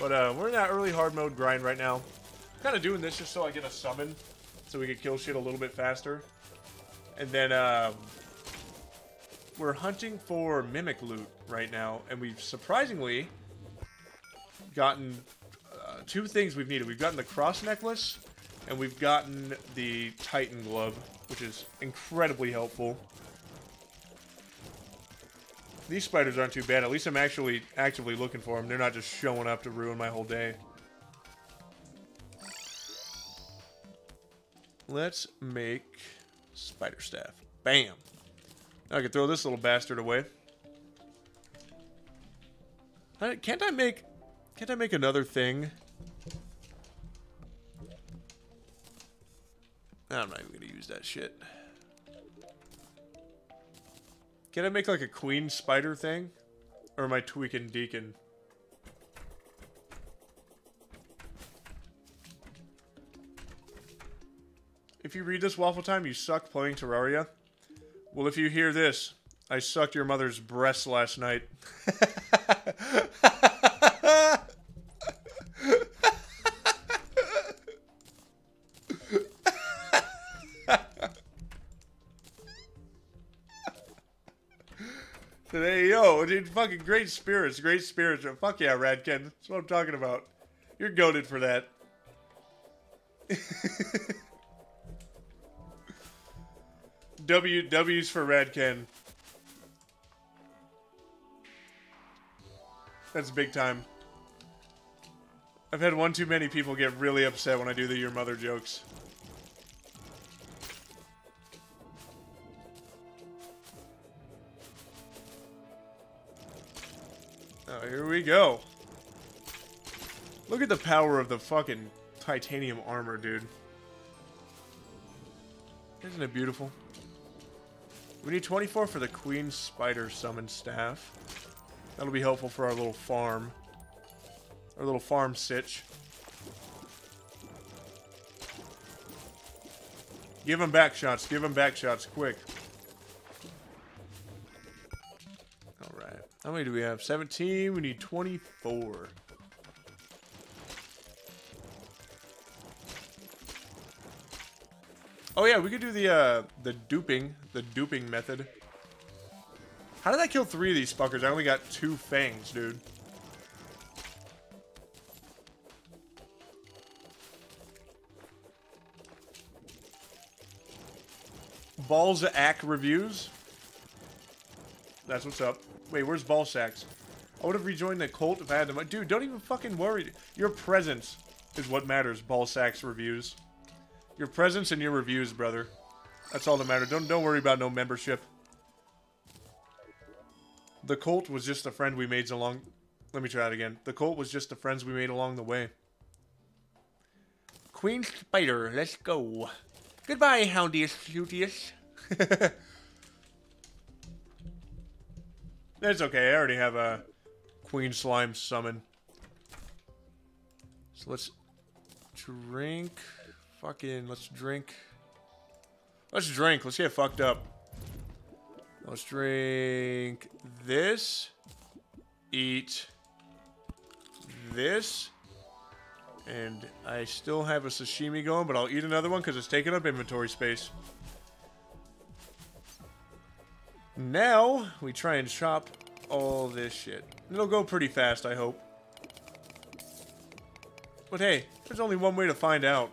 But uh, we're in that early hard mode grind right now. Kind of doing this just so I get a summon, so we can kill shit a little bit faster. And then um, we're hunting for mimic loot right now, and we've surprisingly gotten uh, two things we've needed. We've gotten the cross necklace, and we've gotten the Titan glove, which is incredibly helpful. These spiders aren't too bad. At least I'm actually actively looking for them. They're not just showing up to ruin my whole day. Let's make spider staff. Bam. Now I can throw this little bastard away. Can't I make... Can't I make another thing? I'm not even gonna use that shit. Can I make like a queen spider thing? Or am I tweaking deacon? If you read this Waffle Time, you suck playing Terraria. Well, if you hear this, I sucked your mother's breasts last night. dude, fucking great spirits, great spirits. Fuck yeah, Radken. That's what I'm talking about. You're goaded for that. W W's for Radken. That's big time. I've had one too many people get really upset when I do the your mother jokes. We go. Look at the power of the fucking titanium armor, dude. Isn't it beautiful? We need 24 for the Queen Spider Summon Staff. That'll be helpful for our little farm. Our little farm sitch. Give him back shots. Give him back shots, quick. How many do we have? 17. We need 24. Oh yeah, we could do the uh the duping, the duping method. How did I kill three of these fuckers? I only got two fangs, dude. Balls reviews. That's what's up. Wait, where's Ball Sacks? I would have rejoined the cult if I had them. Dude, don't even fucking worry. Your presence is what matters, Ball Sacks reviews. Your presence and your reviews, brother. That's all that matters. Don't don't worry about no membership. The cult was just a friend we made along. Let me try it again. The cult was just the friends we made along the way. Queen Spider, let's go. Goodbye, Houndius Futius. That's okay. I already have a Queen Slime summon. So let's drink. Fucking, let's drink. Let's drink. Let's get fucked up. Let's drink this. Eat this. And I still have a sashimi going, but I'll eat another one because it's taking up inventory space. Now, we try and chop all this shit. It'll go pretty fast, I hope. But hey, there's only one way to find out.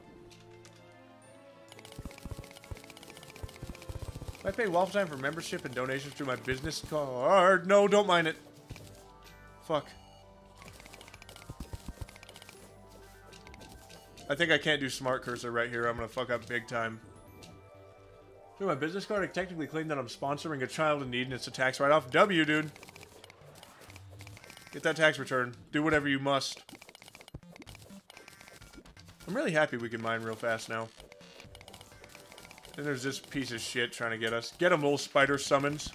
I pay Waffle Time for membership and donations through my business card. No, don't mind it. Fuck. I think I can't do smart cursor right here. I'm gonna fuck up big time. Through my business card, technically claim that I'm sponsoring a child in need and it's a tax write-off. W, dude. Get that tax return. Do whatever you must. I'm really happy we can mine real fast now. And there's this piece of shit trying to get us. Get him, little spider summons.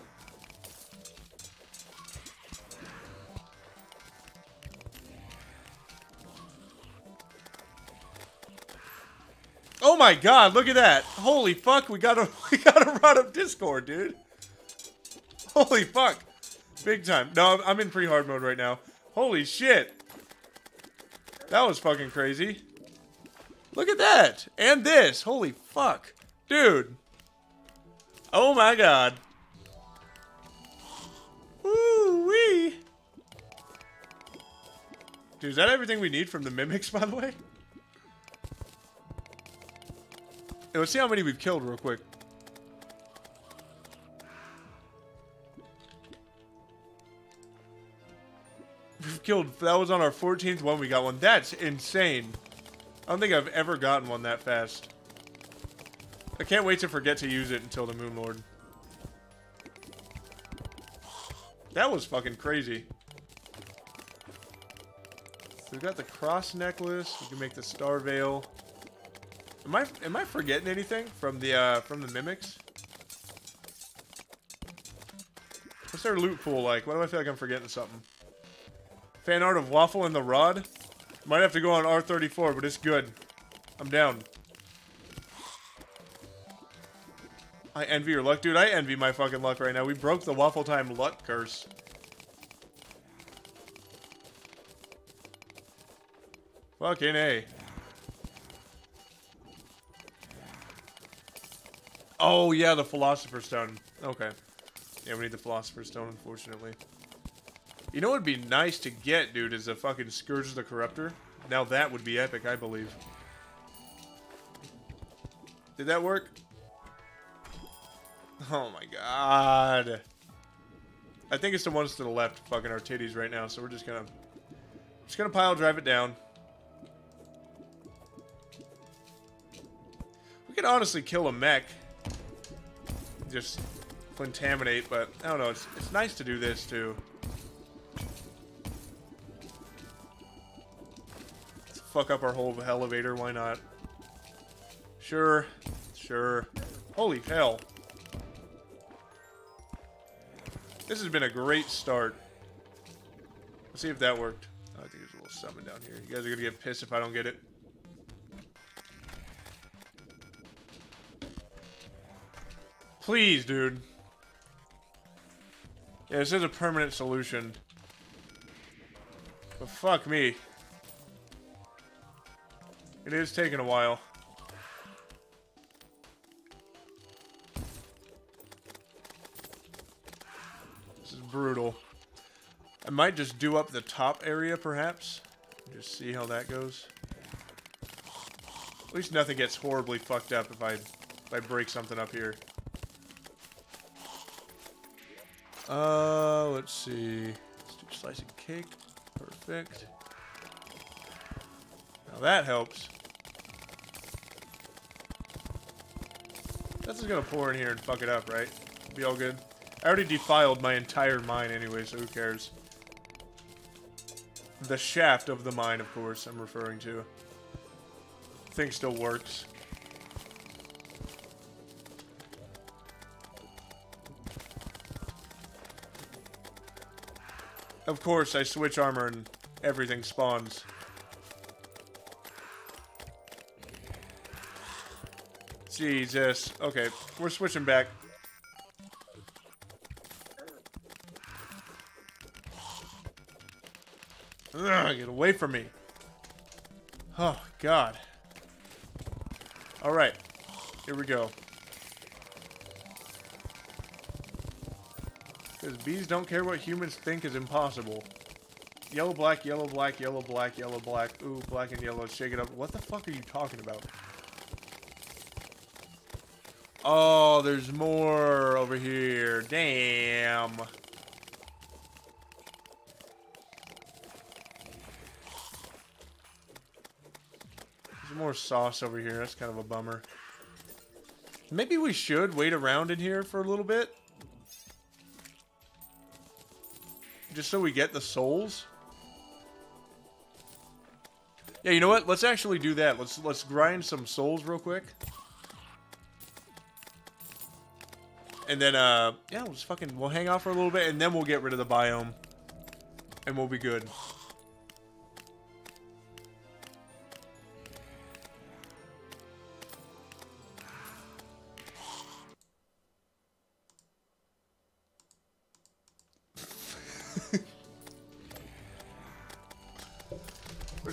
My god, look at that. Holy fuck, we got a we got a Rod of Discord, dude. Holy fuck. Big time. No, I'm, I'm in pre-hard mode right now. Holy shit. That was fucking crazy. Look at that. And this. Holy fuck. Dude. Oh my god. Woo wee. Dude, is that everything we need from the mimics, by the way? Hey, let's see how many we've killed real quick. We've killed, that was on our 14th one we got one. That's insane. I don't think I've ever gotten one that fast. I can't wait to forget to use it until the Moon Lord. That was fucking crazy. So we got the cross necklace. We can make the star veil. Am I am I forgetting anything from the uh, from the mimics? What's their loot pool like? Why do I feel like I'm forgetting something? Fan art of Waffle and the Rod? Might have to go on R34, but it's good. I'm down. I envy your luck. Dude, I envy my fucking luck right now. We broke the Waffle Time luck curse. Fucking A. Oh, yeah, the Philosopher's Stone. Okay. Yeah, we need the Philosopher's Stone, unfortunately. You know what would be nice to get, dude, is a fucking Scourge of the Corruptor. Now that would be epic, I believe. Did that work? Oh my god. I think it's the ones to the left fucking our titties right now, so we're just gonna... Just gonna pile drive it down. We could honestly kill a mech. Just contaminate, but I don't know, it's, it's nice to do this too. Let's fuck up our whole elevator, why not? Sure, sure. Holy hell. This has been a great start. Let's see if that worked. I think there's a little summon down here. You guys are gonna get pissed if I don't get it. Please, dude. Yeah, this is a permanent solution. But fuck me. It is taking a while. This is brutal. I might just do up the top area, perhaps. Just see how that goes. At least nothing gets horribly fucked up if I, if I break something up here. Uh, let's see. Let's do slice of cake. Perfect. Now that helps. That's just gonna pour in here and fuck it up, right? Be all good. I already defiled my entire mine anyway, so who cares? The shaft of the mine, of course, I'm referring to. Thing still works. Of course, I switch armor and everything spawns. Jesus. Okay, we're switching back. Ugh, get away from me. Oh, God. Alright. Here we go. Because bees don't care what humans think is impossible. Yellow, black, yellow, black, yellow, black, yellow, black. Ooh, black and yellow. Shake it up. What the fuck are you talking about? Oh, there's more over here. Damn. There's more sauce over here. That's kind of a bummer. Maybe we should wait around in here for a little bit. Just so we get the souls. Yeah, you know what? Let's actually do that. Let's let's grind some souls real quick. And then, uh, yeah, we'll just fucking, we'll hang out for a little bit, and then we'll get rid of the biome. And we'll be good.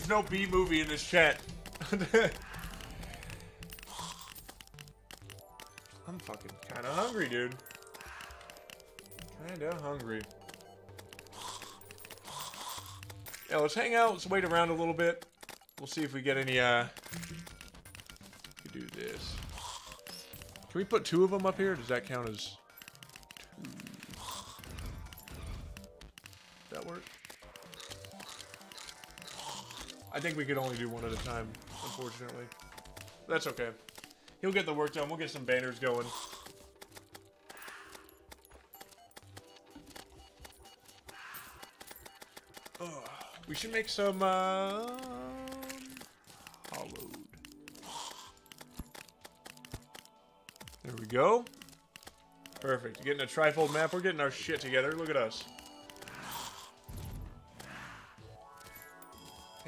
No Bee Movie in this chat. I'm fucking kind of hungry, dude. Kinda hungry. Yeah, let's hang out. Let's wait around a little bit. We'll see if we get any, uh... We do this. Can we put two of them up here? Does that count as I think we could only do one at a time, unfortunately. That's okay. He'll get the work done. We'll get some banners going. Ugh. we should make some, uh, hallowed. There we go. Perfect. Getting a trifold map. We're getting our shit together. Look at us.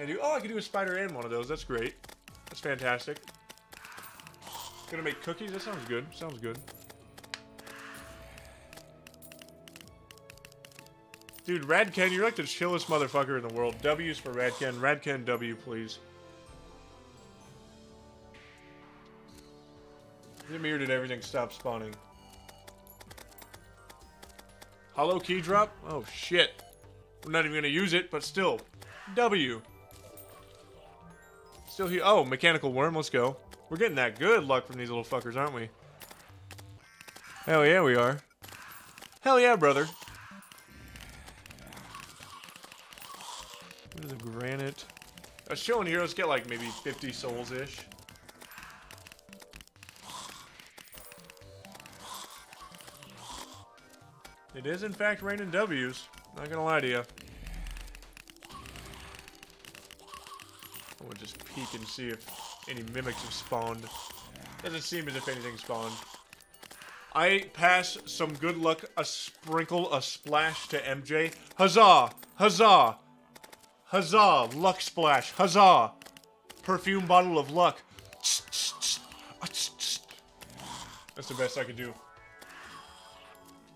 Can I do? Oh, I can do a spider and one of those. That's great. That's fantastic. Gonna make cookies. That sounds good. Sounds good. Dude, Radken, you're like the chillest motherfucker in the world. W's for Radken. Radken W, please. Ymir did everything stop spawning. Hallow key drop? Oh, shit. We're not even gonna use it, but still. W. Still here. Oh, mechanical worm. Let's go. We're getting that good luck from these little fuckers, aren't we? Hell yeah, we are. Hell yeah, brother. There's a granite. Was showing heroes get like maybe 50 souls-ish. It is in fact raining W's. Not gonna lie to you. Peek and see if any mimics have spawned. Doesn't seem as if anything spawned. I pass some good luck, a sprinkle, a splash to MJ. Huzzah! Huzzah! Huzzah! Luck splash! Huzzah! Perfume bottle of luck. Ah, That's the best I could do.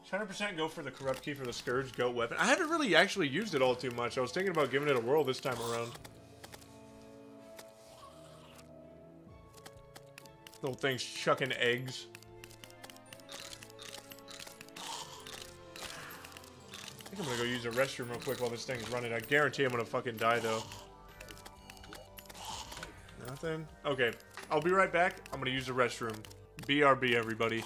100% go for the corrupt key for the Scourge Goat weapon. I haven't really actually used it all too much. I was thinking about giving it a whirl this time around. Little things chucking eggs. I think I'm gonna go use a restroom real quick while this thing's running. I guarantee I'm gonna fucking die though. Nothing? Okay. I'll be right back. I'm gonna use the restroom. BRB, everybody.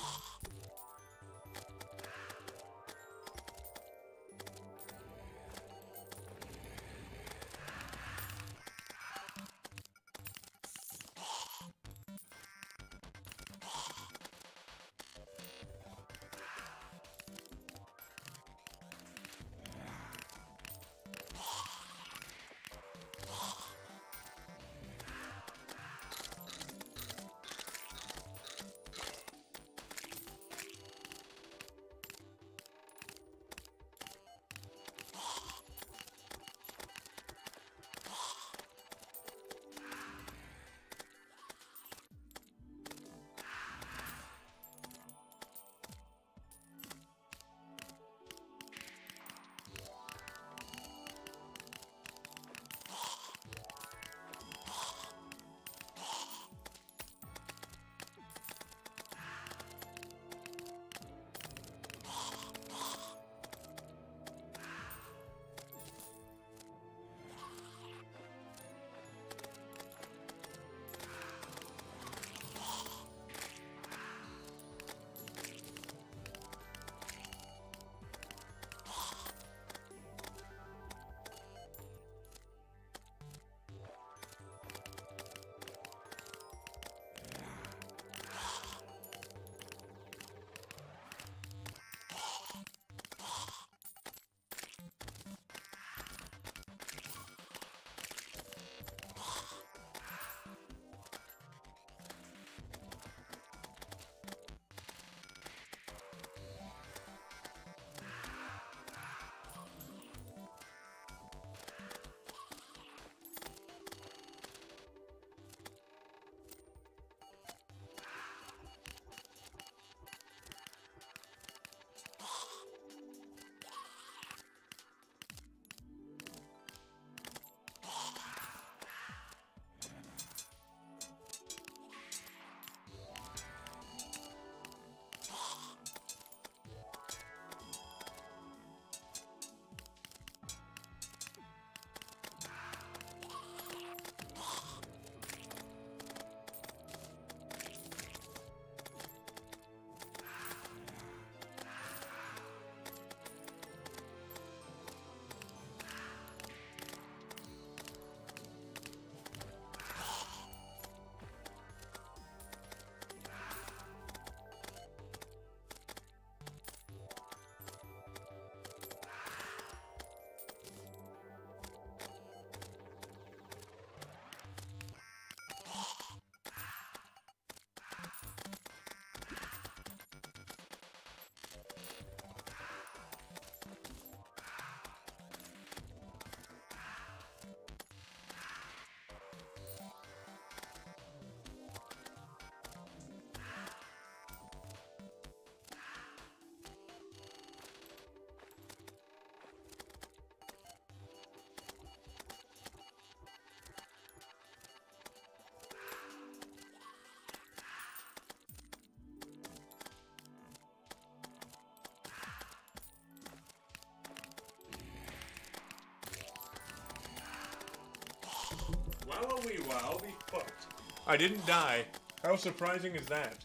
Be fucked. I didn't die. How surprising is that?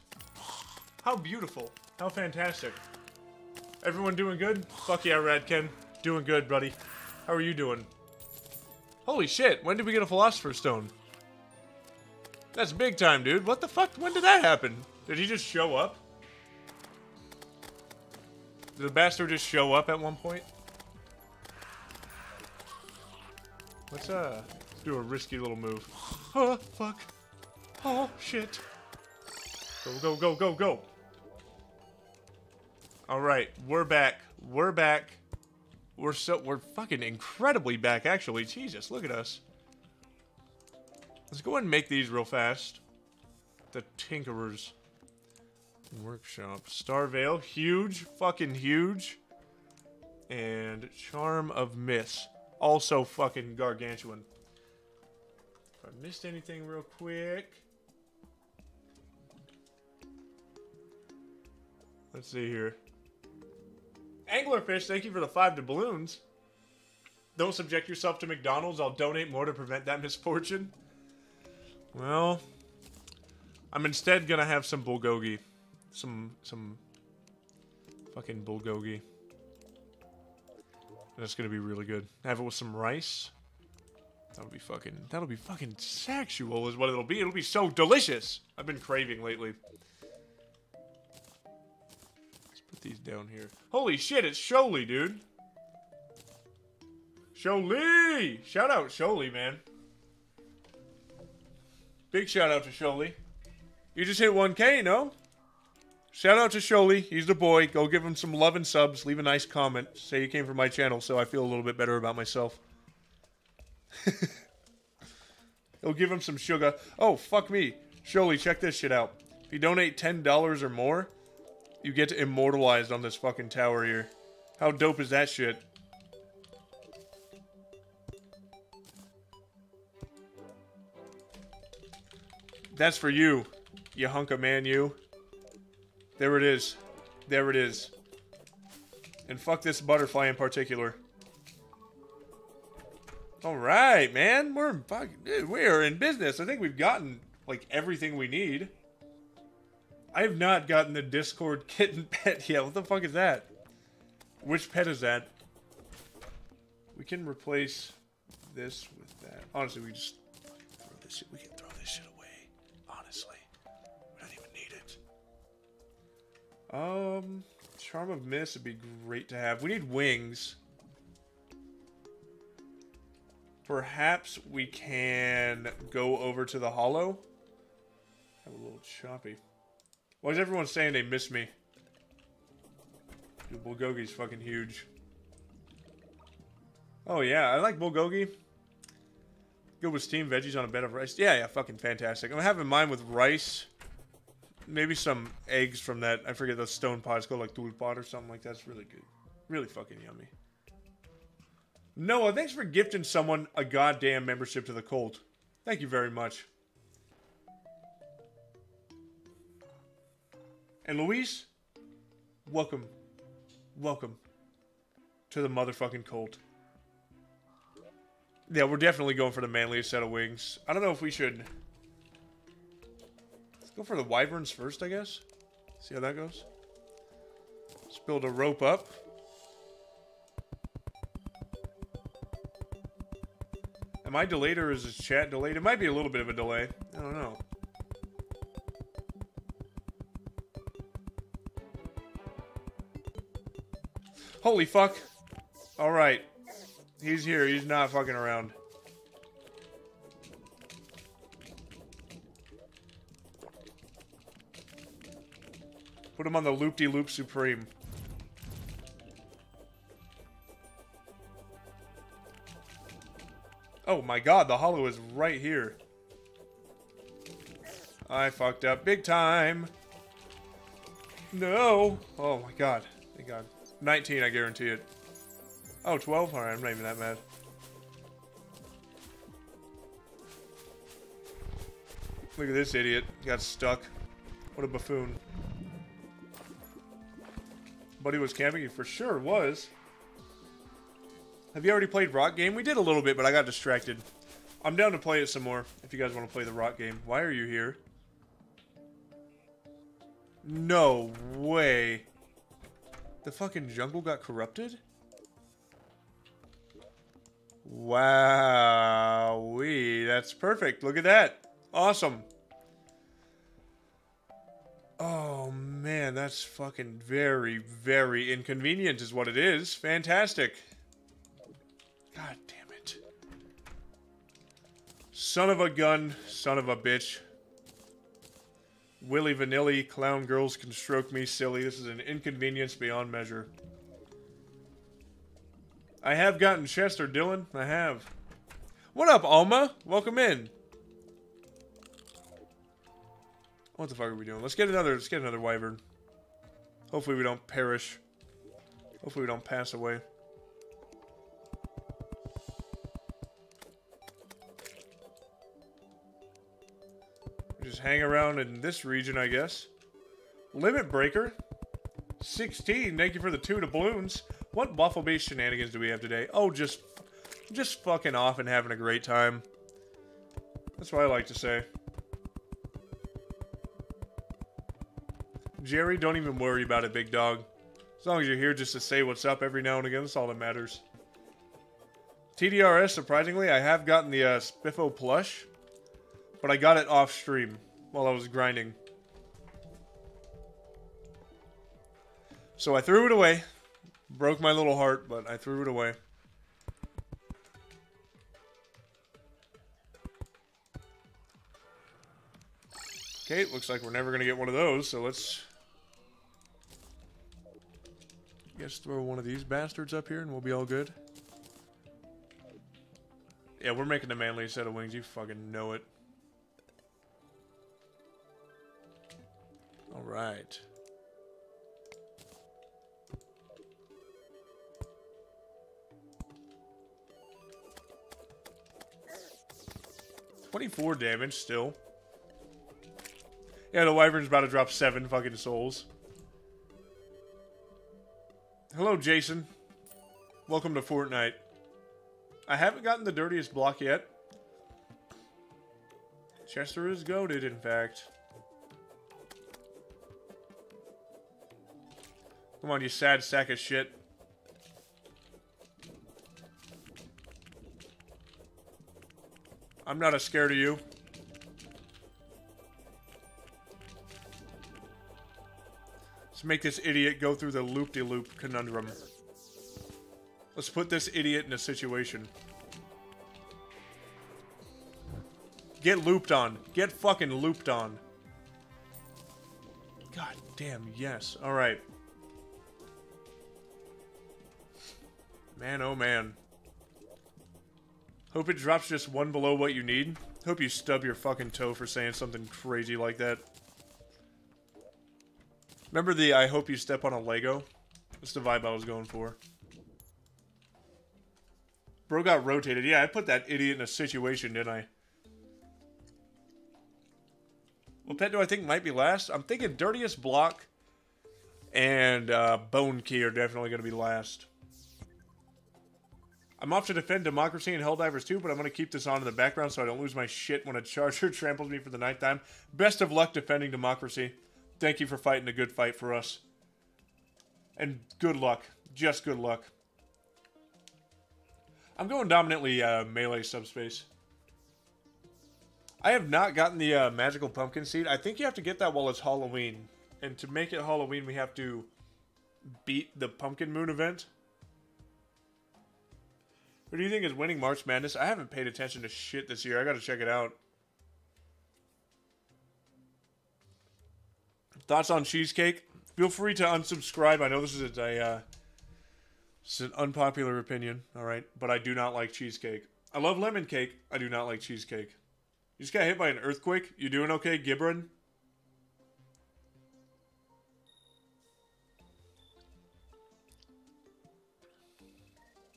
How beautiful. How fantastic. Everyone doing good? Fuck yeah, Radken. Doing good, buddy. How are you doing? Holy shit, when did we get a Philosopher's Stone? That's big time, dude. What the fuck? When did that happen? Did he just show up? Did the bastard just show up at one point? Let's, uh, do a risky little move. Oh, fuck. Oh, shit. Go, go, go, go, go. Alright, we're back. We're back. We're so, we're fucking incredibly back, actually. Jesus, look at us. Let's go ahead and make these real fast. The Tinkerers. Workshop. Star Veil, huge. Fucking huge. And Charm of Myths. Also fucking gargantuan. If I missed anything real quick. Let's see here. Anglerfish, thank you for the five doubloons. Don't subject yourself to McDonald's. I'll donate more to prevent that misfortune. Well, I'm instead gonna have some bulgogi. Some, some fucking bulgogi. That's gonna be really good. Have it with some rice. That'll be fucking, that'll be fucking sexual is what it'll be. It'll be so delicious. I've been craving lately. Let's put these down here. Holy shit, it's Sholey, dude. Sholey! Shout out Sholey, man. Big shout out to Sholey. You just hit 1K, no? Shout out to Sholey. He's the boy. Go give him some love and subs. Leave a nice comment. Say you came from my channel so I feel a little bit better about myself. He'll give him some sugar. Oh, fuck me. Sholey, check this shit out. If you donate $10 or more, you get immortalized on this fucking tower here. How dope is that shit? That's for you, you hunk of man, you. There it is. There it is. And fuck this butterfly in particular. All right, man. We're fucking, we are in business. I think we've gotten like everything we need. I have not gotten the Discord kitten pet yet. What the fuck is that? Which pet is that? We can replace this with that. Honestly, we just throw this shit. We can throw this shit away. Honestly, we don't even need it. Um, Charm of Myths would be great to have. We need wings. Perhaps we can go over to the hallow. Have a little choppy. Why is everyone saying they miss me? Dude, Bulgogi's fucking huge. Oh yeah, I like Bulgogi. Good with steamed veggies on a bed of rice. Yeah, yeah, fucking fantastic. I'm having mine with rice. Maybe some eggs from that. I forget the stone pot. It's called like dul pot or something like that. It's really good. Really fucking yummy. Noah, thanks for gifting someone a goddamn membership to the cult. Thank you very much. And Luis, welcome. Welcome to the motherfucking cult. Yeah, we're definitely going for the manliest set of wings. I don't know if we should... Let's go for the wyverns first, I guess. See how that goes. Let's build a rope up. Am I delayed or is this chat delayed? It might be a little bit of a delay. I don't know. Holy fuck. Alright. He's here. He's not fucking around. Put him on the loop-de-loop -loop supreme. Oh my god, the hallow is right here. I fucked up big time. No. Oh my god. Thank god. 19, I guarantee it. Oh, 12? Alright, I'm not even that mad. Look at this idiot. He got stuck. What a buffoon. Buddy was camping? He for sure was. Have you already played Rock Game? We did a little bit, but I got distracted. I'm down to play it some more if you guys want to play the rock game. Why are you here? No way. The fucking jungle got corrupted? Wow, that's perfect. Look at that. Awesome. Oh man, that's fucking very, very inconvenient, is what it is. Fantastic. Son of a gun, son of a bitch. Willy Vanilli, clown girls can stroke me silly. This is an inconvenience beyond measure. I have gotten Chester, Dylan. I have. What up, Alma? Welcome in. What the fuck are we doing? Let's get another. Let's get another wyvern. Hopefully we don't perish. Hopefully we don't pass away. Hang around in this region, I guess. Limit Breaker. 16. Thank you for the two doubloons. What waffle-based shenanigans do we have today? Oh, just, just fucking off and having a great time. That's what I like to say. Jerry, don't even worry about it, big dog. As long as you're here just to say what's up every now and again, that's all that matters. TDRS, surprisingly, I have gotten the uh, Spiffo plush, but I got it off stream while I was grinding. So I threw it away. Broke my little heart, but I threw it away. Okay, looks like we're never going to get one of those, so let's Guess throw one of these bastards up here and we'll be all good. Yeah, we're making the manly set of wings. You fucking know it. Alright. Twenty-four damage still. Yeah, the wyvern's about to drop seven fucking souls. Hello, Jason. Welcome to Fortnite. I haven't gotten the dirtiest block yet. Chester is goaded, in fact. Come on, you sad sack of shit. I'm not as scared of you. Let's make this idiot go through the loop-de-loop -loop conundrum. Let's put this idiot in a situation. Get looped on. Get fucking looped on. God damn, yes. Alright. Man, oh man. Hope it drops just one below what you need. Hope you stub your fucking toe for saying something crazy like that. Remember the I hope you step on a Lego? That's the vibe I was going for. Bro got rotated. Yeah, I put that idiot in a situation, didn't I? What pet do I think might be last? I'm thinking Dirtiest Block and uh, Bone Key are definitely going to be last. I'm off to defend Democracy and Helldivers 2, but I'm going to keep this on in the background so I don't lose my shit when a Charger tramples me for the ninth time. Best of luck defending Democracy. Thank you for fighting a good fight for us. And good luck. Just good luck. I'm going dominantly uh, melee subspace. I have not gotten the uh, magical pumpkin seed. I think you have to get that while it's Halloween. And to make it Halloween, we have to beat the Pumpkin Moon event. Who do you think is winning March Madness? I haven't paid attention to shit this year. I gotta check it out. Thoughts on cheesecake? Feel free to unsubscribe. I know this is a uh, is an unpopular opinion, all right, but I do not like cheesecake. I love lemon cake. I do not like cheesecake. You just got hit by an earthquake. You doing okay, Gibran?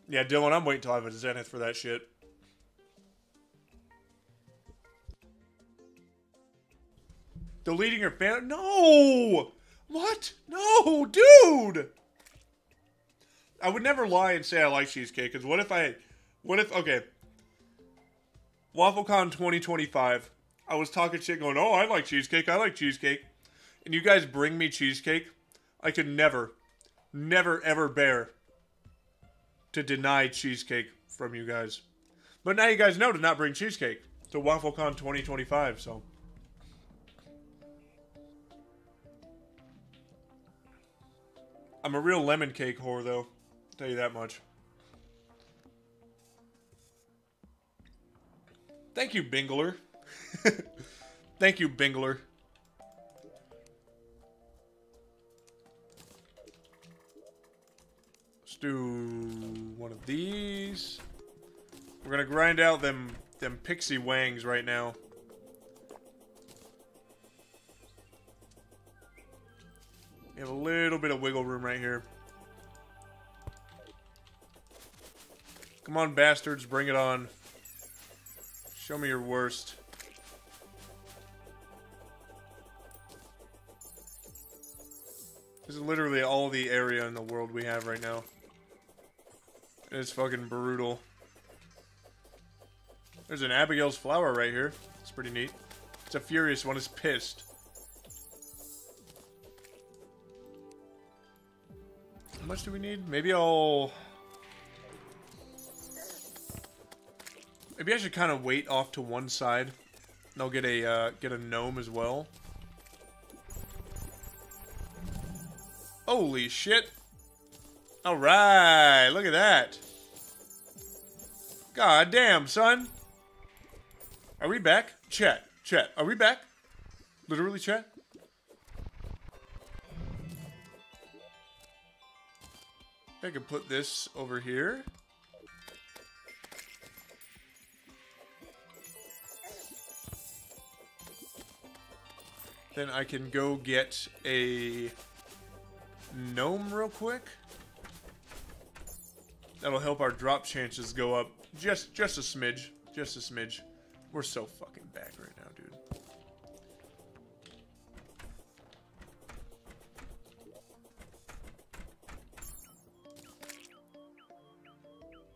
Yeah, Dylan, I'm waiting till I have a Zenith for that shit. Deleting your fan? No! What? No, dude! I would never lie and say I like cheesecake, because what if I... What if... Okay. WaffleCon 2025. I was talking shit going, oh, I like cheesecake. I like cheesecake. And you guys bring me cheesecake. I could never, never, ever bear to deny cheesecake from you guys. But now you guys know to not bring cheesecake to WaffleCon 2025, so. I'm a real lemon cake whore, though. Tell you that much. Thank you, Bingler. Thank you, Bingler. Do one of these. We're gonna grind out them them pixie wangs right now. We have a little bit of wiggle room right here. Come on, bastards, bring it on. Show me your worst. This is literally all the area in the world we have right now. It's fucking brutal. There's an Abigail's flower right here. It's pretty neat. It's a furious one. It's pissed. How much do we need? Maybe I'll... Maybe I should kind of wait off to one side. And I'll get a, uh, get a gnome as well. Holy shit. Alright, look at that. God damn, son. Are we back? Chat, chat, are we back? Literally, chat? I can put this over here. Then I can go get a gnome real quick. That'll help our drop chances go up just just a smidge. Just a smidge. We're so fucking back right now, dude.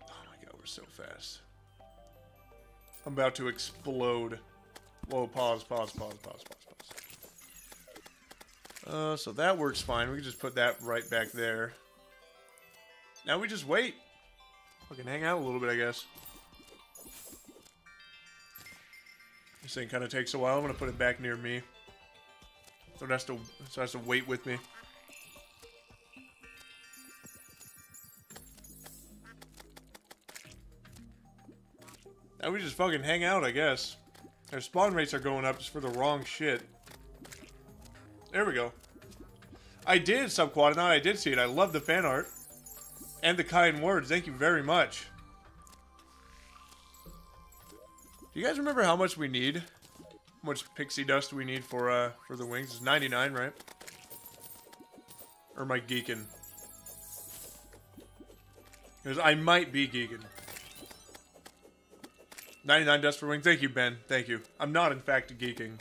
Oh my god, we're so fast. I'm about to explode. Whoa, pause, pause, pause, pause, pause, pause. Uh, so that works fine. We can just put that right back there. Now we just wait. Fucking hang out a little bit, I guess. This thing kind of takes a while. I'm gonna put it back near me. So it has to, so it has to wait with me. Now we just fucking hang out, I guess. Our spawn rates are going up just for the wrong shit. There we go. I did, Subquad, I did see it. I love the fan art. And the kind words. Thank you very much. Do you guys remember how much we need? How much pixie dust we need for uh for the wings? It's 99, right? Or am I geeking? Because I might be geeking. 99 dust for wings. Thank you, Ben. Thank you. I'm not, in fact, geeking.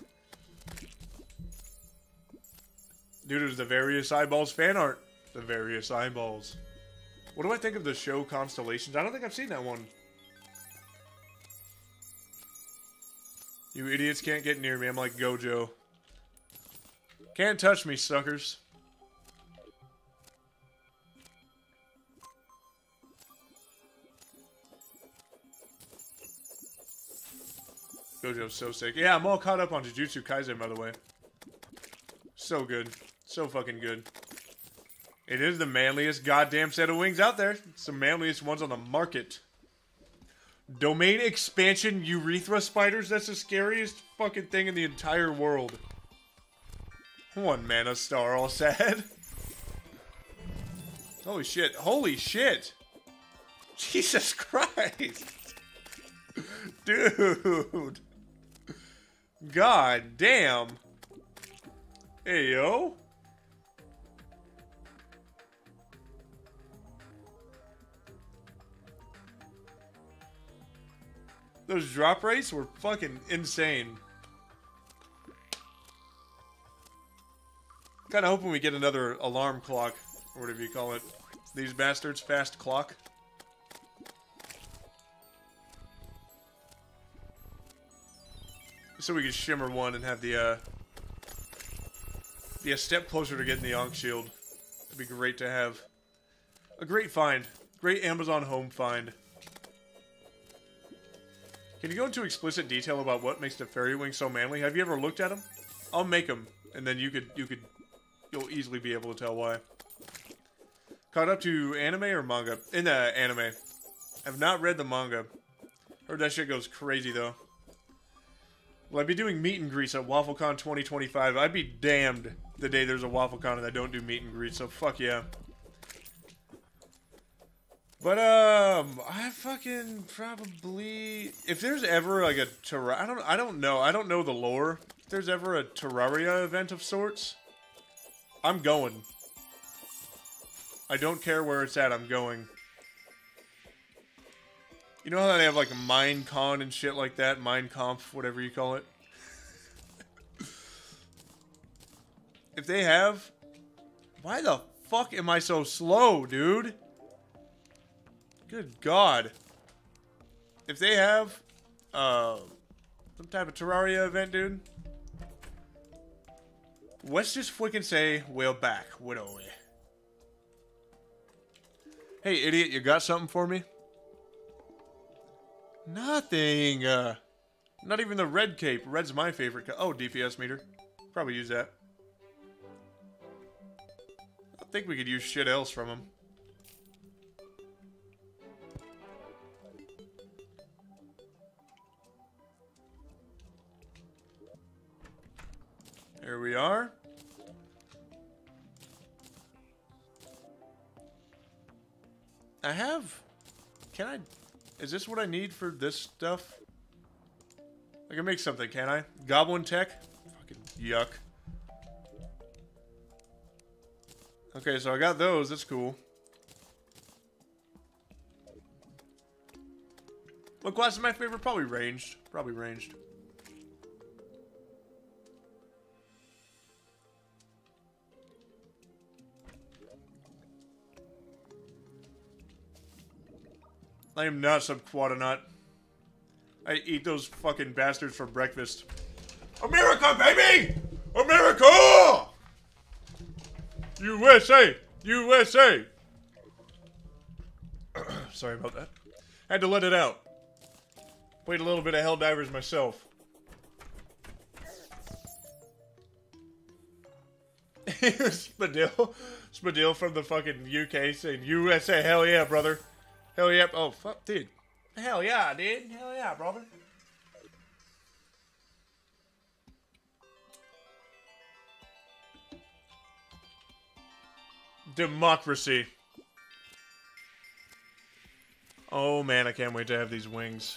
Dude, it the various eyeballs fan art. The various eyeballs. What do I think of the show Constellations? I don't think I've seen that one. You idiots can't get near me. I'm like Gojo. Can't touch me, suckers. Gojo's so sick. Yeah, I'm all caught up on Jujutsu Kaisen, by the way. So good. So fucking good. It is the manliest goddamn set of wings out there. It's the manliest ones on the market. Domain expansion urethra spiders? That's the scariest fucking thing in the entire world. One mana star all sad. Holy shit. Holy shit. Jesus Christ. Dude. God damn. Hey, yo. Those drop rates were fucking insane. Kind of hoping we get another alarm clock, or whatever you call it. These bastards, fast clock. so we can shimmer one and have the uh, be a step closer to getting the Ankh shield. It'd be great to have. A great find. Great Amazon home find. Can you go into explicit detail about what makes the fairy wing so manly? Have you ever looked at them? I'll make them, and then you could you could you'll easily be able to tell why. Caught up to anime or manga? In the anime. I've not read the manga. Heard that shit goes crazy though. Will I be doing meet and greets at WaffleCon 2025? I'd be damned the day there's a WaffleCon and I don't do meet and greets, so fuck yeah. But, um, I fucking probably... If there's ever, like, a Terraria... I don't, I don't know. I don't know the lore. If there's ever a Terraria event of sorts, I'm going. I don't care where it's at, I'm going. You know how they have like a Minecon and shit like that? Minecomp, whatever you call it. if they have... Why the fuck am I so slow, dude? Good God. If they have... Uh, some type of Terraria event, dude. Let's just freaking say we're back, widow. Hey, idiot, you got something for me? Nothing. Uh, not even the red cape. Red's my favorite. oh, DPS meter. Probably use that. I think we could use shit else from him. Here we are. I have... Can I is this what I need for this stuff? I can make something, can I? Goblin tech? Fucking yuck. Okay, so I got those. That's cool. What class is my favorite? Probably ranged. Probably ranged. I am not some nut. I eat those fucking bastards for breakfast. America, baby! America! USA! USA! Sorry about that. Had to let it out. Played a little bit of Helldivers myself. Spadil, Spadil from the fucking UK saying USA, hell yeah, brother. Hell yeah. Oh, fuck, dude. Hell yeah, dude. Hell yeah, brother. Democracy. Oh man, I can't wait to have these wings.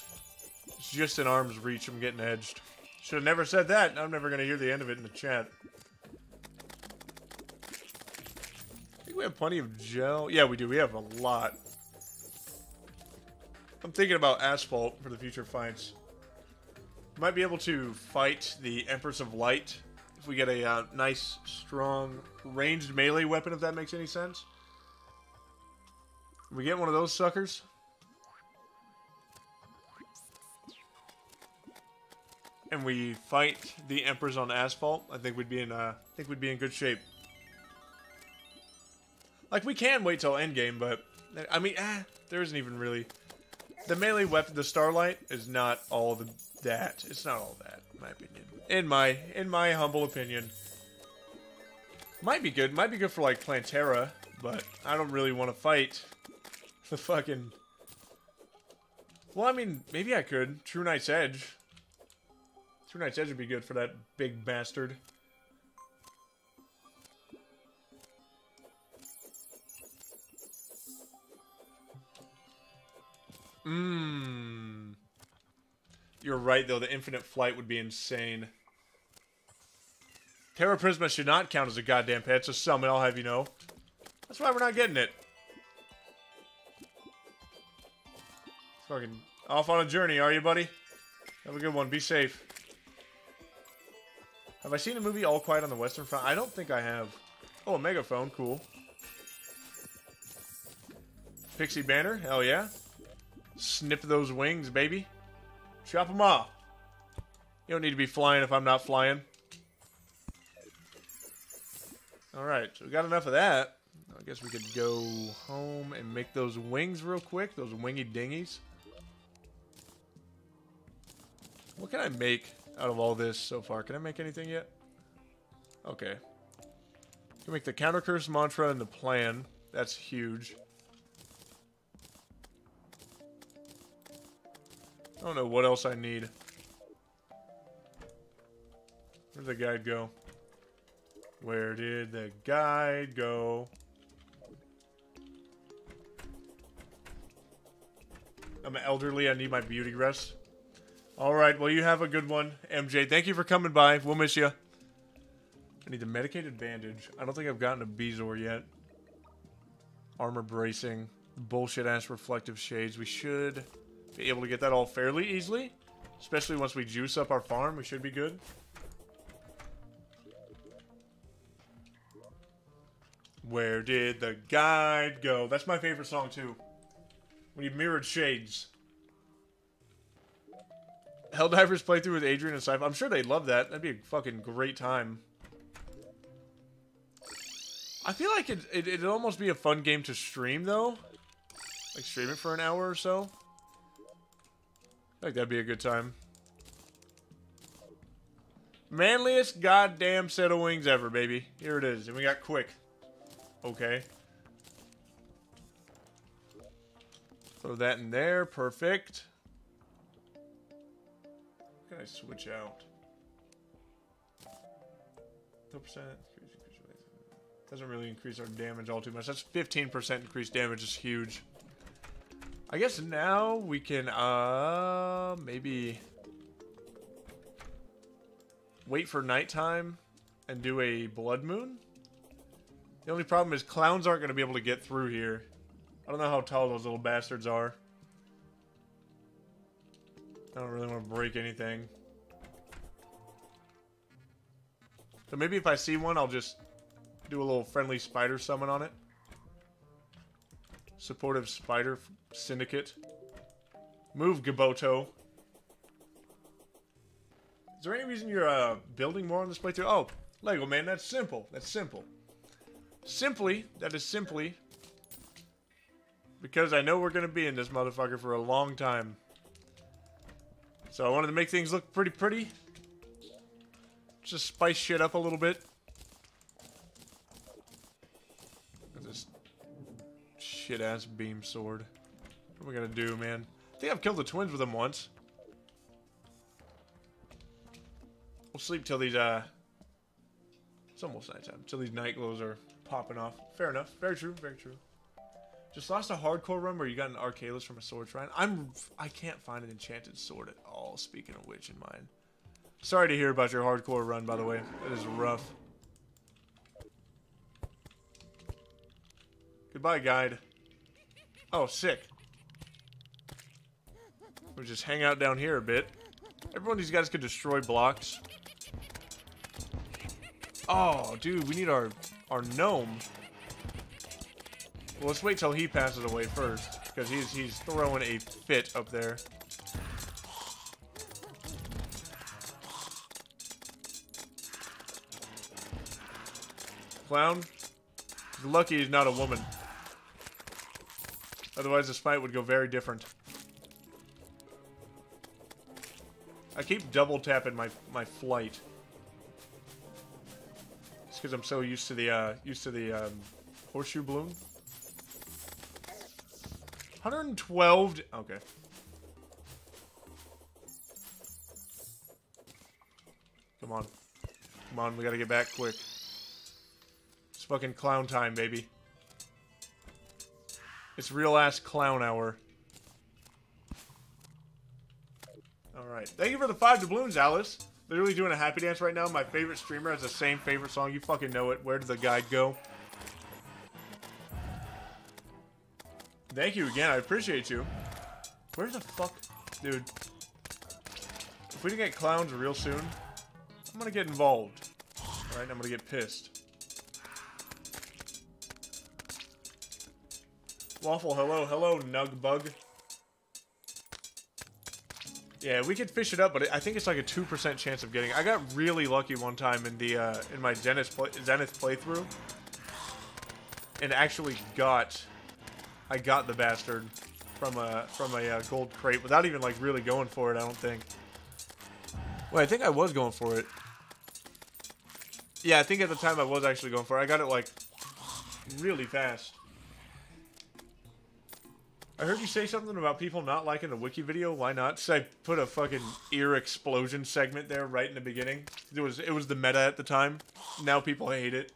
It's just in arm's reach. I'm getting edged. Should have never said that. I'm never going to hear the end of it in the chat. I think we have plenty of gel. Yeah, we do. We have a lot. I'm thinking about asphalt for the future fights. Might be able to fight the Empress of Light if we get a uh, nice, strong, ranged melee weapon, if that makes any sense. We get one of those suckers. And we fight the Empress on asphalt. I think we'd be in. Uh, I think we'd be in good shape. Like we can wait till endgame, but I mean, eh, there isn't even really the melee weapon, the Starlight, is not all the, that. It's not all that, in my opinion. In my, in my humble opinion. Might be good. Might be good for, like, Plantera, but I don't really want to fight the fucking... Well, I mean, maybe I could. True Night's Edge. True Night's Edge would be good for that big bastard. Mmm. You're right, though. The infinite flight would be insane. Terra Prisma should not count as a goddamn pet. It's a summon, I'll have you know. That's why we're not getting it. Fucking off on a journey, are you, buddy? Have a good one. Be safe. Have I seen a movie All Quiet on the Western Front? I don't think I have. Oh, a megaphone. Cool. Pixie Banner? Hell yeah. Snip those wings, baby. Chop them off. You don't need to be flying if I'm not flying. Alright, so we got enough of that. I guess we could go home and make those wings real quick. Those wingy dingies. What can I make out of all this so far? Can I make anything yet? Okay. Can make the Countercurse Mantra and the plan. That's huge. I don't know what else I need. Where'd the guide go? Where did the guide go? I'm elderly. I need my beauty rest. All right. Well, you have a good one, MJ. Thank you for coming by. We'll miss you. I need the medicated bandage. I don't think I've gotten a Bezoar yet. Armor bracing. Bullshit ass reflective shades. We should be able to get that all fairly easily. Especially once we juice up our farm. We should be good. Where did the guide go? That's my favorite song too. When you mirrored shades. Helldivers playthrough with Adrian and Cypher. I'm sure they'd love that. That'd be a fucking great time. I feel like it, it, it'd almost be a fun game to stream, though. Like, stream it for an hour or so. I think that'd be a good time. Manliest goddamn set of wings ever, baby. Here it is. And we got quick. Okay. Throw that in there. Perfect. Can I switch out? 10%. Doesn't really increase our damage all too much. That's 15% increased damage is huge. I guess now we can, uh, maybe wait for nighttime and do a blood moon. The only problem is clowns aren't going to be able to get through here. I don't know how tall those little bastards are. I don't really want to break anything. So maybe if I see one, I'll just do a little friendly spider summon on it. Supportive spider syndicate. Move, Gaboto. Is there any reason you're uh, building more on this playthrough? Oh, Lego man, that's simple. That's simple. Simply, that is simply because I know we're going to be in this motherfucker for a long time. So I wanted to make things look pretty pretty. Just spice shit up a little bit. This shit-ass beam sword. What are we to do, man? I think I've killed the twins with them once. We'll sleep till these, uh... It's almost nighttime. Till these night glows are popping off. Fair enough. Very true. Very true. Just lost a hardcore run where you got an Arkhalis from a sword shrine. I'm I can't find an enchanted sword at all. Speaking of which, in mine. Sorry to hear about your hardcore run, by the way. That is rough. Goodbye, guide. Oh, sick. We'll just hang out down here a bit. Every one of these guys could destroy blocks. Oh, dude, we need our our gnome. Well, let's wait till he passes away first, because he's he's throwing a fit up there. Clown, lucky he's not a woman. Otherwise, this fight would go very different. I keep double tapping my my flight. It's because I'm so used to the uh, used to the um, horseshoe bloom. 112. Okay. Come on. Come on, we gotta get back quick. It's fucking clown time, baby. It's real ass clown hour. Alright. Thank you for the five doubloons, Alice. Literally doing a happy dance right now. My favorite streamer has the same favorite song. You fucking know it. Where did the guide go? Thank you again. I appreciate you. Where the fuck? Dude. If we didn't get clowns real soon, I'm gonna get involved. Alright, I'm gonna get pissed. Waffle, hello, hello, Nugbug. Yeah, we could fish it up, but I think it's like a two percent chance of getting. I got really lucky one time in the uh, in my Zenith play, Zenith playthrough, and actually got, I got the bastard from a from a uh, gold crate without even like really going for it. I don't think. Wait, I think I was going for it. Yeah, I think at the time I was actually going for it. I got it like really fast. I heard you say something about people not liking the wiki video. Why not? So I put a fucking ear explosion segment there right in the beginning. It was it was the meta at the time. Now people hate it.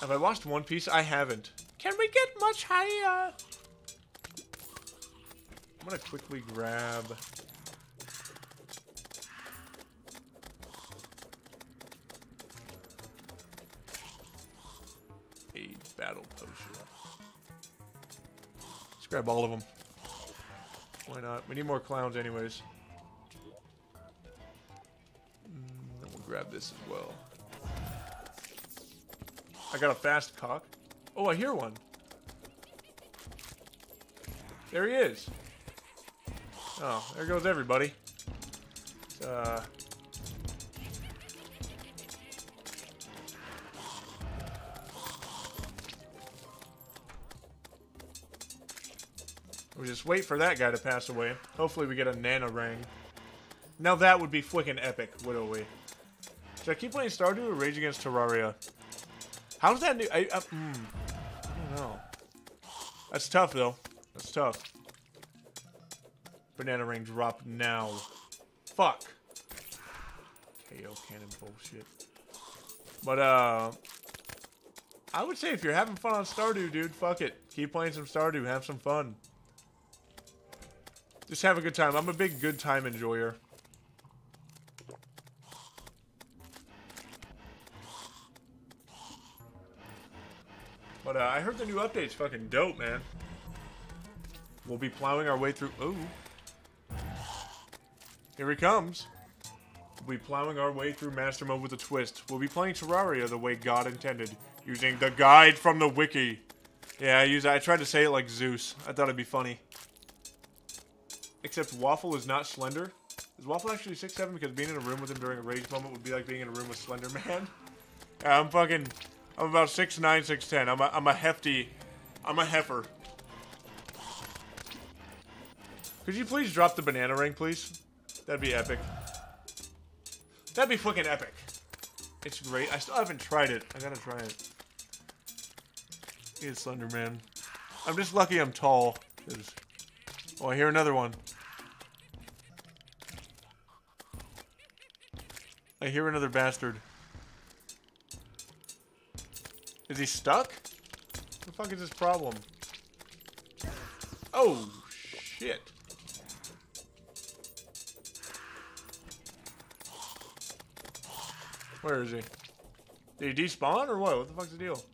Have I watched One Piece? I haven't. Can we get much higher? I'm gonna quickly grab. A battle grab all of them. Why not? We need more clowns, anyways. Mm, then we'll grab this as well. I got a fast cock. Oh, I hear one. There he is. Oh, there goes everybody. Uh, we just wait for that guy to pass away. Hopefully we get a nano ring. Now that would be flicking epic, wouldn't we? Should I keep playing Stardew or Rage Against Terraria? How's that new? I, I, mm, I don't know. That's tough, though. That's tough. Bananarang drop now. Fuck. KO cannon bullshit. But, uh... I would say if you're having fun on Stardew, dude, fuck it. Keep playing some Stardew. Have some fun. Just have a good time. I'm a big good time enjoyer. But uh, I heard the new update's fucking dope, man. We'll be plowing our way through. Ooh. Here he comes. We'll be plowing our way through Master Mode with a twist. We'll be playing Terraria the way God intended, using the guide from the wiki. Yeah, I use. I tried to say it like Zeus. I thought it'd be funny. Except Waffle is not slender. Is Waffle actually 6'7"? Because being in a room with him during a rage moment would be like being in a room with Slender Man. Yeah, I'm fucking... I'm about 6'9", 6'10". I'm a, I'm a hefty... I'm a heifer. Could you please drop the Bananarang, please? That'd be epic. That'd be fucking epic. It's great. I still haven't tried it. I gotta try it. It's Slender Man. I'm just lucky I'm tall. Oh, I hear another one. I hear another bastard. Is he stuck? What the fuck is his problem? Oh, shit. Where is he? Did he despawn or what? What the fuck's the deal?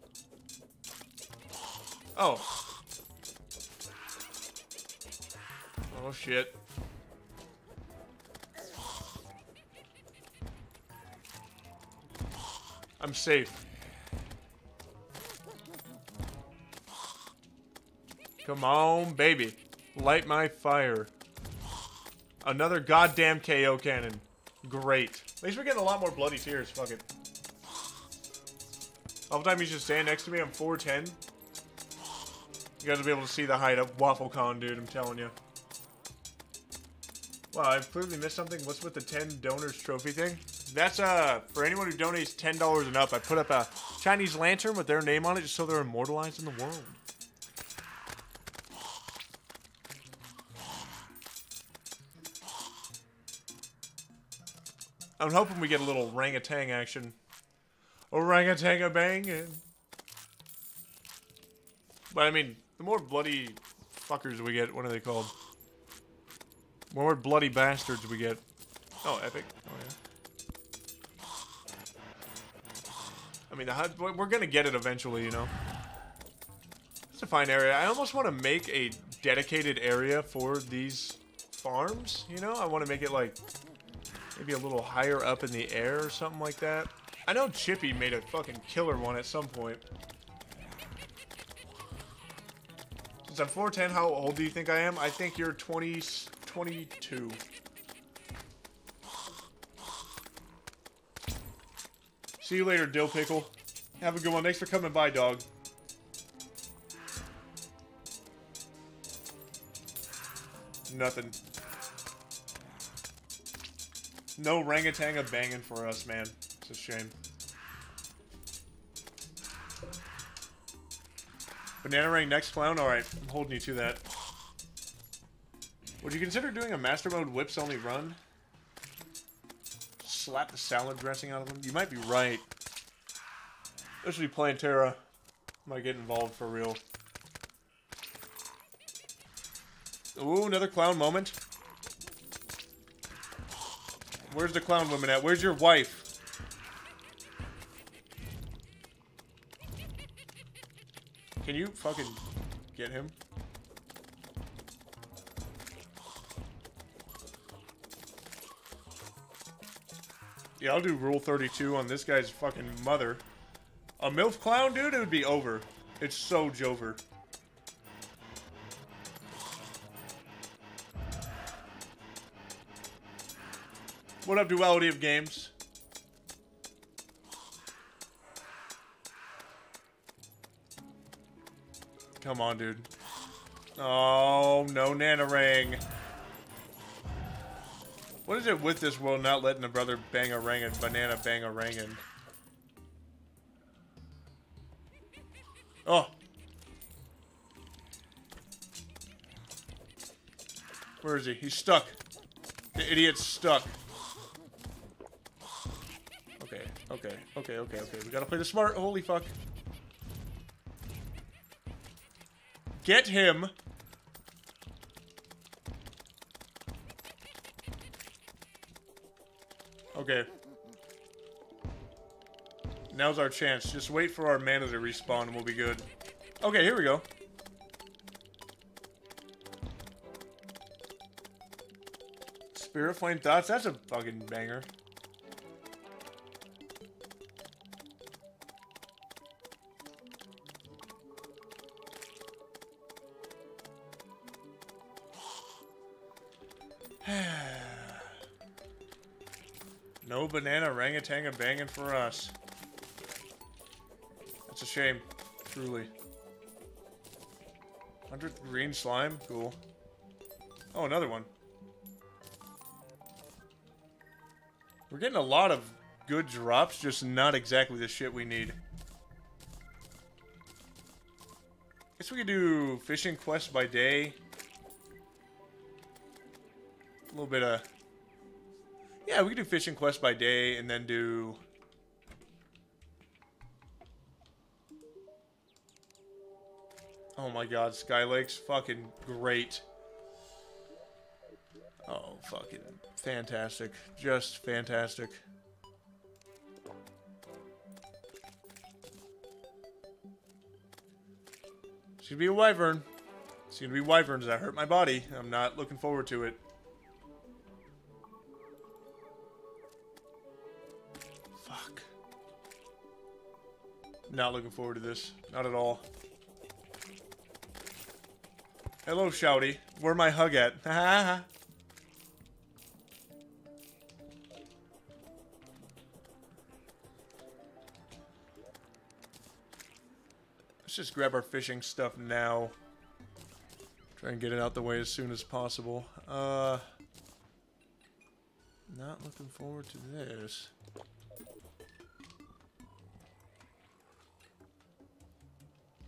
Oh. Oh shit. I'm safe. Come on, baby. Light my fire. Another goddamn KO cannon. Great. At least we're getting a lot more bloody tears. Fuck it. All the time he's just standing next to me, I'm 410. You guys will be able to see the height of WaffleCon, dude, I'm telling you. Wow, I've clearly missed something. What's with the 10 donors trophy thing? That's, uh, for anyone who donates $10 and up, I put up a Chinese lantern with their name on it just so they're immortalized in the world. I'm hoping we get a little orangutan action. Orangutan a banging. But I mean, the more bloody fuckers we get, what are they called? The more bloody bastards we get. Oh, epic. Oh, yeah. I mean, we're gonna get it eventually, you know? It's a fine area. I almost want to make a dedicated area for these farms, you know? I want to make it like maybe a little higher up in the air or something like that. I know Chippy made a fucking killer one at some point. Since I'm 4'10", how old do you think I am? I think you're 20, 22. See you later, Dill Pickle. Have a good one. Thanks for coming by, dog. Nothing. No rangutanga banging for us, man. It's a shame. Bananarang next clown? Alright, I'm holding you to that. Would you consider doing a master mode whips only run? Slap the salad dressing out of them? You might be right. Especially playing Terra. Might get involved for real. Ooh, another clown moment. Where's the clown woman at? Where's your wife? Can you fucking get him? Yeah, I'll do rule 32 on this guy's fucking mother. A MILF clown, dude, it would be over. It's so Jover. What up, Duality of Games? Come on, dude. Oh, no Nana Ring. What is it with this world not letting a brother bang a ring and banana bang a ring Oh. Where is he? He's stuck. The idiot's stuck. Okay, okay, okay, okay, okay. We gotta play the smart. Holy fuck. Get him. Okay. Now's our chance. Just wait for our mana to respawn and we'll be good. Okay, here we go. Spirit Flame Thoughts? That's a fucking banger. Banana rangutanga banging for us. That's a shame. Truly. 100 green slime? Cool. Oh, another one. We're getting a lot of good drops, just not exactly the shit we need. Guess we could do fishing quest by day. A little bit of... Yeah, we could do fishing quest by day and then do... Oh my god, Sky Lake's fucking great. Oh, fucking fantastic. Just fantastic. It's gonna be a wyvern. It's gonna be wyverns that hurt my body. I'm not looking forward to it. Not looking forward to this. Not at all. Hello, Shouty. Where my hug at? Let's just grab our fishing stuff now. Try and get it out the way as soon as possible. Uh, not looking forward to this.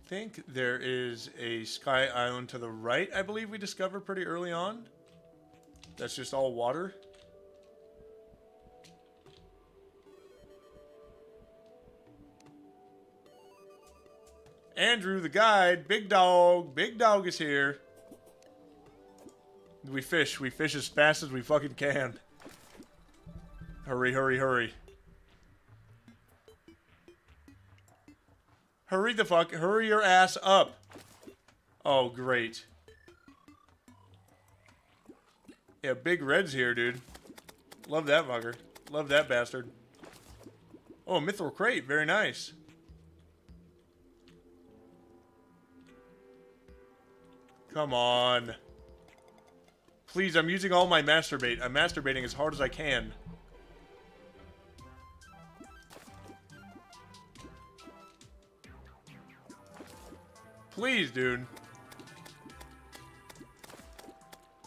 Think there is a sky island to the right, I believe we discovered pretty early on. That's just all water. Andrew, the guide, big dog, big dog is here. We fish. We fish as fast as we fucking can. Hurry, hurry, hurry. Hurry the fuck. Hurry your ass up. Oh, great. Yeah, Big Red's here, dude. Love that fucker. Love that bastard. Oh, Mithril Crate. Very nice. Come on. Please, I'm using all my Master Bait. I'm masturbating as hard as I can. Please, dude.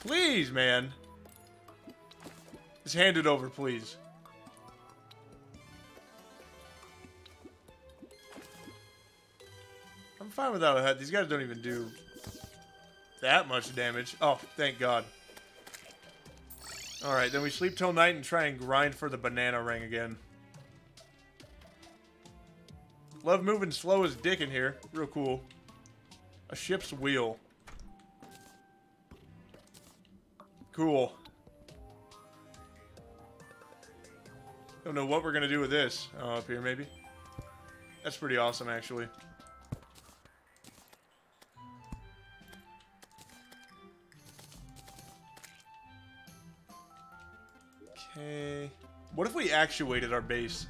Please, man. Just hand it over, please. I'm fine without a head. These guys don't even do that much damage. Oh, thank God. Alright, then we sleep till night and try and grind for the Bananarang again. Love moving slow as dick in here. Real cool. A ship's wheel. Cool. Don't know what we're gonna do with this. Oh, up here, maybe? That's pretty awesome, actually. Okay. What if we actuated our base?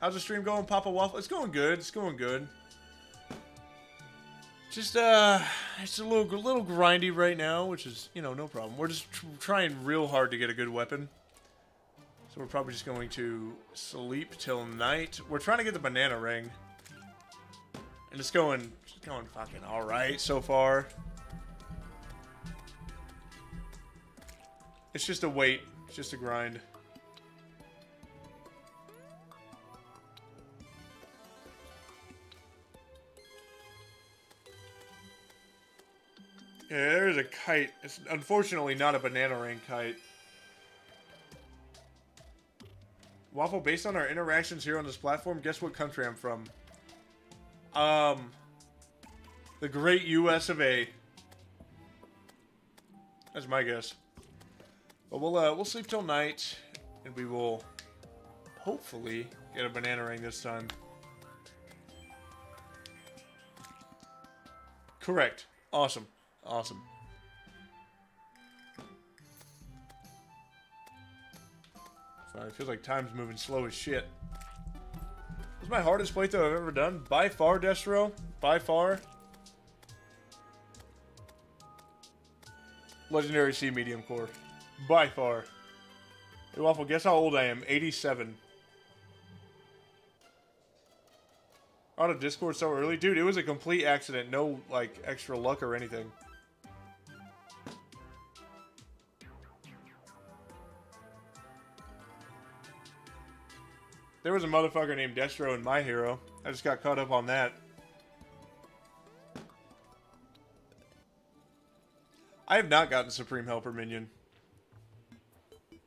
How's the stream going, Papa Waffle? It's going good. It's going good. Just uh, it's a little little grindy right now, which is you know no problem. We're just tr trying real hard to get a good weapon. So we're probably just going to sleep till night. We're trying to get the Bananarang, and it's going it's going fucking all right so far. It's just a wait. It's just a grind. Yeah, there's a kite. It's unfortunately not a Bananarang kite. Waffle, based on our interactions here on this platform, guess what country I'm from? Um, the great U.S. of A. That's my guess. But we'll uh, we'll sleep till night, and we will hopefully get a Bananarang this time. Correct. Awesome. Awesome. Sorry, it feels like time's moving slow as shit. This is my hardest playthrough I've ever done. By far, Destro. By far. Legendary C medium core. By far. Hey, Waffle, guess how old I am? 87. Rod of Discord so early? Dude, it was a complete accident. No, like, extra luck or anything. There was a motherfucker named Destro in My Hero. I just got caught up on that. I have not gotten Supreme Helper Minion. Am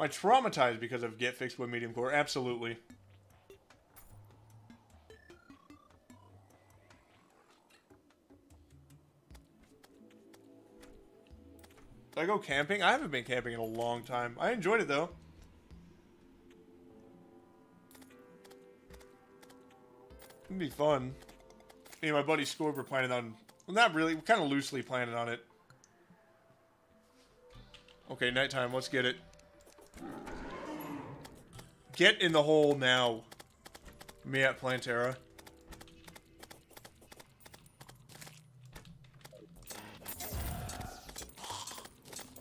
I traumatized because of Get Fixed with Medium Core? Absolutely. Did I go camping? I haven't been camping in a long time. I enjoyed it though. It'd be fun. Me and my buddy Scorb were planning on... Well, not really. We're kind of loosely planning on it. Okay, nighttime. Let's get it. Get in the hole now. Me at Plantera.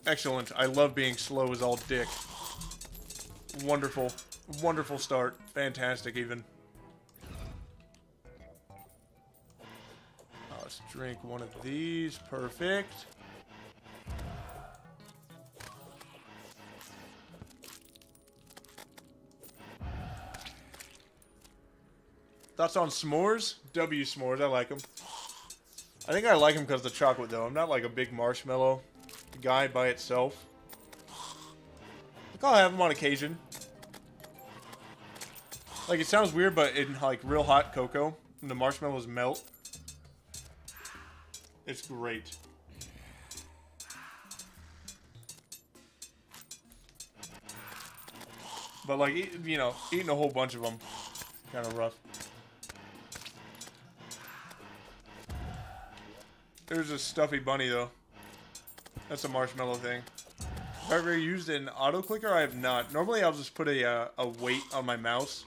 Excellent. I love being slow as all dick. Wonderful. Wonderful start. Fantastic, even. Drink one of these. Perfect. Thoughts on s'mores? W s'mores. I like them. I think I like them because the chocolate, though. I'm not like a big marshmallow guy by itself. I'll have them on occasion. Like, it sounds weird, but in, like, real hot cocoa, the marshmallows melt, it's great. But, like, you know, eating a whole bunch of them, kind of rough. There's a stuffy bunny, though. That's a marshmallow thing. Have I ever used an auto clicker? I have not. Normally, I'll just put a, uh, a weight on my mouse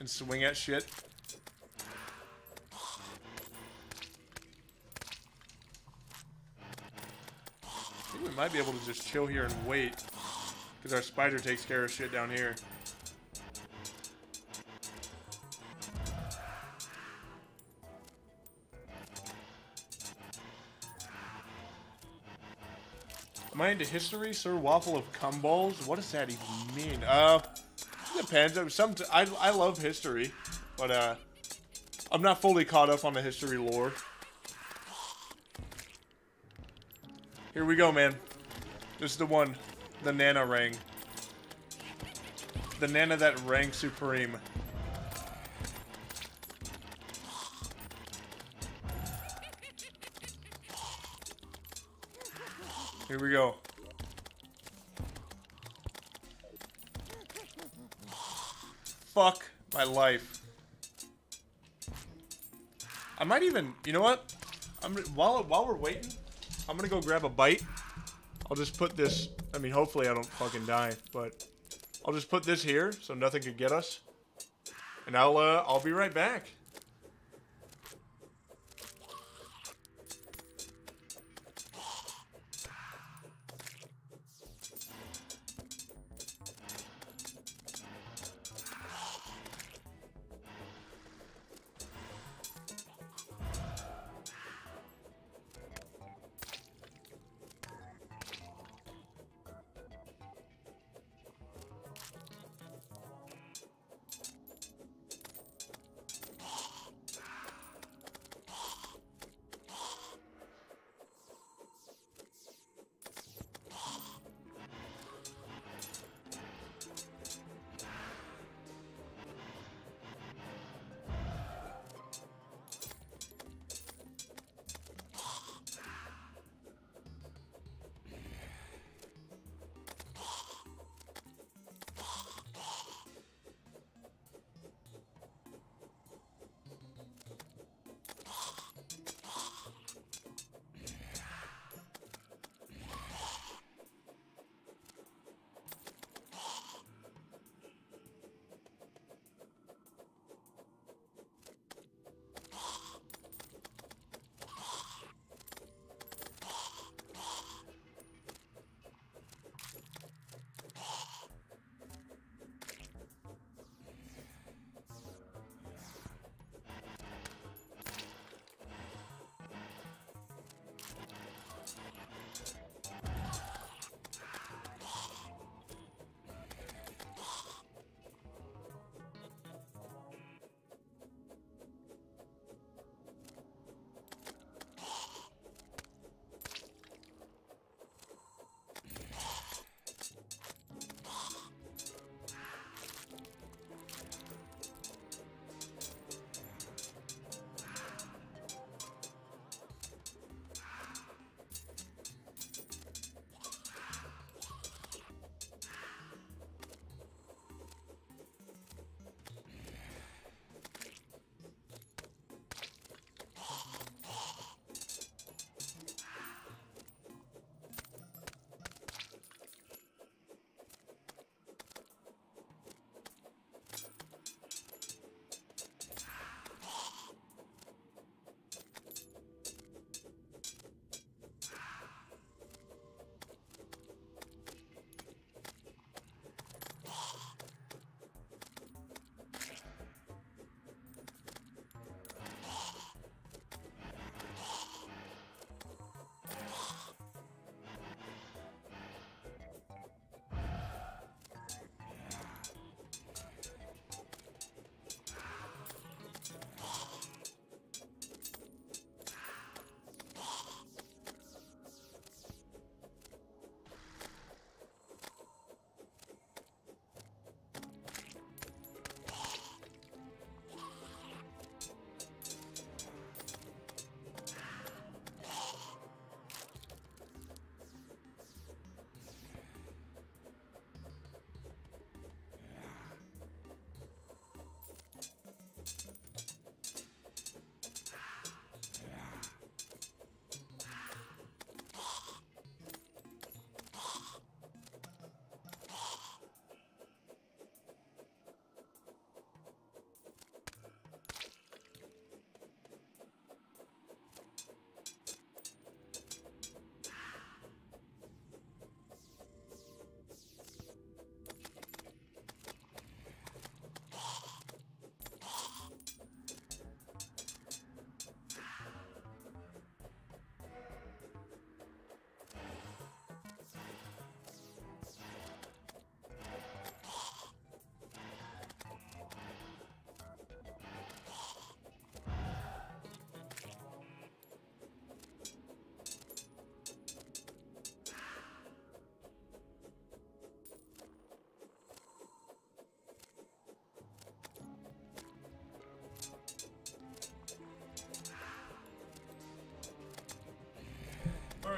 and swing at shit. We might be able to just chill here and wait. Because our spider takes care of shit down here. Am I into history, Sir Waffle of Cumballs? What does that even mean? Uh, depends. Some I, I love history, but uh, I'm not fully caught up on the history lore. Here we go, man. This is the one. The Nana Ring. The Nana that rang supreme. Here we go. Fuck my life. I might even, you know what? I'm while while we're waiting, I'm gonna go grab a bite. I'll just put this. I mean, hopefully I don't fucking die, but I'll just put this here so nothing could get us. And I'll uh, I'll be right back.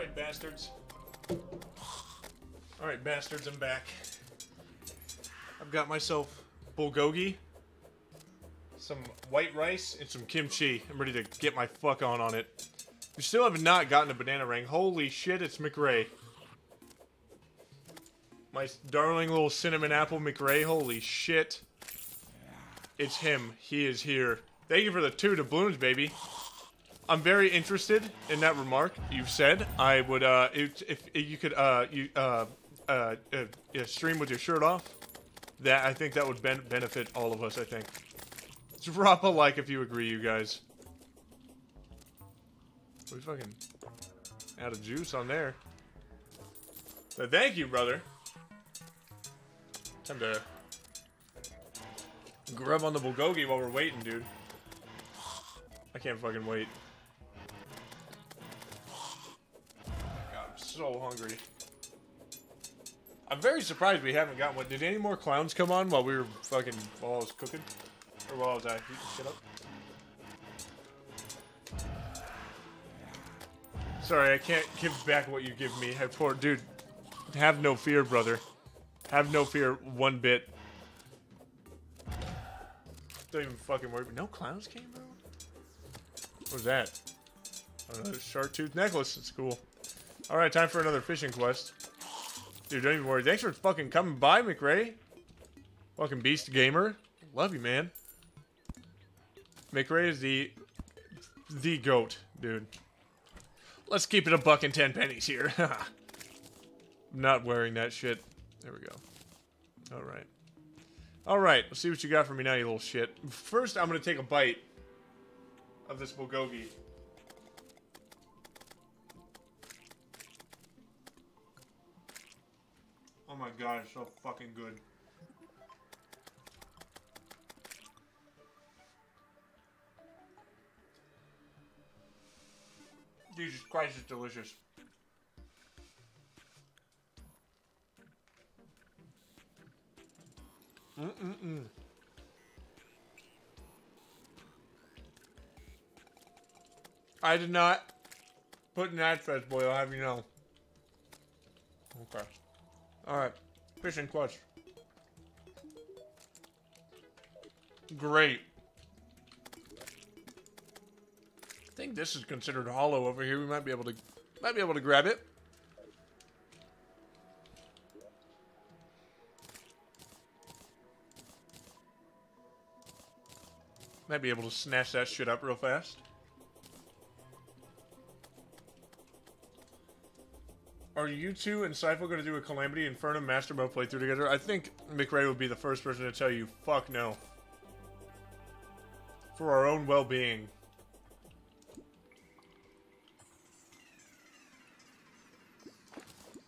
Alright, bastards. Alright, bastards, I'm back. I've got myself bulgogi, some white rice, and some kimchi. I'm ready to get my fuck on on it. We still have not gotten a Bananarang. Holy shit, it's McRae. My darling little cinnamon apple McRae. Holy shit. It's him. He is here. Thank you for the two doubloons, baby. I'm very interested in that remark you've said. I would, uh, if, if, you could, uh, you, uh, uh, uh, stream with your shirt off. That I think that would ben benefit all of us. I think. Drop a like if you agree, you guys. We fucking out of juice on there. But thank you, brother. Time to grub on the bulgogi while we're waiting, dude. I can't fucking wait. So hungry. I'm very surprised we haven't gotten one. Did any more clowns come on while we were fucking while I was cooking? Or while I was uh, heating up? Sorry, I can't give back what you give me. I poor dude. Have no fear, brother. Have no fear one bit. Don't even fucking worry. No clowns came out? What was that? Another shark tooth necklace. It's cool. Alright, time for another fishing quest. Dude, don't even worry. Thanks for fucking coming by, McRae. Fucking beast gamer. Love you, man. McRae is the the goat, dude. Let's keep it a buck and ten pennies here. Not wearing that shit. There we go. Alright. Alright, let's see what you got for me now, you little shit. First, I'm gonna take a bite of this bulgogi. Oh my god, it's so fucking good. Jesus Christ, it's delicious. Mm-mm-mm. I did not put in that fast boy, I'll have you know. Okay. Alright. Fishing clutch. Great. I think this is considered hallow over here. We might be able to might be able to grab it. Might be able to snatch that shit up real fast. Are you two and Cypher going to do a Calamity Infernum Master Mode playthrough together? I think McRae would be the first person to tell you, fuck no. For our own well-being.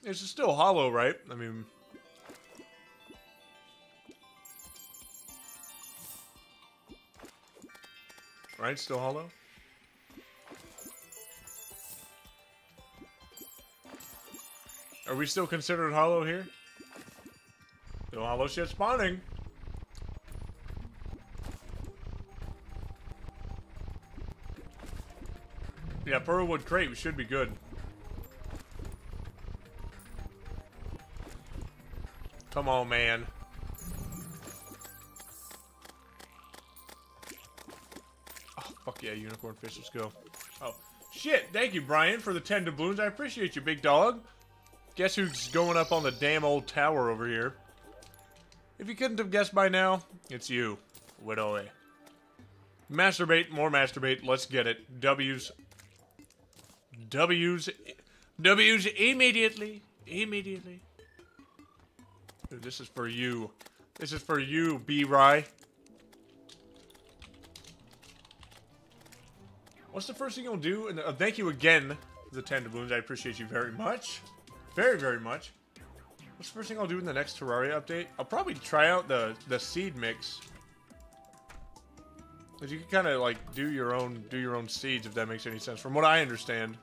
It's still hallow, right? I mean... Right? Still hallow? Are we still considered hallow here? Still hallow shit spawning. Yeah, Pearlwood Crate, we should be good. Come on, man. Oh, fuck yeah, unicorn fish, let's go. Oh, shit, thank you, Brian, for the 10 doubloons. I appreciate you, big dog. Guess who's going up on the damn old tower over here? If you couldn't have guessed by now, it's you, Widow A. Master Bait, more master bait, let's get it. W's. W's. W's immediately. Immediately. Dude, this is for you. This is for you, B-Rye. What's the first thing you'll do? And uh, thank you again for the 10 doubloons. I appreciate you very much. Very, very much. What's the first thing I'll do in the next Terraria update? I'll probably try out the, the seed mix. Cause you can kind of like do your own do your own seeds if that makes any sense, from what I understand.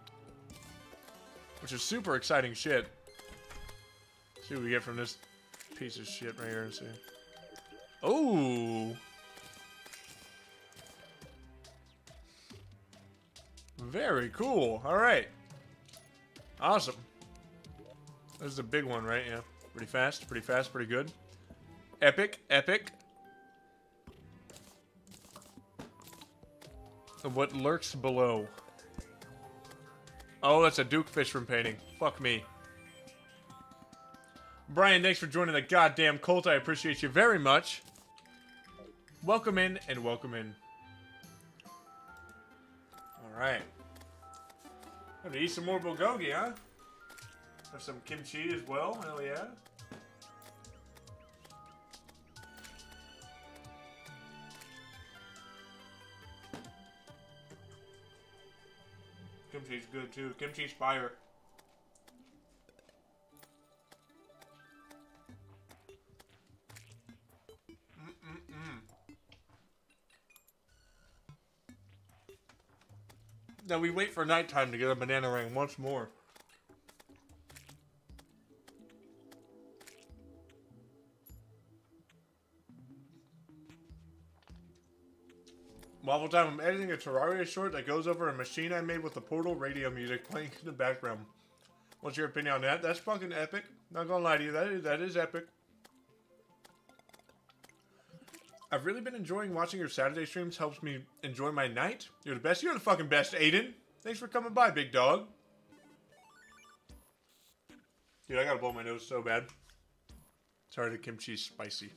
Which is super exciting shit. Let's see what we get from this piece of shit right here see. Oh. Very cool. All right. Awesome. This is a big one, right? Yeah. Pretty fast, pretty fast, pretty good. Epic, epic. What lurks below? Oh, that's a Duke Fishron painting. Fuck me. Brian, thanks for joining the goddamn cult. I appreciate you very much. Welcome in and welcome in. Alright. Gonna eat some more bulgogi, huh? Have some kimchi as well. Hell yeah. Kimchi's good too. Kimchi's fire. Now we wait for nighttime to get a bananarang once more. Waffle time, I'm editing a Terraria short that goes over a machine I made with the Portal radio music playing in the background. What's your opinion on that? That's fucking epic. Not gonna lie to you, that is, that is epic. I've really been enjoying watching your Saturday streams. Helps me enjoy my night. You're the best. You're the fucking best, Aiden. Thanks for coming by, big dog. Dude, I gotta blow my nose so bad. Sorry, the kimchi's spicy.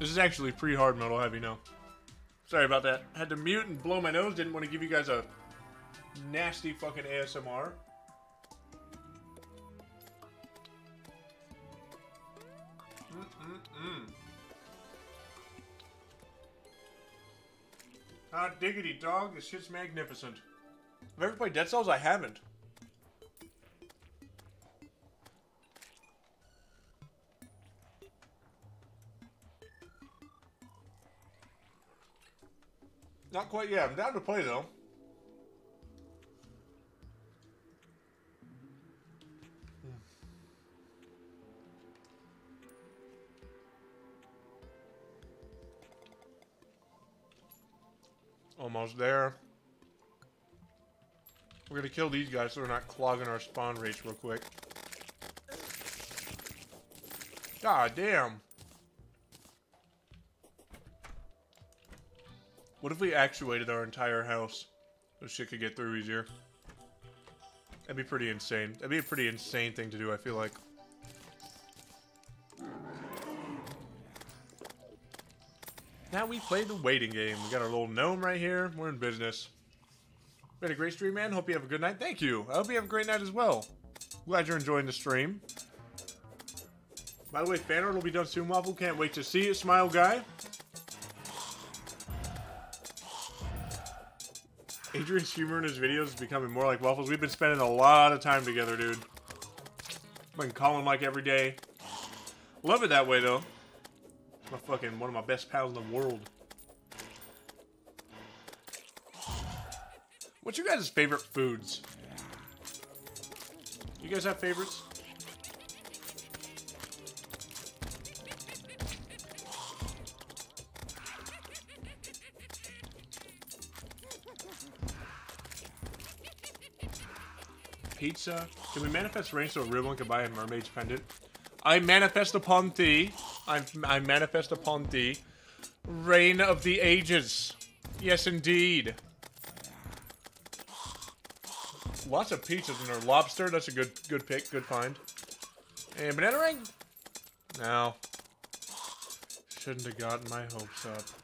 This is actually pretty hard metal heavy now. Sorry about that. Had to mute and blow my nose. Didn't want to give you guys a nasty fucking ASMR. Mm-mm-mm. Hot diggity dog, this shit's magnificent. Have I ever played Dead Cells? I haven't. Not quite yet. I'm down to play though. Almost there. We're gonna kill these guys so they're not clogging our spawn rates real quick. God damn. What if we actuated our entire house? So shit could get through easier. That'd be pretty insane. That'd be a pretty insane thing to do, I feel like. Now we play the waiting game. We got our little gnome right here. We're in business. We had a great stream, man. Hope you have a good night. Thank you. I hope you have a great night as well. Glad you're enjoying the stream. By the way, fan art will be done soon, Waffle. Can't wait to see it, Smile Guy. Adrian's humor in his videos is becoming more like Waffles. We've been spending a lot of time together, dude. Been calling like every day. Love it that way, though. My fucking one of my best pals in the world. What's your guys' favorite foods? You guys have favorites? Pizza. Can we manifest rain so everyone can buy a mermaid's pendant? I manifest upon thee. I, I manifest upon thee. Reign of the ages. Yes, indeed. Lots of pizzas in there. Lobster, that's a good good pick, good find. And bananarang? No. Shouldn't have gotten my hopes up.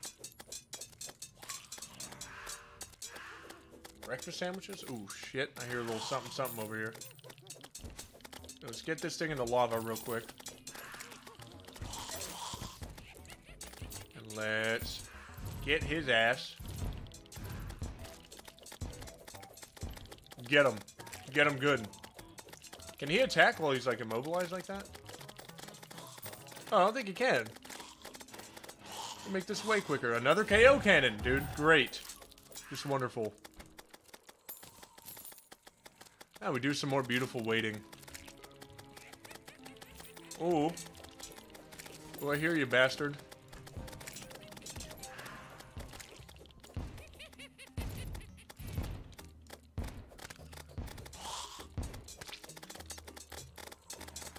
Breakfast sandwiches? Ooh, shit. I hear a little something something over here. Let's get this thing in the lava real quick. And let's get his ass. Get him. Get him good. Can he attack while he's like immobilized like that? Oh, I don't think he can. Make this way quicker. Another KO cannon, dude. Great. Just wonderful. Now we do some more beautiful waiting. Ooh. Well, I hear you, bastard.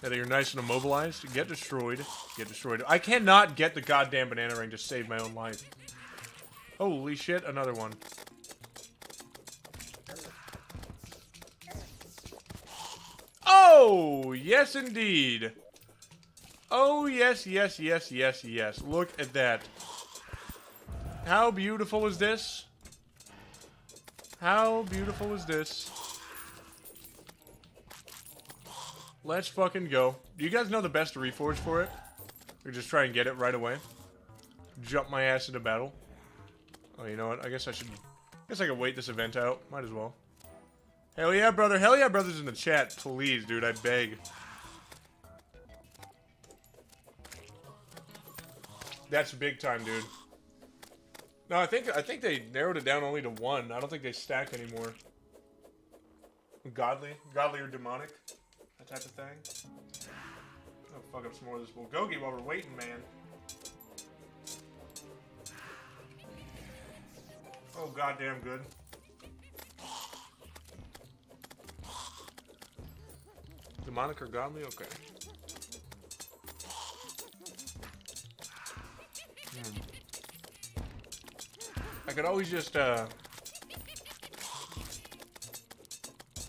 That you're nice and immobilized. Get destroyed. Get destroyed. I cannot get the goddamn bananarang to save my own life. Holy shit, another one. Yes indeed. Oh, yes, yes, yes, yes, yes. Look at that. How beautiful is this? How beautiful is this? Let's fucking go. Do you guys know the best reforge for it? Or just try and get it right away? Jump my ass into battle. Oh, you know what? I guess I should... I guess I could wait this event out. Might as well. Hell yeah, brother. Hell yeah, brothers in the chat. Please, dude. I beg. That's big time, dude. No, I think I think they narrowed it down only to one. I don't think they stack anymore. Godly, godly or demonic, that type of thing. Oh, fuck up some more of this bulgogi while we're waiting, man. Oh, goddamn good. Demonic or godly? Okay. Hmm. I could always just, uh...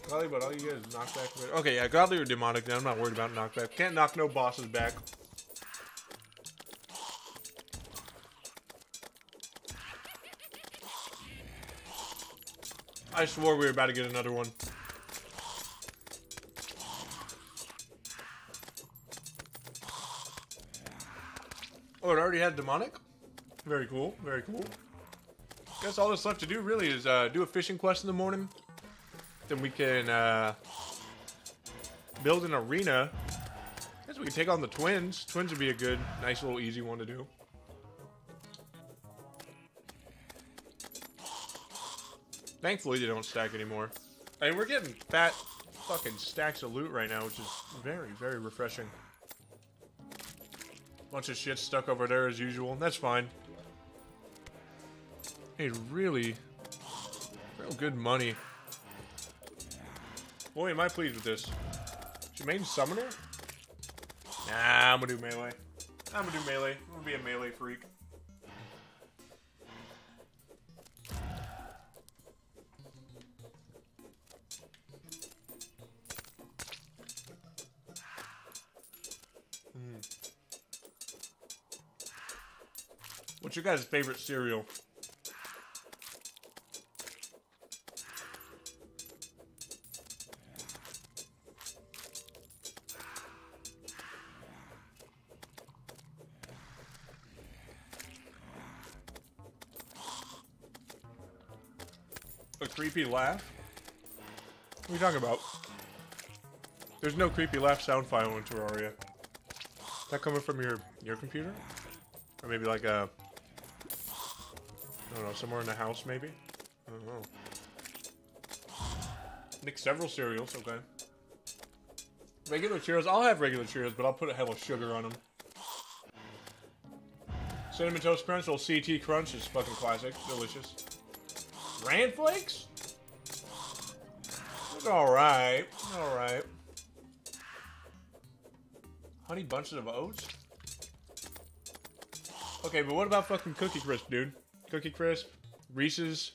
Godly, but all you get is knockback. Okay, yeah, godly or demonic, then I'm not worried about knockback. Can't knock no bosses back. I swore we were about to get another one. Already had demonic? Very cool, very cool. Guess all that's left to do really is uh, do a fishing quest in the morning. Then we can uh, build an arena. Guess we can take on the twins. Twins would be a good, nice little easy one to do. Thankfully, they don't stack anymore. I mean, we're getting fat fucking stacks of loot right now, which is very, very refreshing. Bunch of shit stuck over there as usual. That's fine. Hey, really, real good money. Boy, am I pleased with this. She main summoner? Nah, I'm gonna do melee. I'm gonna do melee. I'm gonna be a melee freak. Your guys' favorite cereal? A creepy laugh? What are you talking about? There's no creepy laugh sound file in Terraria. Is that coming from your your computer? Or maybe like a don't know, somewhere in the house, maybe? I don't know. Make several cereals, okay. Regular Cheerios, I'll have regular Cheerios, but I'll put a hell of sugar on them. Cinnamon Toast Crunch, little CT Crunch is fucking classic. Delicious. Bran Flakes? Alright, alright. Honey Bunches of Oats? Okay, but what about fucking Cookie Crisp, dude? Cookie Crisp, Reese's,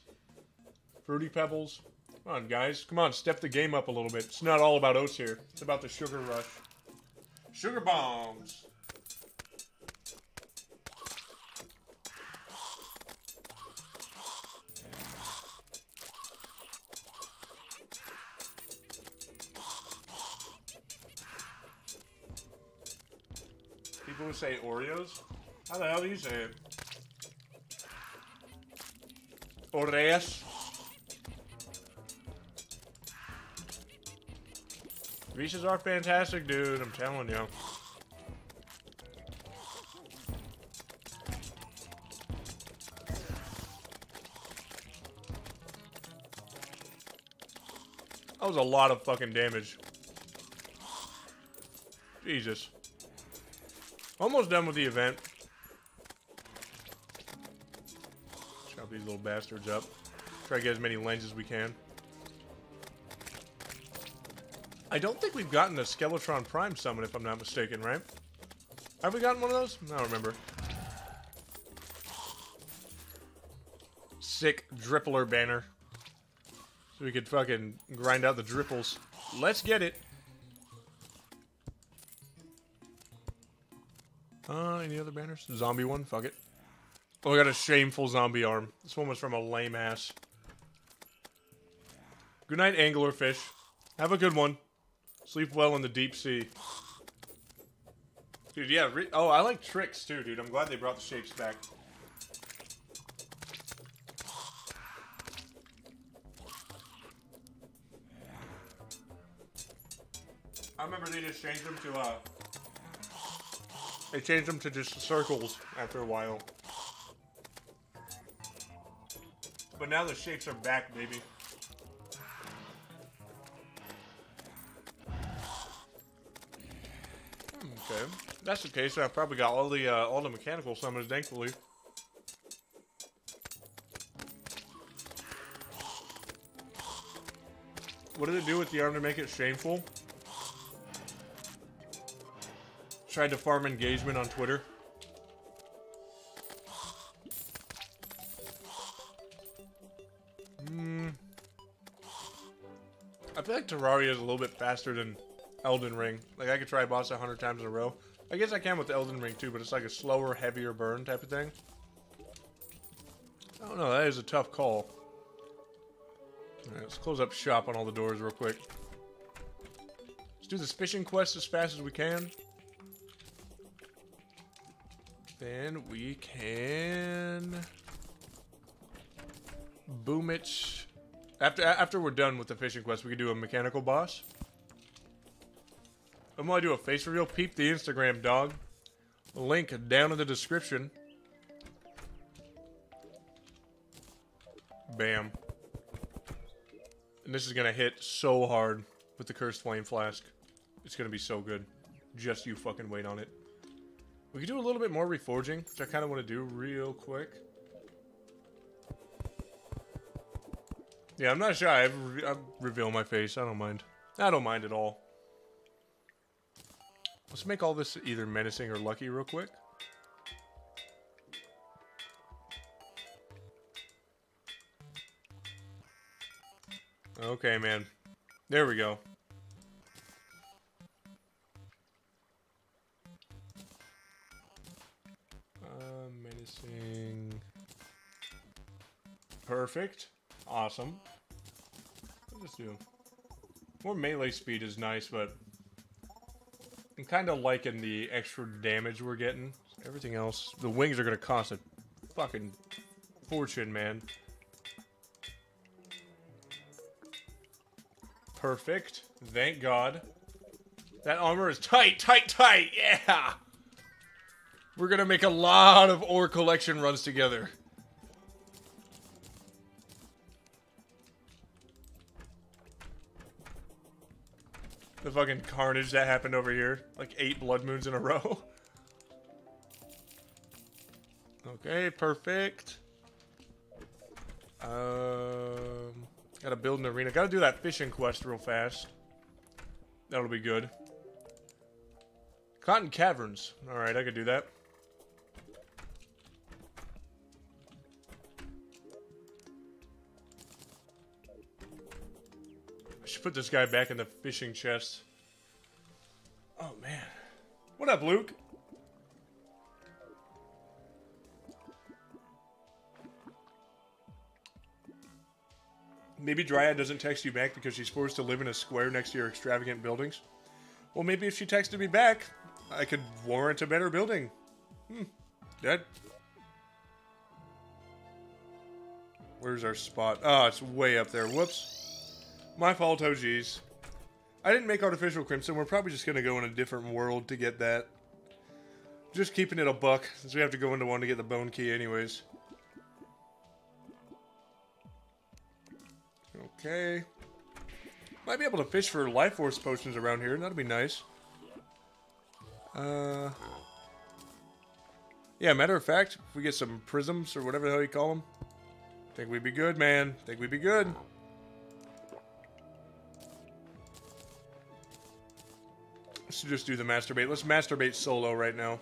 Fruity Pebbles. Come on, guys. Come on, step the game up a little bit. It's not all about oats here. It's about the sugar rush. Sugar bombs. People who say Oreos? How the hell do you say it? Oreas. Reese's are fantastic, dude. I'm telling you. That was a lot of fucking damage. Jesus. Almost done with the event. Little bastards up. Try to get as many lenses as we can. I don't think we've gotten a Skeletron Prime summon, if I'm not mistaken, right? Have we gotten one of those? I don't remember. Sick Drippler banner. So we could fucking grind out the dripples. Let's get it. Uh, any other banners? Zombie one? Fuck it. Oh, I got a shameful zombie arm. This one was from a lame ass. Good night, anglerfish. Have a good one. Sleep well in the deep sea. Dude, yeah. oh, I like tricks too, dude. I'm glad they brought the shapes back. I remember they just changed them to, uh... They changed them to just circles after a while. But now the shapes are back, baby. Okay, that's the case. I've probably got all the uh, all the mechanical summons, thankfully. What did it do with the arm to make it shameful? Tried to farm engagement on Twitter. Like Terraria is a little bit faster than Elden Ring. Like, I could try a boss a hundred times in a row. I guess I can with Elden Ring, too, but it's like a slower, heavier burn type of thing. Oh, I don't know, that is a tough call. Let's close up shop on all the doors real quick. Let's do this fishing quest as fast as we can. Then we can boom it. After after we're done with the fishing quest, we can do a mechanical boss. I'm gonna do a face reveal. Peep the Instagram, dog. Link down in the description. Bam. And this is gonna hit so hard with the Cursed Flame Flask. It's gonna be so good. Just you fucking wait on it. We could do a little bit more reforging, which I kind of want to do real quick. Yeah, I'm not shy. I, re I reveal my face. I don't mind. I don't mind at all. Let's make all this either menacing or lucky real quick. Okay, man. There we go. Uh, menacing. Perfect. Awesome. What does do? More melee speed is nice, but I'm kind of liking the extra damage we're getting. Everything else, the wings are going to cost a fucking fortune, man. Perfect. Thank God. That armor is tight, tight, tight. Yeah. We're going to make a lot of ore collection runs together. The fucking carnage that happened over here. Like eight blood moons in a row. okay, perfect. Um, gotta build an arena. Gotta do that fishing quest real fast. That'll be good. Cotton Caverns. Alright, I could do that. Put this guy back in the fishing chest. Oh, man. What up, Luke? Maybe Dryad doesn't text you back because she's forced to live in a square next to your extravagant buildings. Well, maybe if she texted me back, I could warrant a better building. Hmm. Dead. Where's our spot? Oh, it's way up there. Whoops. My fault, oh OGs. I didn't make Artificial Crimson. We're probably just going to go in a different world to get that. Just keeping it a buck, since we have to go into one to get the bone key anyways. Okay. Might be able to fish for life force potions around here. That'd be nice. Uh, Yeah, matter of fact, if we get some prisms or whatever the hell you call them, think we'd be good, man. Think we'd be good. Let's just do the master bait. Let's masturbate solo right now.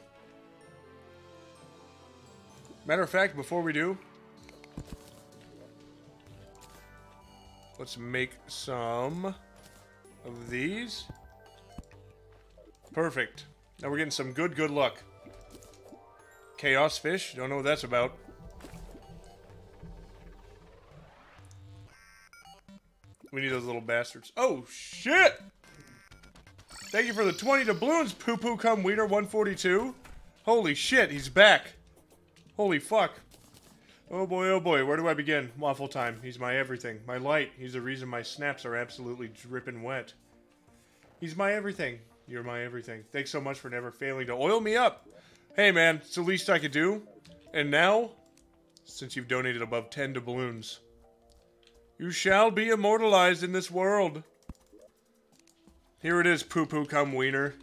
Matter of fact, before we do, let's make some of these. Perfect. Now we're getting some good, good luck. Chaos fish. Don't know what that's about. We need those little bastards. Oh, shit! Thank you for the 20 doubloons, Poo Poo Come Wiener 142. Holy shit, he's back. Holy fuck. Oh boy, oh boy, where do I begin? Waffle time. He's my everything. My light. He's the reason my snaps are absolutely dripping wet. He's my everything. You're my everything. Thanks so much for never failing to oil me up. Hey man, it's the least I could do. And now, since you've donated above 10 doubloons, you shall be immortalized in this world. Here it is, poo poo come wiener.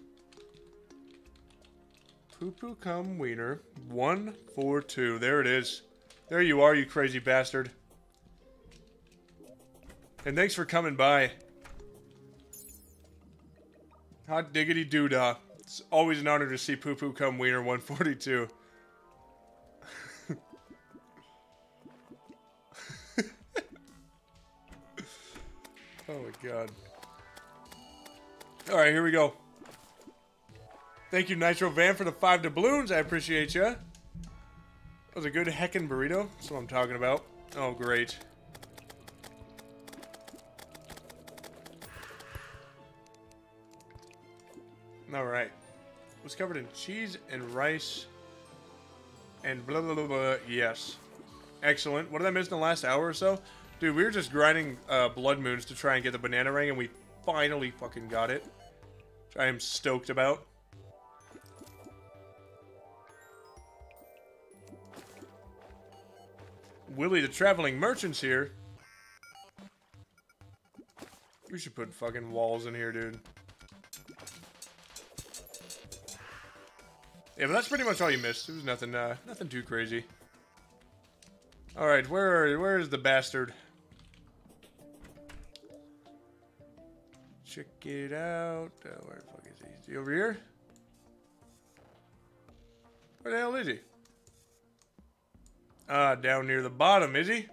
Poo poo come wiener. One, four, two. There it is. There you are, you crazy bastard. And thanks for coming by. Hot diggity doodah. It's always an honor to see Poo Poo come Wiener 142. oh my god. Alright, here we go. Thank you, Nitro Van, for the five doubloons. I appreciate you. That was a good heckin' burrito. That's what I'm talking about. Oh, great. Alright. It was covered in cheese and rice and blah, blah, blah, blah. Yes. Excellent. What did I miss in the last hour or so? Dude, we were just grinding uh, Blood Moons to try and get the bananarang, and we finally fucking got it. I am stoked about. Willie the Traveling Merchant's here. We should put fucking walls in here, dude. Yeah, but that's pretty much all you missed. It was nothing, uh, nothing too crazy. All right, where, are, where is the bastard? Check it out. Uh, where the fuck is he? Is he over here? Where the hell is he? Ah, down near the bottom, is he?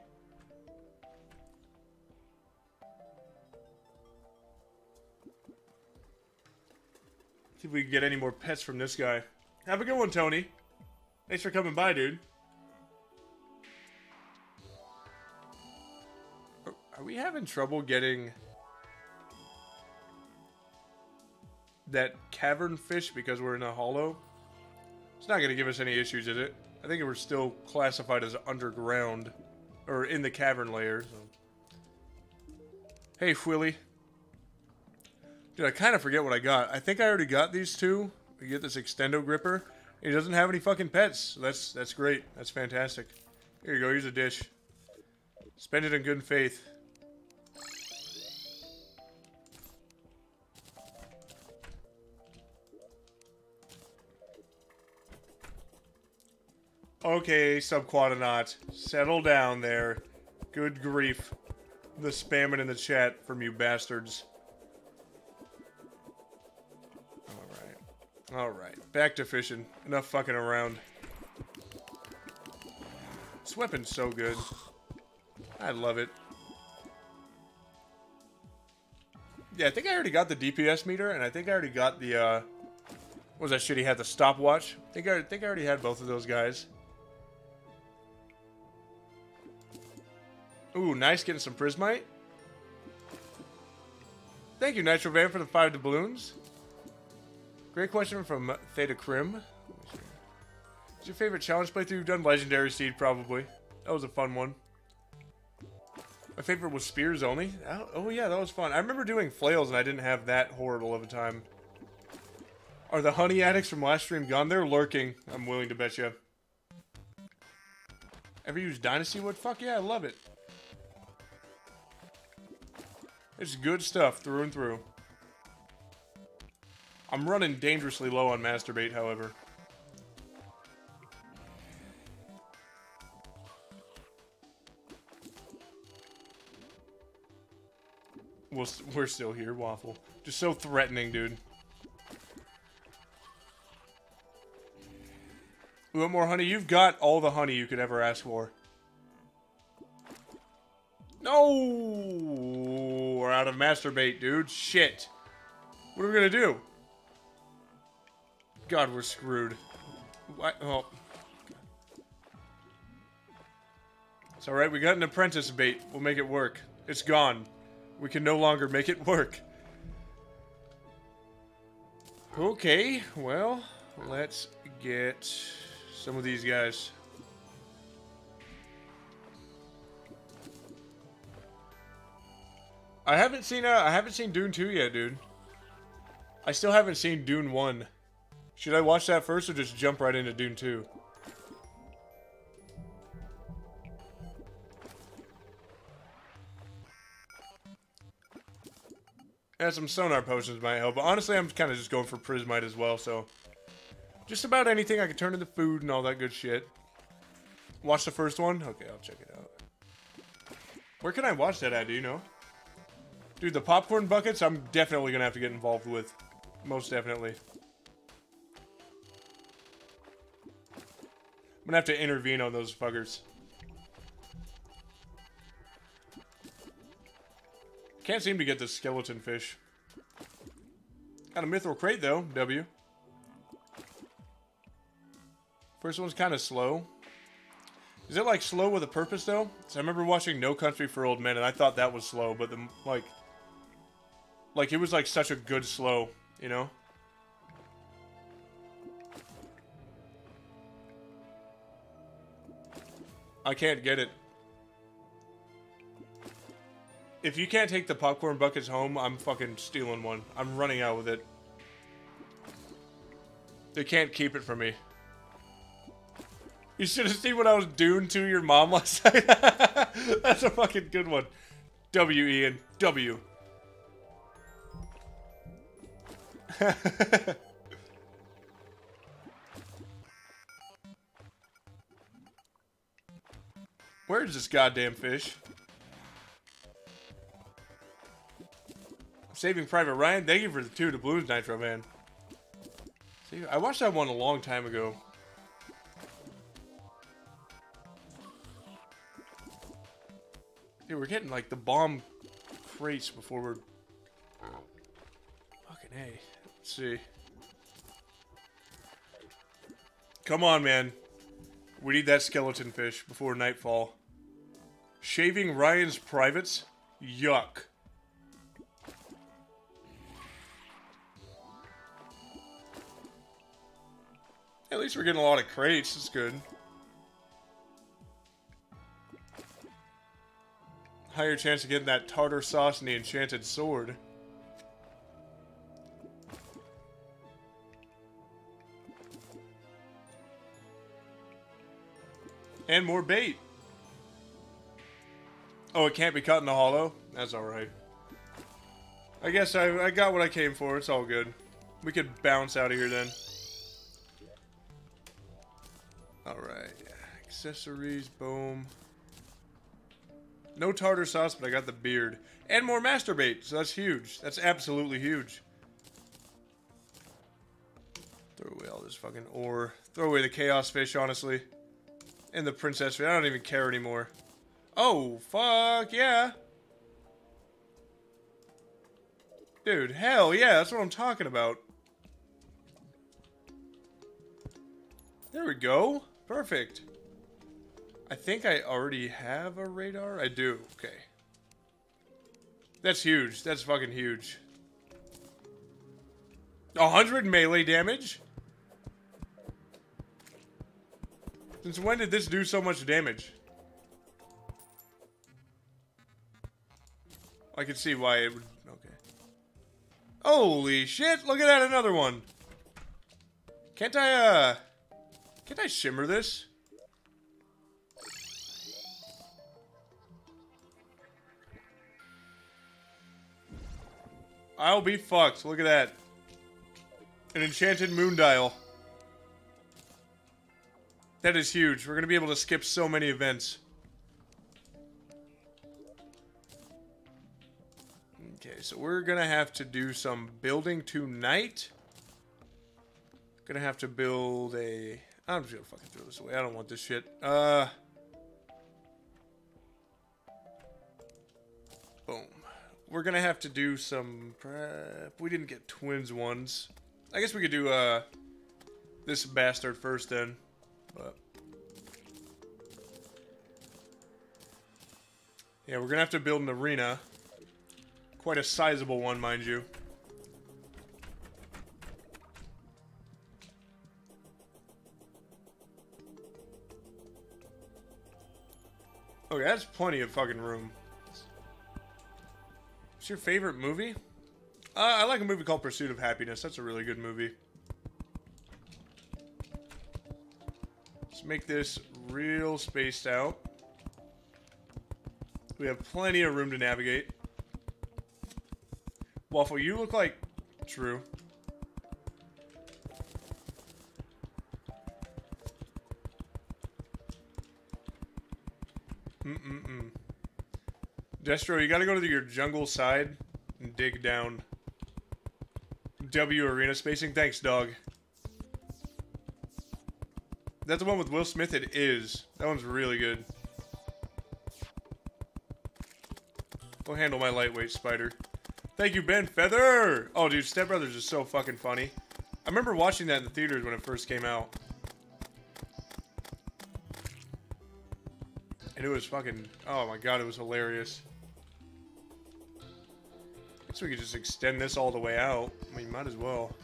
See if we can get any more pets from this guy. Have a good one, Tony. Thanks for coming by, dude. Are we having trouble getting that cavern fish because we're in a hallow? It's not going to give us any issues, is it? I think we're still classified as underground or in the cavern layer. So. Hey, Willy. Dude, I kind of forget what I got. I think I already got these two. We get this extendo gripper. He doesn't have any fucking pets. That's that's great. That's fantastic. Here you go. Here's a dish. Spend it in good faith. Okay, Subquadonaut. Settle down there. Good grief. The spamming in the chat from you bastards. Alright. Alright, back to fishing. Enough fucking around. This weapon's so good. I love it. Yeah, I think I already got the DPS meter, and I think I already got the, uh... What was that shit he had? The stopwatch? I think I, I think I already had both of those guys. Ooh, nice getting some Prismite. Thank you, Nitro Van, for the five doubloons. Great question from Theta Crim. What's your favorite challenge playthrough you've done? Legendary Seed, probably. That was a fun one. My favorite was Spears only. Oh, oh, yeah, that was fun. I remember doing Flails and I didn't have that horrible of a time. Are the honey addicts from last stream gone? They're lurking, I'm willing to bet you. Ever use Dynasty Wood? Fuck yeah, I love it. It's good stuff through and through. I'm running dangerously low on master bait, however. We'll, we're still here, Waffle. Just so threatening, dude. We want more honey? You've got all the honey you could ever ask for. No! We're out of master bait, dude. Shit. What are we gonna do? God, we're screwed. What? Oh. It's alright, we got an apprentice bait. We'll make it work. It's gone. We can no longer make it work. Okay, well, let's get some of these guys. I haven't seen uh, I haven't seen Dune 2 yet, dude. I still haven't seen Dune 1. Should I watch that first or just jump right into Dune 2? And some sonar potions might help, but honestly I'm kind of just going for Prismite as well, so... Just about anything I can turn into food and all that good shit. Watch the first one? Okay, I'll check it out. Where can I watch that at, do you know? Dude, the popcorn buckets, I'm definitely gonna have to get involved with. Most definitely. I'm gonna have to intervene on those fuckers. Can't seem to get the skeleton fish. Got a mithril crate though, W. First one's kind of slow. Is it like slow with a purpose though? So I remember watching No Country for Old Men and I thought that was slow, but the like like it was like such a good slow, you know? I can't get it. If you can't take the popcorn buckets home, I'm fucking stealing one. I'm running out with it. They can't keep it from me. You should have seen what I was doing to your mom last night. That's a fucking good one. W, Ian. W. Where's this goddamn fish? Saving Private Ryan. Thank you for the two doubloons Nitro, man. See, I watched that one a long time ago. Dude, we're getting like the bomb crates before we're. Fucking A. Let's see. Come on, man. We need that skeleton fish before nightfall. Shaving Ryan's privates? Yuck. At least we're getting a lot of crates. That's good. Higher chance of getting that tartar sauce and the enchanted sword. And more bait. Oh, it can't be cut in the hallow? That's alright. I guess I, I got what I came for. It's all good. We could bounce out of here then. Alright. Accessories, boom. No tartar sauce, but I got the beard. And more master bait, so that's huge. That's absolutely huge. Throw away all this fucking ore. Throw away the chaos fish, honestly. And the princess. I don't even care anymore. Oh, fuck yeah. Dude, hell yeah, that's what I'm talking about. There we go. Perfect. I think I already have a radar. I do. Okay. That's huge. That's fucking huge. 100 melee damage? Since when did this do so much damage? I can see why it would... Okay. Holy shit! Look at that, another one! Can't I, uh... Can't I shimmer this? I'll be fucked. Look at that. An enchanted moon dial. That is huge. We're going to be able to skip so many events. Okay. so we're gonna have to do some building tonight. Gonna have to build a. I'm just gonna fucking throw this away. I don't want this shit. Uh. Boom. We're gonna have to do some prep. We didn't get twins ones. I guess we could do uh this bastard first then. But yeah, we're gonna have to build an arena. Quite a sizable one, mind you. Okay, that's plenty of fucking room. What's your favorite movie? Uh, I like a movie called Pursuit of Happiness. That's a really good movie. Make this real spaced out. We have plenty of room to navigate. Waffle, you look like... True. Mm-mm-mm. Destro, you gotta go to your jungle side and dig down. W arena spacing. Thanks, dog. That's the one with Will Smith. It is. That one's really good. We'll handle my lightweight spider. Thank you, Ben Feather. Oh, dude, Step Brothers is so fucking funny. I remember watching that in the theaters when it first came out. And it was fucking... Oh my god, it was hilarious. I Guess we could just extend this all the way out. I mean, might as well.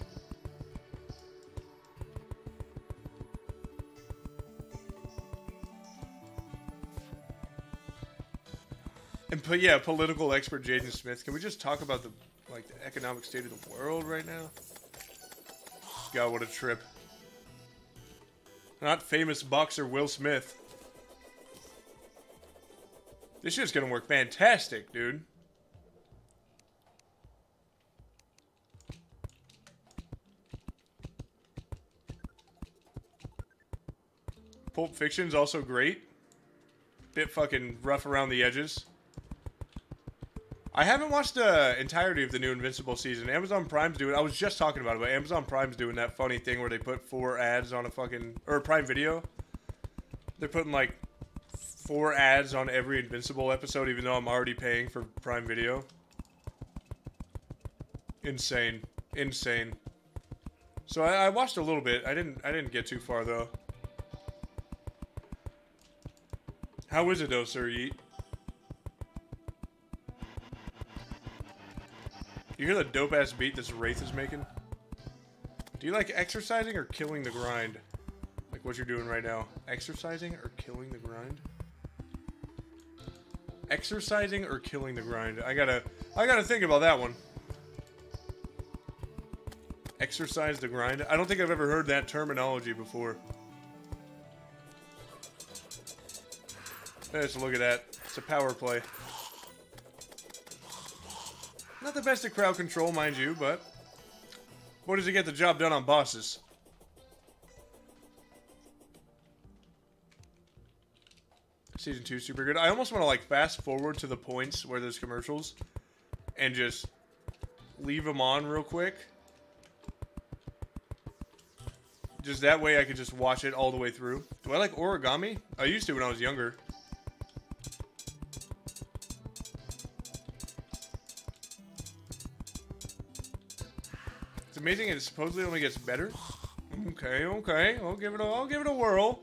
But yeah, political expert Jaden Smith. Can we just talk about the like the economic state of the world right now? God, what a trip. Not famous boxer Will Smith. This shit's gonna work fantastic, dude. Pulp Fiction's also great. Bit fucking rough around the edges. I haven't watched the entirety of the new Invincible season. Amazon Prime's doing. I was just talking about it, but Amazon Prime's doing that funny thing where they put four ads on a fucking or Prime Video. They're putting like four ads on every Invincible episode, even though I'm already paying for Prime Video. Insane, insane. So I, I watched a little bit. I didn't. I didn't get too far though. How is it though, Sir Yeet? You hear the dope ass beat this Wraith is making? Do you like exercising or killing the grind? Like what you're doing right now. Exercising or killing the grind? Exercising or killing the grind? I gotta I gotta think about that one. Exercise the grind? I don't think I've ever heard that terminology before. Let's look at that. It's a power play. Not the best at crowd control, mind you, but... What does it get the job done on bosses? Season 2 super good. I almost want to like fast forward to the points where there's commercials and just leave them on real quick. Just that way I could just watch it all the way through. Do I like origami? I used to when I was younger. Amazing it supposedly only gets better. Okay, okay. I'll give it a I'll give it a whirl.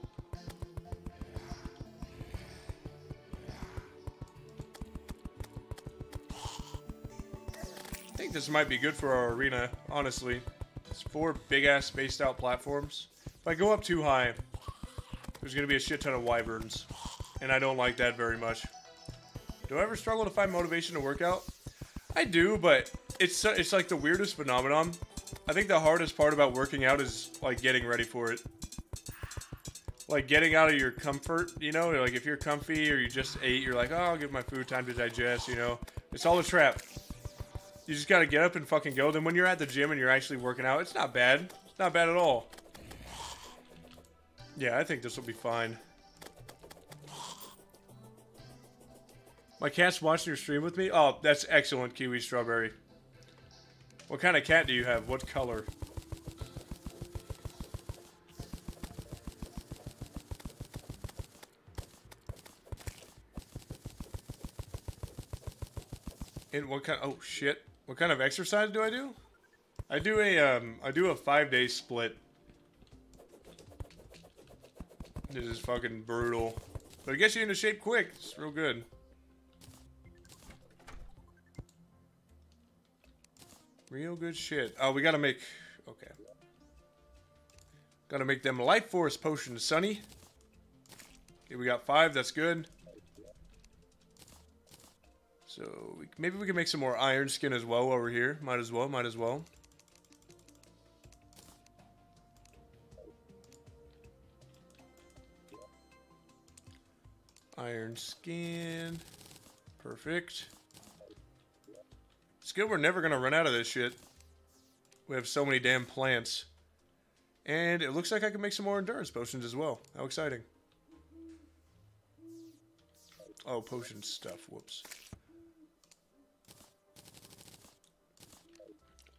I think this might be good for our arena, honestly. It's four big ass spaced out platforms. If I go up too high, there's gonna be a shit ton of wyverns. And I don't like that very much. Do I ever struggle to find motivation to work out? I do, but it's it's like the weirdest phenomenon. I think the hardest part about working out is like getting ready for it. Like getting out of your comfort, you know, like if you're comfy or you just ate, you're like, oh, I'll give my food time to digest, you know. It's all a trap. You just gotta get up and fucking go. Then when you're at the gym and you're actually working out, it's not bad. It's not bad at all. Yeah, I think this will be fine. My cat's watching your stream with me. Oh, that's excellent, Kiwi Strawberry. What kind of cat do you have? What color? And what kind? Oh shit! What kind of exercise do I do? I do a um, I do a five day split. This is fucking brutal, but it gets you into shape quick. It's real good. Real good shit. Oh, we gotta make. Okay. Gotta make them life force potions, Sonny. Okay, we got five. That's good. So we, maybe we can make some more iron skin as well over here. Might as well. Might as well. Iron skin. Perfect. It's good we're never going to run out of this shit. We have so many damn plants. And it looks like I can make some more endurance potions as well. How exciting. Oh, potion stuff. Whoops.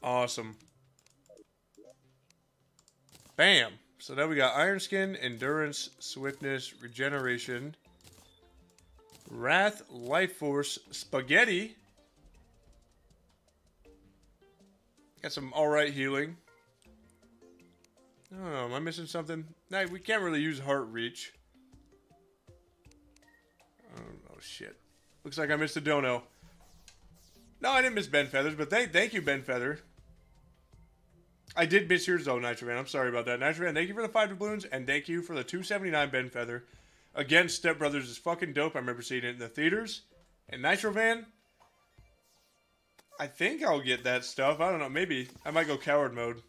Awesome. Bam. So now we got Iron Skin, Endurance, Swiftness, Regeneration, Wrath, Life Force, Spaghetti. Got some alright healing. Oh, am I missing something? No, we can't really use Heart Reach. Oh, oh shit. Looks like I missed a dono. No, I didn't miss Ben Feathers, but thank thank you, Ben Feather. I did miss yours though, Nitro Man. I'm sorry about that. Nitro Man, thank you for the five doubloons, and thank you for the 279 Ben Feather. Again, Step Brothers is fucking dope. I remember seeing it in the theaters. And Nitro Van, I think I'll get that stuff. I don't know. Maybe. I might go coward mode.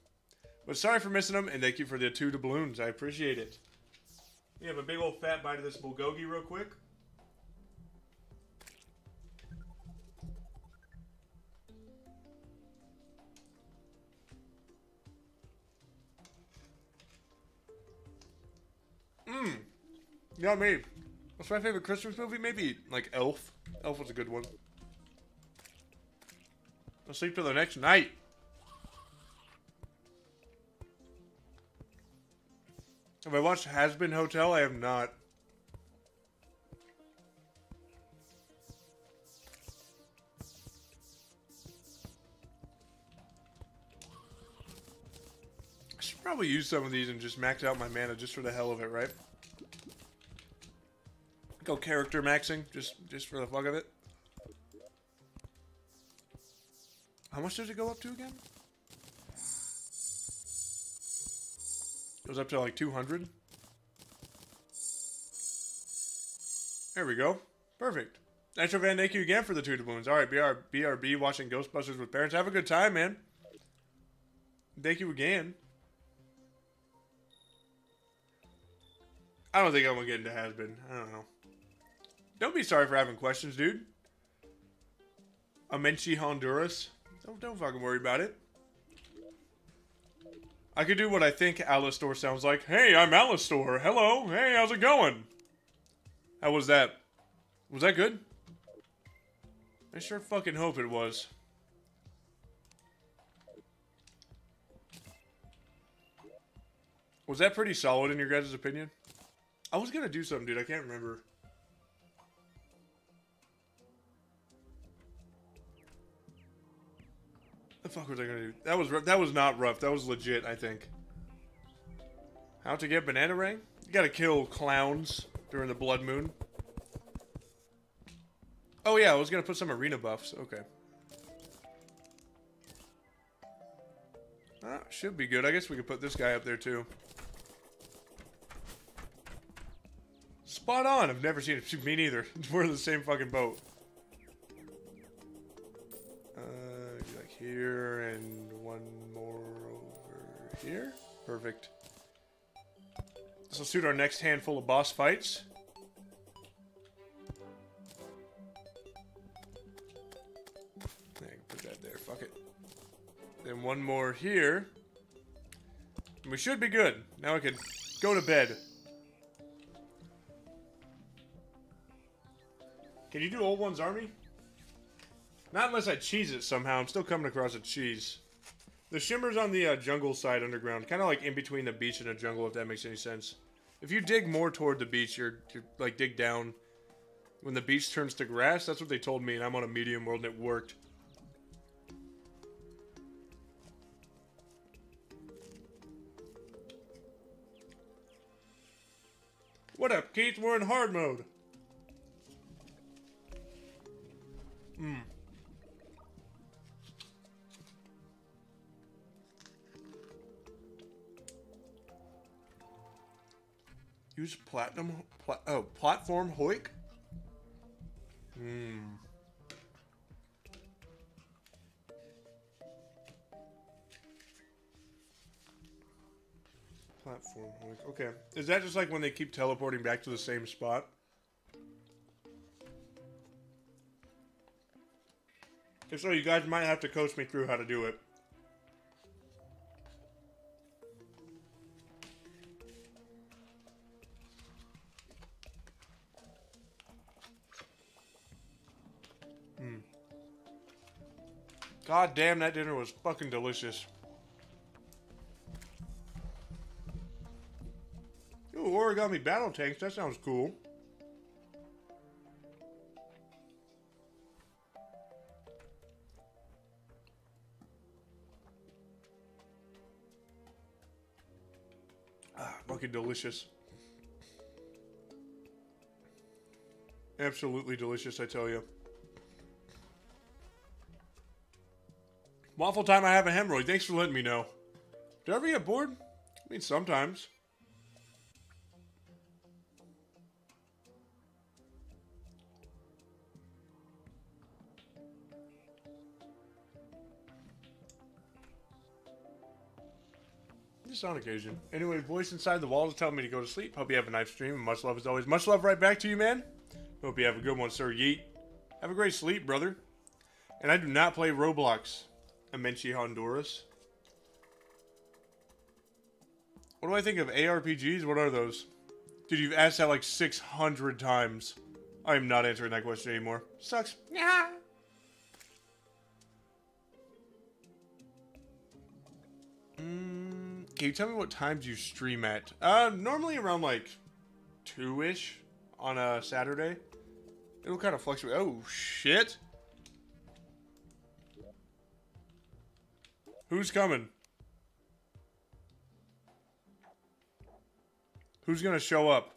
But sorry for missing them, and thank you for the two doubloons. I appreciate it. We have a big old fat bite of this bulgogi real quick. Mmm. Me. What's my favorite Christmas movie? Maybe like Elf. Elf was a good one. Sleep till the next night. Have I watched Hazbin Hotel? I have not. I should probably use some of these and just max out my mana just for the hell of it, right? Go character maxing, just just for the fuck of it. How much does it go up to again? It Goes up to like 200. There we go. Perfect. Nitro Van, thank you again for the two doubloons. All right, BR, BRB watching Ghostbusters with parents. Have a good time, man. Thank you again. I don't think I'm gonna get into Hazbin. I don't know. Don't be sorry for having questions, dude. Amenchi Honduras. Don't don't fucking worry about it. I could do what I think Alastor sounds like. Hey, I'm Alastor. Hello. Hey, how's it going? How was that? Was that good? I sure fucking hope it was. Was that pretty solid in your guys' opinion? I was gonna do something, dude. I can't remember. Fuck was I gonna do? That was that was not rough. That was legit. I think. How to get bananarang? You gotta kill clowns during the blood moon. Oh yeah, I was gonna put some arena buffs. Okay. Ah, should be good. I guess we could put this guy up there too. Spot on. I've never seen it. Me neither. We're in the same fucking boat. Here and one more over here. Perfect. This will suit our next handful of boss fights. I can put that there. Fuck it. Then one more here. And we should be good. Now we can go to bed. Can you do old one's army? Not unless I cheese it somehow. I'm still coming across a cheese. The shimmer's on the uh, jungle side underground, kind of like in between the beach and the jungle, if that makes any sense. If you dig more toward the beach, you're, you're like dig down. When the beach turns to grass, that's what they told me, and I'm on a medium world and it worked. What up, Keith? We're in hard mode. Hmm. Use platinum. Pla oh, platform hoik. Hmm. Platform hoik. Okay. Is that just like when they keep teleporting back to the same spot? If so, you guys might have to coach me through how to do it. God damn, that dinner was fucking delicious. Ooh, origami battle tanks. That sounds cool. Ah, fucking delicious. Absolutely delicious, I tell you. Waffle time, I have a hemorrhoid. Thanks for letting me know. Do I ever get bored? I mean, sometimes. Just on occasion. Anyway, voice inside the walls telling me to go to sleep. Hope you have a nice stream. And much love as always. Much love right back to you, man. Hope you have a good one, sir. Yeet. Have a great sleep, brother. And I do not play Roblox. Amenchi Honduras. What do I think of ARPGs? What are those? Dude, you've asked that like 600 times. I am not answering that question anymore. Sucks. Yeah. Mm, can you tell me what times you stream at? Uh, normally around like 2-ish on a Saturday. It'll kind of fluctuate. Oh, shit. Who's coming? Who's gonna show up?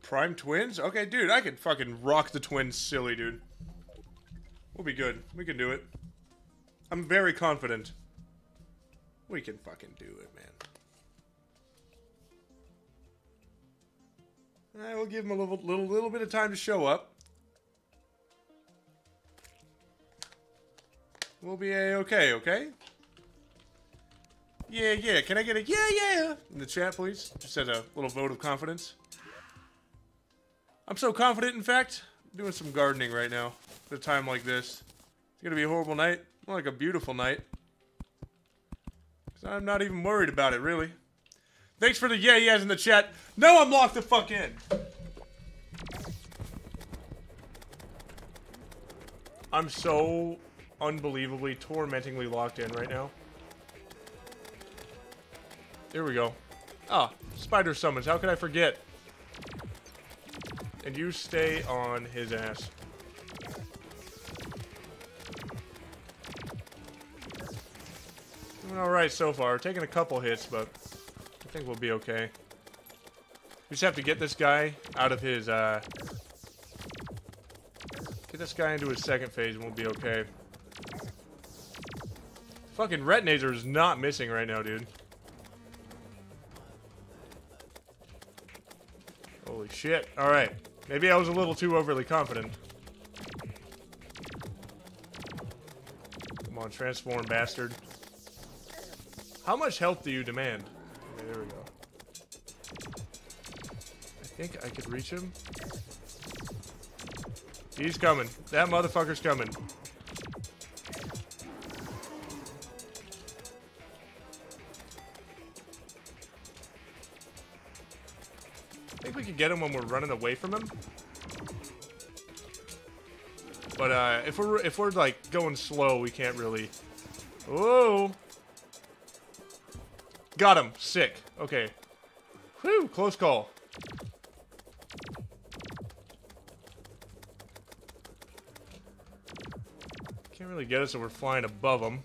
Prime twins? Okay, dude, I can fucking rock the twins silly, dude. We'll be good. We can do it. I'm very confident. We can fucking do it, man. Eh, I will give him a little, little, little bit of time to show up. We'll be a-okay, okay? Yeah, yeah. Can I get a yeah, yeah in the chat, please? Just as a little vote of confidence. I'm so confident, in fact, I'm doing some gardening right now at a time like this. It's gonna be a horrible night. Like a beautiful night. Because I'm not even worried about it, really. Thanks for the yeah yeahs in the chat. No, I'm locked the fuck in. I'm so unbelievably, tormentingly locked in right now. There we go. Ah, spider summons. How could I forget? And you stay on his ass. Doing alright so far. Taking a couple hits, but think we'll be okay. We just have to get this guy out of his, uh... Get this guy into his second phase and we'll be okay. Fucking Retinazer is not missing right now, dude. Holy shit. Alright. Maybe I was a little too overly confident. Come on, transform, bastard. How much health do you demand? there we go. I think I could reach him. He's coming. That motherfucker's coming. I think we can get him when we're running away from him. But uh, if we're if we're like going slow, we can't really. Oh, Got him. Sick. Okay. Whew, close call. Can't really get us if we're flying above them.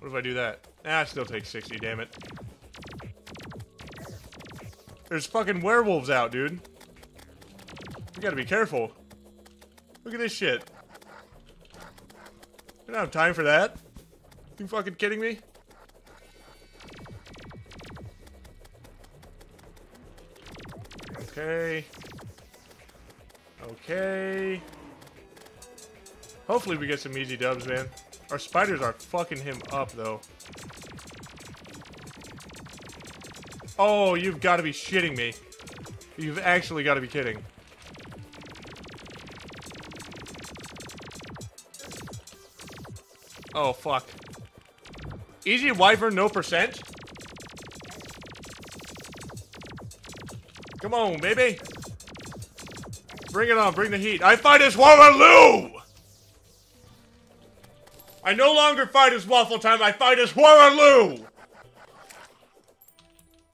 What if I do that? Ah, it still takes 60, damn it. There's fucking werewolves out, dude. We gotta be careful. Look at this shit. We don't have time for that. You fucking kidding me? Okay. Okay. Hopefully we get some easy dubs, man. Our spiders are fucking him up, though. Oh, you've got to be shitting me. You've actually got to be kidding. Oh, fuck. Easy Wyvern, no percent? Come on, baby. Bring it on, bring the heat. I fight as Waterloo! I no longer fight as Waffle Time, I fight as Waterloo!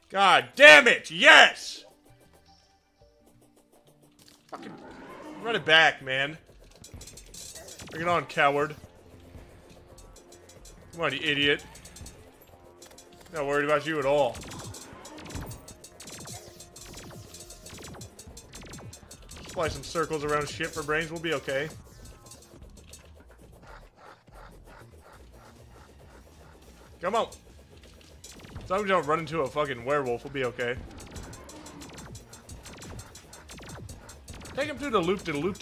God damn it, yes! Fucking run it back, man. Bring it on, coward. Come on, you idiot. Not worried about you at all. Fly some circles around shit for brains, we'll be okay. Come on. As long as we don't run into a fucking werewolf, we'll be okay. Take him through the loop to the loop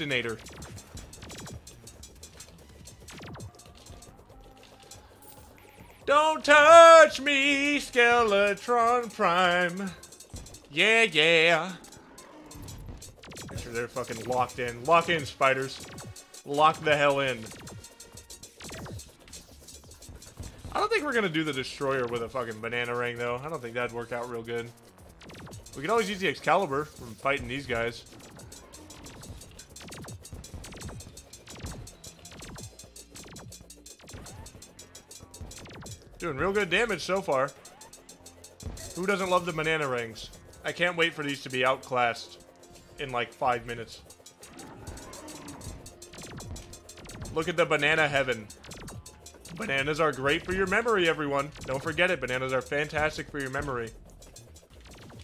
Don't touch me, Skeletron Prime. Yeah, yeah. Make sure they're fucking locked in. Lock in, spiders. Lock the hell in. I don't think we're gonna do the destroyer with a fucking bananarang though. I don't think that'd work out real good. We can always use the Excalibur from fighting these guys. Doing real good damage so far. Who doesn't love the bananarangs? I can't wait for these to be outclassed in like five minutes. Look at the banana heaven. Bananas are great for your memory, everyone. Don't forget it. Bananas are fantastic for your memory.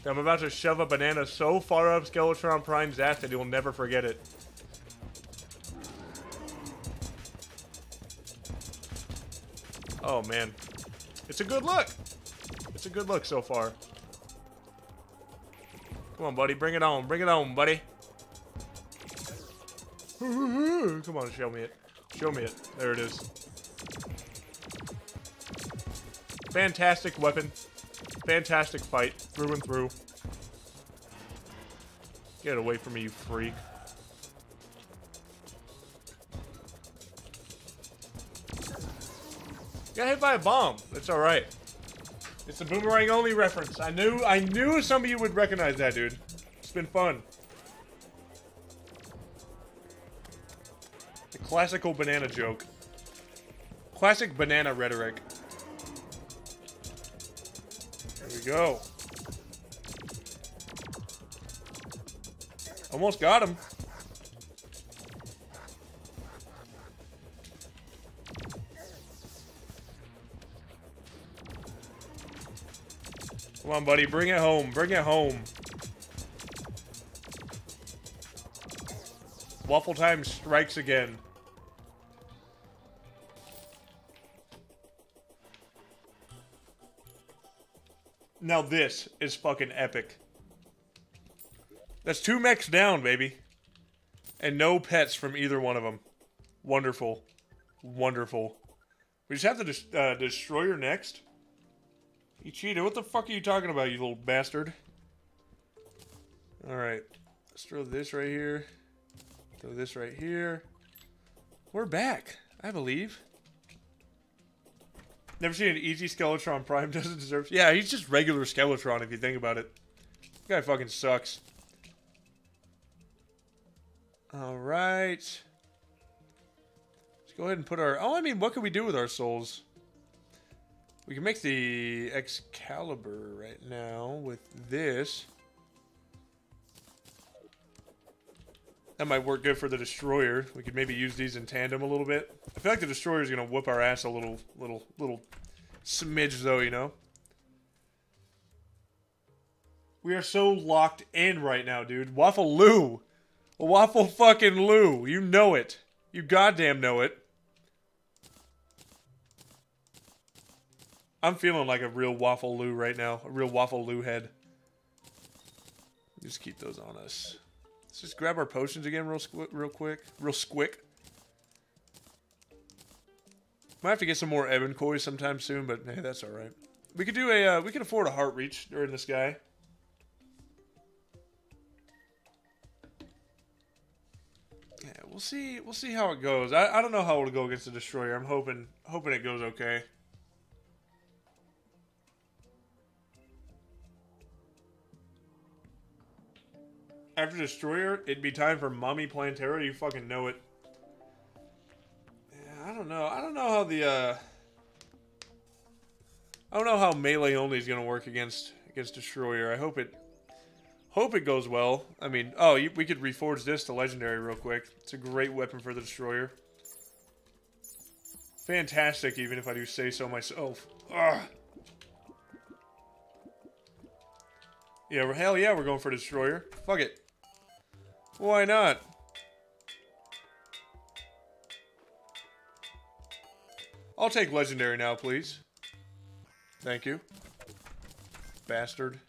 I'm about to shove a banana so far up Skeletron Prime's ass that he will never forget it. Oh, man. It's a good look. It's a good look so far. Come on, buddy. Bring it on. Bring it on, buddy. Come on, show me it. Show me it. There it is. Fantastic weapon. Fantastic fight. Through and through. Get away from me, you freak. Got hit by a bomb. That's alright. It's a boomerang only reference. I knew I knew some of you would recognize that, dude. It's been fun. The classical banana joke. Classic banana rhetoric. There we go. Almost got him. Come on, buddy. Bring it home. Bring it home. Waffle time strikes again. Now this is fucking epic. That's two mechs down, baby. And no pets from either one of them. Wonderful. Wonderful. We just have des uh, destroyer next. You cheated. What the fuck are you talking about, you little bastard? Alright. Let's throw this right here. Throw this right here. We're back, I believe. Never seen an easy Skeletron Prime doesn't deserve. Yeah, he's just regular Skeletron if you think about it. This guy fucking sucks. All right. Let's go ahead and put our. Oh, I mean, what can we do with our souls? We can make the Excalibur right now with this. That might work good for the Destroyer. We could maybe use these in tandem a little bit. I feel like the Destroyer is gonna whoop our ass a little, little, little smidge though, you know. We are so locked in right now, dude. Waffle Lou, Waffle fucking Lou. You know it. You goddamn know it. I'm feeling like a real Waffle Lou right now. A real Waffle Lou head. Just keep those on us. Let's just grab our potions again real, real quick. Real squick. Might have to get some more Ebon Koi sometime soon, but hey, that's alright. We could do a, uh, we could afford a heart reach during this guy. Yeah, we'll see, we'll see how it goes. I, I don't know how it'll go against the Destroyer. I'm hoping, hoping it goes okay. After Destroyer, it'd be time for Mommy Plantera. You fucking know it. Yeah, I don't know. I don't know how the, uh... I don't know how melee only is gonna work against against Destroyer. I hope it hope it goes well. I mean, oh, you, we could reforge this to Legendary real quick. It's a great weapon for the Destroyer. Fantastic, even if I do say so myself. Ugh. Yeah, hell yeah, we're going for Destroyer. Fuck it. Why not? I'll take Legendary now, please. Thank you. Bastard.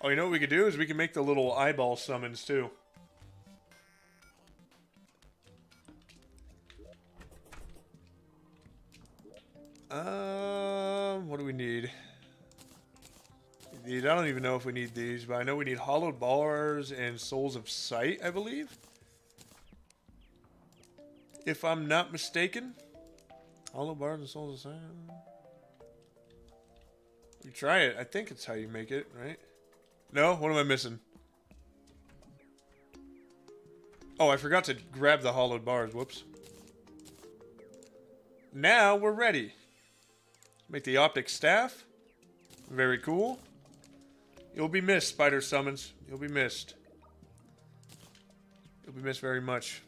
Oh, you know what we could do is we can make the little eyeball summons, too. Um, what do we need? I don't even know if we need these, but I know we need hallowed bars and souls of sight, I believe. If I'm not mistaken. Hallow bars and souls of sight. You try it. I think it's how you make it, right? No? What am I missing? Oh, I forgot to grab the hallowed bars. Whoops. Now we're ready. Make the optic staff. Very cool. You'll be missed, Spider Summons. You'll be missed. You'll be missed very much.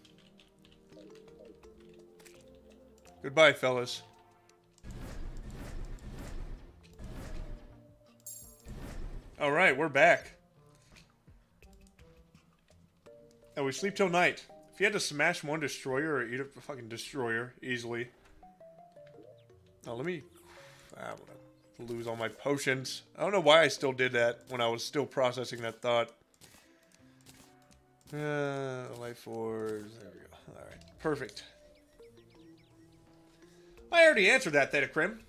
Goodbye, fellas. Alright, we're back. And we sleep till night. If you had to smash one destroyer or eat a fucking destroyer easily. Oh, let me... Ah, lose all my potions. I don't know why I still did that when I was still processing that thought. Uh, life force. There we go. All right. Perfect. I already answered that, Theta Crim.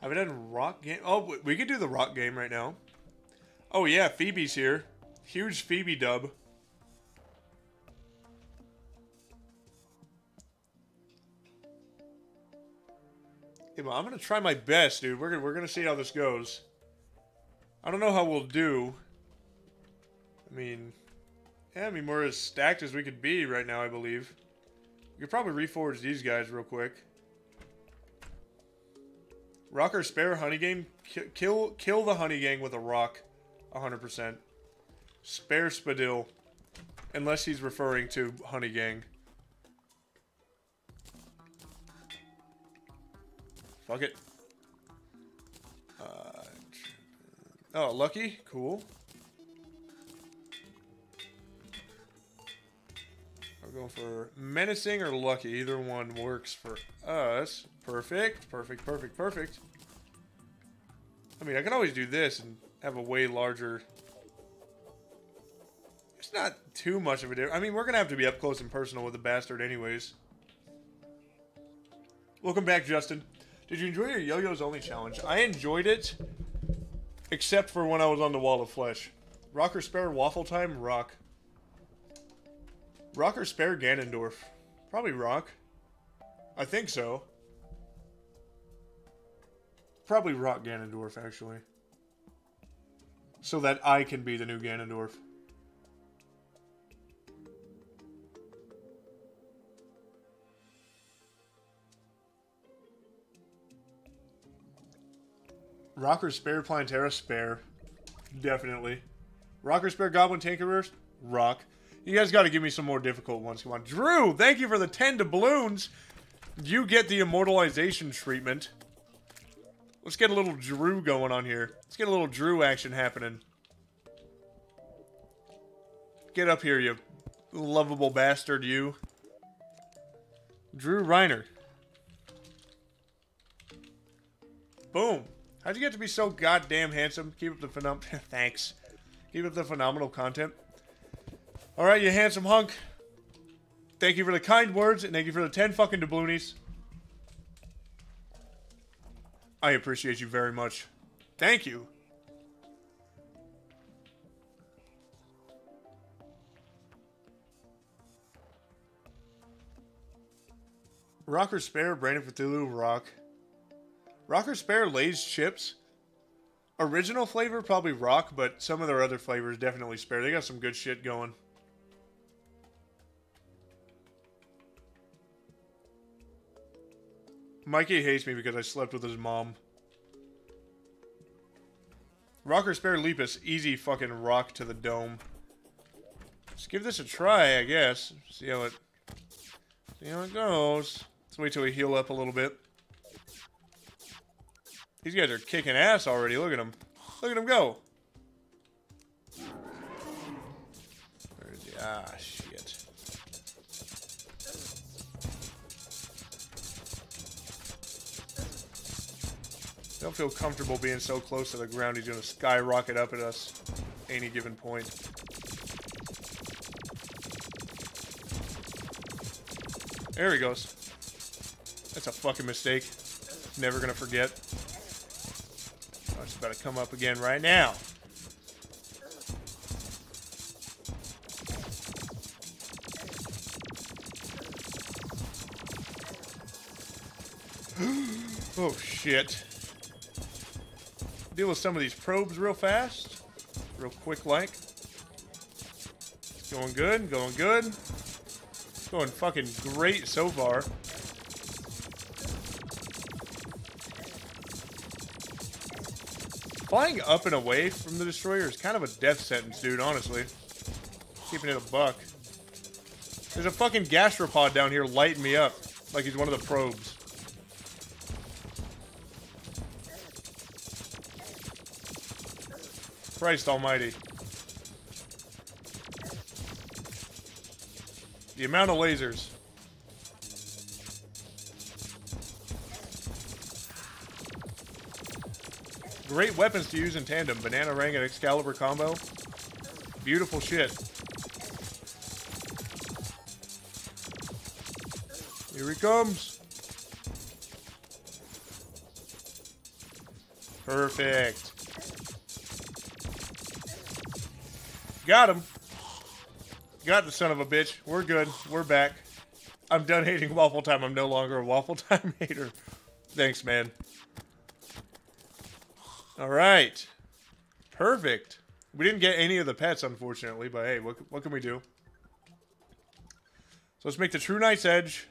Have we done rock game? Oh, we could do the rock game right now. Oh yeah, Phoebe's here. Huge Phoebe dub. I'm gonna try my best, dude. We're gonna we're gonna see how this goes. I don't know how we'll do. I mean, yeah, I mean we're as stacked as we could be right now, I believe. We could probably reforge these guys real quick. Rocker spare honey gang. Kill kill the honey gang with a rock, 100%. Spare Spadil, unless he's referring to honey gang. Fuck it. Uh, oh, lucky? Cool. We're going for menacing or lucky. Either one works for us. Perfect, perfect, perfect, perfect. I mean, I can always do this and have a way larger... It's not too much of a difference. I mean, we're going to have to be up close and personal with the bastard anyways. Welcome back, Justin. Did you enjoy your yo-yos only challenge? I enjoyed it, except for when I was on the wall of flesh. Rocker spare waffle time rock. Rocker spare Ganondorf. Probably rock. I think so. Probably rock Ganondorf, actually. So that I can be the new Ganondorf. Rocker Spare Plantera Spare. Definitely. Rocker Spare Goblin Tinkerers? Rock. You guys got to give me some more difficult ones. Come on. Drew, thank you for the 10 doubloons. You get the immortalization treatment. Let's get a little Drew going on here. Let's get a little Drew action happening. Get up here, you lovable bastard, you. Drew Reiner. Boom. How'd you get to be so goddamn handsome? Keep up the phenom- Thanks. Keep up the phenomenal content. Alright, you handsome hunk. Thank you for the kind words, and thank you for the 10 fucking doubloonies. I appreciate you very much. Thank you. Rocker Spare, Brandon Cthulhu, Rock. Rocker Spare Lay's chips. Original flavor, probably rock, but some of their other flavors definitely spare. They got some good shit going. Mikey hates me because I slept with his mom. Rocker Spare Lepus, easy fucking rock to the dome. Let's give this a try, I guess. See how it see how it goes. Let's wait till we heal up a little bit. These guys are kicking ass already. Look at them. Look at them go. Where is he? Ah, shit. Don't feel comfortable being so close to the ground. He's going to skyrocket up at us any given point. There he goes. That's a fucking mistake. Never going to forget. Oh, it's about to come up again right now. oh, shit. Deal with some of these probes real fast. Real quick like. It's going good, going good. Going fucking great so far. Flying up and away from the destroyer is kind of a death sentence, dude, honestly. Keeping it a buck. There's a fucking gastropod down here lighting me up. Like he's one of the probes. Christ almighty. The amount of lasers. Great weapons to use in tandem. Bananarang and Excalibur combo. Beautiful shit. Here he comes. Perfect. Got him. Got the son of a bitch. We're good. We're back. I'm done hating Waffle Time. I'm no longer a Waffle Time hater. Thanks, man. All right. Perfect. We didn't get any of the pets, unfortunately, but hey, what, what can we do? So let's make the True Night's Edge.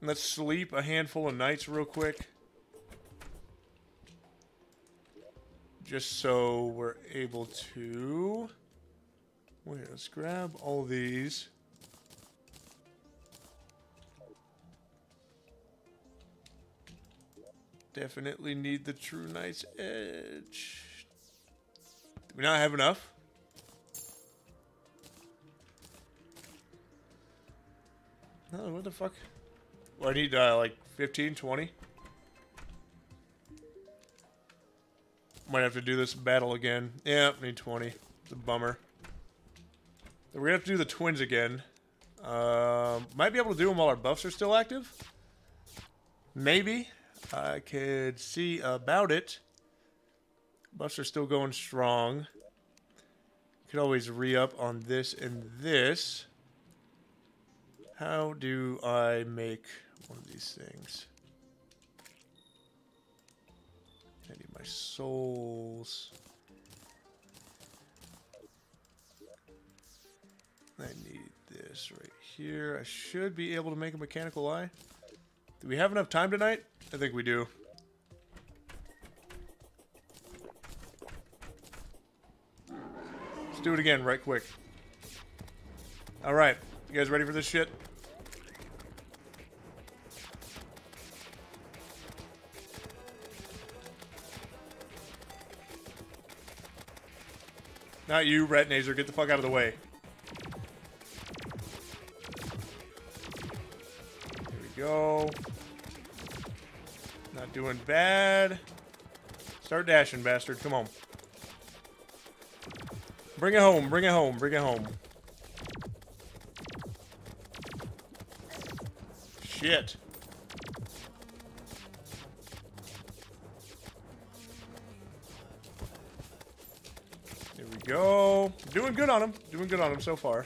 and Let's sleep a handful of nights real quick. Just so we're able to... Wait, let's grab all these. Definitely need the True Night's Edge. Do we not have enough? No, what the fuck? I need uh, like 15, 20. Might have to do this battle again. Yeah, need 20. It's a bummer. We're gonna have to do the twins again. Um, might be able to do them while our buffs are still active. Maybe. I could see about it. Are still going strong. Could always re-up on this and this. How do I make one of these things? I need my souls. I need this right here. I should be able to make a mechanical eye. Do we have enough time tonight? I think we do. Let's do it again right quick. Alright. You guys ready for this shit? Not you, Retinazer. Get the fuck out of the way. Here we go. Doing bad. Start dashing, bastard. Come on. Bring it home. Bring it home. Bring it home. Shit. There we go. Doing good on him. Doing good on him so far.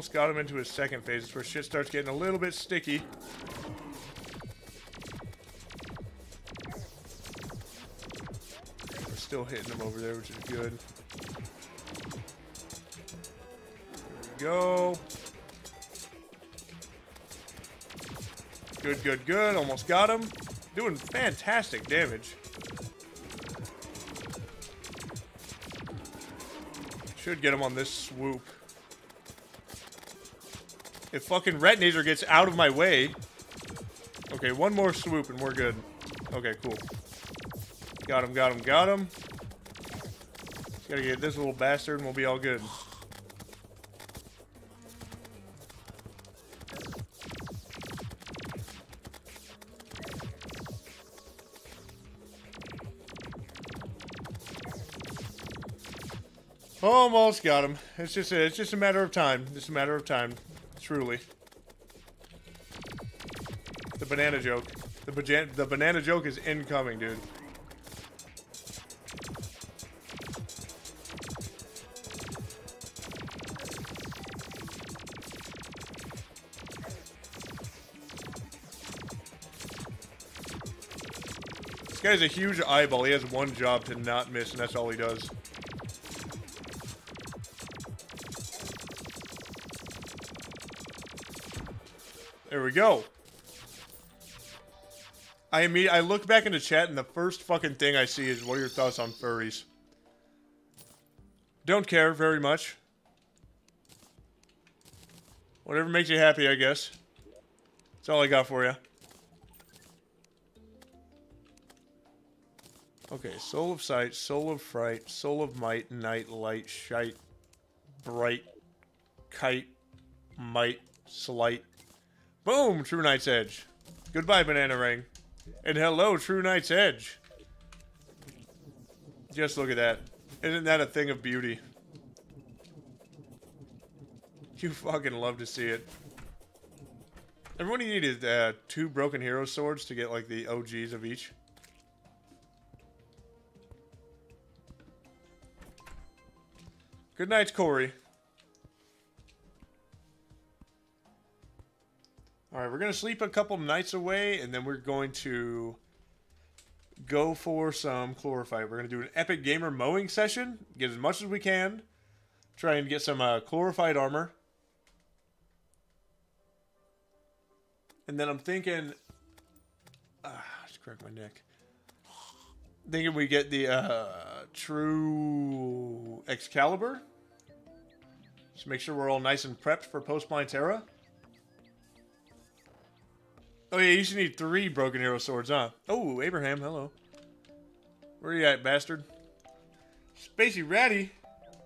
Almost got him into his second phase. It's where shit starts getting a little bit sticky. We're still hitting him over there, which is good. There we go. Good, good, good. Almost got him. Doing fantastic damage. Should get him on this swoop. If fucking Retinazer gets out of my way. Okay, one more swoop and we're good. Okay, cool. Got him, got him, got him. Gotta get this little bastard and we'll be all good. Almost got him. It's just a, it's just a matter of time. Just a matter of time. Truly. The banana joke. The, bajan the banana joke is incoming, dude. This guy's a huge eyeball. He has one job to not miss, and that's all he does. We go. I mean, I look back in the chat and the first fucking thing I see is what are your thoughts on furries? Don't care very much. Whatever makes you happy, I guess. That's all I got for you. Okay, soul of sight, soul of fright, soul of might, night, light, shite, bright, kite, might, slight, Boom, True Night's Edge. Goodbye, Bananarang. And hello, True Night's Edge. Just look at that. Isn't that a thing of beauty? You fucking love to see it. Everyone you need is uh, two Broken Hero swords to get like the OGs of each. Good night, Corey. All right, we're going to sleep a couple nights away, and then we're going to go for some chlorophyte. We're going to do an epic gamer mowing session, get as much as we can, try and get some uh, chlorophyte armor. And then I'm thinking, ah, just crack my neck. Thinking we get the uh, true Excalibur. Just make sure we're all nice and prepped for post Plantera. Oh yeah, you should need three Broken Hero swords, huh? Oh, Abraham, hello. Where are you at, bastard? Spacey Ratty.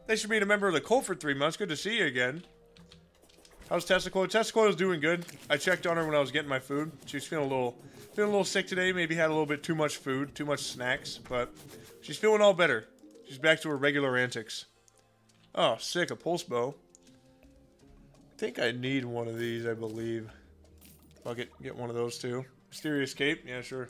They should be a member of the cult for three months. Good to see you again. How's Testicle? Testicle is doing good. I checked on her when I was getting my food. She's feeling a little feeling a little sick today. Maybe had a little bit too much food, too much snacks, but she's feeling all better. She's back to her regular antics. Oh, sick, a pulse bow. I think I need one of these, I believe. Fuck it, get one of those too. Mysterious cape, yeah, sure.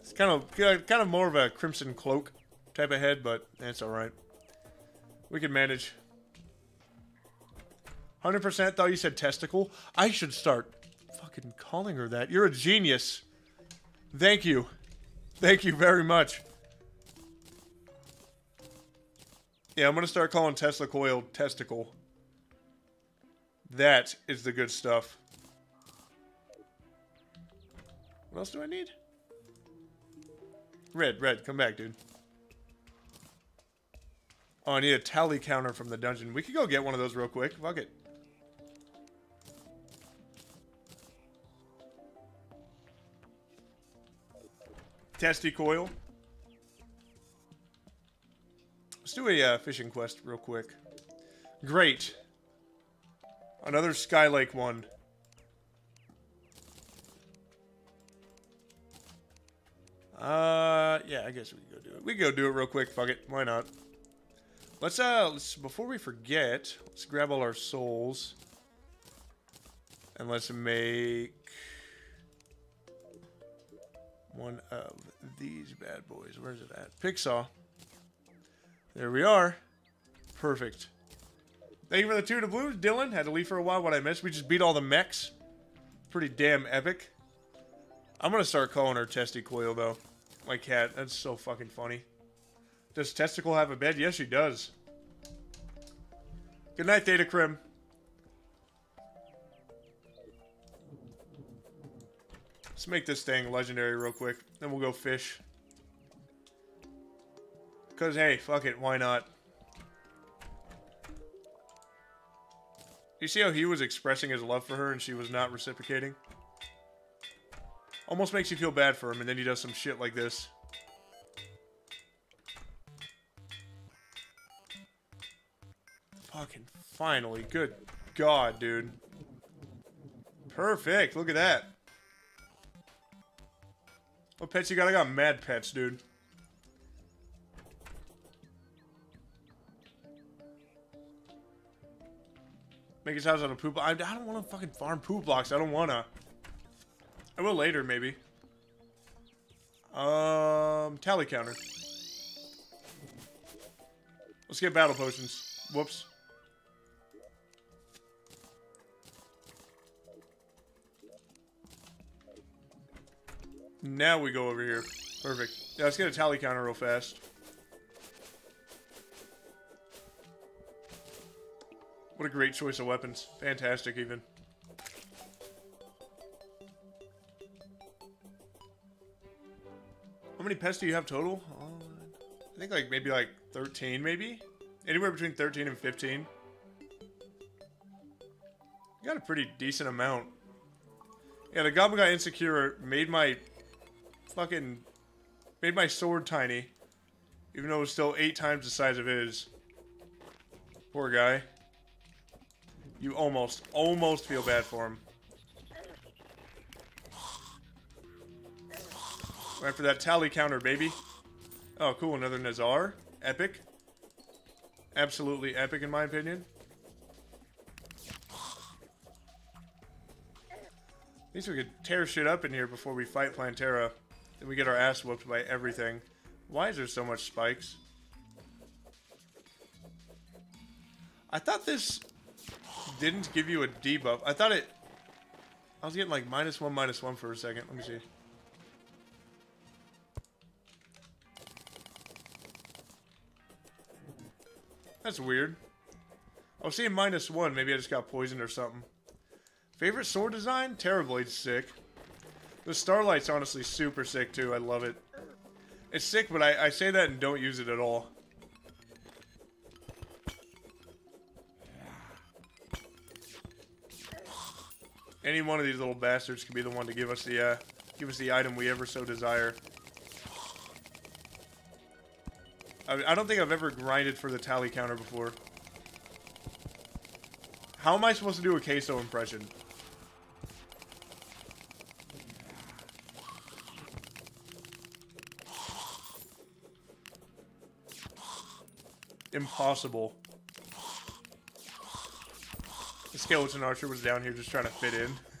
It's kind of, kind of more of a Crimson Cloak type of head, but that's all right. We can manage. 100% thought you said testicle. I should start fucking calling her that. You're a genius. Thank you. Thank you very much. Yeah, I'm going to start calling Tesla coil testicle. That is the good stuff. What else do I need? Red, red, come back, dude. Oh, I need a tally counter from the dungeon. We could go get one of those real quick. Fuck it. Testy coil. Let's do a uh, fishing quest real quick. Great. Another Skylake one. Uh, yeah, I guess we can go do it. We can go do it real quick. Fuck it. Why not? Let's, uh, let's, before we forget, let's grab all our souls. And let's make one of these bad boys. Where's it at? Pigsaw. There we are. Perfect. Thank you for the two doubloons, Dylan. Had to leave for a while. What I missed? We just beat all the mechs. Pretty damn epic. I'm gonna start calling her Testy Coil though. My cat. That's so fucking funny. Does Testicle have a bed? Yes, she does. Good night, Theta Crim. Let's make this thing legendary real quick. Then we'll go fish. Because, hey, fuck it. Why not? You see how he was expressing his love for her and she was not reciprocating? Almost makes you feel bad for him, and then he does some shit like this. Fucking finally. Good God, dude. Perfect. Look at that. What pets you got? I got mad pets, dude. Make his house out of poop. I, I don't want to fucking farm poop blocks. I don't want to. I will later, maybe. Um, tally counter. Let's get battle potions. Whoops. Now we go over here. Perfect. Yeah, let's get a tally counter real fast. What a great choice of weapons. Fantastic, even. How many pets do you have total? Uh, I think like maybe like 13, maybe? Anywhere between 13 and 15. You got a pretty decent amount. Yeah, the Goblin Guy Insecure made my fucking... Made my sword tiny. Even though it was still eight times the size of his. Poor guy. You almost, almost feel bad for him. Right for that tally counter, baby. Oh, cool. Another Nazar. Epic. Absolutely epic, in my opinion. At least we could tear shit up in here before we fight Plantera. Then we get our ass whooped by everything. Why is there so much spikes? I thought this didn't give you a debuff. I thought it... I was getting like minus one, minus one for a second. Let me see. That's weird. I was seeing minus one. Maybe I just got poisoned or something. Favorite sword design? Terra Blade's sick. The Starlight's honestly super sick too. I love it. It's sick, but I, I say that and don't use it at all. Any one of these little bastards could be the one to give us the uh, give us the item we ever so desire. I, I don't think I've ever grinded for the tally counter before. How am I supposed to do a queso impression? Impossible. The skeleton archer was down here just trying to fit in.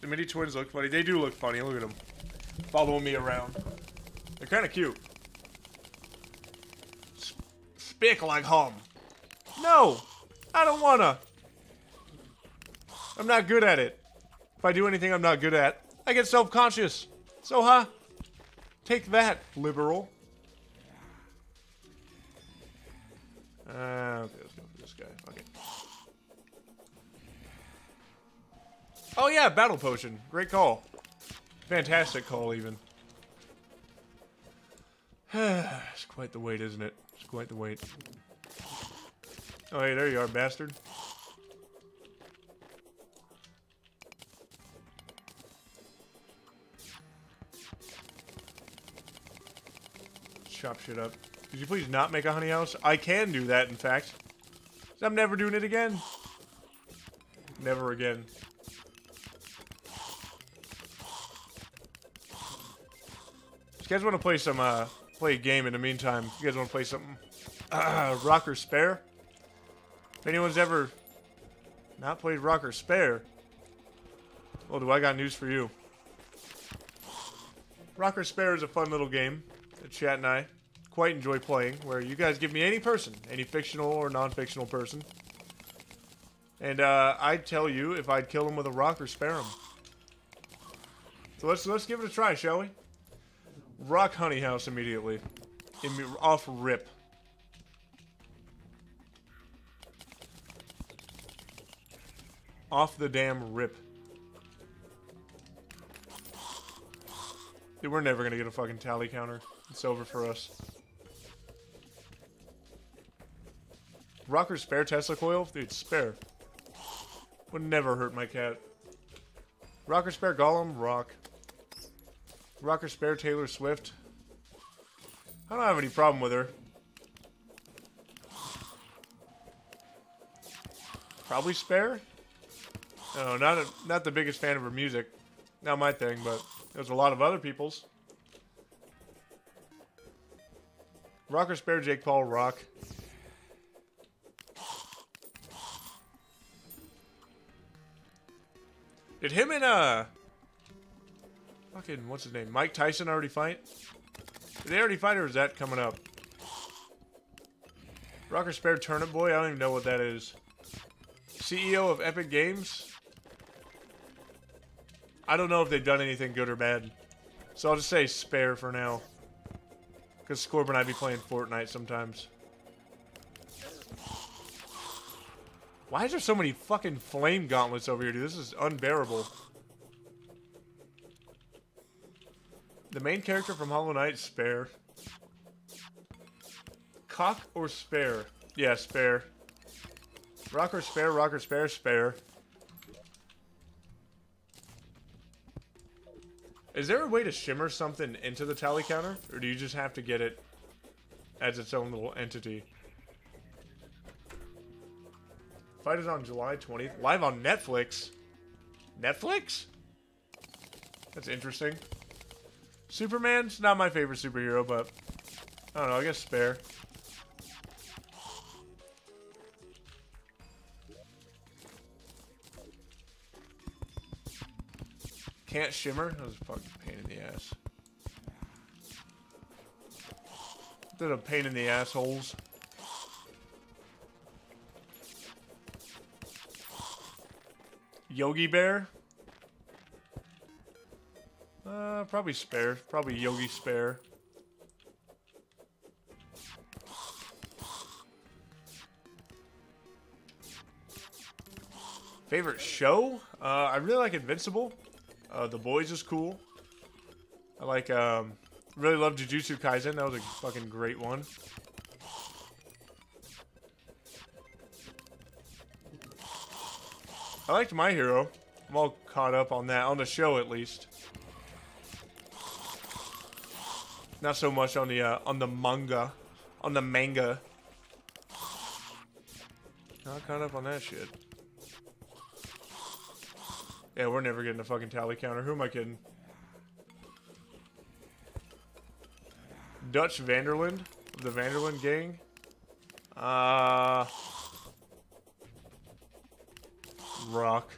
the mini twins look funny. They do look funny. Look at them following me around. They're kind of cute. Sp speak like home. No, I don't wanna. I'm not good at it. If I do anything I'm not good at, I get self-conscious. So, huh? Take that, liberal. Uh, okay, let's go for this guy. It. Oh yeah, battle potion. Great call. Fantastic call, even. it's quite the wait, isn't it? It's quite the wait. Oh, hey, there you are, bastard. Chop shit up. Could you please not make a honey house? I can do that, in fact. I'm never doing it again. Never again. If you guys want to play some, uh, play a game in the meantime, you guys want to play something, uh, Rock or Spare? If anyone's ever not played Rock or Spare, well, do I got news for you. Rock or Spare is a fun little game Chat and I quite enjoy playing, where you guys give me any person, any fictional or non-fictional person, and uh, I'd tell you if I'd kill him with a rock or spare him. So let's let's give it a try, shall we? Rock Honey House immediately. Imme off rip. Off the damn rip. Dude, we're never gonna get a fucking tally counter. It's over for us. Rocker spare Tesla coil? Dude, spare. Would never hurt my cat. Rocker spare Golem? Rock. Rocker spare Taylor Swift? I don't have any problem with her. Probably spare? No, not a, not the biggest fan of her music. Not my thing, but there's a lot of other people's. Rocker spare Jake Paul rock. Did him and uh fucking what's his name? Mike Tyson already fight? Did they already fight or is that coming up? Rocker Spare Turnip Boy? I don't even know what that is. CEO of Epic Games? I don't know if they've done anything good or bad. So I'll just say Spare for now. Because Scorb and I be playing Fortnite sometimes. Why is there so many fucking flame gauntlets over here, dude? This is unbearable. The main character from Hollow Knight, Spare. Cock or Spare? Yeah, Spare. Rocker Spare, Rocker Spare, Spare. Is there a way to shimmer something into the tally counter? Or do you just have to get it as its own little entity? Fight is on July 20th. Live on Netflix. Netflix? That's interesting. Superman's not my favorite superhero, but I don't know, I guess spare. Can't shimmer? That was a fucking pain in the ass. Did a pain in the assholes. Yogi Bear? Uh, probably spare. Probably Yogi spare. Favorite show? Uh, I really like Invincible. Uh, the Boys is cool. I like, um, really love Jujutsu Kaisen. That was a fucking great one. I liked My Hero. I'm all caught up on that, on the show at least. Not so much on the uh, on the manga, on the manga. Not caught up on that shit. Yeah, we're never getting a fucking tally counter. Who am I kidding? Dutch Van der Linde, the Van der Linde gang. Uh, rock.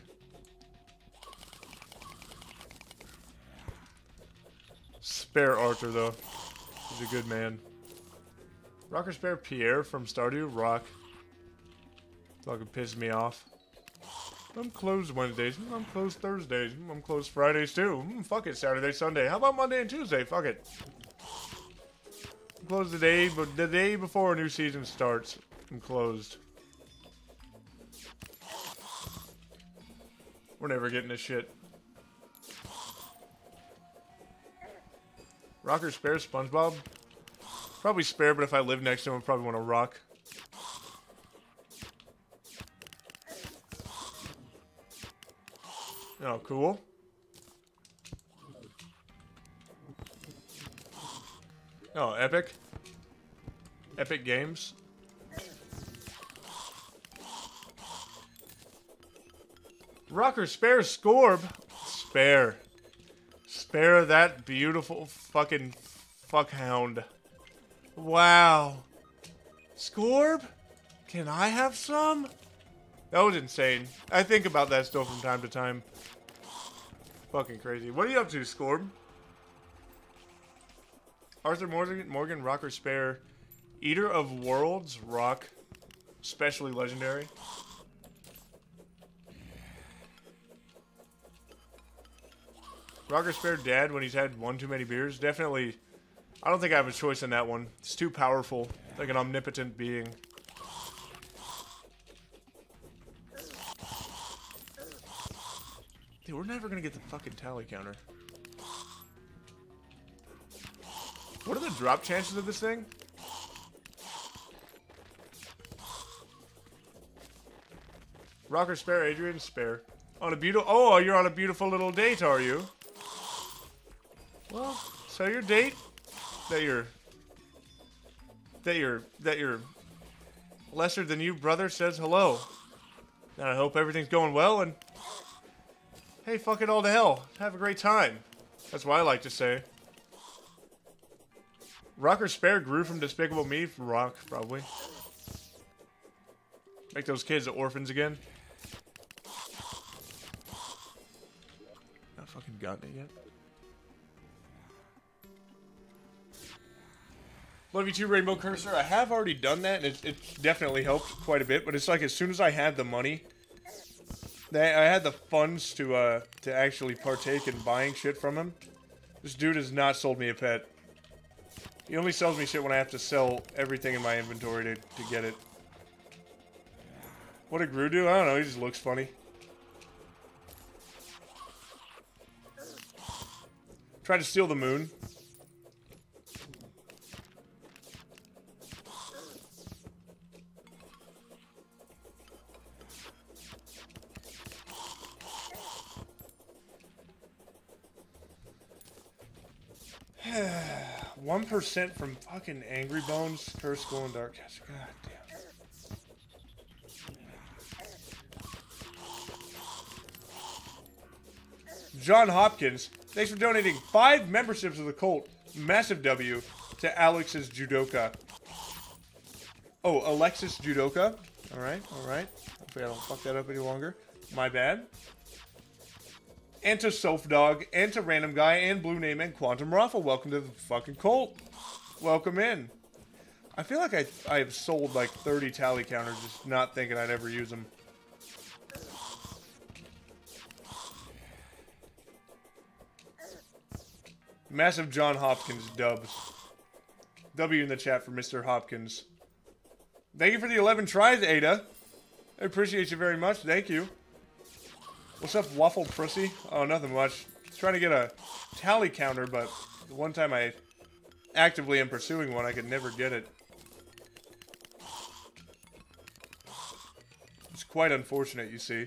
Spare Archer, though. He's a good man. Rocker Spare Pierre from Stardew? Rock. Fucking pissed me off. I'm closed Wednesdays. I'm closed Thursdays. I'm closed Fridays too. Mm, fuck it, Saturday, Sunday. How about Monday and Tuesday? Fuck it. I'm closed the day, but the day before a new season starts. I'm closed. We're never getting this shit. Rocker spare SpongeBob? Probably spare, but if I live next to him, I probably want to rock. Oh, cool. Oh, Epic. Epic Games. Rocker, spare Scorb. Spare. Spare that beautiful fucking fuckhound. Wow. Scorb? Can I have some? That was insane. I think about that still from time to time. Fucking crazy. What are you up to, Scorb? Arthur Morgan, Morgan Rocker Spare. Eater of Worlds, Rock. Especially legendary. Rocker Spare Dad when he's had one too many beers. Definitely. I don't think I have a choice in that one. It's too powerful. Like an omnipotent being. Dude, we're never gonna get the fucking tally counter. What are the drop chances of this thing? Rocker spare, Adrian spare. On a beautiful. Oh, you're on a beautiful little date, are you? Well, so your date that your that your that your lesser than you brother says hello. And I hope everything's going well and hey, fuck it all to hell. Have a great time. That's what I like to say. Rocker Spare Gru from Despicable Me Rock, probably. Make those kids orphans again. Not fucking gotten it yet. Love you too, Rainbow Cursor. I have already done that, and it's definitely helped quite a bit. But it's like as soon as I had the money, I had the funds to uh to actually partake in buying shit from him. This dude has not sold me a pet. He only sells me shit when I have to sell everything in my inventory to, to get it. What did Gru do? I don't know, he just looks funny. Tried to steal the moon. One percent from fucking Angry Bones, Curse Skull and Dark Caster. God damn. John Hopkins, thanks for donating five memberships of the cult. Massive W to Alex's Judoka. Oh, Alexis Judoka. All right, all right. Hopefully I don't fuck that up any longer. My bad. And to Self Dog, and to Random Guy, and Blue Name, and Quantum Raffle. Welcome to the fucking cult. Welcome in. I feel like I I have sold like 30 tally counters, just not thinking I'd ever use them. Massive John Hopkins dubs. W in the chat for Mr. Hopkins. Thank you for the 11 tries, Ada. I appreciate you very much. Thank you. What's up, Waffle Prissy? Oh, nothing much. Trying to get a tally counter, but the one time I actively am pursuing one, I could never get it. It's quite unfortunate, you see.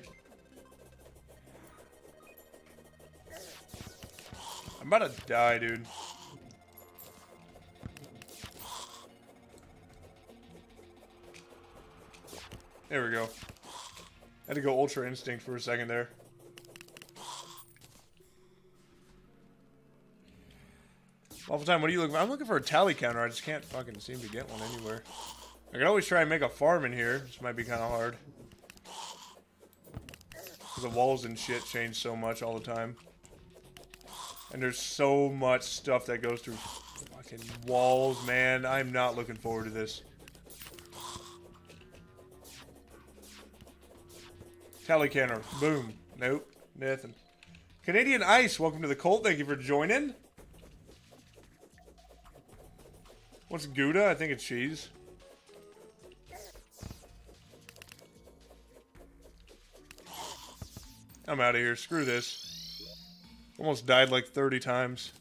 I'm about to die, dude. There we go. Had to go Ultra Instinct for a second there. Awful time, what are you looking for? I'm looking for a tally counter. I just can't fucking seem to get one anywhere. I can always try and make a farm in here. This might be kind of hard. The walls and shit change so much all the time. And there's so much stuff that goes through fucking walls, man. I'm not looking forward to this. Telecanner. Boom. Nope. Nothing. Canadian Ice, welcome to the cult. Thank you for joining. What's Gouda? I think it's cheese. I'm out of here. Screw this. Almost died like 30 times.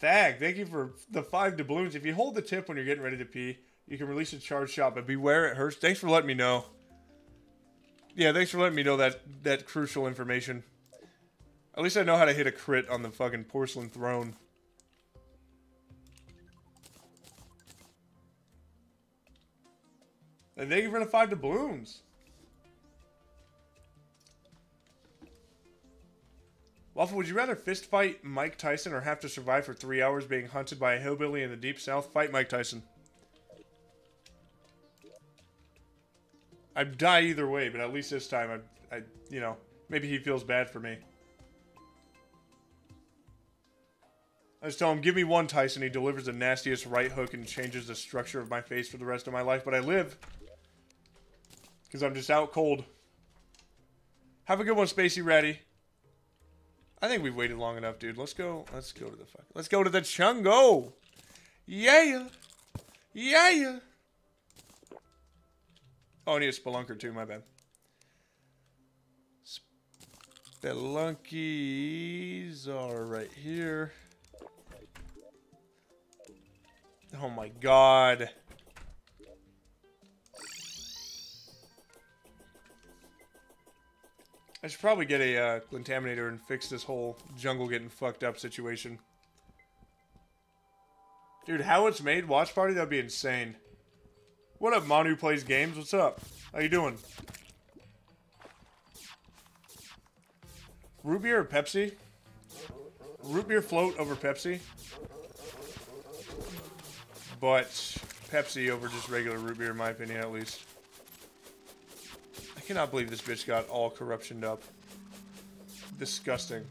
Thag, thank you for the five doubloons. If you hold the tip when you're getting ready to pee, you can release a charge shot, but beware it hurts. Thanks for letting me know. Yeah, thanks for letting me know that that crucial information. At least I know how to hit a crit on the fucking porcelain throne. And thank you for the five doubloons. Waffle, would you rather fist fight Mike Tyson or have to survive for three hours being hunted by a hillbilly in the deep south? Fight Mike Tyson. I'd die either way, but at least this time, I, I, you know, maybe he feels bad for me. I just tell him, give me one Tyson. He delivers the nastiest right hook and changes the structure of my face for the rest of my life, but I live. Because I'm just out cold. Have a good one, Spacey Ratty. I think we've waited long enough, dude. Let's go. Let's go to the fuck. Let's go to the Chungo. Yeah. Yeah. Oh, I need a spelunker too, my bad. Spelunkies are right here. Oh my god. I should probably get a uh, clentaminator and fix this whole jungle getting fucked up situation. Dude, how it's made, watch party, that'd be insane. What up, Manu plays games? What's up? How you doing? Root beer or Pepsi? Root beer float over Pepsi. But Pepsi over just regular root beer, in my opinion, at least. I cannot believe this bitch got all corruptioned up. Disgusting.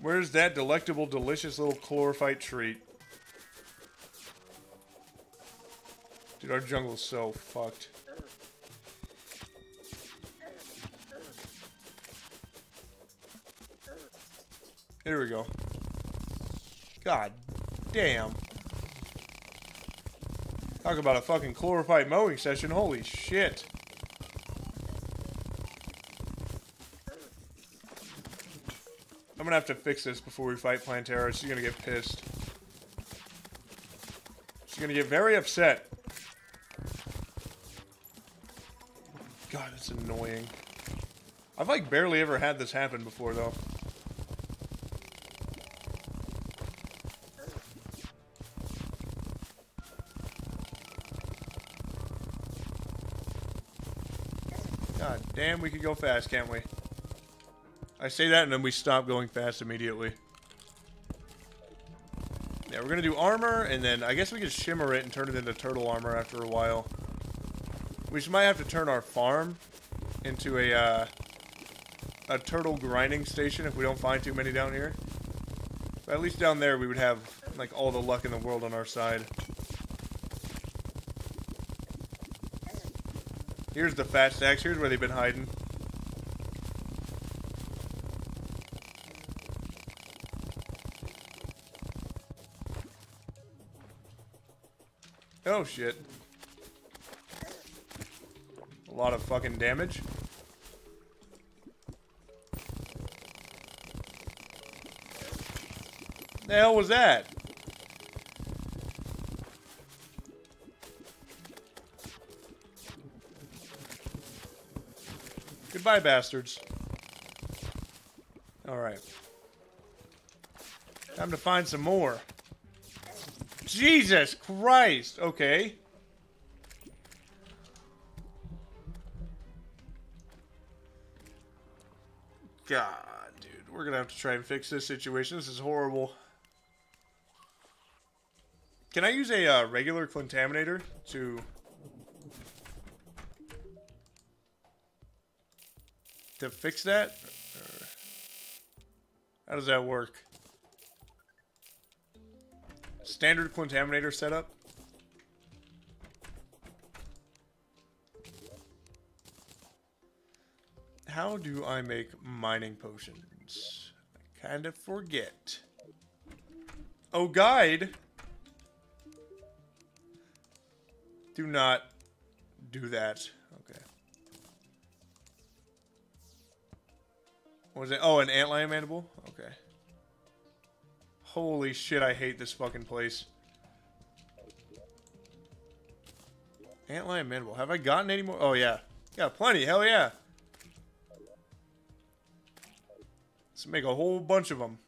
Where's that delectable, delicious little chlorophyte treat? Dude, our jungle's so fucked. Here we go. God damn. Talk about a fucking chlorophyte mowing session. Holy shit. I'm gonna have to fix this before we fight Plantera. She's gonna get pissed. She's gonna get very upset. God, it's annoying. I've like barely ever had this happen before though. Damn, we could go fast, can't we? I say that and then we stop going fast immediately. Yeah, we're gonna do armor, and then I guess we can shimmer it and turn it into turtle armor after a while. We just might have to turn our farm into a, uh, a turtle grinding station if we don't find too many down here. But at least down there we would have, like, all the luck in the world on our side. Here's the fat stacks. Here's where they've been hiding. Oh shit. A lot of fucking damage. The hell was that? Bastards. Alright. Time to find some more. Jesus Christ! Okay. God, dude. We're gonna have to try and fix this situation. This is horrible. Can I use a uh, regular clentaminator to to fix that? Or how does that work? Standard clentaminator setup. How do I make mining potions? I kind of forget. Oh, guide. Do not do that. What was it? Oh, an antlion mandible? Okay. Holy shit, I hate this fucking place. Antlion mandible. Have I gotten any more? Oh, yeah. Got plenty. Hell yeah. Let's make a whole bunch of them.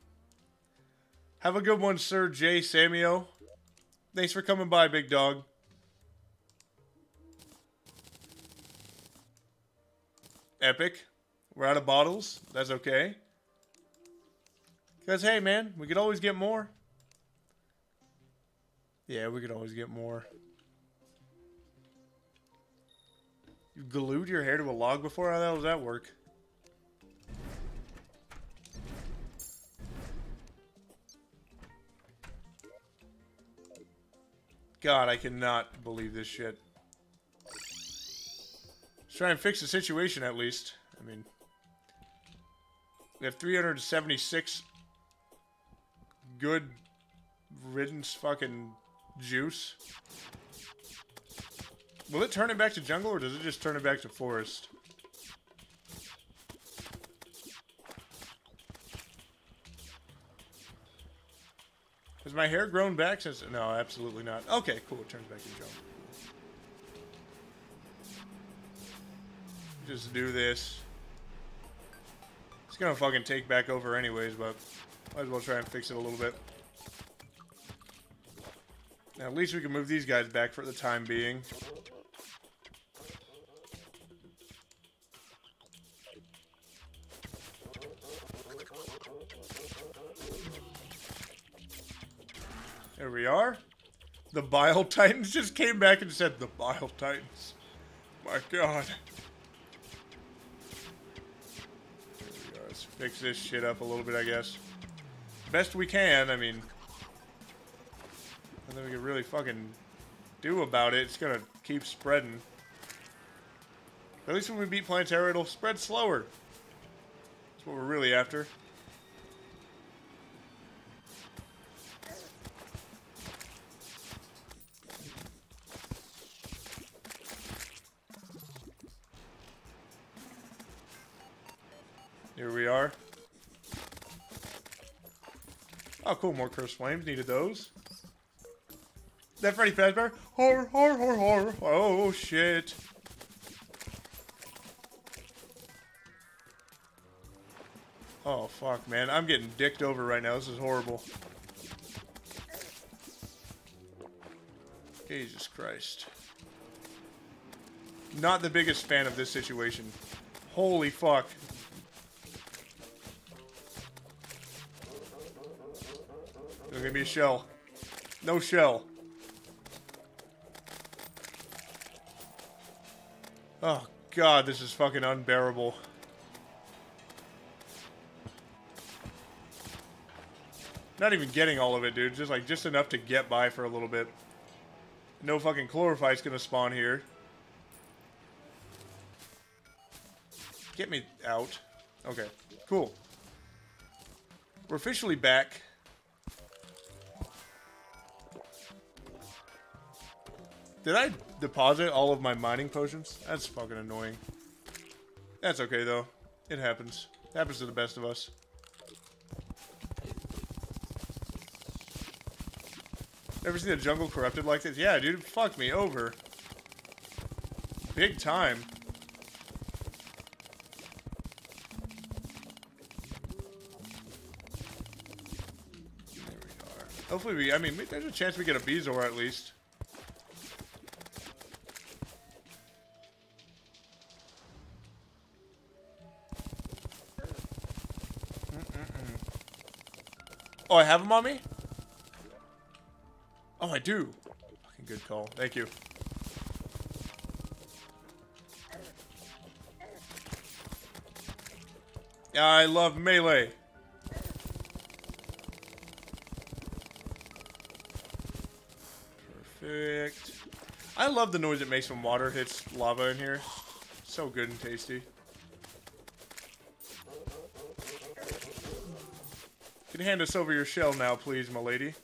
Have a good one, Sir J. Samio. Thanks for coming by, big dog. Epic. We're out of bottles. That's okay. Because, hey, man, we could always get more. Yeah, we could always get more. You glued your hair to a log before? How the hell does that work? God, I cannot believe this shit. Let's try and fix the situation at least. I mean, we have 376 good riddance fucking juice. Will it turn it back to jungle or does it just turn it back to forest? Has my hair grown back since? No, absolutely not. Okay, cool. It turns back to jungle. Just do this. It's gonna fucking take back over anyways, but might as well try and fix it a little bit. Now, at least we can move these guys back for the time being. There we are. The Bile Titans just came back and said, the Bile Titans. My god. Fix this shit up a little bit, I guess. Best we can, I mean. Nothing we can really fucking do about it. It's gonna keep spreading. At least when we beat Plantera, it'll spread slower. That's what we're really after. We are. Oh, cool. More cursed flames. Needed those. Is that Freddy Fazbear? Horror, horror, horror, horror. Oh, shit. Oh, fuck, man. I'm getting dicked over right now. This is horrible. Jesus Christ. Not the biggest fan of this situation. Holy fuck. There's gonna be a shell. No shell. Oh god, this is fucking unbearable. Not even getting all of it, dude. Just like just enough to get by for a little bit. No fucking chlorophyte's gonna spawn here. Get me out. Okay, cool. We're officially back. Did I deposit all of my mining potions? That's fucking annoying. That's okay, though. It happens. It happens to the best of us. Ever seen the jungle corrupted like this? Yeah, dude. Fuck me over. Big time. There we are. Hopefully we, I mean, there's a chance we get a Bezoar at least. Oh, I have them on me? Oh, I do. Fucking good call. Thank you. I love melee. Perfect. I love the noise it makes when water hits lava in here. So good and tasty. Can you hand us over your shell now, please, my lady?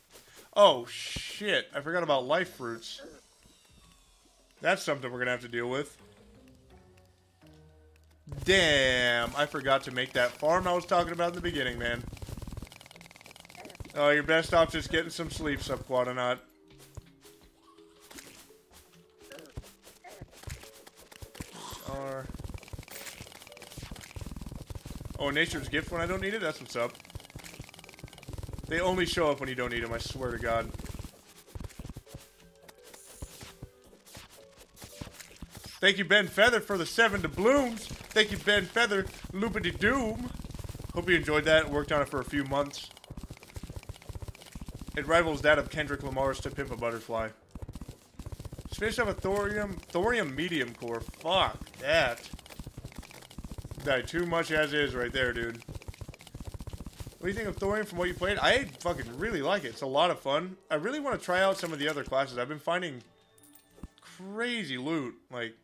Oh, shit. I forgot about life fruits. That's something we're going to have to deal with. Damn, I forgot to make that farm I was talking about in the beginning, man. Oh, you're best off just getting some sleep, Subquadonaut. Or... Oh, Nature's Gift when I don't need it? That's what's up. They only show up when you don't need them, I swear to God. Thank you, Ben Feather, for the seven doubloons. Thank you, Ben Feather, Loopity Doom. Hope you enjoyed that. Worked on it for a few months. It rivals that of Kendrick Lamar's To Pimp a Butterfly. Just finished up a thorium, thorium medium core. Fuck that. Died too much as is right there, dude. What do you think of thorium from what you played? I fucking really like it. It's a lot of fun. I really want to try out some of the other classes. I've been finding crazy loot. Like,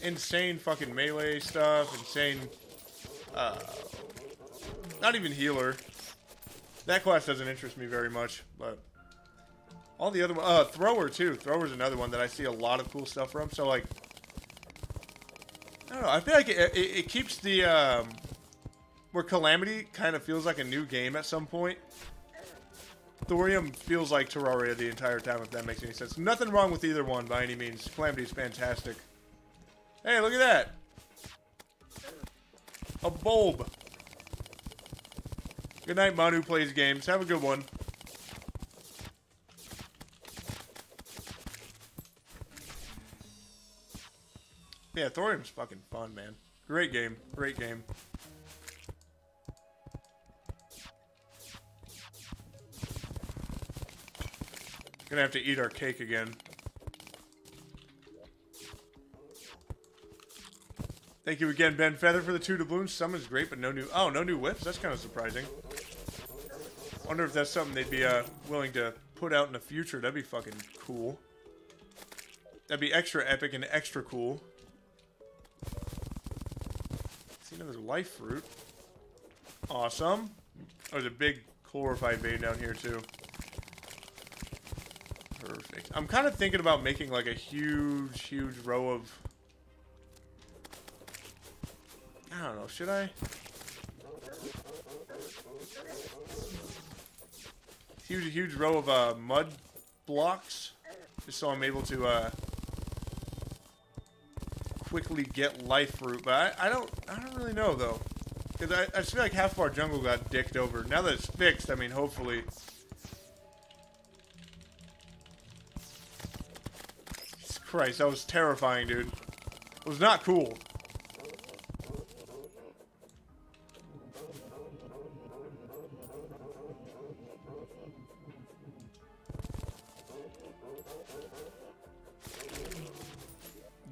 insane fucking melee stuff. Insane, uh, not even healer. That class doesn't interest me very much, but all the other uh, thrower too. Thrower's another one that I see a lot of cool stuff from. So like, I don't know. I feel like it, it, it keeps the um, where Calamity kind of feels like a new game at some point. Thorium feels like Terraria the entire time, if that makes any sense. Nothing wrong with either one by any means. Calamity's fantastic. Hey, look at that. A bulb. Good night, Manu plays games. Have a good one. Yeah, Thorium's fucking fun, man. Great game. Great game. Gonna have to eat our cake again. Thank you again, Ben Feather, for the two doubloons. Summon's great, but no new... Oh, no new whips? That's kind of surprising. Wonder if that's something they'd be uh, willing to put out in the future. That'd be fucking cool. That'd be extra epic and extra cool. See another life fruit. Awesome. Oh, there's a big chlorophyte vein down here, too. Perfect. I'm kind of thinking about making, like, a huge, huge row of I don't know, should I? Huge, huge row of uh, mud blocks, just so I'm able to uh, quickly get life fruit. But I, I don't, I don't really know though, because I, I feel like half of our jungle got dicked over. Now that it's fixed, I mean, hopefully. Christ, that was terrifying, dude. It was not cool.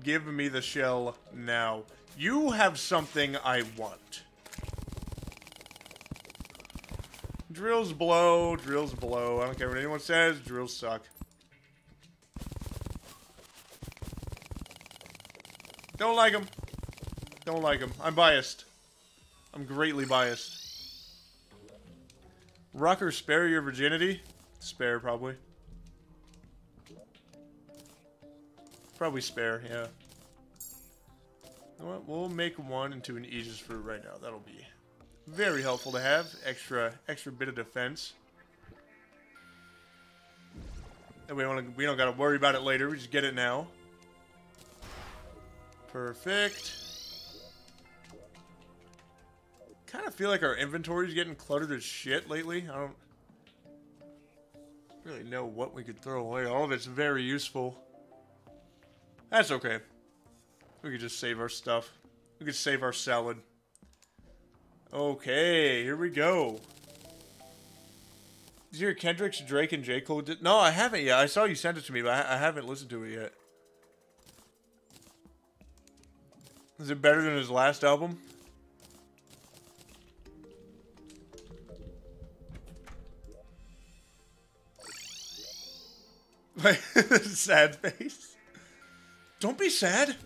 Give me the shell now. You have something I want. Drills blow, drills blow. I don't care what anyone says, drills suck. Don't like them. Don't like them. I'm biased. I'm greatly biased. Rucker, spare your virginity? Spare, probably. Probably spare, yeah. We'll make one into an Aegis fruit right now. That'll be very helpful to have. Extra, extra bit of defense. And we don't, we don't gotta worry about it later. We just get it now. Perfect. Kind of feel like our inventory is getting cluttered as shit lately. I don't really know what we could throw away. All of it's very useful. That's okay. We could just save our stuff. We could save our salad. Okay, here we go. Did you hear Kendrick's Drake and J. Cole? Did, no, I haven't yet. I saw you sent it to me, but I, I haven't listened to it yet. Is it better than his last album? sad face. Don't be sad.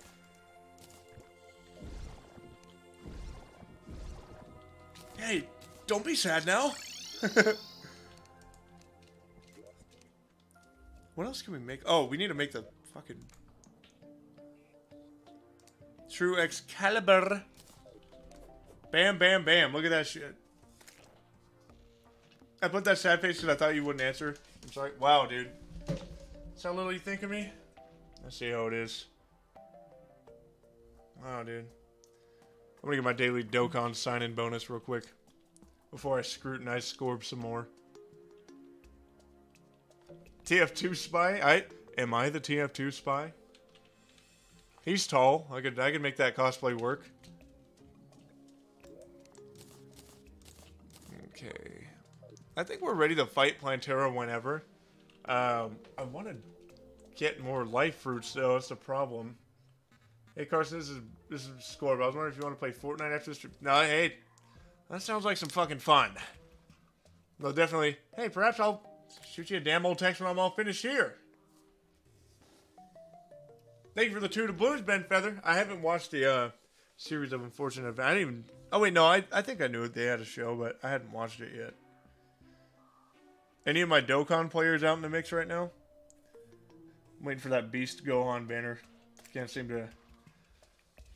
Hey, don't be sad now. what else can we make? Oh, we need to make the fucking True Excalibur. Bam, bam, bam. Look at that shit. I put that sad face because I thought you wouldn't answer. I'm sorry. Wow, dude. That's how little you think of me? Let's see how it is. Wow, dude. I'm gonna get my daily Dokkan sign-in bonus real quick. Before I scrutinize Scorb some more. TF2 spy? I am I the TF2 spy? He's tall. I could I could make that cosplay work. Okay. I think we're ready to fight Plantera whenever. Um, I want to get more life fruits though. That's the problem. Hey Carson, this is this is Scorb. I was wondering if you want to play Fortnite after this. Trip. No, hey, that sounds like some fucking fun. No, definitely. Hey, perhaps I'll shoot you a damn old text when I'm all finished here. Thank you for the two doubloons, Ben Feather. I haven't watched the uh, series of unfortunate events. I didn't even. Oh wait, no. I I think I knew they had a show, but I hadn't watched it yet. Any of my Dokkan players out in the mix right now? I'm waiting for that Beast Gohan banner. Can't seem to.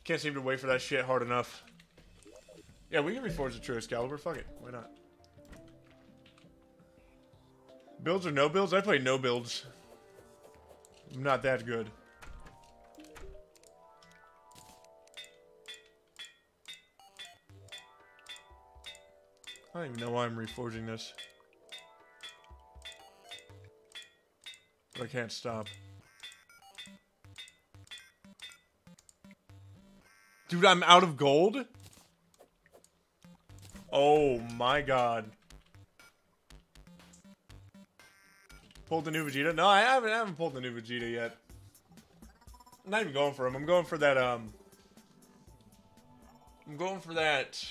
Can't seem to wait for that shit hard enough. Yeah, we can reforge the True Excalibur. Fuck it. Why not? Builds or no builds? I play no builds. I'm not that good. I don't even know why I'm reforging this. But I can't stop. Dude, I'm out of gold? Oh my god. Pulled the new Vegeta? No, I haven't, I haven't pulled the new Vegeta yet. I'm not even going for him. I'm going for that, um... I'm going for that...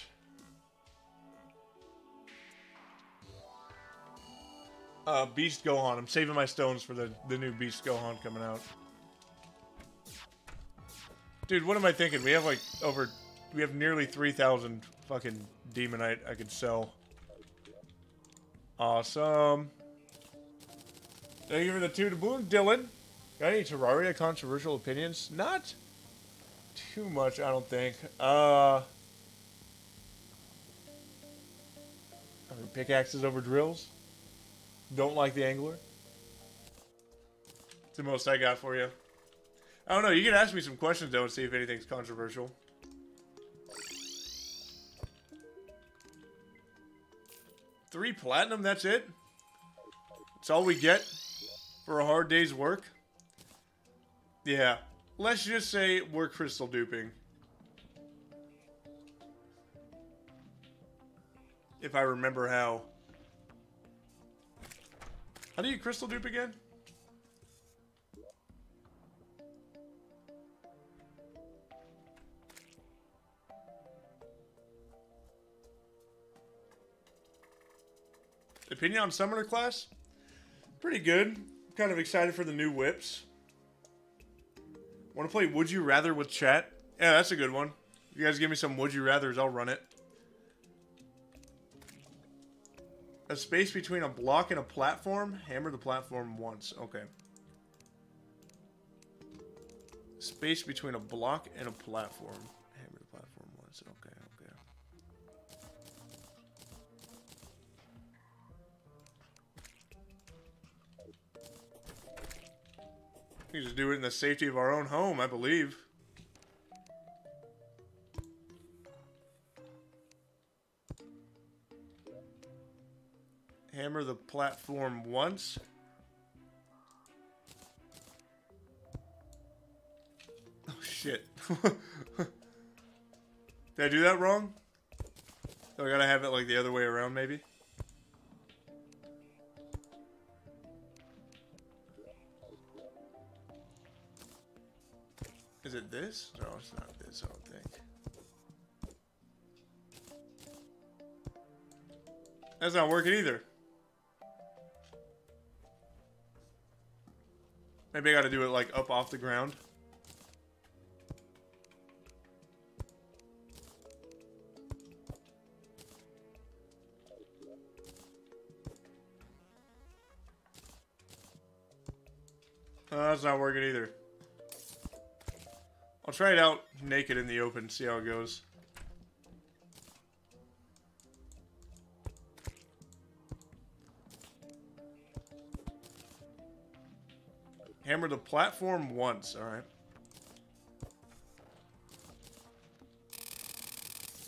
Uh, Beast Gohan. I'm saving my stones for the, the new Beast Gohan coming out. Dude, what am I thinking? We have like over... We have nearly 3,000 fucking Demonite I could sell. Awesome. Thank you for the two to boom, Dylan. Got any Terraria controversial opinions? Not too much, I don't think. Uh... Pickaxes over drills? Don't like the angler? It's the most I got for you. I don't know. You can ask me some questions, though, and see if anything's controversial. Three platinum, that's it? That's all we get for a hard day's work? Yeah. Let's just say we're crystal duping. If I remember how. How do you crystal dupe again? Opinion on Summoner class? Pretty good. kind of excited for the new whips. Want to play Would You Rather with chat? Yeah, that's a good one. If you guys give me some Would You Rathers, I'll run it. A space between a block and a platform. Hammer the platform once. Okay. Space between a block and a platform. Hammer the platform once. Okay, okay. We just do it in the safety of our own home, I believe. Hammer the platform once. Oh, shit. Did I do that wrong? So I gotta have it like the other way around, maybe? Is it this? No, it's not this, I don't think. That's not working either. Maybe I gotta do it like up off the ground. Uh, that's not working either. I'll try it out naked in the open, see how it goes. Hammer the platform once, alright.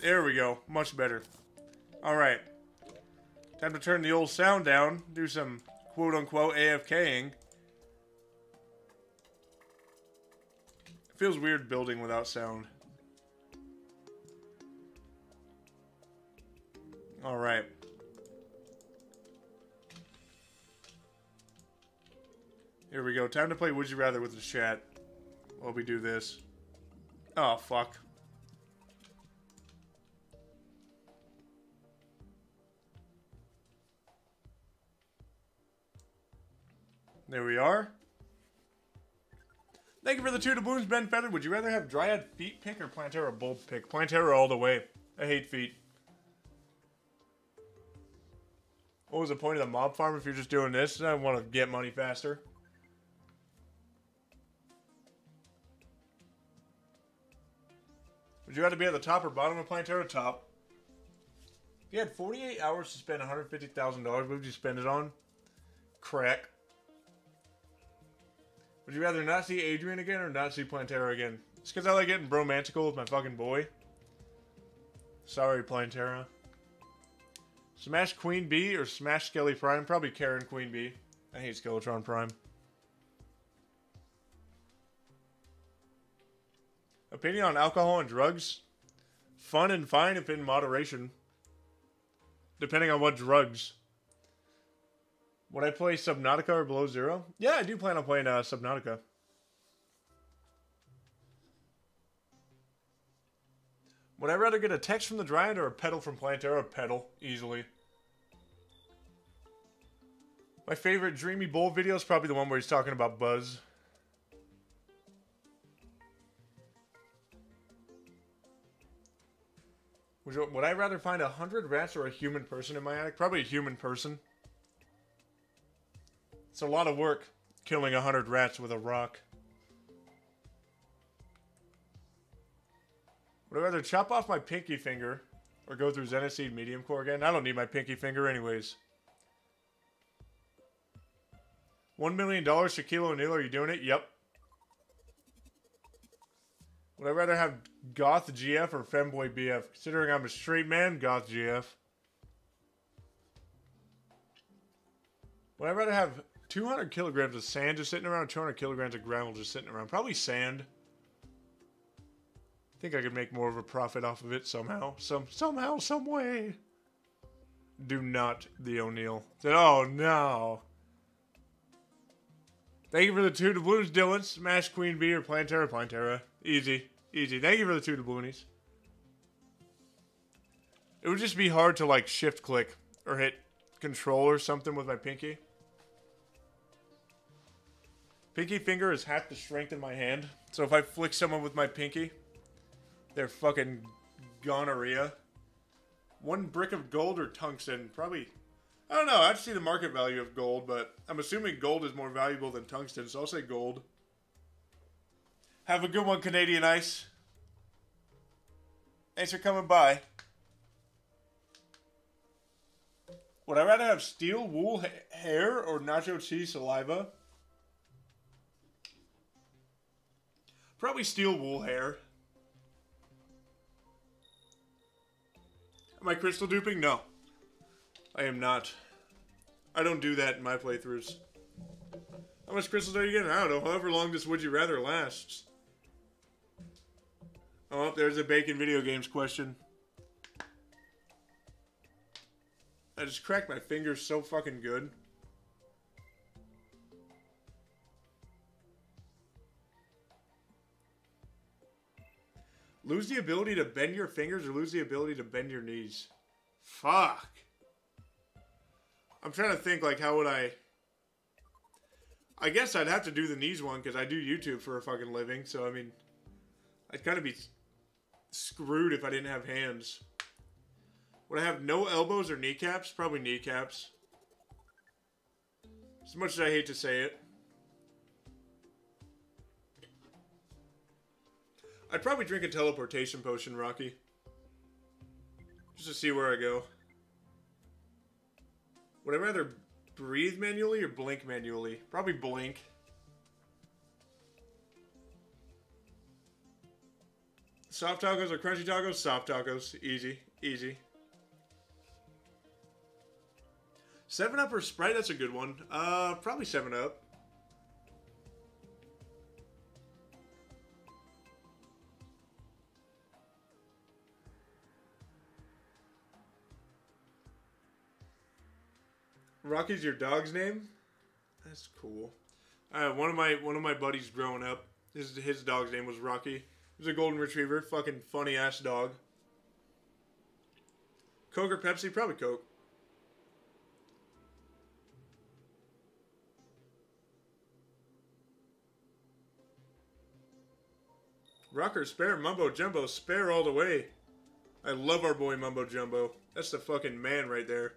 There we go, much better. Alright. Time to turn the old sound down, do some quote-unquote AFKing. Feels weird building without sound. Alright. Here we go. Time to play Would You Rather with the chat. While we do this. Oh, fuck. There we are. Thank you for the two doubloons, Ben Feather. Would you rather have Dryad feet pick or Plantera bulb pick? Plantera all the way. I hate feet. What was the point of the mob farm if you're just doing this? I want to get money faster. Would you rather be at the top or bottom of Plantera? Top. If you had 48 hours to spend $150,000, what would you spend it on? Crack. Would you rather not see Adrian again or not see Plantera again? It's because I like getting bromantical with my fucking boy. Sorry, Plantera. Smash Queen Bee or Smash Skelly Prime? Probably Karen Queen Bee. I hate Skeletron Prime. Opinion on alcohol and drugs? Fun and fine if in moderation. Depending on what drugs. Would I play Subnautica or Below Zero? Yeah, I do plan on playing uh, Subnautica. Would I rather get a text from the Dryad or a pedal from Plantera? A pedal, easily. My favorite Dreamy Bull video is probably the one where he's talking about Buzz. Would, you, would I rather find a hundred rats or a human person in my attic? Probably a human person. It's a lot of work killing a hundred rats with a rock. Would I rather chop off my pinky finger or go through Zenith seed Medium Core again? I don't need my pinky finger anyways. One million dollars, Shaquille O'Neal, are you doing it? Yep. Would I rather have Goth GF or Femboy BF? Considering I'm a straight man, Goth GF. Would I rather have 200 kilograms of sand just sitting around, 200 kilograms of gravel just sitting around? Probably sand. I think I could make more of a profit off of it somehow. Some somehow, some way. Do not the O'Neal. Oh no. Thank you for the two doubloons, Dylan. Smash Queen Bee or Plantera Plantera. Easy. Easy. Thank you for the two doubloonies. It would just be hard to like shift click or hit control or something with my pinky. Pinky finger is half the strength in my hand. So if I flick someone with my pinky, they're fucking gonorrhea. One brick of gold or tungsten? Probably. I don't know. I'd see the market value of gold, but I'm assuming gold is more valuable than tungsten, so I'll say gold. Have a good one, Canadian Ice. Thanks for coming by. Would I rather have steel wool ha hair or nacho cheese saliva? Probably steel wool hair. Am I crystal duping? No. I am not. I don't do that in my playthroughs. How much crystals are you getting? I don't know. However long this Would You Rather lasts. Oh, there's a bacon video games question. I just cracked my fingers so fucking good. Lose the ability to bend your fingers or lose the ability to bend your knees. Fuck. I'm trying to think, like, how would I... I guess I'd have to do the knees one because I do YouTube for a fucking living. So, I mean, I'd kind of be screwed if I didn't have hands. Would I have no elbows or kneecaps? Probably kneecaps. As much as I hate to say it. I'd probably drink a teleportation potion, Rocky. Just to see where I go. Would I rather breathe manually or blink manually? Probably blink. Soft tacos or crunchy tacos? Soft tacos. Easy. Easy. 7 Up or Sprite? That's a good one. Uh, probably 7 Up. Rocky's your dog's name? That's cool. Uh, one of my one of my buddies growing up, his his dog's name was Rocky. He was a golden retriever, fucking funny ass dog. Coke or Pepsi? Probably Coke. Rocker, spare Mumbo Jumbo, spare all the way. I love our boy Mumbo Jumbo. That's the fucking man right there.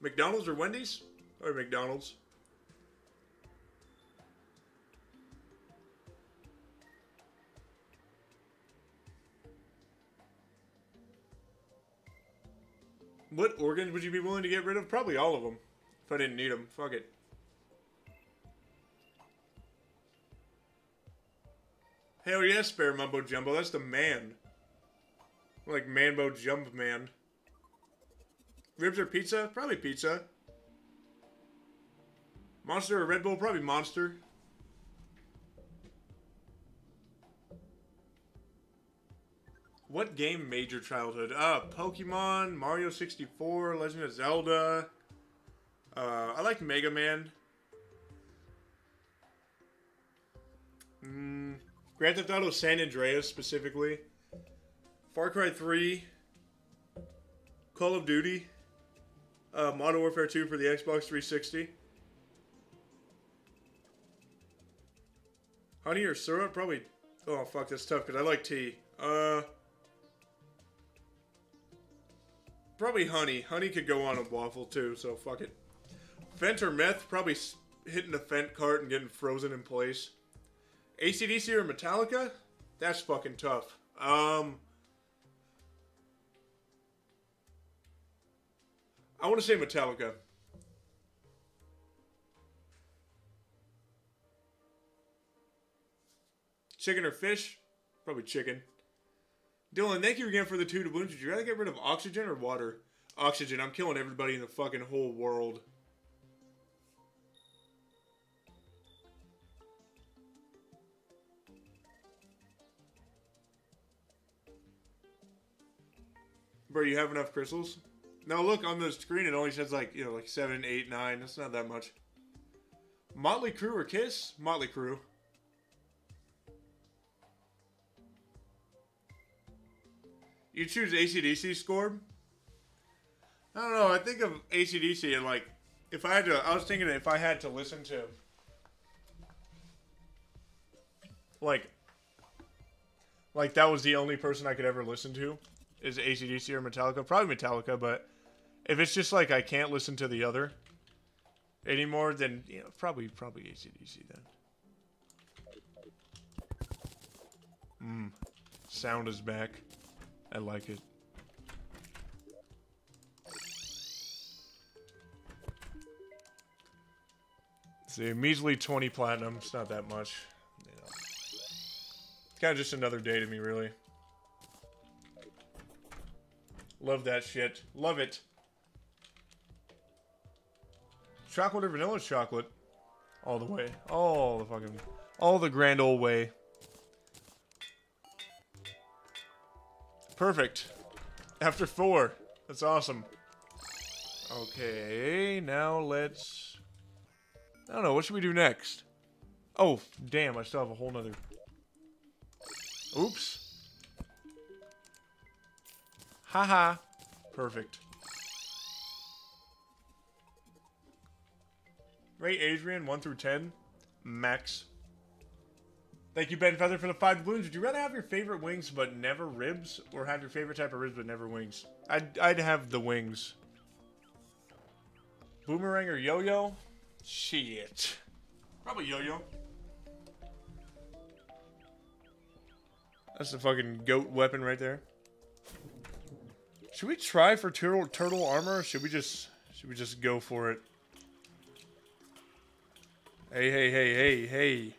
McDonald's or Wendy's? Or McDonald's. What organs would you be willing to get rid of? Probably all of them. If I didn't need them. Fuck it. Hell yes, Spare Mumbo Jumbo. That's the man. Like Mambo Jump Man. Ribs or pizza? Probably pizza. Monster or Red Bull? Probably Monster. What game made your childhood? Uh, Pokemon, Mario 64, Legend of Zelda. Uh, I like Mega Man. Mm, Grand Theft Auto San Andreas specifically. Far Cry 3. Call of Duty. Uh, Modern Warfare 2 for the Xbox 360. Honey or syrup? Probably. Oh, fuck, that's tough because I like tea. Uh. Probably honey. Honey could go on a waffle too, so fuck it. Fent or meth? Probably hitting the Fent cart and getting frozen in place. ACDC or Metallica? That's fucking tough. Um. I want to say Metallica. Chicken or fish? Probably chicken. Dylan, thank you again for the two doubloons. Would you rather get rid of oxygen or water? Oxygen. I'm killing everybody in the fucking whole world. Bro, you have enough crystals? Now look on the screen, it only says like, you know, like seven, eight, nine. That's not that much. Motley Crue or Kiss? Motley Crue. You choose ACDC, score? I don't know. I think of ACDC and like, if I had to, I was thinking if I had to listen to, like, like that was the only person I could ever listen to, is ACDC or Metallica. Probably Metallica, but if it's just like I can't listen to the other anymore, then you know, probably probably ACDC then. Mmm. Sound is back. I like it. See, measly 20 platinum. It's not that much. You know. It's kind of just another day to me, really. Love that shit. Love it. Chocolate or vanilla chocolate? All the way. All the fucking... All the grand old way. Perfect. After four. That's awesome. Okay, now let's... I don't know, what should we do next? Oh, damn, I still have a whole nother Oops. Haha. Perfect. Rate Adrian, 1 through 10. Max. Thank you, Ben Feather, for the five balloons. Would you rather have your favorite wings but never ribs, or have your favorite type of ribs but never wings? I'd, I'd have the wings. Boomerang or yo-yo? Shit. Probably yo-yo. That's the fucking goat weapon right there. Should we try for turtle turtle armor? should we just should we just go for it? Hey, hey, hey, hey, hey.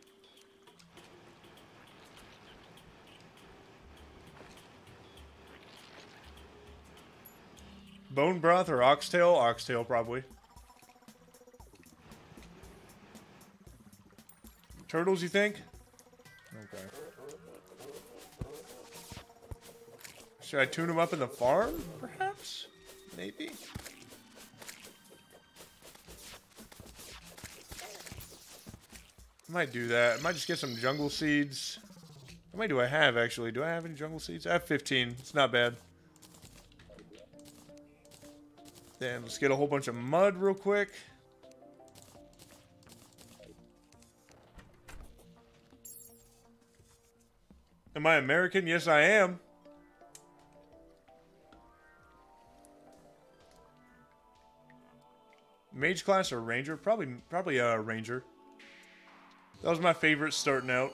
Bone broth or oxtail? Oxtail, probably. Turtles, you think? Okay. Should I tune them up in the farm, perhaps? Maybe? I might do that. I might just get some jungle seeds. How many do I have, actually? Do I have any jungle seeds? I have 15. It's not bad. Then let's get a whole bunch of mud real quick. Am I American? Yes, I am. Mage class or ranger? Probably, probably a uh, ranger. That was my favorite starting out.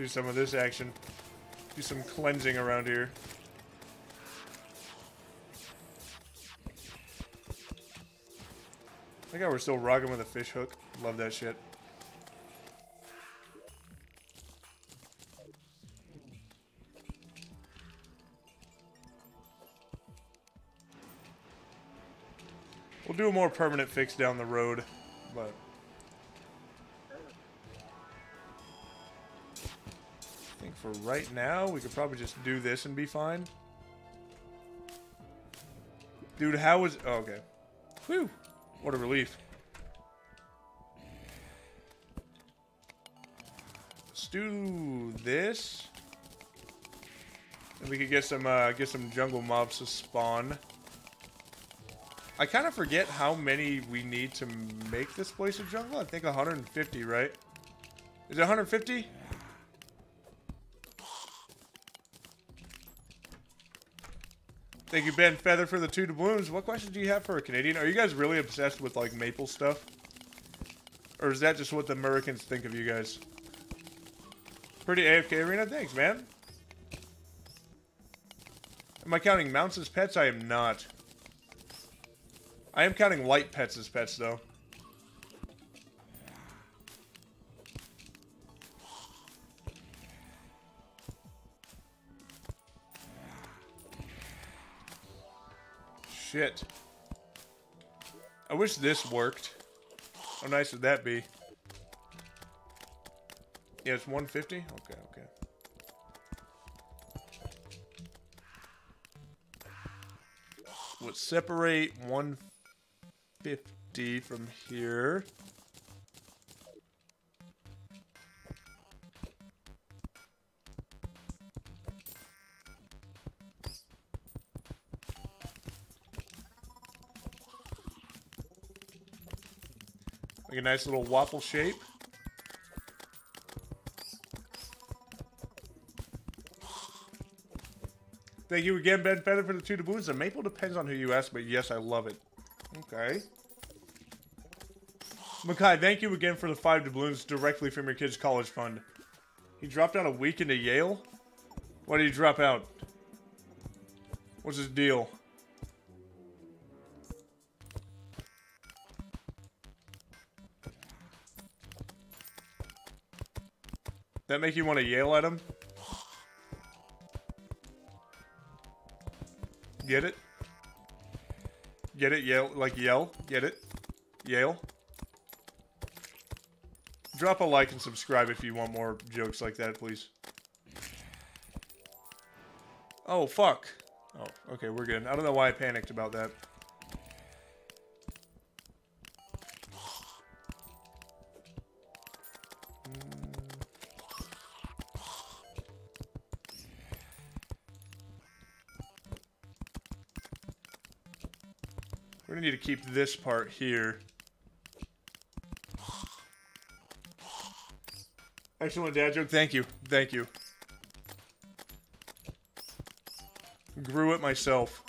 Do some of this action. Do some cleansing around here. I think we're still rocking with a fish hook. Love that shit. We'll do a more permanent fix down the road, but... for right now, we could probably just do this and be fine. Dude, how was... Oh, okay. Whew. What a relief. Let's do this. And we could get some, uh, get some jungle mobs to spawn. I kind of forget how many we need to make this place a jungle. I think 150, right? Is it 150? Thank you, Ben Feather, for the two doubloons. What questions do you have for a Canadian? Are you guys really obsessed with, like, maple stuff? Or is that just what the Americans think of you guys? Pretty AFK arena? Thanks, man. Am I counting mounts as pets? I am not. I am counting light pets as pets, though. Shit. I wish this worked. How nice would that be? Yeah, it's 150? Okay, okay. Let's separate 150 from here. A nice little waffle shape. Thank you again, Ben Feather, for the two doubloons. The maple depends on who you ask, but yes, I love it. Okay. Makai, thank you again for the five doubloons directly from your kid's college fund. He dropped out a week into Yale? Why did he drop out? What's his deal? That make you want to yell at him? Get it? Get it? Yell, like yell? Get it? Yale? Drop a like and subscribe if you want more jokes like that, please. Oh, fuck. Oh, okay, we're good. I don't know why I panicked about that. Gonna need to keep this part here. Excellent dad joke. Thank you. Thank you. Grew it myself.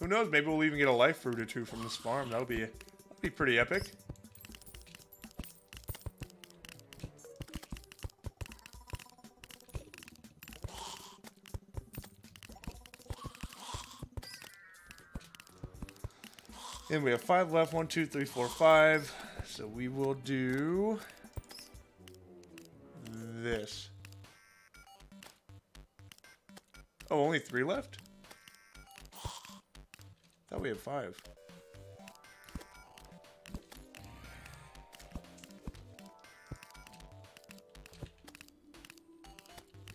Who knows? Maybe we'll even get a life fruit or two from this farm. That'll be that'll be pretty epic. And we have five left. One, two, three, four, five. So we will do this. Oh, only three left? Thought we had five.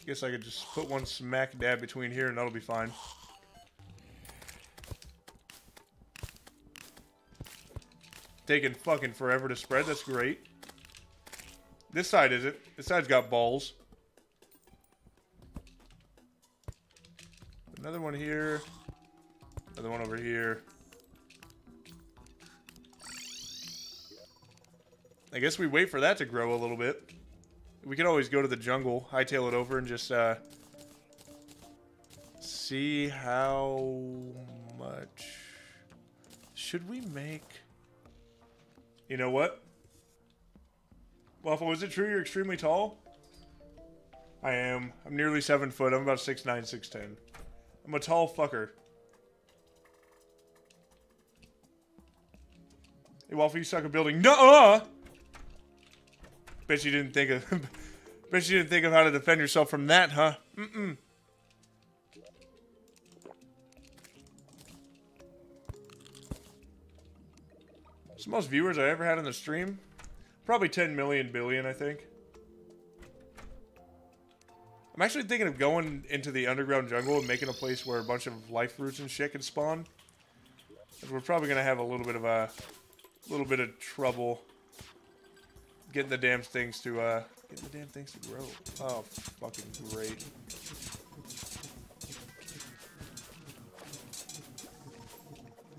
Guess I could just put one smack dab between here and that'll be fine. Taking fucking forever to spread, that's great. This side is it. This side's got balls. Another one here. Another one over here. I guess we wait for that to grow a little bit. We could always go to the jungle, hightail it over, and just uh, see how much should we make. You know what? Waffle, is it true you're extremely tall? I am. I'm nearly seven foot. I'm about 6'9", 6'10". I'm a tall fucker. Hey, Waffle, you suck at building. Nuh-uh! Bet you didn't think of... bet you didn't think of how to defend yourself from that, huh? Mm-mm. It's the most viewers I ever had on the stream. Probably 10 million billion, I think. I'm actually thinking of going into the underground jungle and making a place where a bunch of life roots and shit can spawn. We're probably gonna have a little bit of a little bit of trouble getting the damn things to uh getting the damn things to grow. Oh fucking great.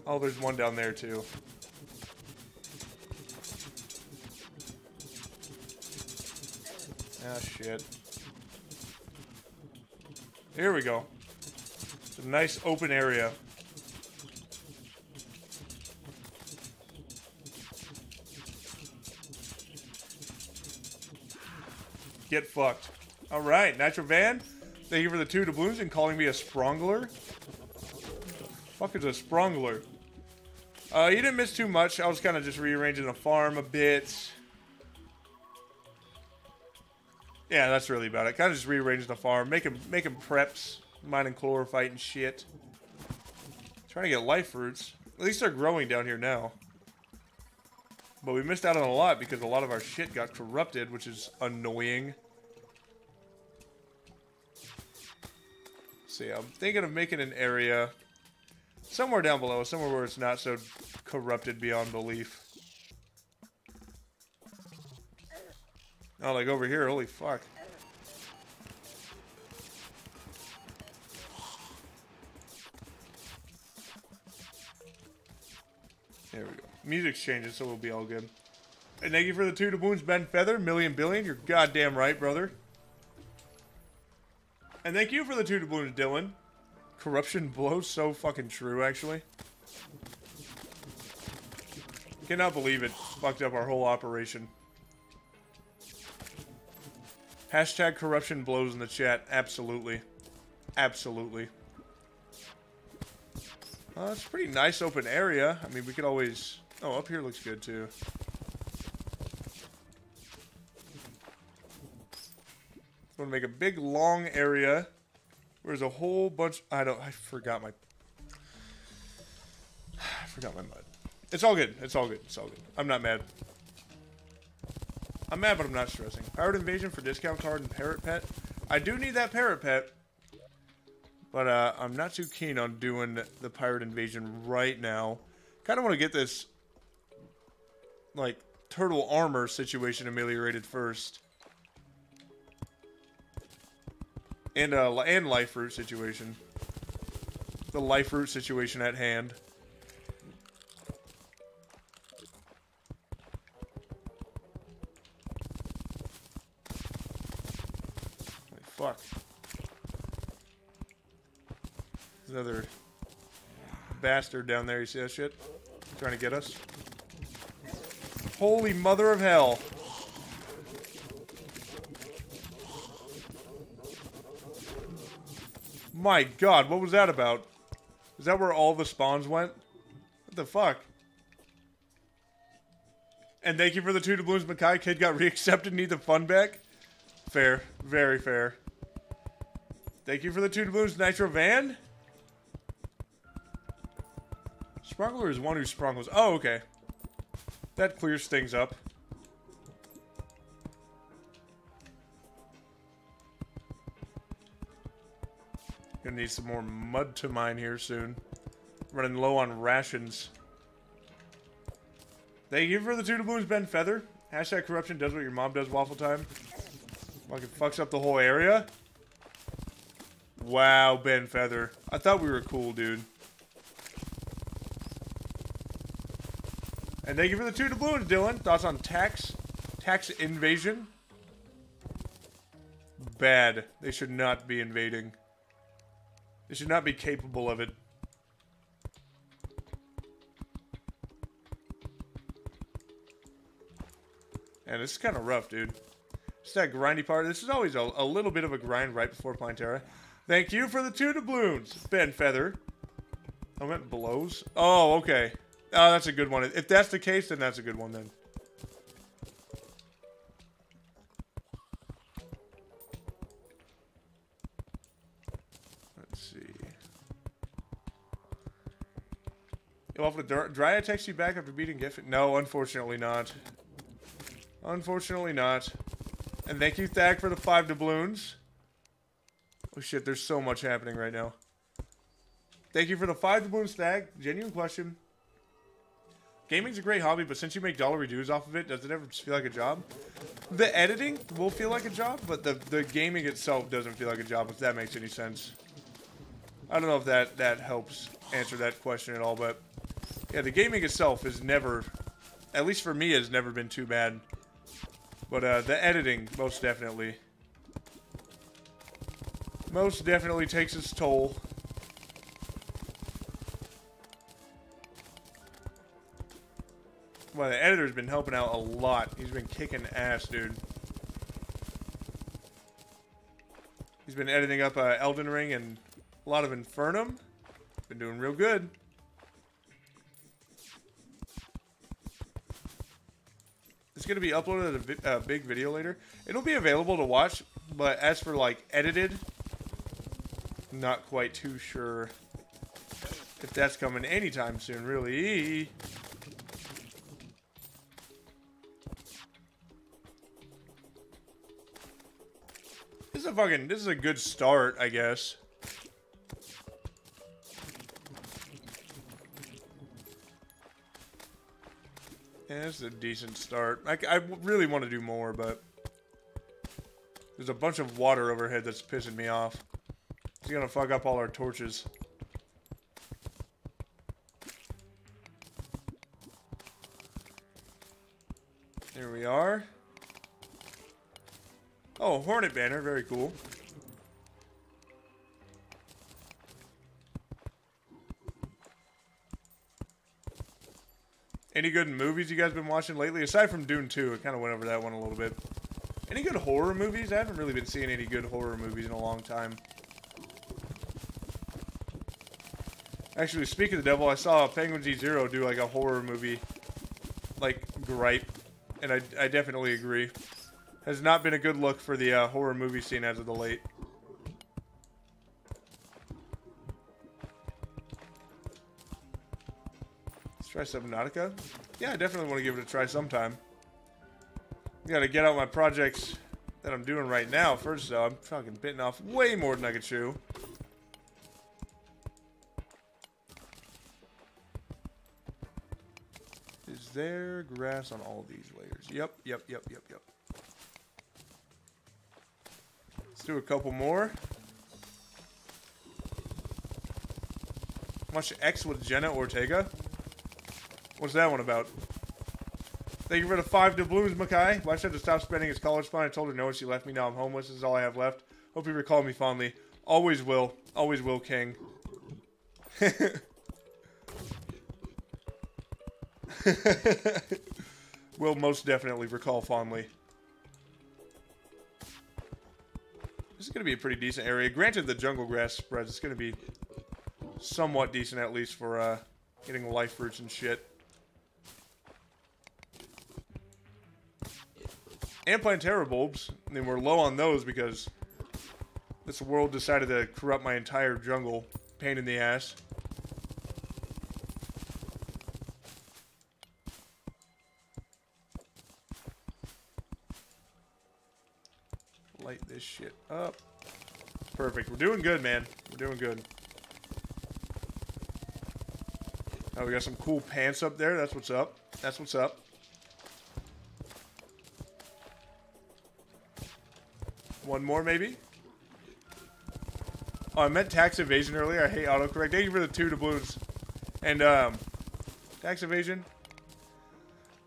Oh, there's one down there too. Ah, shit. Here we go. It's a nice open area. Get fucked. Alright, Nitro Van, thank you for the two doubloons and calling me a sprongler. fuck is a sprongler? Uh, you didn't miss too much. I was kind of just rearranging the farm a bit. Yeah, that's really about it. Kind of just rearranging the farm, making making preps, mining chlorophyte and shit. Trying to get life fruits. At least they're growing down here now. But we missed out on a lot because a lot of our shit got corrupted, which is annoying. See, I'm thinking of making an area somewhere down below, somewhere where it's not so corrupted beyond belief. Oh, like over here, holy fuck. There we go. Music's changing, so we'll be all good. And thank you for the two to doubloons, Ben Feather, million billion. You're goddamn right, brother. And thank you for the two to doubloons, Dylan. Corruption blows so fucking true, actually. Cannot believe it fucked up our whole operation. Hashtag corruption blows in the chat. Absolutely. Absolutely. Uh, it's a pretty nice open area. I mean, we could always... Oh, up here looks good, too. want to make a big, long area. Where there's a whole bunch... I don't... I forgot my... I forgot my mud. It's all good. It's all good. It's all good. I'm not mad. I'm mad, but I'm not stressing. Pirate Invasion for discount card and Parrot Pet. I do need that Parrot Pet. But uh, I'm not too keen on doing the Pirate Invasion right now. Kind of want to get this, like, turtle armor situation ameliorated first. And uh and life root situation. The life root situation at hand. Fuck. There's another bastard down there. You see that shit? Trying to get us. Holy mother of hell. My god, what was that about? Is that where all the spawns went? What the fuck? And thank you for the two doubloons, Makai. Kid got reaccepted. Need the fun back. Fair. Very fair. Thank you for the two doubloons, Nitro Van. Sprungler is one who sprungles. Oh, okay. That clears things up. Gonna need some more mud to mine here soon. Running low on rations. Thank you for the two doubloons, Ben Feather. Hashtag corruption does what your mom does waffle time. Fucking fucks up the whole area. Wow, Ben Feather. I thought we were cool, dude. And thank you for the two doubloons, Dylan. Thoughts on tax? Tax invasion? Bad. They should not be invading. They should not be capable of it. And this is kind of rough, dude. It's that grindy part. This is always a, a little bit of a grind right before Plantera. Thank you for the two doubloons, Ben Feather. I meant blows. Oh, okay. Oh, that's a good one. If that's the case, then that's a good one then. Let's see. You'll have to dry text you back after beating Giffen? No, unfortunately not. Unfortunately not. And thank you, Thag, for the five doubloons. Oh shit, there's so much happening right now. Thank you for the five doubloons, Thag. Genuine question. Gaming's a great hobby, but since you make dollar dues off of it, does it ever feel like a job? The editing will feel like a job, but the, the gaming itself doesn't feel like a job, if that makes any sense. I don't know if that, that helps answer that question at all, but... Yeah, the gaming itself is never... At least for me, has never been too bad. But uh, the editing, most definitely. Most definitely takes its toll. Well, the editor's been helping out a lot. He's been kicking ass, dude. He's been editing up uh, Elden Ring and a lot of Infernum. Been doing real good. It's going to be uploaded a vi uh, big video later. It'll be available to watch, but as for like edited, not quite too sure if that's coming anytime soon, really. This is a fucking, this is a good start, I guess. Yeah, this is a decent start. I, I really want to do more, but... There's a bunch of water overhead that's pissing me off. It's gonna fuck up all our torches. There we are. Oh, Hornet banner, very cool. Any good movies you guys been watching lately? Aside from Dune 2, I kind of went over that one a little bit. Any good horror movies? I haven't really been seeing any good horror movies in a long time. Actually, speaking of the devil, I saw Penguin Z Zero do like a horror movie, like gripe, and I, I definitely agree. Has not been a good look for the uh, horror movie scene as of the late. Let's try Subnautica. Yeah, I definitely want to give it a try sometime. Gotta get out my projects that I'm doing right now first, though. I'm fucking bitten off way more than I could chew. there grass on all these layers? Yep, yep, yep, yep, yep. Let's do a couple more. Watch X with Jenna Ortega. What's that one about? Thank you for the five doubloons, Mackay. Why should to stop spending his college fund. I told her no she left me. Now I'm homeless. This is all I have left. Hope you recall me fondly. Always will. Always will, King. will most definitely recall fondly. This is going to be a pretty decent area. Granted, the jungle grass spreads. It's going to be somewhat decent, at least, for uh, getting life fruits and shit. And Plantera bulbs. I mean, we're low on those because this world decided to corrupt my entire jungle. Pain in the ass. Light this shit up. Perfect. We're doing good, man. We're doing good. Oh, we got some cool pants up there. That's what's up. That's what's up. One more, maybe? Oh, I meant tax evasion earlier. I hate autocorrect. Thank you for the two doubloons. And, um, tax evasion.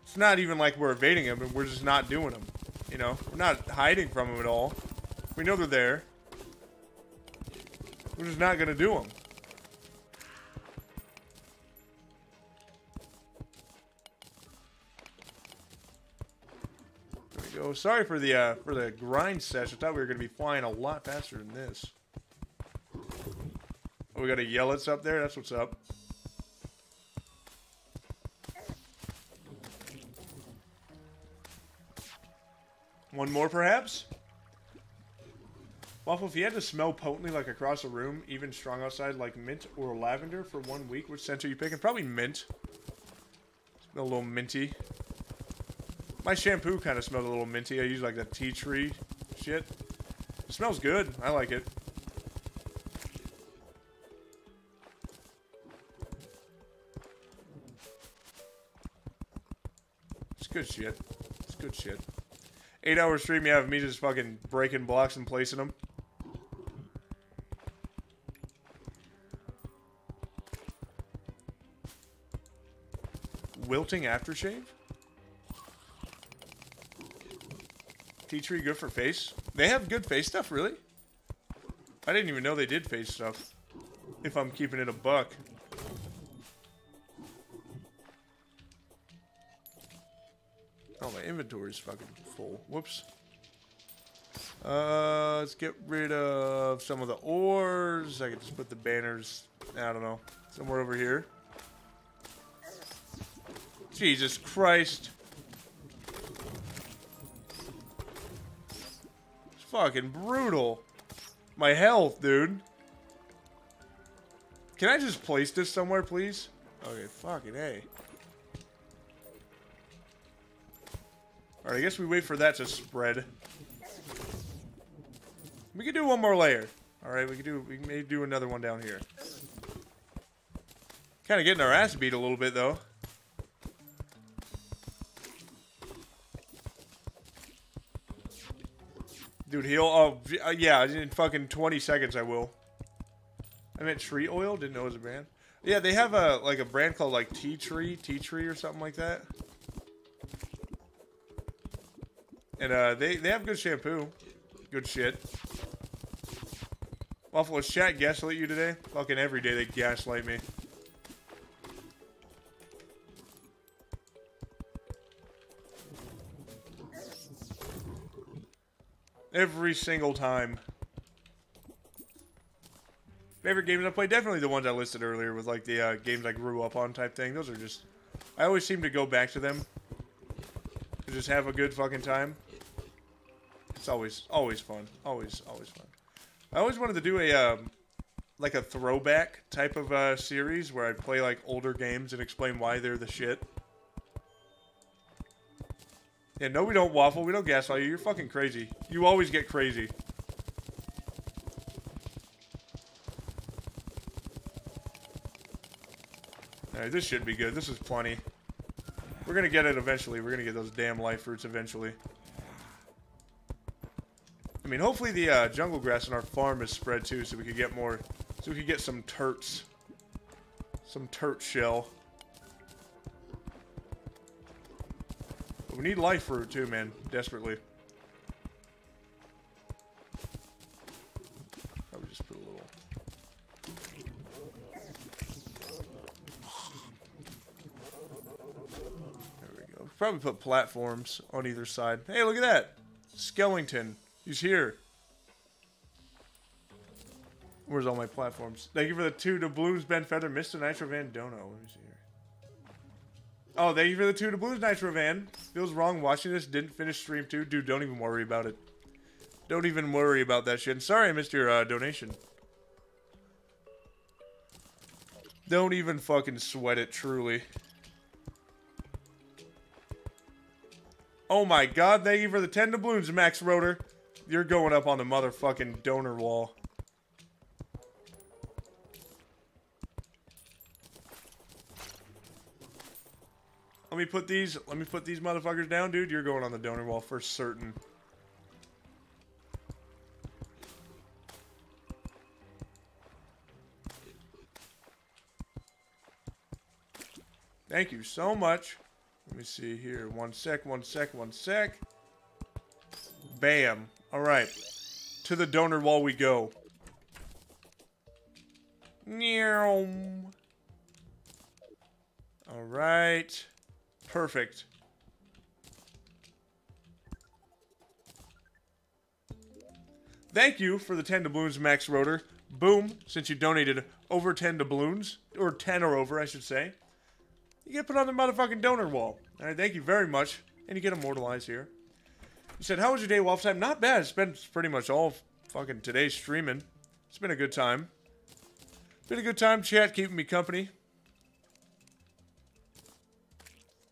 It's not even like we're evading them, and we're just not doing them. You know? We're not hiding from them at all. We know they're there. We're just not to do them. There we go. Sorry for the uh, for the grind session. I thought we were to be flying a lot faster than this. Oh, we got a Yelets up there. That's what's up. One more, perhaps? Waffle, if you had to smell potently like across a room, even strong outside like mint or lavender for one week, which scent are you picking? Probably mint. Smell a little minty. My shampoo kind of smelled a little minty. I use like that tea tree shit. It smells good. I like it. It's good shit. It's good shit. Eight hour stream, you have me just fucking breaking blocks and placing them. Wilting aftershave? Tea tree good for face? They have good face stuff, really? I didn't even know they did face stuff. If I'm keeping it a buck. Oh, my inventory's fucking full. Whoops. Uh, let's get rid of some of the ores. I can just put the banners, I don't know, somewhere over here. Jesus Christ. It's fucking brutal. My health, dude. Can I just place this somewhere, please? Okay, fucking A. Alright, I guess we wait for that to spread. We can do one more layer. Alright, we can do we may do another one down here. Kinda getting our ass beat a little bit though. Dude, heal. Oh, uh, yeah, in fucking 20 seconds I will. I meant tree oil. Didn't know it was a brand. Yeah, they have a like a brand called like Tea Tree, Tea Tree or something like that. And uh, they they have good shampoo, good shit. Is chat gaslight you today? Fucking every day they gaslight me. Every single time. Favorite games I played? Definitely the ones I listed earlier with like the uh, games I grew up on type thing. Those are just... I always seem to go back to them. To just have a good fucking time. It's always, always fun. Always, always fun. I always wanted to do a, um, like a throwback type of uh, series where I play like older games and explain why they're the shit. Yeah, no, we don't waffle. We don't gaslight you. You're fucking crazy. You always get crazy. Alright, this should be good. This is plenty. We're gonna get it eventually. We're gonna get those damn life fruits eventually. I mean, hopefully the uh, jungle grass in our farm is spread too, so we could get more, so we could get some turts. Some turt shell. We need life fruit too, man. Desperately. Probably just put a little. There we go. Probably put platforms on either side. Hey, look at that. Skellington. He's here. Where's all my platforms? Thank you for the two doubloons, Ben Feather, Mr. Nitro Van Dono. Let me see here. Oh, thank you for the two doubloons, Nitro Van. Feels wrong watching this. Didn't finish stream two. Dude, don't even worry about it. Don't even worry about that shit. And sorry I missed your uh, donation. Don't even fucking sweat it, truly. Oh my god, thank you for the 10 doubloons, Max Rotor. You're going up on the motherfucking donor wall. Let me put these, let me put these motherfuckers down, dude. You're going on the donor wall for certain. Thank you so much. Let me see here. One sec, one sec, one sec. Bam. All right. To the donor wall we go. All right. Perfect. Thank you for the 10 doubloons, Max Rotor. Boom, since you donated over 10 doubloons, or 10 or over, I should say. You get put on the motherfucking donor wall. All right, thank you very much. And you get immortalized here. You said, how was your day, Wolf Time? Not bad. It's been pretty much all fucking today streaming. It's been a good time. Been a good time, chat, keeping me company.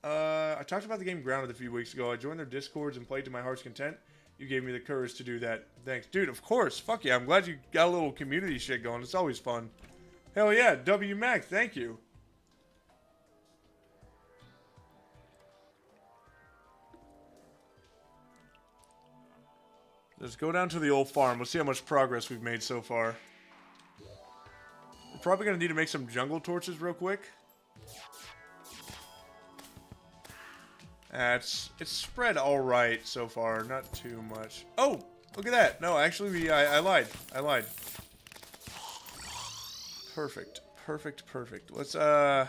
Uh, I talked about the game Grounded a few weeks ago. I joined their discords and played to my heart's content. You gave me the courage to do that. Thanks. Dude, of course. Fuck yeah. I'm glad you got a little community shit going. It's always fun. Hell yeah. W Mac, thank you. Let's go down to the old farm. Let's see how much progress we've made so far. We're probably going to need to make some jungle torches real quick. That's it's spread all right so far, not too much. Oh, look at that. No, actually, we I, I lied. I lied. Perfect, perfect, perfect. Let's uh,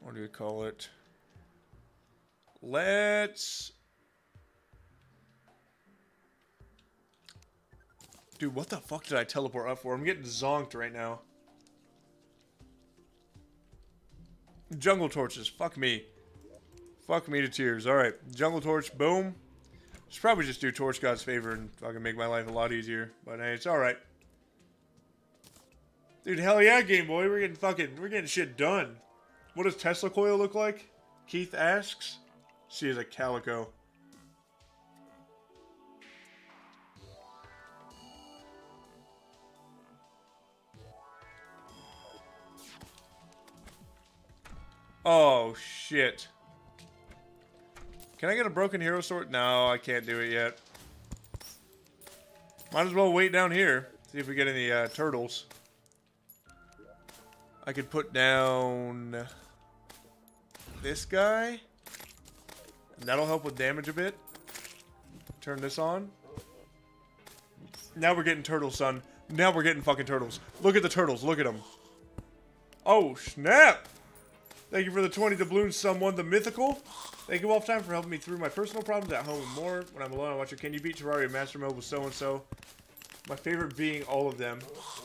what do we call it? Let's. Dude, what the fuck did I teleport up for? I'm getting zonked right now. Jungle torches. Fuck me. Fuck me to tears. Alright. Jungle torch. Boom. Should probably just do Torch God's favor and fucking make my life a lot easier. But hey, it's alright. Dude, hell yeah, Game Boy. We're getting fucking, we're getting shit done. What does Tesla coil look like? Keith asks. She is a calico. Oh, shit. Can I get a broken hero sword? No, I can't do it yet. Might as well wait down here. See if we get any uh, turtles. I could put down this guy. And that'll help with damage a bit. Turn this on. Now we're getting turtles, son. Now we're getting fucking turtles. Look at the turtles. Look at them. Oh, snap. Thank you for the 20 doubloons, someone. The mythical. Thank you, Wolf Time, for helping me through my personal problems at home and more. When I'm alone, I watch your Can You Beat Terraria Master Mode with so-and-so. My favorite being all of them.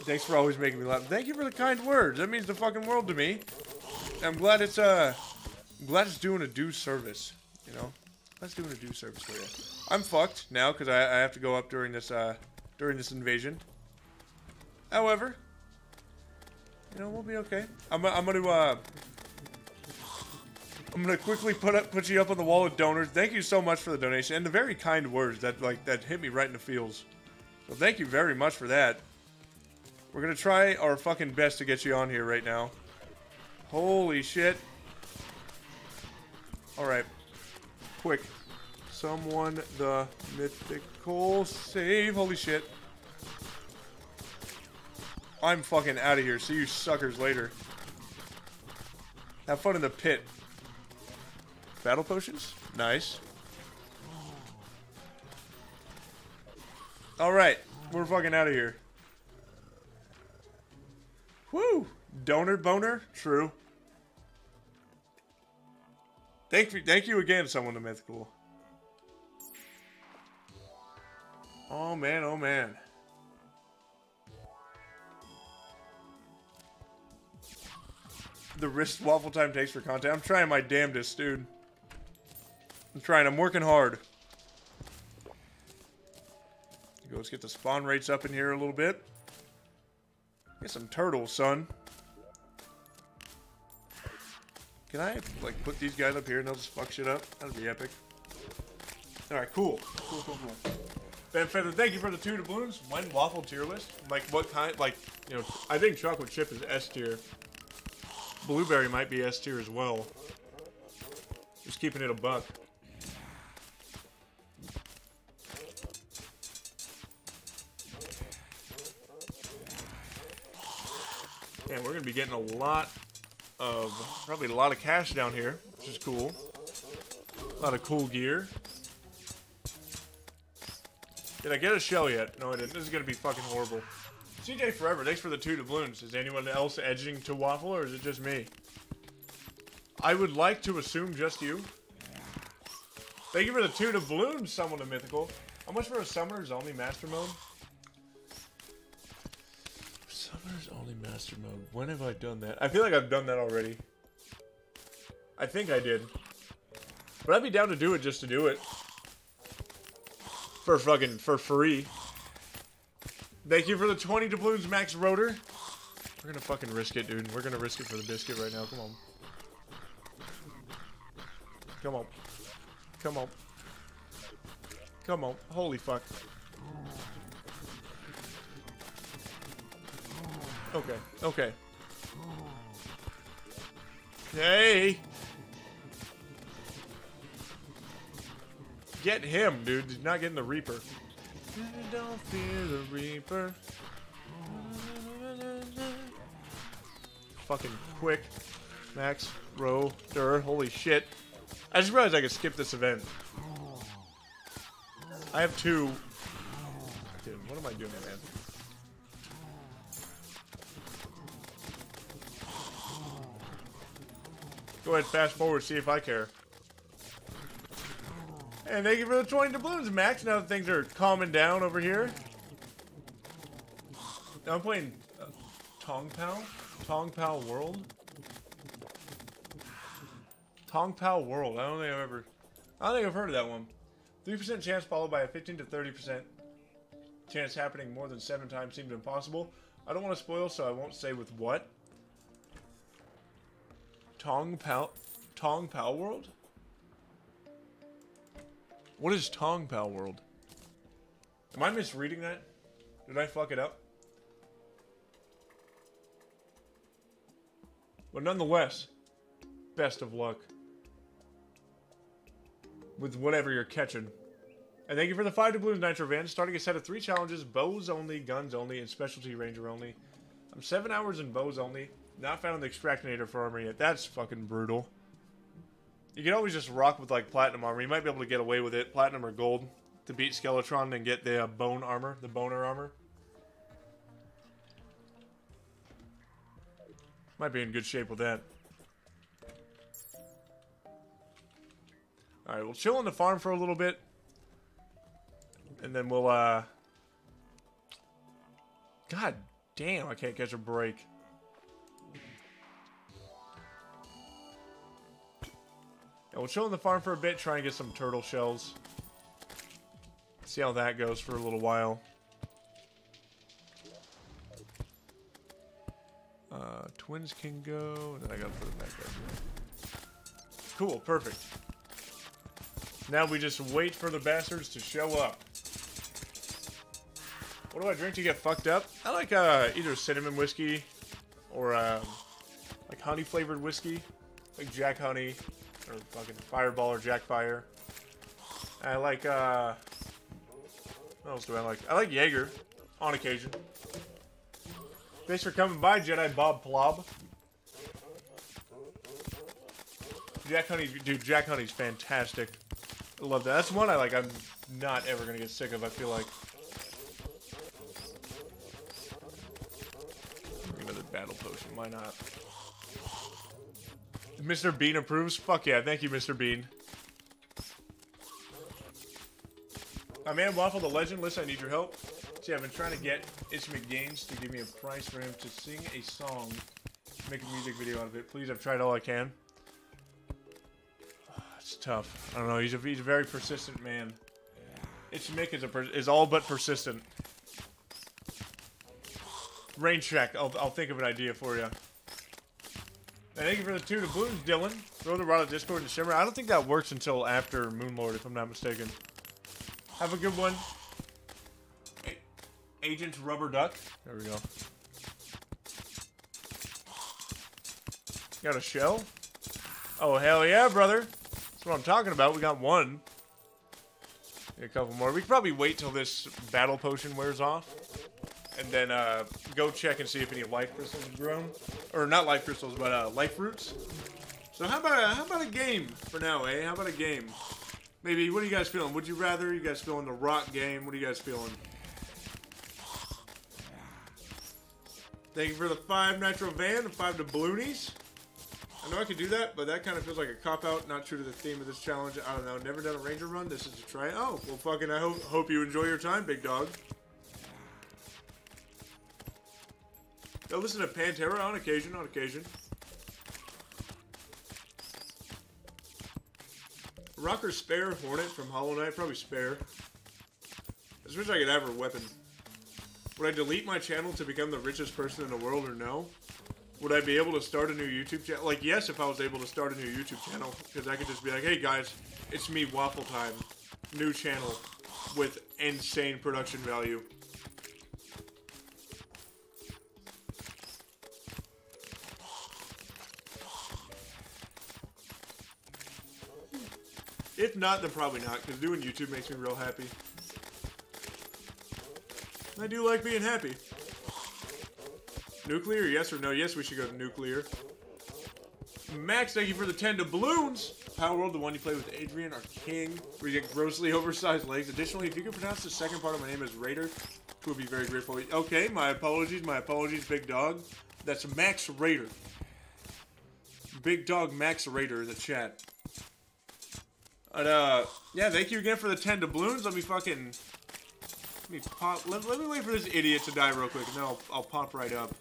Thanks for always making me laugh. Thank you for the kind words. That means the fucking world to me. I'm glad it's, uh, I'm glad it's doing a due service. You know? That's doing a due service for you. I'm fucked now because I, I have to go up during this, uh, during this invasion. However, you know, we'll be okay. I'm, I'm gonna, uh, I'm gonna quickly put up, put you up on the wall of donors. Thank you so much for the donation and the very kind words that like that hit me right in the feels. So thank you very much for that. We're gonna try our fucking best to get you on here right now. Holy shit! All right, quick, someone the mythical save. Holy shit! I'm fucking out of here. See you suckers later. Have fun in the pit. Battle potions? Nice. Alright, we're fucking out of here. Woo! Donor boner? True. Thank you, thank you again, someone to mythical. Oh man, oh man. The wrist waffle time takes for content. I'm trying my damnedest, dude. I'm trying. I'm working hard. Let's get the spawn rates up in here a little bit. Get some turtles, son. Can I, like, put these guys up here and they'll just fuck shit up? That'd be epic. Alright, cool. Cool, cool, cool. Ben Feather, thank you for the two doubloons. When waffle tier list? Like, what kind? Like, you know, I think chocolate chip is S tier. Blueberry might be S tier as well. Just keeping it a buck. And we're gonna be getting a lot of, probably a lot of cash down here, which is cool. A lot of cool gear. Did I get a shell yet? No, I didn't. This is gonna be fucking horrible. CJ Forever, thanks for the two doubloons. Is anyone else edging to Waffle, or is it just me? I would like to assume just you. Thank you for the two doubloons, someone to Mythical. How much for a Summer's Only Master Mode? Summer's Only Master Mode. When have I done that? I feel like I've done that already. I think I did. But I'd be down to do it just to do it. For fucking, for free. Thank you for the 20 doubloons, Max Rotor. We're gonna fucking risk it, dude. We're gonna risk it for the biscuit right now. Come on. Come on. Come on. Come on. Holy fuck. Okay. Okay. Hey! Get him, dude. Not getting the Reaper. Don't fear the Reaper. Fucking quick. Max, row, dur. Holy shit. I just realized I could skip this event. I have two. Dude, what am I doing, man? Go ahead, fast forward, see if I care. And thank you for the 20 doubloons, Max. Now that things are calming down over here. Now I'm playing uh, Tong Pao? Tong Pao World? Tong Pao World. I don't think I've ever... I don't think I've heard of that one. 3% chance followed by a 15 to 30% chance happening more than 7 times seemed impossible. I don't want to spoil, so I won't say with what. Tong Pao... Tong Pao World? What is Tong Pao World? Am I misreading that? Did I fuck it up? But nonetheless, best of luck. With whatever you're catching. And thank you for the 5 doubloons, Nitro Van. Starting a set of 3 challenges, bows only, guns only, and specialty ranger only. I'm 7 hours in bows only. Not found the extractinator for armor yet. That's fucking brutal. You can always just rock with like platinum armor. You might be able to get away with it, platinum or gold, to beat Skeletron and get the uh, bone armor, the boner armor. Might be in good shape with that. Alright, we'll chill on the farm for a little bit. And then we'll, uh... God damn, I can't catch a break. We'll chill on the farm for a bit, try and get some turtle shells. See how that goes for a little while. Uh, twins can go, and then I gotta put it back there. Cool, perfect. Now we just wait for the bastards to show up. What do I drink to get fucked up? I like uh, either cinnamon whiskey or um, like honey flavored whiskey, like Jack Honey or fucking Fireball or Jackfire. I like, uh, what else do I like? I like Jaeger, on occasion. Thanks for coming by, Jedi Bob Plob. Jack Honey, dude, Jack Honey's fantastic. I love that. That's one I like. I'm not ever gonna get sick of. I feel like. Another battle potion. Why not? Mr. Bean approves. Fuck yeah! Thank you, Mr. Bean. My man Waffle the Legend. Listen, I need your help. See, I've been trying to get Instrument Games to give me a price for him to sing a song, make a music video out of it. Please, I've tried all I can. It's tough. I don't know. He's a he's a very persistent man. It's Mick is a is all but persistent. Rain check. I'll I'll think of an idea for you. Thank you for the two to balloons, Dylan. Throw the rod of Discord and Shimmer. I don't think that works until after Moonlord, if I'm not mistaken. Have a good one. Agent Rubber Duck. There we go. Got a shell? Oh, hell yeah, brother. That's what I'm talking about. We got one. a couple more. We could probably wait till this battle potion wears off. And then uh, go check and see if any life crystals have grown. Or not life crystals, but uh, life roots. So how about, a, how about a game for now, eh? How about a game? Maybe, what are you guys feeling? Would you rather? You guys feeling the rock game? What are you guys feeling? Thank you for the five nitro van, the five doubloonies. I know I could do that, but that kind of feels like a cop-out, not true to the theme of this challenge. I don't know, never done a ranger run. This is a try. Oh, well fucking I hope, hope you enjoy your time, big dog. They'll listen to Pantera on occasion, on occasion. Rocker spare Hornet from Hollow Knight, probably spare. I just wish I could have weapon. Would I delete my channel to become the richest person in the world or no? Would I be able to start a new YouTube channel? Like, yes, if I was able to start a new YouTube channel. Because I could just be like, hey guys, it's me, Waffle Time. New channel with insane production value. If not, then probably not, because doing YouTube makes me real happy. I do like being happy. Nuclear, yes or no? Yes, we should go to nuclear. Max, thank you for the 10 doubloons. Power World, the one you play with Adrian, our king, where you get grossly oversized legs. Additionally, if you could pronounce the second part of my name as Raider, we would be very grateful. Okay, my apologies, my apologies, big dog. That's Max Raider. Big dog Max Raider in the chat. But, uh, yeah, thank you again for the 10 doubloons. Let me fucking... Let me pop... Let, let me wait for this idiot to die real quick, and then I'll, I'll pop right up.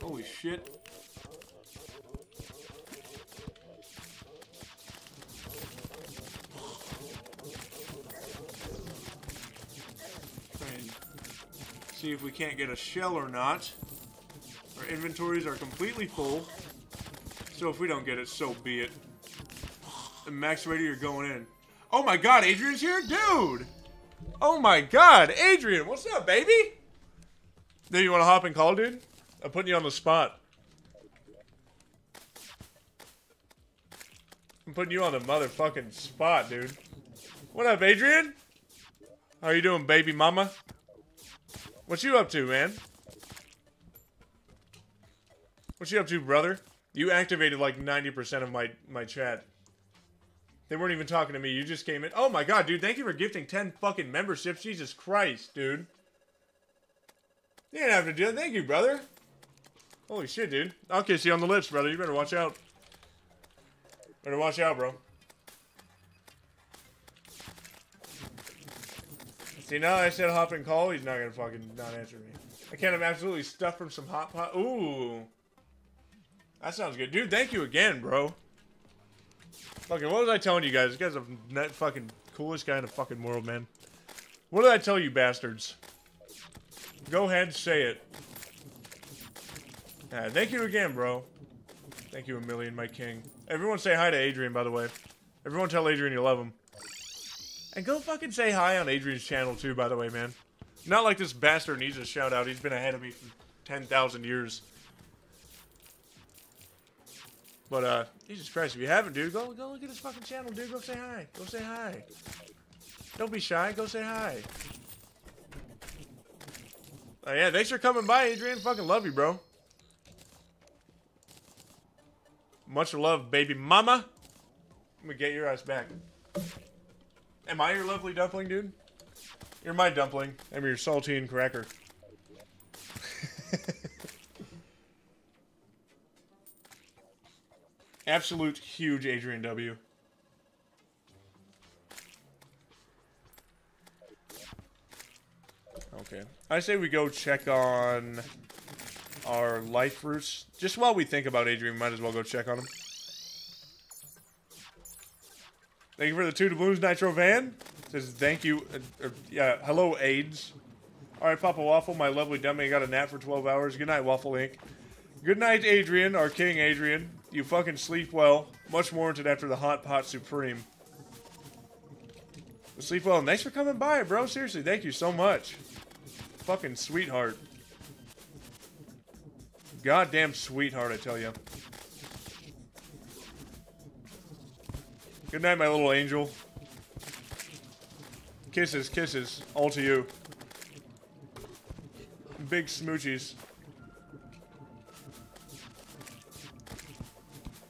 Holy shit. see if we can't get a shell or not. Our inventories are completely full. So if we don't get it, so be it. Max Raider, you're going in. Oh my god, Adrian's here? Dude! Oh my god, Adrian, what's up, baby? Dude, you want to hop and call, dude? I'm putting you on the spot. I'm putting you on the motherfucking spot, dude. What up, Adrian? How you doing, baby mama? What you up to, man? What you up to, brother? You activated like 90% of my, my chat. They weren't even talking to me. You just came in. Oh my god, dude. Thank you for gifting 10 fucking memberships. Jesus Christ, dude. You didn't have to do that. Thank you, brother. Holy shit, dude. I'll kiss you on the lips, brother. You better watch out. Better watch out, bro. See, now I said hop and call, he's not gonna fucking not answer me. I can't have absolutely stuff from some hot pot. Ooh. That sounds good. Dude, thank you again, bro. Fucking, what was I telling you guys? You guys are the fucking coolest guy in the fucking world, man. What did I tell you, bastards? Go ahead, say it. Thank you again, bro. Thank you a million, my king. Everyone say hi to Adrian, by the way. Everyone tell Adrian you love him. And go fucking say hi on Adrian's channel, too, by the way, man. Not like this bastard needs a shout out. He's been ahead of me for 10,000 years. But, uh, Jesus Christ, if you haven't, dude, go, go look at his fucking channel, dude. Go say hi. Go say hi. Don't be shy. Go say hi. Oh, yeah, thanks for coming by, Adrian. Fucking love you, bro. Much love, baby mama. I'm gonna get your ass back. Am I your lovely dumpling, dude? You're my dumpling. I'm your saltine cracker. Absolute huge Adrian W. Okay. I say we go check on our life roots. Just while we think about Adrian, we might as well go check on him. Thank you for the two doubloons, Nitro Van. Says thank you. Uh, uh, yeah, hello, AIDS. All right, Papa Waffle, my lovely dummy. I got a nap for 12 hours. Good night, Waffle Inc. Good night, Adrian, our King Adrian. You fucking sleep well. Much warranted after the Hot Pot Supreme. Sleep well. Thanks for coming by, bro. Seriously, thank you so much. Fucking sweetheart. Goddamn sweetheart, I tell you. Good night, my little angel. Kisses, kisses. All to you. Big smoochies.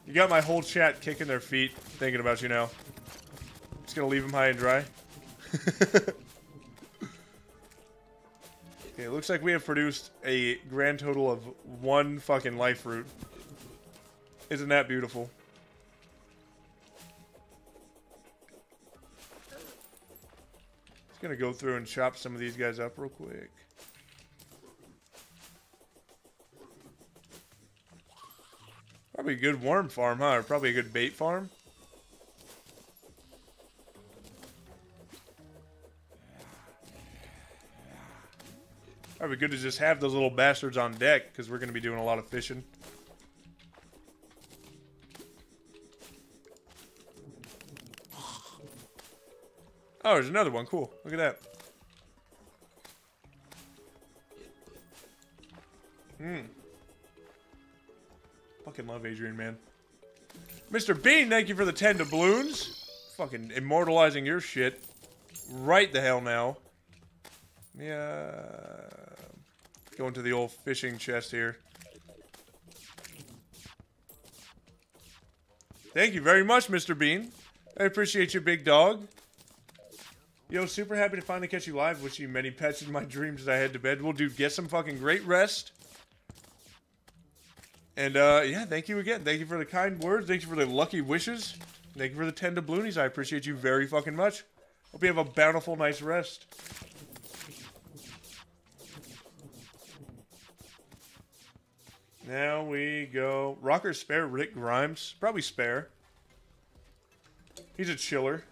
You got my whole chat kicking their feet, thinking about you now. Just gonna leave them high and dry. okay, it looks like we have produced a grand total of one fucking life root. Isn't that beautiful? Just gonna go through and chop some of these guys up real quick. Probably a good worm farm, huh? Or probably a good bait farm. Probably good to just have those little bastards on deck because we're going to be doing a lot of fishing. Oh, there's another one. Cool. Look at that. Hmm. Fucking love Adrian, man. Mr. Bean, thank you for the 10 doubloons. Fucking immortalizing your shit. Right the hell now. Yeah. Going to the old fishing chest here. Thank you very much, Mr. Bean. I appreciate you, big dog. Yo, super happy to finally catch you live. Wish you many pets in my dreams as I head to bed. Well, dude, get some fucking great rest. And uh, yeah, thank you again. Thank you for the kind words. Thank you for the lucky wishes. Thank you for the 10 doubloonies. I appreciate you very fucking much. Hope you have a bountiful night's rest. Now we go. Rocker spare Rick Grimes. Probably spare. He's a chiller.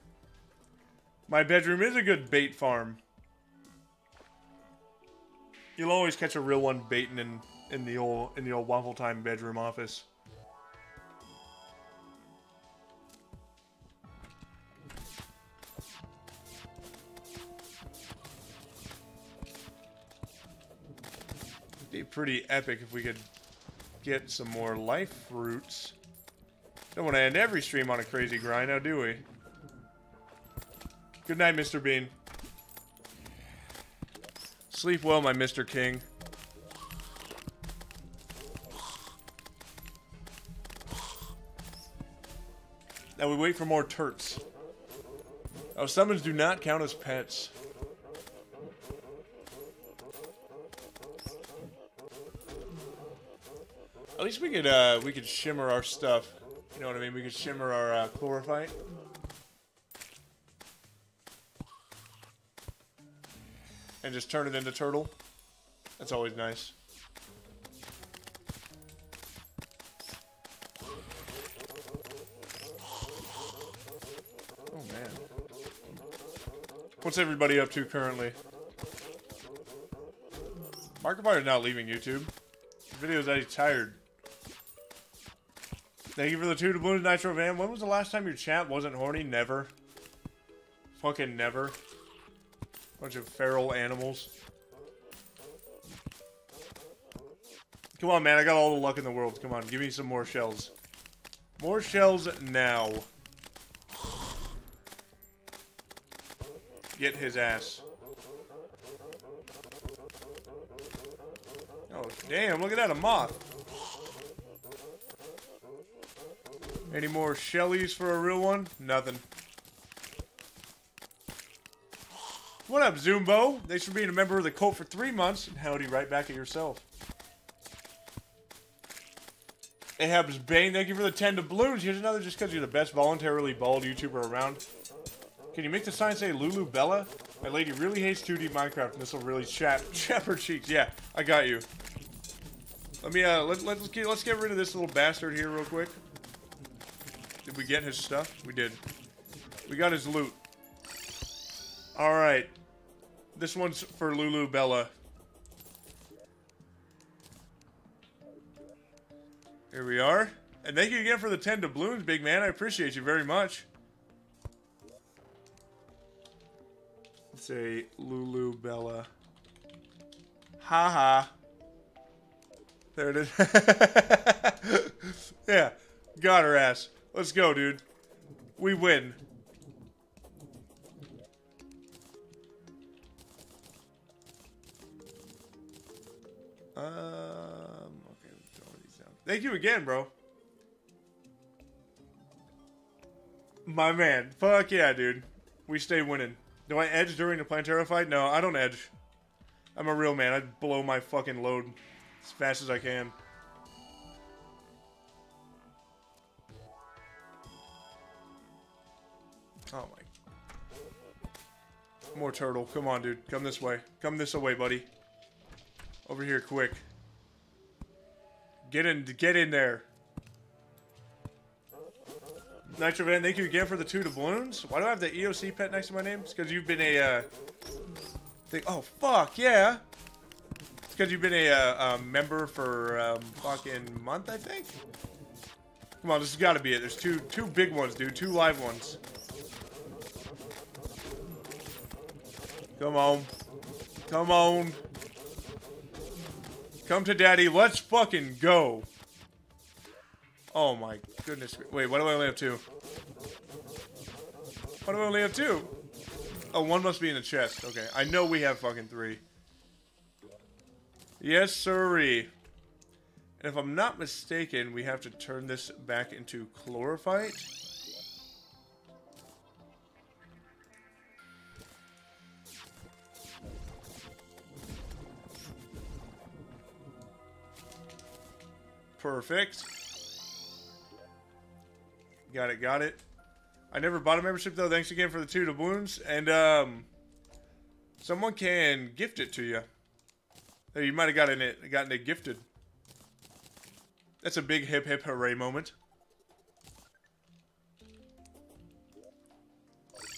My bedroom is a good bait farm. You'll always catch a real one baiting in in the old in the old waffle time bedroom office. It'd be pretty epic if we could get some more life fruits. Don't want to end every stream on a crazy grind, now do we? Good night, Mr. Bean. Sleep well, my Mr. King. Now we wait for more turts. Oh, summons do not count as pets. At least we could uh we could shimmer our stuff. You know what I mean? We could shimmer our uh, chlorophyte. And just turn it into turtle. That's always nice. What's everybody up to currently? Markiplier's not leaving YouTube. The video's he's tired. Thank you for the two to Blue Nitro Van. When was the last time your chat wasn't horny? Never. Fucking never. Bunch of feral animals. Come on, man. I got all the luck in the world. Come on. Give me some more shells. More shells now. Get his ass. Oh, damn. Look at that. A moth. Any more Shellys for a real one? Nothing. What up, Zumbo? Thanks for being a member of the cult for three months. And howdy, right back at yourself. Ahab's Bane, thank you for the 10 doubloons. Here's another just because you're the best voluntarily bald YouTuber around. Can you make the sign say Lulu Bella? My lady really hates 2D Minecraft, and this will really chap, chap her cheeks. Yeah, I got you. Let me, uh, let, let's, get, let's get rid of this little bastard here real quick. Did we get his stuff? We did. We got his loot. Alright. This one's for Lulu Bella. Here we are. And thank you again for the 10 doubloons, big man. I appreciate you very much. Say Lulu Bella. Ha ha. There it is. yeah. Got her ass. Let's go, dude. We win. Um, okay, these down. Thank you again, bro. My man. Fuck yeah, dude. We stay winning. Do I edge during the Plantera fight? No, I don't edge. I'm a real man. I blow my fucking load as fast as I can. Oh my. More turtle. Come on, dude. Come this way. Come this way, buddy. Over here, quick. Get in, get in there. Nitro Van, thank you again for the two doubloons. Why do I have the EOC pet next to my name? It's because you've been a, uh... Thing. Oh, fuck, yeah. It's because you've been a, uh, a member for, um, fucking month, I think? Come on, this has got to be it. There's two, two big ones, dude. Two live ones. Come on. Come on. Come to daddy. Let's fucking go. Oh my goodness. Wait, why do I only have two? Why do I only have two? Oh, one must be in the chest. Okay, I know we have fucking three. Yes, sirree. And if I'm not mistaken, we have to turn this back into chlorophyte. Perfect. Got it, got it. I never bought a membership though. Thanks again for the two doubloons. And um someone can gift it to you. You might have gotten it gotten it gifted. That's a big hip hip hooray moment.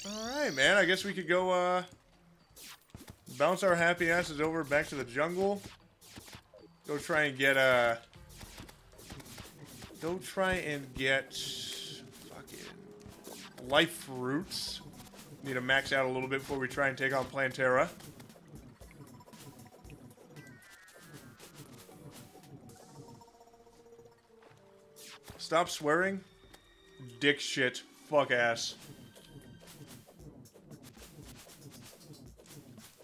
Alright, man. I guess we could go uh bounce our happy asses over back to the jungle. Go try and get uh Go try and get life fruits. Need to max out a little bit before we try and take on Plantera. Stop swearing. Dick shit. Fuck ass.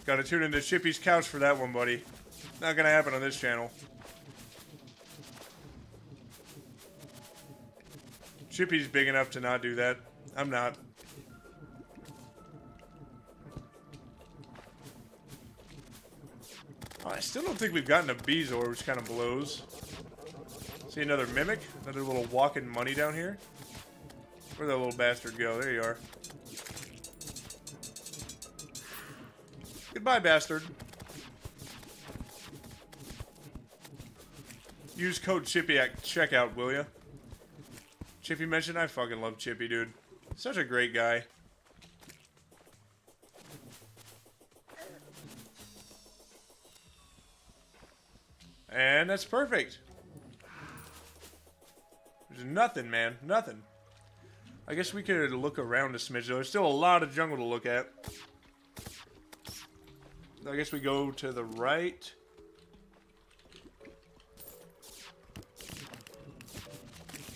Gotta tune into Chippy's couch for that one, buddy. Not gonna happen on this channel. Chippy's big enough to not do that. I'm not. Oh, I still don't think we've gotten a Bezoar, which kind of blows. See another Mimic? Another little walking money down here? Where'd that little bastard go? There you are. Goodbye, bastard. Use code Chippy at checkout, will ya? Chippy mentioned I fucking love Chippy, dude. Such a great guy. And that's perfect. There's nothing, man. Nothing. I guess we could look around a smidge, though. There's still a lot of jungle to look at. I guess we go to the right.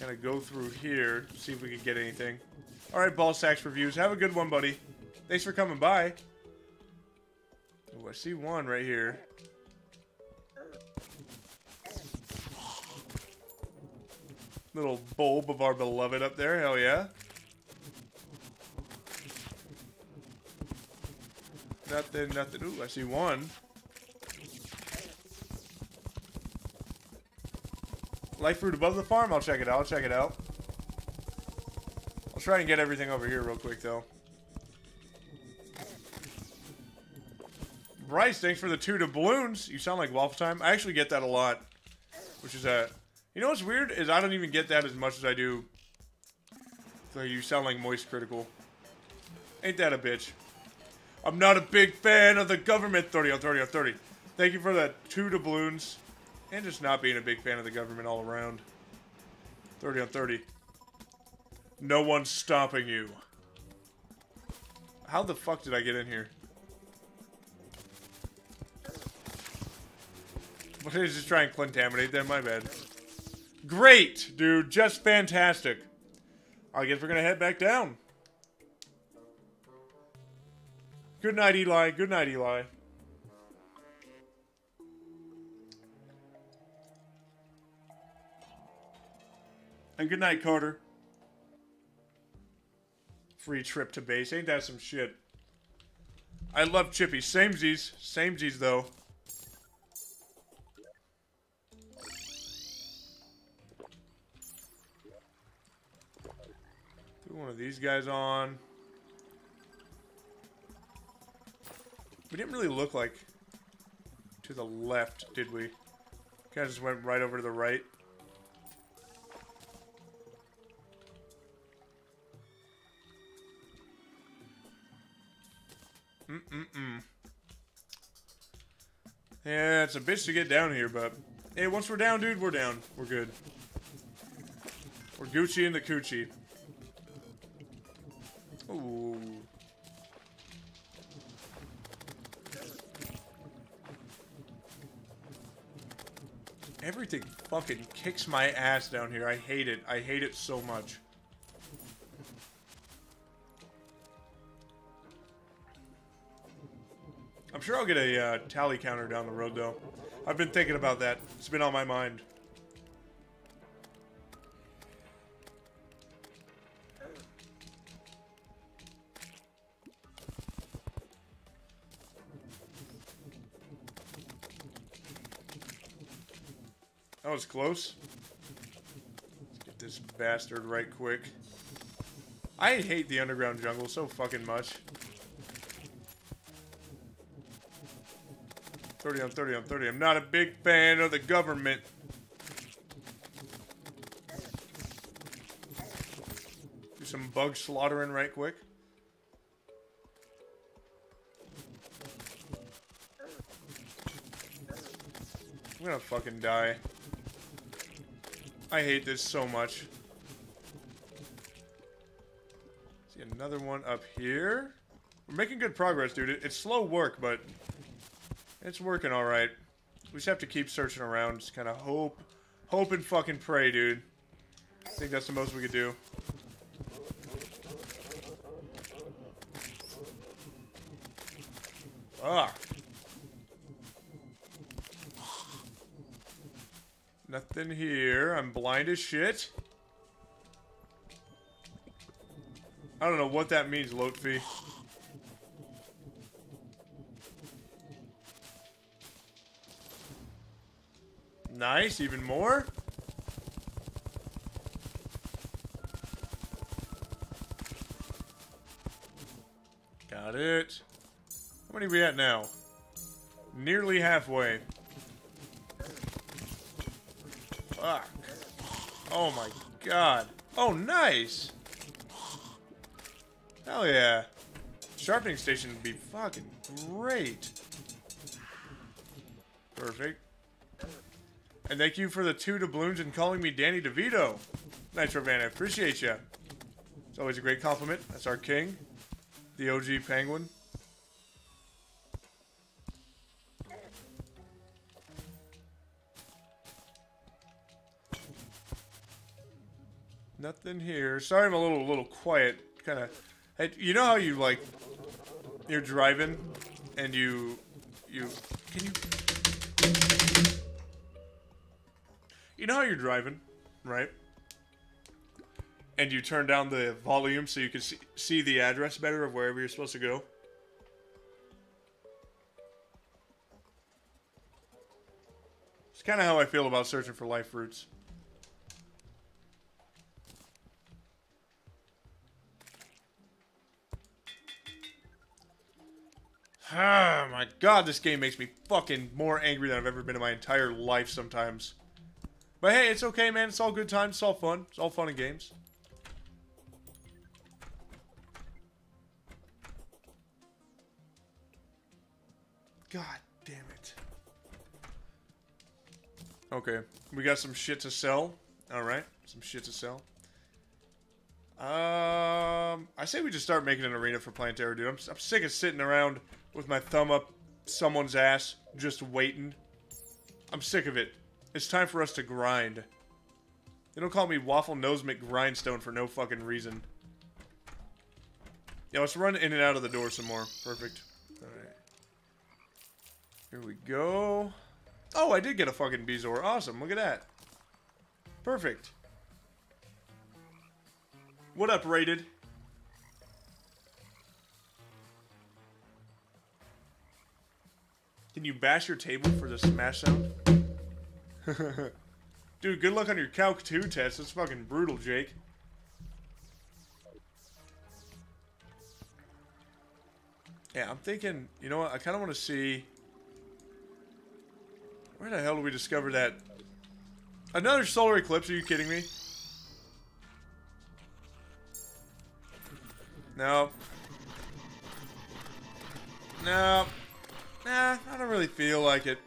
Kind of go through here, see if we can get anything. Alright, Ball Sacks Reviews. Have a good one, buddy. Thanks for coming by. Oh, I see one right here. Little bulb of our beloved up there. Hell yeah. Nothing, nothing. Ooh, I see one. Life fruit above the farm? I'll check it out. I'll check it out. Try and get everything over here real quick, though. Bryce, thanks for the two doubloons. You sound like Waffle Time. I actually get that a lot. Which is a... You know what's weird? Is I don't even get that as much as I do. So you sound like Moist Critical. Ain't that a bitch? I'm not a big fan of the government. 30 on 30 on 30. Thank you for the two doubloons. And just not being a big fan of the government all around. 30 on 30. No one's stopping you. How the fuck did I get in here? Did I just try and contaminate them? My bad. Great, dude. Just fantastic. I guess we're gonna head back down. Good night, Eli. Good night, Eli. And good night, Carter. Free trip to base. Ain't that some shit? I love Chippy. Same Z's. Same Z's, though. Put one of these guys on. We didn't really look like to the left, did we? Kind of just went right over to the right. Mm-mm-mm. Yeah, it's a bitch to get down here, but... Hey, once we're down, dude, we're down. We're good. We're Gucci in the coochie. Ooh. Everything fucking kicks my ass down here. I hate it. I hate it so much. I'm sure I'll get a uh, tally counter down the road, though. I've been thinking about that. It's been on my mind. That was close. Let's get this bastard right quick. I hate the underground jungle so fucking much. 30 on 30 on 30. I'm not a big fan of the government. Do some bug slaughtering right quick. I'm gonna fucking die. I hate this so much. See another one up here. We're making good progress, dude. It's slow work, but it's working alright. We just have to keep searching around. Just kind of hope, hope and fucking pray, dude. I think that's the most we could do. Ah. Nothing here. I'm blind as shit. I don't know what that means, Lotfi. Nice, even more. Got it. How many are we at now? Nearly halfway. Fuck. Oh my god. Oh, nice. Hell yeah. Sharpening station would be fucking great. Perfect. And thank you for the two doubloons and calling me Danny DeVito. Nitro Van, I appreciate you. It's always a great compliment. That's our king. The OG penguin. Nothing here. Sorry I'm a little little quiet. Kind of. Hey, you know how you like you're driving and you you can you You know how you're driving, right? and you turn down the volume so you can see, see the address better of wherever you're supposed to go. It's kind of how I feel about searching for life fruits. Oh my god, this game makes me fucking more angry than I've ever been in my entire life sometimes. But hey, it's okay, man. It's all good times. It's all fun. It's all fun and games. God damn it. Okay, we got some shit to sell. Alright, some shit to sell. Um, I say we just start making an arena for Plantera, dude. I'm, I'm sick of sitting around with my thumb up someone's ass, just waiting. I'm sick of it. It's time for us to grind. They don't call me Waffle Nose McGrindstone for no fucking reason. Yeah, let's run in and out of the door some more. Perfect. Alright. Here we go. Oh, I did get a fucking Bezoar. Awesome, look at that. Perfect. What up, Rated? Can you bash your table for the smash sound? Dude, good luck on your Calc 2 test. That's fucking brutal, Jake. Yeah, I'm thinking, you know what? I kind of want to see... Where the hell did we discover that? Another solar eclipse? Are you kidding me? No. No. Nah, I don't really feel like it.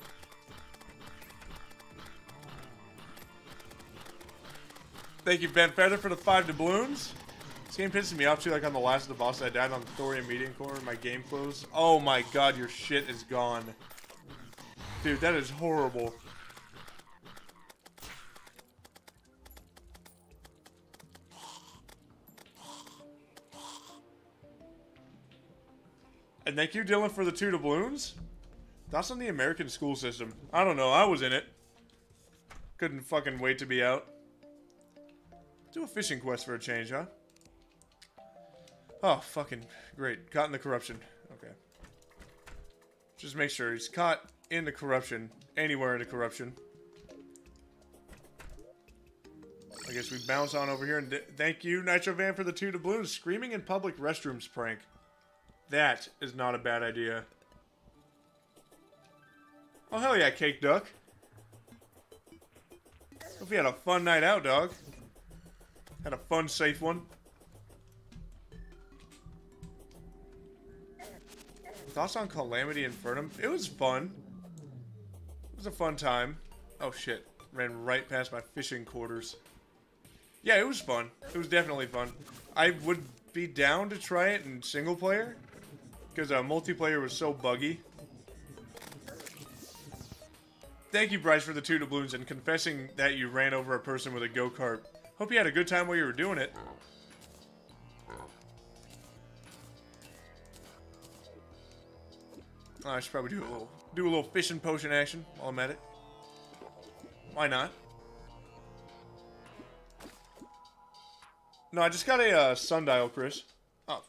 Thank you, Ben Feather, for the five doubloons. This game pisses me off too, like on the last of the boss I died on Thorium Meeting Core, my game closed. Oh my god, your shit is gone. Dude, that is horrible. And thank you, Dylan, for the two doubloons. That's on the American school system? I don't know. I was in it. Couldn't fucking wait to be out. Do a fishing quest for a change, huh? Oh, fucking great. Caught in the corruption. Okay. Just make sure he's caught in the corruption. Anywhere in the corruption. I guess we bounce on over here and thank you, Nitro Van, for the two doubloons. Screaming in public restrooms prank. That is not a bad idea. Oh, hell yeah, Cake Duck. Hope you had a fun night out, dog. Had a fun, safe one. Thoughts on Calamity Infernum? It was fun. It was a fun time. Oh shit. Ran right past my fishing quarters. Yeah, it was fun. It was definitely fun. I would be down to try it in single player. Because uh, multiplayer was so buggy. Thank you, Bryce, for the two doubloons and confessing that you ran over a person with a go-kart. Hope you had a good time while you were doing it. Oh, I should probably do a little do a little fishing potion action while I'm at it. Why not? No, I just got a uh, sundial, Chris. Oh,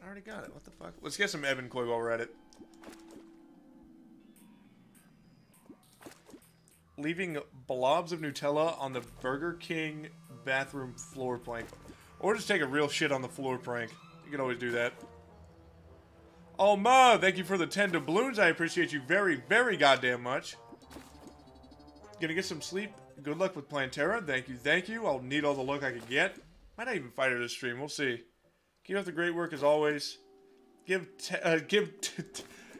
I already got it. What the fuck? Let's get some Ebonkoi while we're at it. Leaving blobs of Nutella on the Burger King bathroom floor plank. Or just take a real shit on the floor prank. You can always do that. Oh, Ma, thank you for the 10 doubloons. I appreciate you very, very goddamn much. Gonna get some sleep. Good luck with Plantera. Thank you, thank you. I'll need all the luck I can get. Might not even fight her this stream. We'll see. Keep up the great work as always. Give uh, give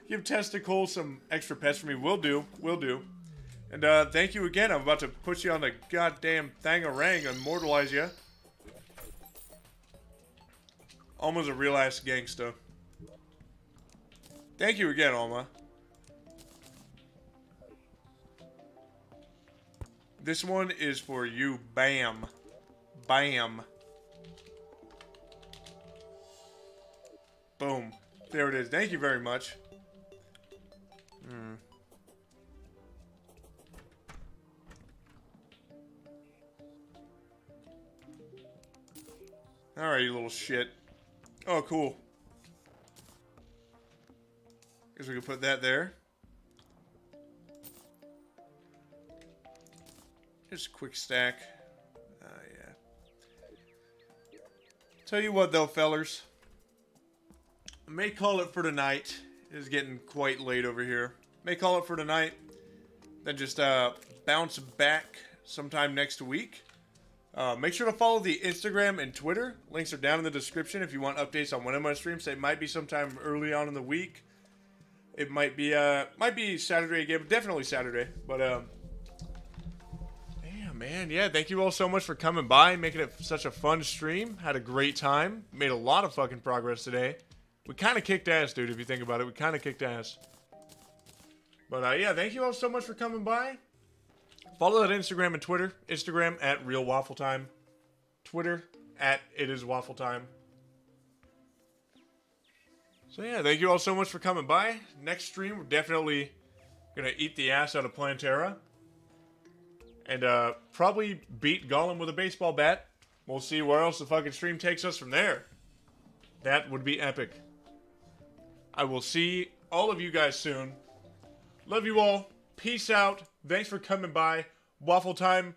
give Testicle some extra pets for me. Will do. Will do. And uh, thank you again. I'm about to put you on the goddamn thang-a-rang and immortalize you. Alma's a real ass gangster. Thank you again, Alma. This one is for you. Bam. Bam. Boom. There it is. Thank you very much. Hmm. Alright, you little shit. Oh, cool. Guess we can put that there. Just a quick stack. Ah, yeah. Tell you what, though, fellers. I may call it for tonight. It is getting quite late over here. May call it for tonight. Then just uh, bounce back sometime next week. Uh, make sure to follow the Instagram and Twitter. Links are down in the description if you want updates on when I'm on streams. It might be sometime early on in the week. It might be uh might be Saturday again, but definitely Saturday. But um, damn man, yeah. Thank you all so much for coming by, making it such a fun stream. Had a great time. Made a lot of fucking progress today. We kind of kicked ass, dude. If you think about it, we kind of kicked ass. But uh, yeah, thank you all so much for coming by. Follow that Instagram and Twitter. Instagram at Real Waffle Time. Twitter at It Is Waffle Time. So yeah, thank you all so much for coming by. Next stream, we're definitely gonna eat the ass out of Plantera. And uh, probably beat Golem with a baseball bat. We'll see where else the fucking stream takes us from there. That would be epic. I will see all of you guys soon. Love you all. Peace out. Thanks for coming by. Waffle time